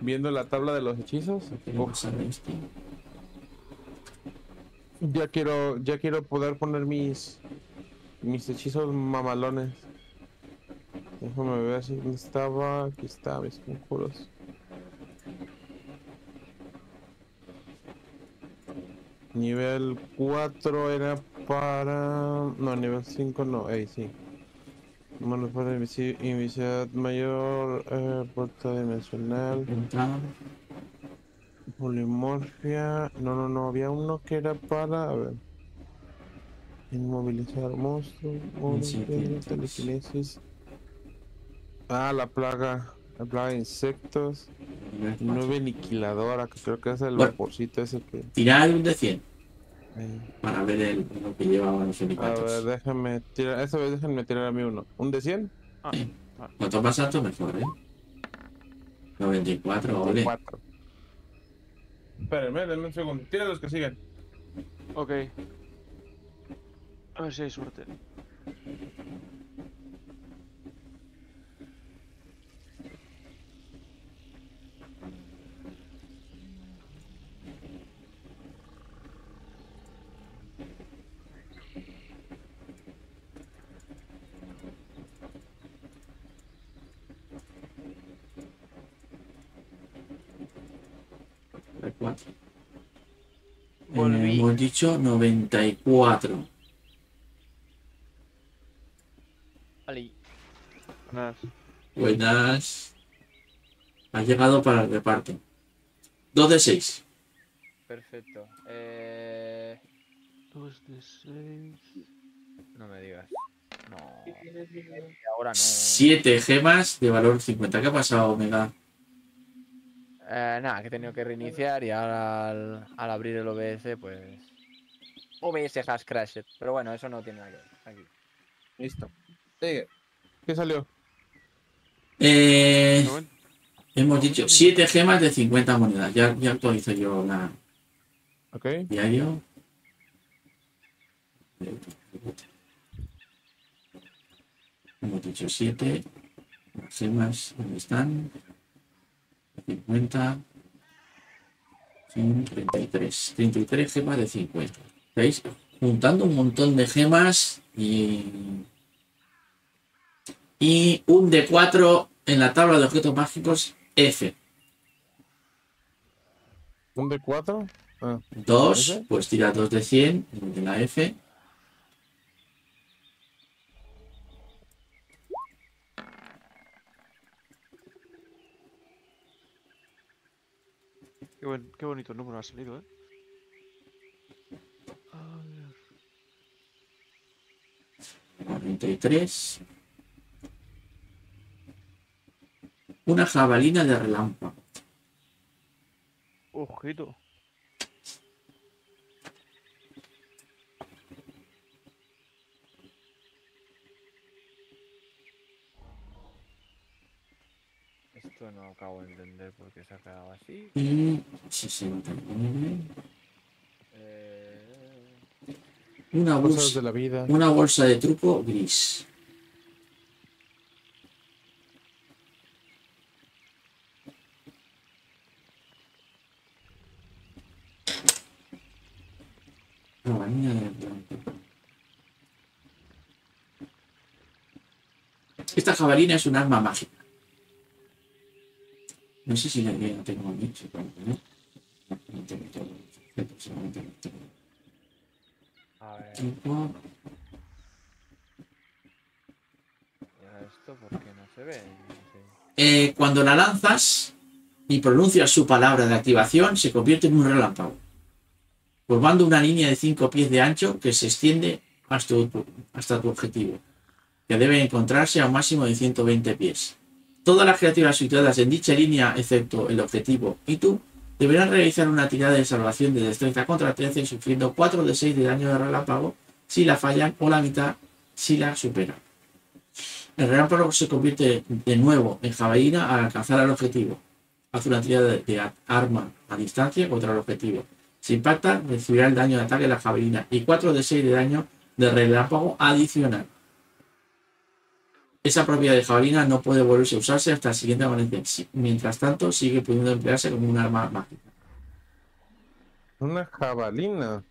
Viendo la tabla de los hechizos. uf, ya quiero, ya quiero poder poner mis mis hechizos mamalones. Déjame ver si estaba. Aquí está, mis conjuros. Nivel 4 era para. No, nivel 5 no, ahí sí. Bueno, para invisi- invisibilidad mayor, eh, puerta dimensional, polimorfia. No, no, no, había uno que era para. A ver. Inmovilizar monstruos, telequinesis. Ah, la plaga. La plaga de insectos. Nueve aniquiladora, que creo que es el Bueno. vaporcito ese que. Tirad un de 100 eh, para ver el, lo que llevaban los A ver, déjame tirar. Esta vez déjenme tirar a mí uno. ¿Un de 100? Ah, Sí. vale. Cuanto más alto, mejor, ¿eh? 94, ole. 4. Espérenme, denme un segundo. Tira los que siguen. Ok. A ver si hay suerte. Volví. Eh, hemos dicho 94. Vale. Nada. Buenas. Has llegado para el reparto. 2 de 6. Perfecto. Eh... 2 de 6. No me digas. No. Ahora no. 7 gemas de valor 50. ¿Qué ha pasado, Omega? Eh, nada, que he tenido que reiniciar y ahora al, al abrir el OBS, pues. OBS has crashed. Pero bueno, eso no tiene nada que ver. Aquí. Listo. Sigue. ¿Qué salió? Eh, hemos dicho 7 gemas de 50 monedas. Ya, ya actualizo yo la Ok. diario. Hemos dicho 7. Las gemas, ¿dónde están? 50. Son 33. 33 gemas de 50. ¿Veis? Juntando un montón de gemas y. Y un de 4 en la tabla de objetos mágicos F. ¿Un de 4? Ah, 2, ¿Ese? pues tira 2 de 100 de la F. Qué, buen, qué bonito número ha salido, ¿eh? A ver. 43. Una jabalina de relámpago. Ojito. Esto no acabo de entender por qué se ha quedado así. Y 69. Eh... Una bolsa, de la vida. una bolsa de truco gris. Esta jabalina es un arma mágica. No sé si la idea tengo ¿eh? aquí, A ver. ¿Esto por no se ve? Eh, cuando la lanzas y pronuncias su palabra de activación, se convierte en un relámpago formando una línea de 5 pies de ancho que se extiende hasta tu, hasta tu objetivo, que debe encontrarse a un máximo de 120 pies. Todas las criaturas situadas en dicha línea, excepto el objetivo y tú, deberán realizar una tirada de salvación de destreza contra 13, sufriendo 4 de 6 de daño de relámpago si la fallan o la mitad si la superan. El relámpago se convierte de nuevo en jabalina al alcanzar al objetivo. Hace una tirada de arma a distancia contra el objetivo. Si impacta, recibirá el daño de ataque de la jabalina y 4 de 6 de daño de relámpago adicional. Esa propiedad de jabalina no puede volverse a usarse hasta el siguiente amanecer. Mientras tanto, sigue pudiendo emplearse como un arma mágica. Una jabalina.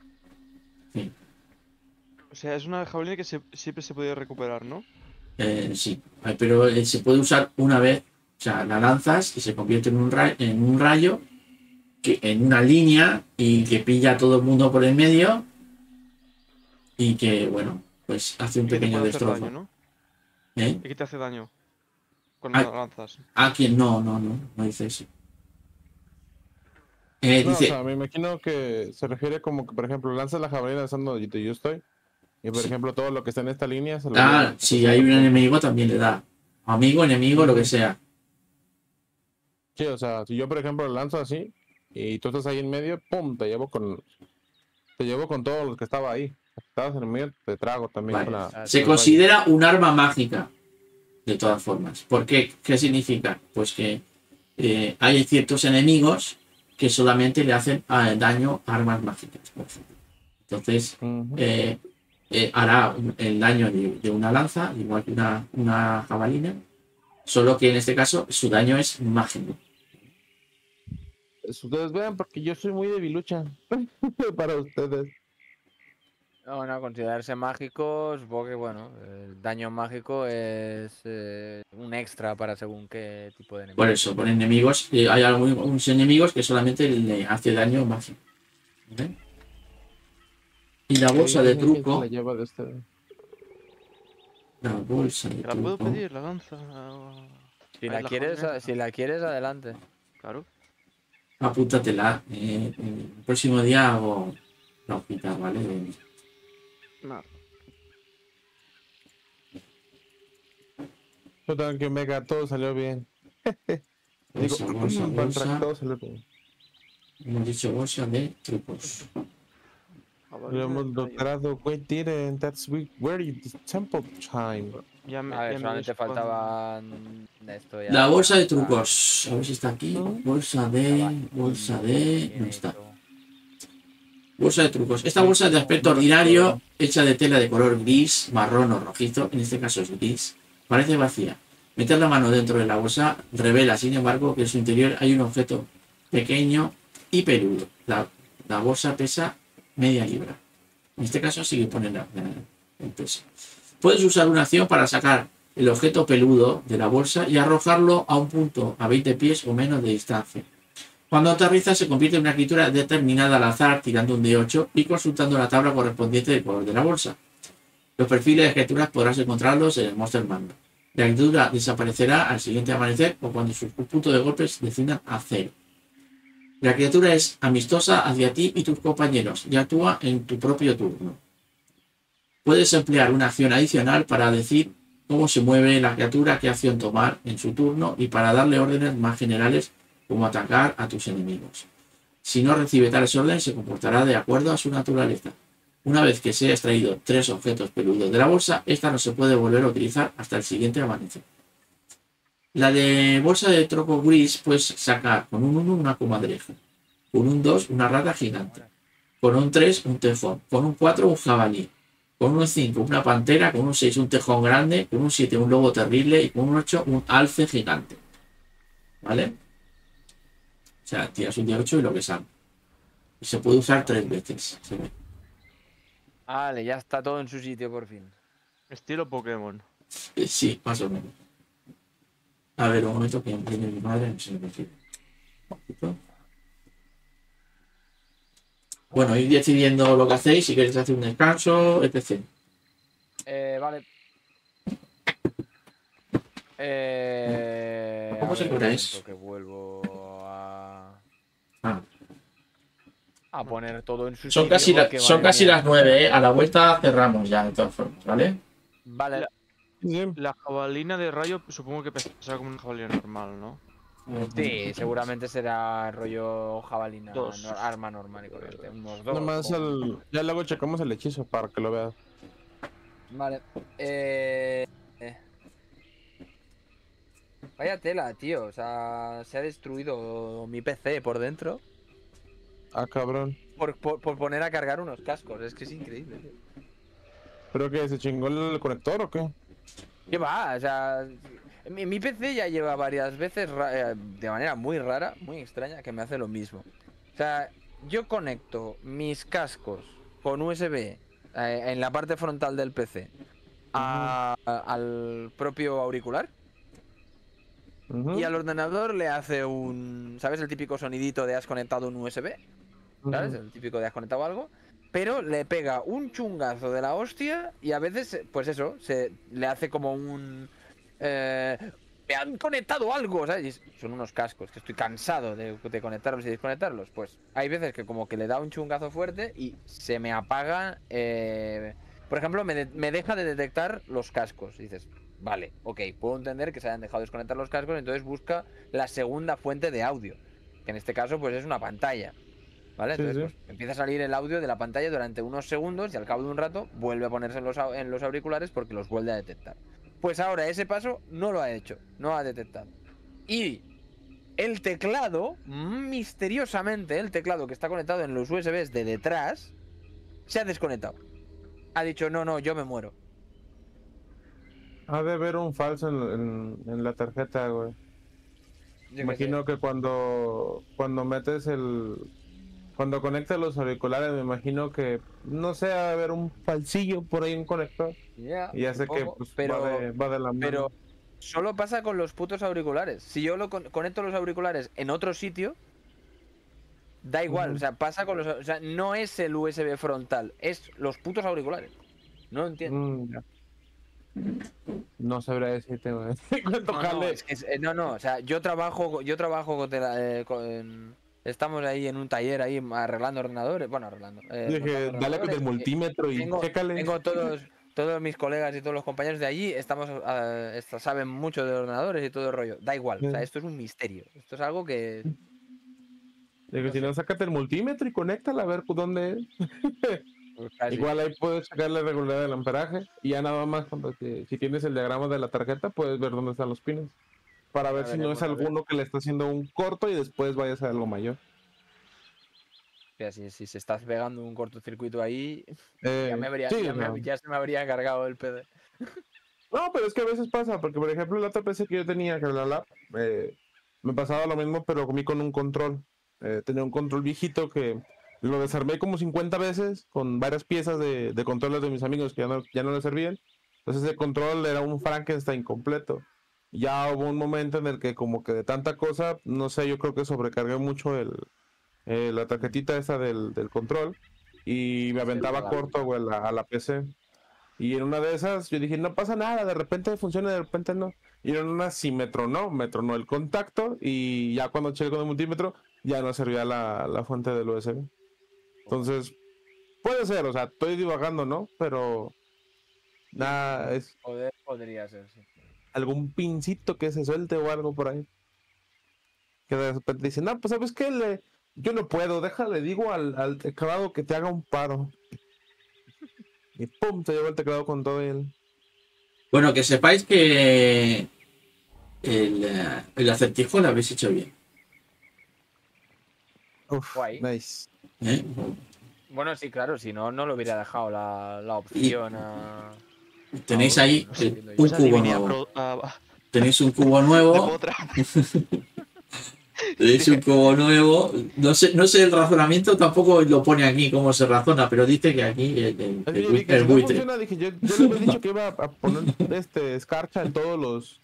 O sea, es una jabalina que se- siempre se puede recuperar, ¿no? Eh, sí, Ay, pero eh, se puede usar una vez. O sea, la lanzas y se convierte en un, ra- en un rayo que, en una línea y que pilla a todo el mundo por el medio y que, bueno, pues hace un pequeño destrozo. daño, ¿no? ¿Eh? Y que te hace daño. Cuando Ah. la lanzas. ¿A quién? No, no, no, no dice eso. Eh, No, dice, o sea, me imagino que se refiere como que, por ejemplo, lanzas la jabalina estando donde yo estoy. Y por Sí. ejemplo, todo lo que está en esta línea se lo ah, si hay un enemigo también le da. Amigo, enemigo, lo que sea. Sí, o sea, si yo, por ejemplo, lanzo así y tú estás ahí en medio, pum, te llevo con. Te llevo con todos los que estaba ahí. Estabas en el medio, te trago también Vale. con la. Ah, Se considera un arma mágica, de todas formas. ¿Por qué? ¿Qué significa? Pues que eh, hay ciertos enemigos que solamente le hacen ah, daño a armas mágicas. Entonces, eh, eh, hará el daño de, de una lanza, igual que una, una jabalina, solo que en este caso su daño es mágico. Pues Ustedes vean, porque yo soy muy debilucha. Para ustedes. No, no, considerarse mágico, supongo que bueno, el daño mágico es eh, un extra para según qué tipo de enemigo. Por eso, con enemigos, eh, hay algunos enemigos que solamente le hace daño mágico. ¿Vale? Y la bolsa de ¿Quién se truco, la lleva de este? la bolsa de ¿Te la puedo pedir, la lanza? o- Si la la quieres, jabalina. si la quieres, adelante. Claro. Apúntatela. eh, el próximo día hago la hojita, ¿vale? No. Yo tengo que Mega, todo salió bien. Digo, Bolsa, bolsa, bolsa. todo salió bien. Hemos dicho bolsa de trucos. Lo hemos logrado. Wait, didn't. That's we- where is the temple time. Ya me, A ver, me solamente faltaban esto ya. La bolsa de trucos. A ver si está aquí. Bolsa de. Bolsa de. No está. Bolsa de trucos. Esta bolsa de aspecto ordinario, hecha de tela de color gris, marrón o rojizo, en este caso es gris, parece vacía. Meter la mano dentro de la bolsa revela, sin embargo, que en su interior hay un objeto pequeño y peludo. La, la bolsa pesa media libra. En este caso sí que pone la- la- el peso. Puedes usar una acción para sacar el objeto peludo de la bolsa y arrojarlo a un punto a 20 pies o menos de distancia. Cuando aterriza se convierte en una criatura determinada al azar tirando un D8 y consultando la tabla correspondiente del color de la bolsa. Los perfiles de criaturas podrás encontrarlos en el Monster Manual. La criatura desaparecerá al siguiente amanecer o cuando sus puntos de golpe se desciendan a cero. La criatura es amistosa hacia ti y tus compañeros y actúa en tu propio turno. Puedes emplear una acción adicional para decir cómo se mueve la criatura, qué acción tomar en su turno y para darle órdenes más generales como atacar a tus enemigos. Si no recibe tales órdenes, se comportará de acuerdo a su naturaleza. Una vez que se ha extraído tres objetos peludos de la bolsa, esta no se puede volver a utilizar hasta el siguiente amanecer. La de bolsa de troco gris, puedes sacar con un 1 una comadreja, con un 2 una rata gigante, con un 3 un tejón, con un 4 un jabalí, con un 5 una pantera, con un 6 un tejón grande, con un 7 un lobo terrible y con un 8 un alce gigante. ¿Vale? O sea, tiras un D8 y lo que sale. Y se puede usar tres veces. Vale, ya está todo en su sitio por fin. Estilo Pokémon. Eh, Sí, más o menos. A ver, un momento que viene mi madre, no me consigue. Un poquito. Bueno, ir decidiendo lo que hacéis, si queréis hacer un descanso, etc. Eh, vale. Eh, ¿Cómo a se momento Que vuelvo a. Ah. A poner todo en su Son sitio, casi, la- son casi las nueve, ¿eh? A la vuelta cerramos ya, de todas formas, ¿vale? Vale, La jabalina de rayo supongo que pesará como una jabalina normal, ¿no? Sí, seguramente será rollo jabalina, Dos. no- arma normal y corriente. Unos dos. Nada más o- el... Ya luego checamos el hechizo para que lo veas. Vale. Eh... eh. Vaya tela, tío. O sea, se ha destruido mi PC por dentro Ah, cabrón. por, por- por poner a cargar unos cascos. Es que es increíble, tío. ¿Pero que se chingó el conector o qué? ¿Qué va? O sea, mi, mi PC ya lleva varias veces eh, de manera muy rara, muy extraña, que me hace lo mismo. O sea, yo conecto mis cascos con USB eh, en la parte frontal del PC a- a- al propio auricular y al ordenador le hace un, ¿sabes? El típico sonidito de has conectado un USB, ¿sabes? El típico de has conectado algo. Pero le pega un chungazo de la hostia y a veces, pues eso, se le hace como un... Eh, me han conectado algo, ¿sabes? Y es- son unos cascos que estoy cansado de, de conectarlos y desconectarlos. Pues hay veces que como que le da un chungazo fuerte y se me apaga... eh, por ejemplo, me, de- me deja de detectar los cascos. Y dices, vale, ok, puedo entender que se hayan dejado desconectar los cascos, entonces busca la segunda fuente de audio. Que en este caso, pues es una pantalla. ¿Vale? Entonces, sí. pues, empieza a salir el audio de la pantalla durante unos segundos y al cabo de un rato vuelve a ponerse en los, au- en los auriculares porque los vuelve a detectar. Pues ahora ese paso no lo ha hecho, no ha detectado. Y el teclado, misteriosamente, el teclado que está conectado en los USBs de detrás, se ha desconectado. Ha dicho, no, no, yo me muero. Ha de haber un falso en, en- en la tarjeta, güey. Yo Imagino que cuando, cuando metes el... Cuando conectas los auriculares, me imagino que, no sé, de haber un falsillo por ahí, un conector. Y hace que pues, pero, va, de, va de la mano. pero solo pasa con los putos auriculares. Si yo lo con- conecto los auriculares en otro sitio, da igual. O sea, pasa con los. O sea, no es el USB frontal, es los putos auriculares. No entiendo. Mm. No sabría decirte, güey. ¿Cuánto No, no, es que eh, no, no, o sea, yo trabajo, yo trabajo con, eh, con- estamos ahí en un taller ahí arreglando ordenadores, bueno, arreglando. eh, Dije, dale con el multímetro y tengo, chécale. tengo todos, todos mis colegas y todos los compañeros de allí, estamos, esta- saben mucho de ordenadores y todo el rollo. Da igual, o sea, esto es un misterio. Esto es algo que Digo, si no, sácate el multímetro y conéctala a ver por dónde es. pues, Igual ahí puedes sacar la regularidad del amperaje y ya nada más cuando te- si tienes el diagrama de la tarjeta puedes ver dónde están los pines. Para ver si no es alguno que le está haciendo un corto y después vayas a algo mayor. que si, si se está pegando un cortocircuito ahí, Eh, ya, me habría, sí, ya, o me- ya se me habría cargado el PD. No, pero es que a veces pasa, porque por ejemplo la otra PC que yo tenía, que la lap, eh, me pasaba lo mismo, pero comí con un control. Eh, tenía un control viejito que lo desarmé como 50 veces con varias piezas de, de controles de mis amigos que ya no, ya no le servían. Entonces ese control era un Frankenstein completo. Ya hubo un momento en el que como que de tanta cosa, no sé, yo creo que sobrecargué mucho el, eh, la tarjetita esa del, del control y me aventaba corto güey, a la, a la PC. Y en una de esas yo dije, no pasa nada, de repente funciona, de repente no. Y en una sí me tronó, me tronó el contacto y ya cuando chequé con el multímetro ya no servía la, la fuente del USB. Entonces, puede ser, o sea, estoy divagando, ¿no? Pero nada, es Poder, podría ser, sí. Algún pincito que se suelte o algo por ahí. Que de repente dice, no, pues sabes qué, le... yo no puedo, déjale, digo al, al teclado que te haga un paro. Y pum, te lleva el teclado con todo el... Bueno, que sepáis que el, el acertijo lo habéis hecho bien. Uf, Guay. nice. ¿eh? Bueno, sí, claro, si no, no lo hubiera dejado la, la opción a... Tenéis Ah, ahí no sé, eh, un cubo nuevo. pro- a- Tenéis un cubo nuevo. Tenéis un cubo nuevo. No sé, no sé el razonamiento, tampoco lo pone aquí cómo se razona, pero dice que aquí el, el- Así el dije, no buitre. funciona, dije, yo, yo le había dicho que iba a poner este escarcha en todos los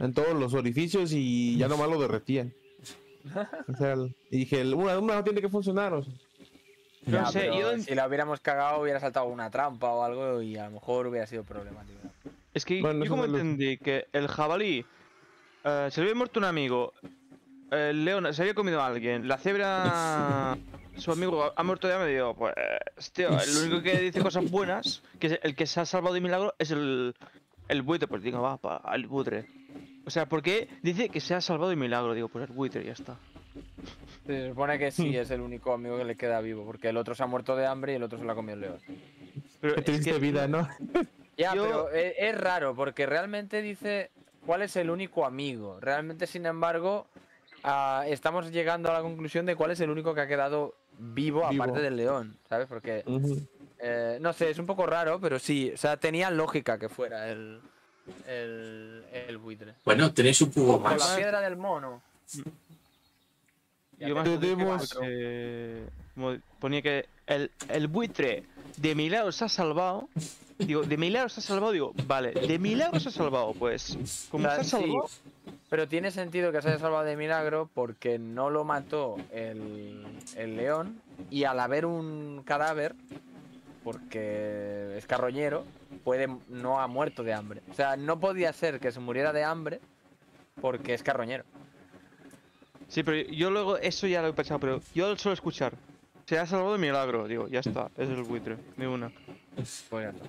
en todos los orificios y ya nomás lo derretían. O sea, dije, una, una tiene que funcionar. o sea. No Ya, sé, pero yo si la hubiéramos cagado hubiera saltado una trampa o algo y a lo mejor hubiera sido problemático. Es que Bueno, yo como entendí que el jabalí eh, se le había muerto un amigo, el león se había comido a alguien, la cebra, su amigo ha- muerto de hambre, digo, pues, tío, el único que dice cosas buenas, que es el que se ha salvado de milagro, es el, el buitre, pues digo, va, pa, el buitre. O sea, ¿por qué dice que se ha salvado de milagro? Digo, pues el buitre, ya está. Se supone que sí es el único amigo que le queda vivo, porque el otro se ha muerto de hambre y el otro se lo ha comido el león. Pero Qué es triste que- vida, ¿no? Ya, Yo- pero es, raro, porque realmente dice cuál es el único amigo. Realmente, sin embargo, estamos llegando a la conclusión de cuál es el único que ha quedado vivo, Vivo. aparte del león, ¿sabes? Porque, eh, no sé, es un poco raro, pero sí, o sea, tenía lógica que fuera el, el, el buitre. Bueno, tenéis un cubo Con la más. piedra del mono. Yo más Tenemos- eh, ponía que el, el buitre de milagro se ha salvado. Digo, de milagro se ha salvado, digo, vale, de milagro se ha salvado, pues. Como se ha sí, salvado. Pero tiene sentido que se haya salvado de milagro porque no lo mató el, el león y al haber un cadáver, porque es carroñero, puede no ha muerto de hambre. O sea, no podía ser que se muriera de hambre porque es carroñero. Sí, pero yo luego eso ya lo he pensado, pero yo solo escuchar. Se ha salvado de milagro, digo, ya está, es el buitre, de una. Pues ya está.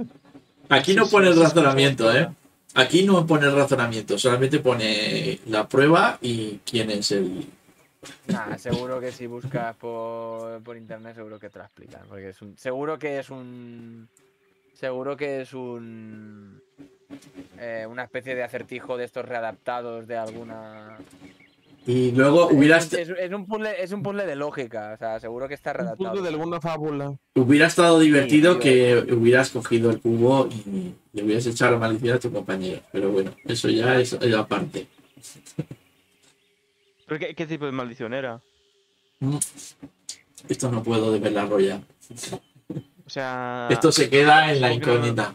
Aquí no pone el razonamiento, ¿eh? Aquí no pone el razonamiento, solamente pone la prueba y quién es el. Nah, seguro que si buscas por, por internet seguro que te lo explican. Porque es un. Seguro que es un. Seguro que es un. Eh, una especie de acertijo de estos readaptados de alguna. Y luego hubiera, Es, es- es un puzzle, es un puzzle de lógica, o sea, seguro que está Un redactado. de alguna fábula. hubiera estado divertido Sí, que hubieras cogido el cubo y le hubieras echado la maldición a tu compañero. Pero bueno, eso ya es, es aparte. ¿Pero qué, qué tipo de maldición era? Mm. Esto no puedo develarlo ya. O sea. Esto se queda en la no- incógnita.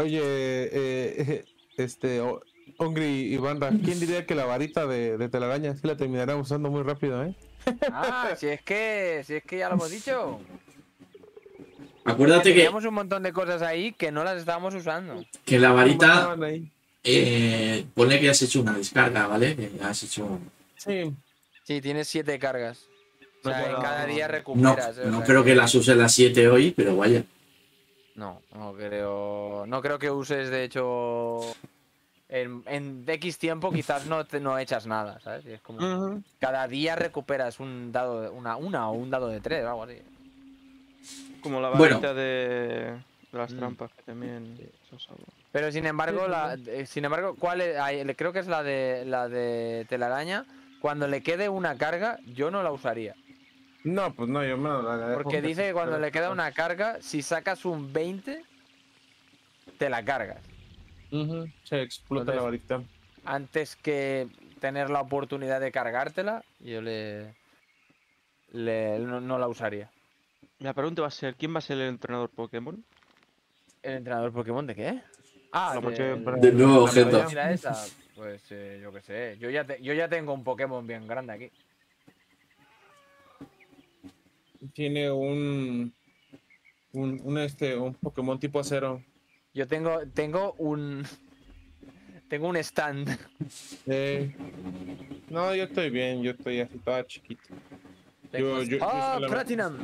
Oye, eh, este, O- Ongri y Banda, ¿quién diría que la varita de, de telaraña sí la terminará usando muy rápido, eh? Ah, si es que. Si es que ya lo hemos dicho. Acuérdate que, Teníamos un montón de cosas ahí que no las estábamos usando. que la varita, eh, pone que has hecho una descarga, ¿vale? Que has hecho. Sí. Sí, tienes siete cargas. O sea, en No, cada día No, recuperas. eh, no sea creo que las use las 7 hoy, pero vaya. No, no creo. No creo que uses, de hecho. En, en X tiempo quizás no, te, no echas nada, ¿sabes? Y es como. Cada día recuperas un dado, de- una, una o un dado de tres o algo así. Como la Bueno. varita de, de las Mm. trampas, que también. Pero sin embargo, la, eh, sin embargo, ¿cuál es? Creo que es la de la de telaraña. Cuando le quede una carga, yo no la usaría. No, pues no, yo me la dejo. Porque dice que cuando le queda una carga, si sacas un 20, te la cargas. Se explota la varita. Antes que tener la oportunidad de cargártela, yo le, le no, no la usaría. La pregunta va a ser: ¿quién va a ser el entrenador Pokémon? ¿El entrenador Pokémon de qué? Ah, No, del- Del nuevo la esa, pues eh, yo qué sé. Yo ya, te- yo ya tengo un Pokémon bien grande aquí. Tiene un, un, un, este, un Pokémon tipo acero. Yo tengo, tengo un. Tengo un stand. Eh, no, yo estoy bien, yo estoy así toda chiquito. Yo- yo- yo ¡Ah, Platinum!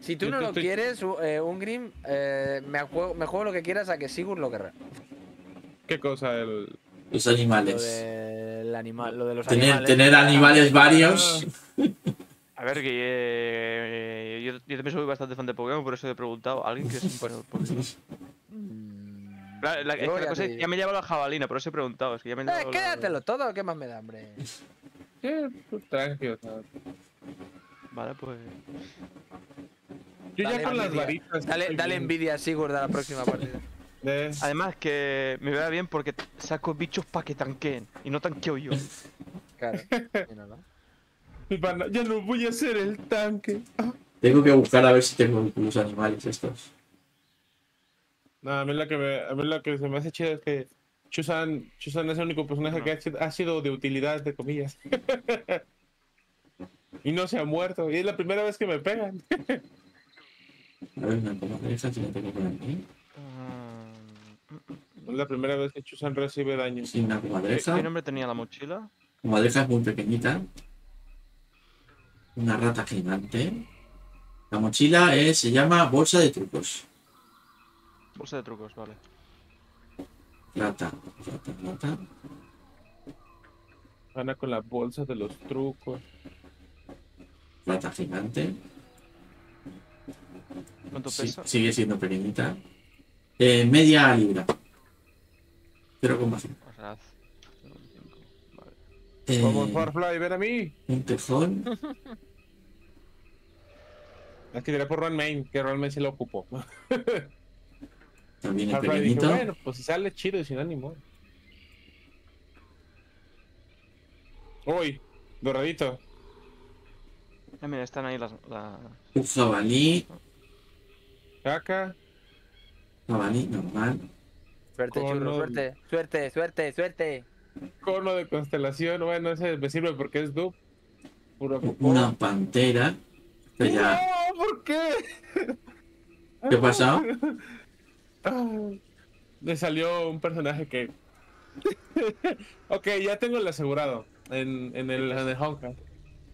Si tú Yo no lo estoy- quieres, eh, Ungrim, eh, me, juego, me juego lo que quieras a que Sigurd lo querrá. ¿Qué cosa? El... Los Lo, animales. del animal, lo de los Tener, animales. tener animales varios. A ver, que eh, yo, yo también soy bastante fan de Pokémon, por eso he preguntado. ¿Alguien que es un fan de Pokémon? Mm, La, la- es que la ya cosa es que ya me lleva la jabalina, por eso he preguntado. Es que ya me Eh, lleva la- quédatelo todo, ¿qué más me da, hombre? ¿Qué? Tú Tranquilo. Vale, pues. Yo Dale ya con las envidia. varitas. Dale, envidia a Sigurd a la próxima partida. Además, que me vea bien porque saco bichos para que tanqueen y no tanqueo yo. Claro. Ya no voy a ser el tanque. Ah. Tengo que buscar a ver si tengo los animales estos. No, a mí lo que, me, a mí lo que se me hace chido es que Chusan, Chusan es el único personaje que ha sido, ha sido de utilidad, entre comillas. y no se ha muerto. Y es la primera vez que me pegan. A ver, una comadreja, si la tengo por aquí. Es la primera vez que Chusan recibe daño. Una ¿Qué, comadreja. qué nombre tenía la mochila? Comadreja es muy pequeñita. Una rata gigante. La mochila es, se llama bolsa de trucos. Bolsa de trucos, vale. Rata, rata, rata. Gana con la bolsa de los trucos. Rata gigante. ¿Cuánto Sí, pesa? sigue siendo pequeñita. Eh, media libra. 0,5. O sea, 0,5. Vale. Eh, Vamos, Farfly, ven a mí. un tejón. Es que diré por Ron Main, que Ron Main se lo ocupó. También dijo, pequeñito. bueno, pues si sale chido y sin ánimo. Uy, doradito. Ah, mira, están ahí las. las- Un jabalí. Caca. Jabalí normal. Suerte, Cono. churro, suerte. Suerte, suerte, suerte. Cono de constelación. Bueno, ese me sirve porque es popó. Una pantera. Ya. No, ¿por qué? ¿Qué ha pasado? Ah, Me salió un personaje que. ok, ya tengo el asegurado. En, en el, en el Honka.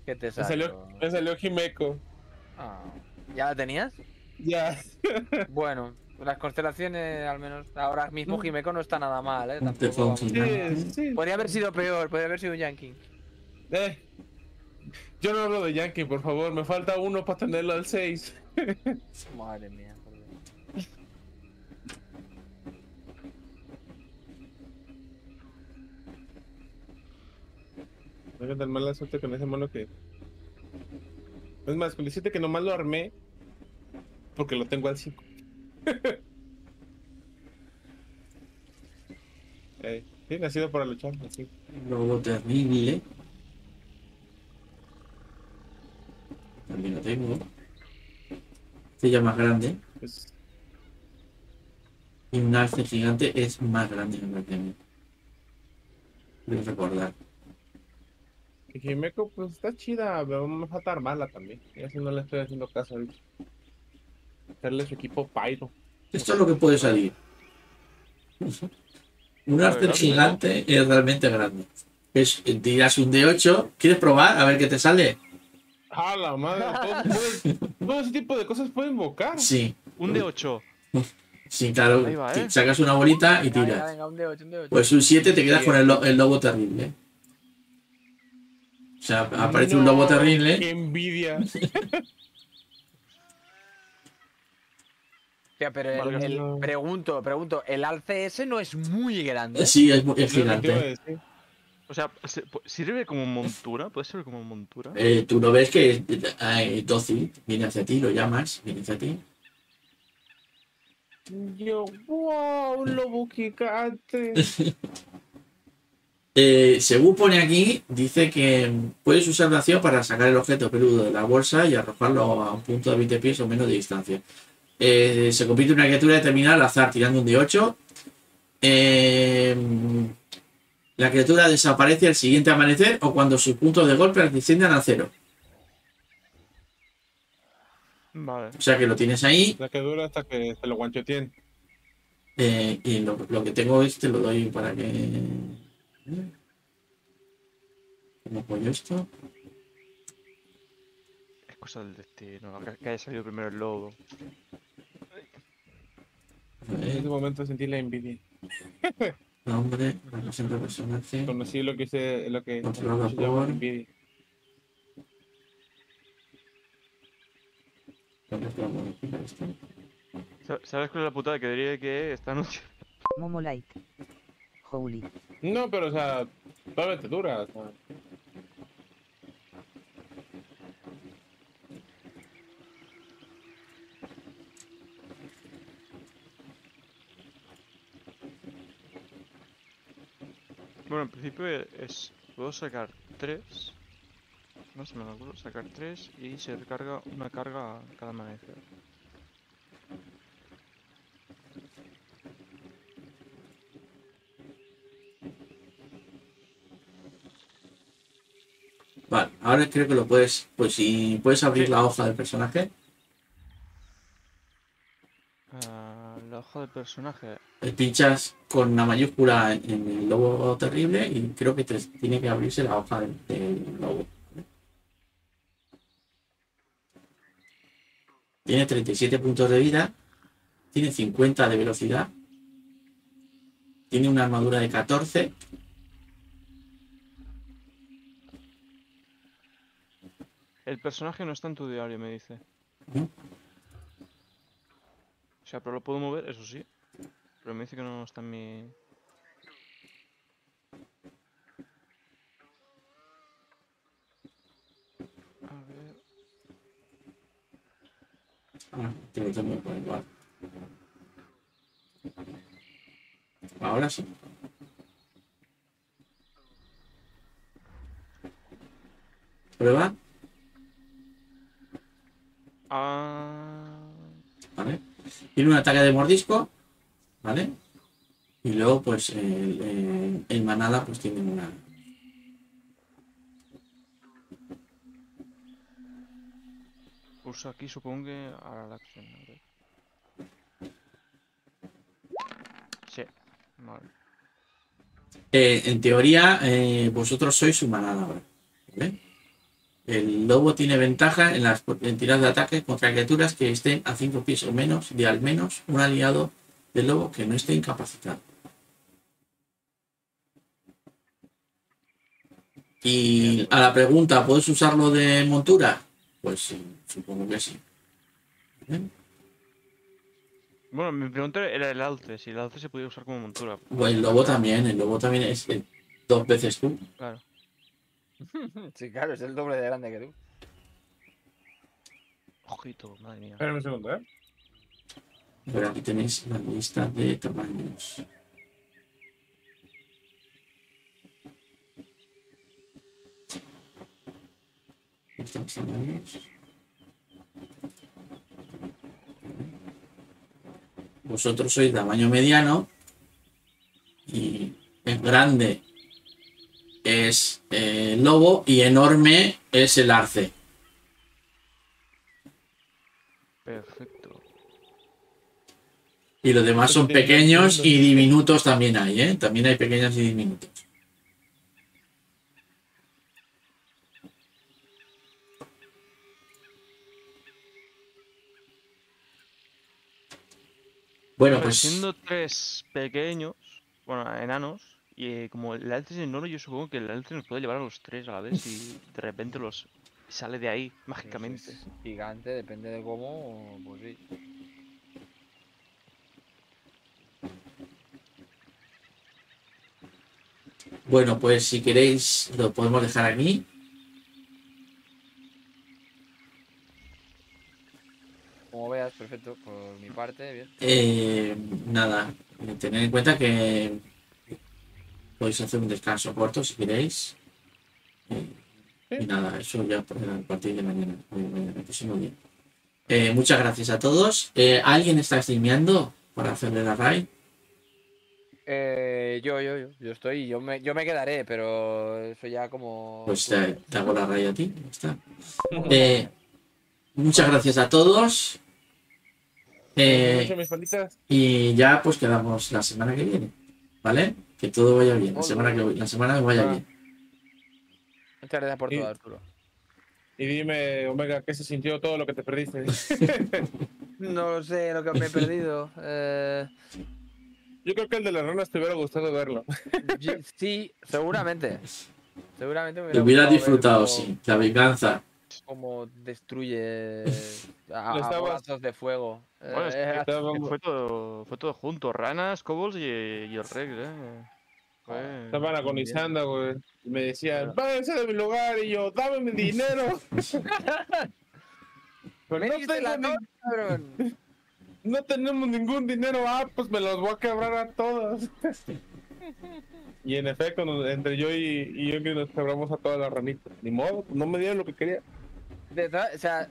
¿Qué te Me salió? salió, me salió Himeko. Ah, ¿Ya la tenías? Ya. Bueno, las constelaciones, al menos ahora mismo Jimeco no está nada mal, ¿eh? Tampoco. Sí, sí. Podría haber sido peor, podría haber sido un Yankee. Eh, yo no hablo de Yankee, por favor. Me falta uno para tenerlo al 6. Madre mía. No voy tan mala suerte con ese mono que. Es más, con el 7 que nomás lo armé. Porque lo tengo al 5. Eh, sí, nacido para luchar. así. Lobo terrible. También lo tengo. Este ya más grande. Pues, Y un alce gigante es más grande que el que tengo. Debo recordar. que Himeko, pues está chida, pero me falta armarla también. Y así no le estoy haciendo caso ahorita. Hacerle su equipo Pyro. Esto es lo que puede salir. Un arcer gigante es realmente grande. Es, tiras un D8. ¿Quieres probar? A ver qué te sale. ¡Ah, la madre! Todo, ese tipo de cosas puede invocar. Sí, Un de 8. sí, claro. Va, ¿eh? Sacas una bolita y venga, tiras. venga, un de 8, un de 8. Pues un 7 te quedas con el, lo- el lobo terrible. O sea, aparece un lobo terrible. ¡Qué envidia! pero el, pregunto, pregunto, el alce ese no es muy grande. Sí, es, es a gigante. O sea, ¿se- pu- ¿sirve como montura? ¿Puede servir como montura? Eh, Tú lo ves que es eh, dócil. Viene hacia ti, lo llamas, viene hacia ti. Yo, wow, un lobo gigante. Eh, según pone aquí, dice que puedes usar la acción para sacar el objeto peludo de la bolsa y arrojarlo a un punto de 20 pies o menos de distancia. Eh, se convierte en una criatura determinada al azar tirando un D8. Eh, la criatura desaparece al siguiente amanecer o cuando sus puntos de golpe desciendan a cero. Vale. O sea que lo tienes ahí La que dura hasta que se lo guanchoteen. eh, y lo, lo que tengo es te lo doy para que... ¿Cómo apoyo esto? Es cosa del destino. Que, que haya salido primero el lobo. En ese momento sentí la envidia. nombre, representa personaje. Conocí lo que se, lo que Controlado se llama por-. Sa- ¿Sabes cuál es la putada? Que diría que esta noche. Momo Light. Holy. No, pero o sea, todavía te dura. o sea. Bueno, en principio es. Puedo sacar 3. No se me ocurre sacar 3 y se recarga una carga cada amanecer. Vale, ahora creo que lo puedes. Pues si puedes abrir la hoja del personaje. Personaje. Eh, Pinchas con una mayúscula en, el lobo terrible y creo que te tiene que abrirse la hoja del, del lobo. Tiene 37 puntos de vida. Tiene 50 de velocidad. Tiene una armadura de 14. El personaje no está en tu diario, me dice. O sea, pero lo puedo mover, eso sí. Pero me dice que no está en mi. A ver. Ah, tengo por igual. Ahora sí. Prueba, Ah. ¿vale? Tiene un ataque de mordisco, ¿vale? Y luego, pues, el, el- el manada, pues tiene una. Pulso aquí, supongo que hará la acción. a. Sí, vale. Eh, en teoría, eh, vosotros sois su manada ahora. ¿vale? El lobo tiene ventaja en las en tiradas de ataque contra criaturas que estén a 5 pies o menos de al menos un aliado del lobo que no esté incapacitado. Y a la pregunta, ¿puedes usarlo de montura? Pues sí, supongo que sí. ¿Vale? Bueno, mi pregunta era el alce, si el alce se podía usar como montura. Pues el lobo también, el lobo también es eh, dos veces tú. Claro. Sí, claro, es el doble de grande que tú. Ojito, madre mía. Espera un segundo, ¿eh? Pero aquí tenéis la lista de tamaños. Estos tamaños. Vosotros sois tamaño mediano y es grande es eh, el lobo y enorme es el arce. Perfecto. Y los demás son pequeños y diminutos también hay, ¿eh? También hay pequeños y diminutos. Bueno, pues Siendo tres pequeños, bueno, enanos, y eh, como el alce es enorme, yo supongo que el alce nos puede llevar a los tres a la vez y de repente los sale de ahí mágicamente. Es gigante, depende de cómo, pues sí. bueno, pues si queréis lo podemos dejar aquí. Como veas, perfecto, por mi parte, bien. Eh, nada, tened en cuenta que podéis hacer un descanso corto si queréis. Eh, y nada, eso ya por- a partir de mañana, eh, mañana, el próximo día. Eh, muchas gracias a todos. Eh, ¿Alguien está streameando para hacerle la raid? Eh, yo, yo, yo, yo estoy, yo me, yo me quedaré, pero eso ya como... Pues te, te hago la raid a ti. ya está. Eh, muchas gracias a todos. Eh, Mucho, mis palitas. y ya pues quedamos la semana que viene. ¿Vale? Que todo vaya bien. La semana que, la semana que vaya Ah. bien. Muchas gracias por Sí. todo, Arturo. Y dime, Omega, ¿qué se sintió todo lo que te perdiste? No lo sé lo que me he perdido. Eh, Yo creo que el de las ranas te hubiera gustado verlo. y- sí, seguramente. Seguramente me Te hubiera gustado ver disfrutado, cómo- sí. La venganza. Cómo destruye a, a estabas- de fuego. Bueno, es Eh, que era- Estábamos- Fue todo, fue todo junto, ranas, kobolds y, y el Rex, eh. Fue- Estaban agonizando, güey. Y me decían, váyanse de mi lugar. Y yo, dame mi dinero. Pero Me no, diste tengo la ni- torre, cabrón. no tenemos ningún dinero. Ah, pues me los voy a quebrar a todos. y en efecto, entre yo y, y yo que nos quebramos a todas las ranitas. Ni modo, no me dieron lo que quería. De o sea,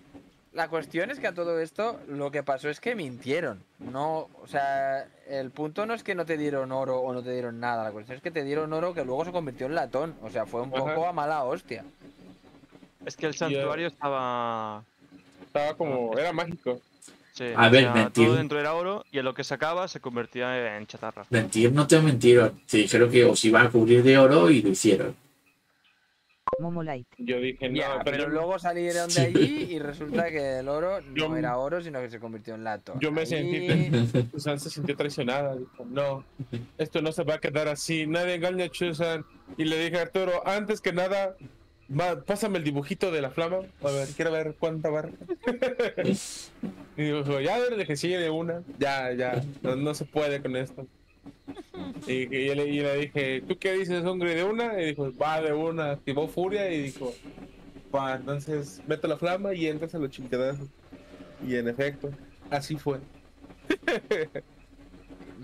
la cuestión es que a todo esto lo que pasó es que mintieron. No, o sea, el punto no es que no te dieron oro o no te dieron nada. La cuestión es que te dieron oro que luego se convirtió en latón. O sea, fue un Ajá. poco a mala hostia. Es que el santuario estaba. Estaba como, era mágico. Sí, A ver, mentir. todo dentro era oro y a lo que sacaba se convertía en chatarra. Mentir no te mentieron. Te dijeron que os iba a cubrir de oro y lo hicieron. Momo Light. Yo dije, no, Ya, pero, pero yo, luego salieron de allí y resulta que el oro no Yo- era oro, sino que se convirtió en lato. yo me Ahí- sentí. Chusan se sintió traicionada. Dijo, no, esto no se va a quedar así. Nadie engaña a Chusan. Y le dije a Arturo, antes que nada, va, pásame el dibujito de la flama. A ver, quiero ver cuánta barra. y dijo, ya, le dije, sí, de una. Ya, ya, no, no se puede con esto. Y, y le, y le dije, ¿tú qué dices, hombre, de una? Y dijo, va, de una. Activó furia y dijo, va, entonces mete la flama y entras a los chingadazos. Y en efecto, así fue.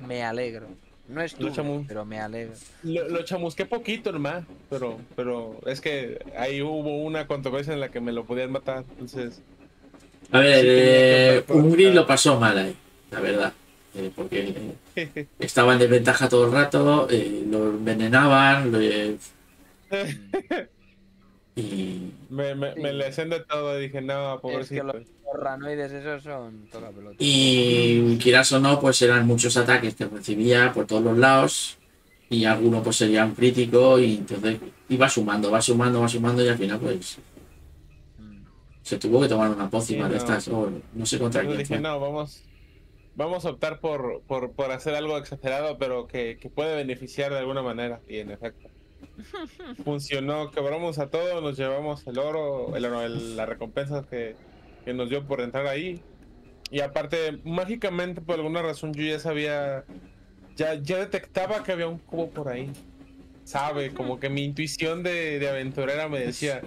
Me alegro. No es muy- pero me alegro. Lo, lo chamusqué poquito nomás, pero, pero es que ahí hubo una controversia en la que me lo podían matar, entonces... A ver, Sí, eh. Ungri lo pasó mal ahí, la verdad. Eh, porque eh, estaba en desventaja todo el rato, eh, lo envenenaban, le- y me, me, me Sí. le hacen de todo y dije, no, Es que pobrecito. los ranoides esos son toda pelota. Y quieras o no, pues eran muchos ataques que recibía por todos los lados. Y alguno pues sería un crítico. Y entonces iba sumando, va sumando, va sumando. Y al final pues Mm. se tuvo que tomar una pócima Sí, de estas. O no sé contra quién dije, no, vamos, vamos a optar por, por, por hacer algo exagerado, pero que, que puede beneficiar de alguna manera. Y en efecto. Funcionó, quebramos a todos, nos llevamos el oro, el, oro, el- la recompensa que, que nos dio por entrar ahí. Y aparte, mágicamente, por alguna razón, yo ya sabía, ya, ya detectaba que había un cubo por ahí. Sabe, como que mi intuición de, de aventurera me decía,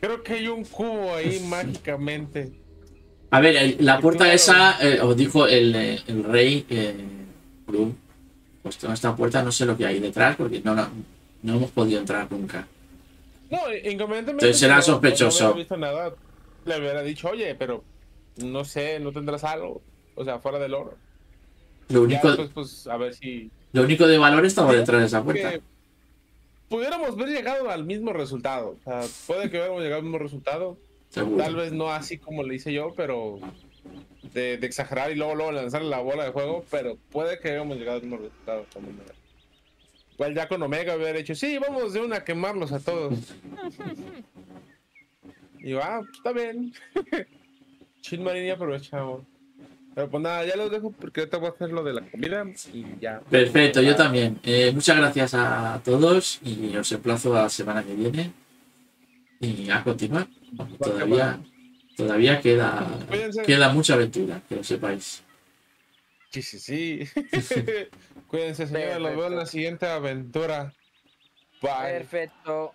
creo que hay un cubo ahí mágicamente. A ver, el- la puerta esa, eh, os dijo el, eh, el rey. Eh, pues con esta puerta no sé lo que hay detrás porque no, no, no hemos podido entrar nunca. No, inconvenientemente. Entonces era no- no sospechoso. hubiera visto nada, le hubiera dicho, oye, pero no sé, no tendrás algo. O sea, fuera del oro. Lo único, pues, a ver si. lo único de valor estaba detrás de esa puerta. pudiéramos haber llegado al mismo resultado. O sea, puede que hubiéramos llegado al mismo resultado. Seguro. Tal vez no así como le hice yo, pero. De, de exagerar y luego, luego lanzar la bola de juego, pero puede que hayamos llegado al mismo resultado. también. Igual ya con Omega hubiera dicho, sí, vamos de una a quemarlos a todos. y va, está bien. Chin Marín y aprovechamos. Pero pues nada, ya los dejo porque ahorita voy a hacer lo de la comida y ya. Perfecto, yo también. Eh, muchas gracias a todos y os emplazo a la semana que viene. Y a continuar. Todavía, todavía queda, Cuídense. queda mucha aventura, que lo sepáis. Sí, sí, sí. Cuídense, señores. Los veo en la siguiente aventura. Bye. Perfecto.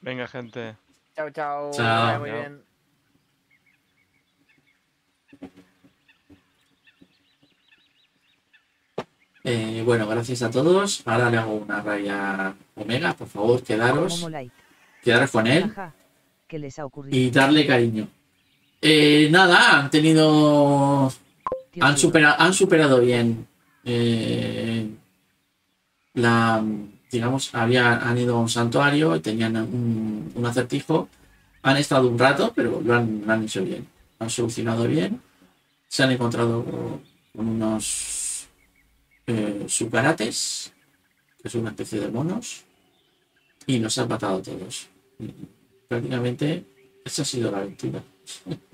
Venga, gente. Chao, chao. Chao. Muy Chao. bien. Eh, bueno, gracias a todos. Ahora le hago una raya Omega. Por favor, quedaros. Quedaros con él. Jaja. ¿Qué les ha ocurrido? y darle cariño. Eh, nada, han tenido. Han superado, han superado bien. eh, la. Digamos, había, han ido a un santuario, tenían un, un acertijo. Han estado un rato, pero lo han, lo han hecho bien. Han solucionado bien. Se han encontrado con unos eh, subgarates, que es una especie de monos, y los han matado todos. Prácticamente esa ha sido la aventura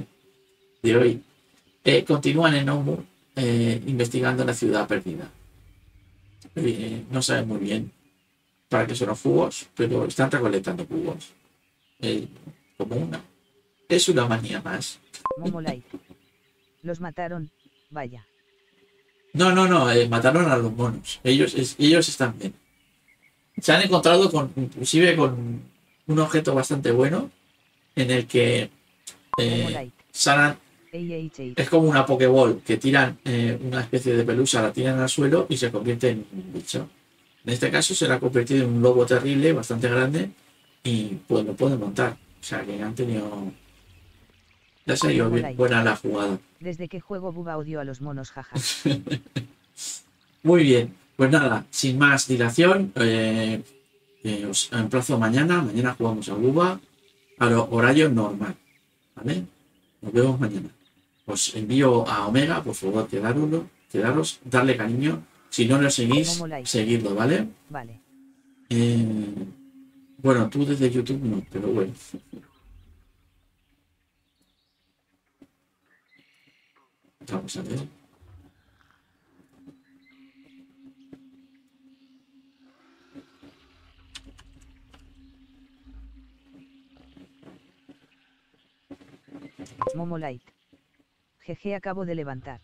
de hoy. Eh, continúan en Omu eh, investigando la ciudad perdida. Eh, no saben muy bien para qué son los jugos, pero están recolectando jugos. Como una. Es una manía más. Momo Light. Los mataron. Vaya. No, no, no, mataron a los monos. Ellos, es- ellos están bien. Se han encontrado con, inclusive con un objeto bastante bueno en el que eh, sanan. Es como una Pokéball que tiran eh, una especie de pelusa, la tiran al suelo y se convierte en un bicho. En este caso se la ha convertido en un lobo terrible, bastante grande, y pues lo pueden montar. O sea que han tenido. Ya se ha ido bien, buena la jugada. Desde que juego Buba odio a los monos, jaja. Muy bien, pues nada, sin más dilación, eh, eh, os emplazo mañana. Mañana jugamos a Buba a lo- horario normal. ¿Vale? Nos vemos mañana. os envío a Omega, por favor, quedaroslo, quedaros, darle cariño. Si no lo seguís, seguidlo, ¿vale? Vale. Eh, bueno, tú desde YouTube no, pero bueno. Vamos a ver. Momo Light. GG acabo de levantar.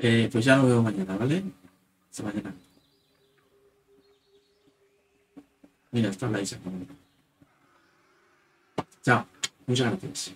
Eh, pues ya nos vemos mañana, ¿vale? Hasta mañana. Mira, está la Isa. Chao. Muchas gracias.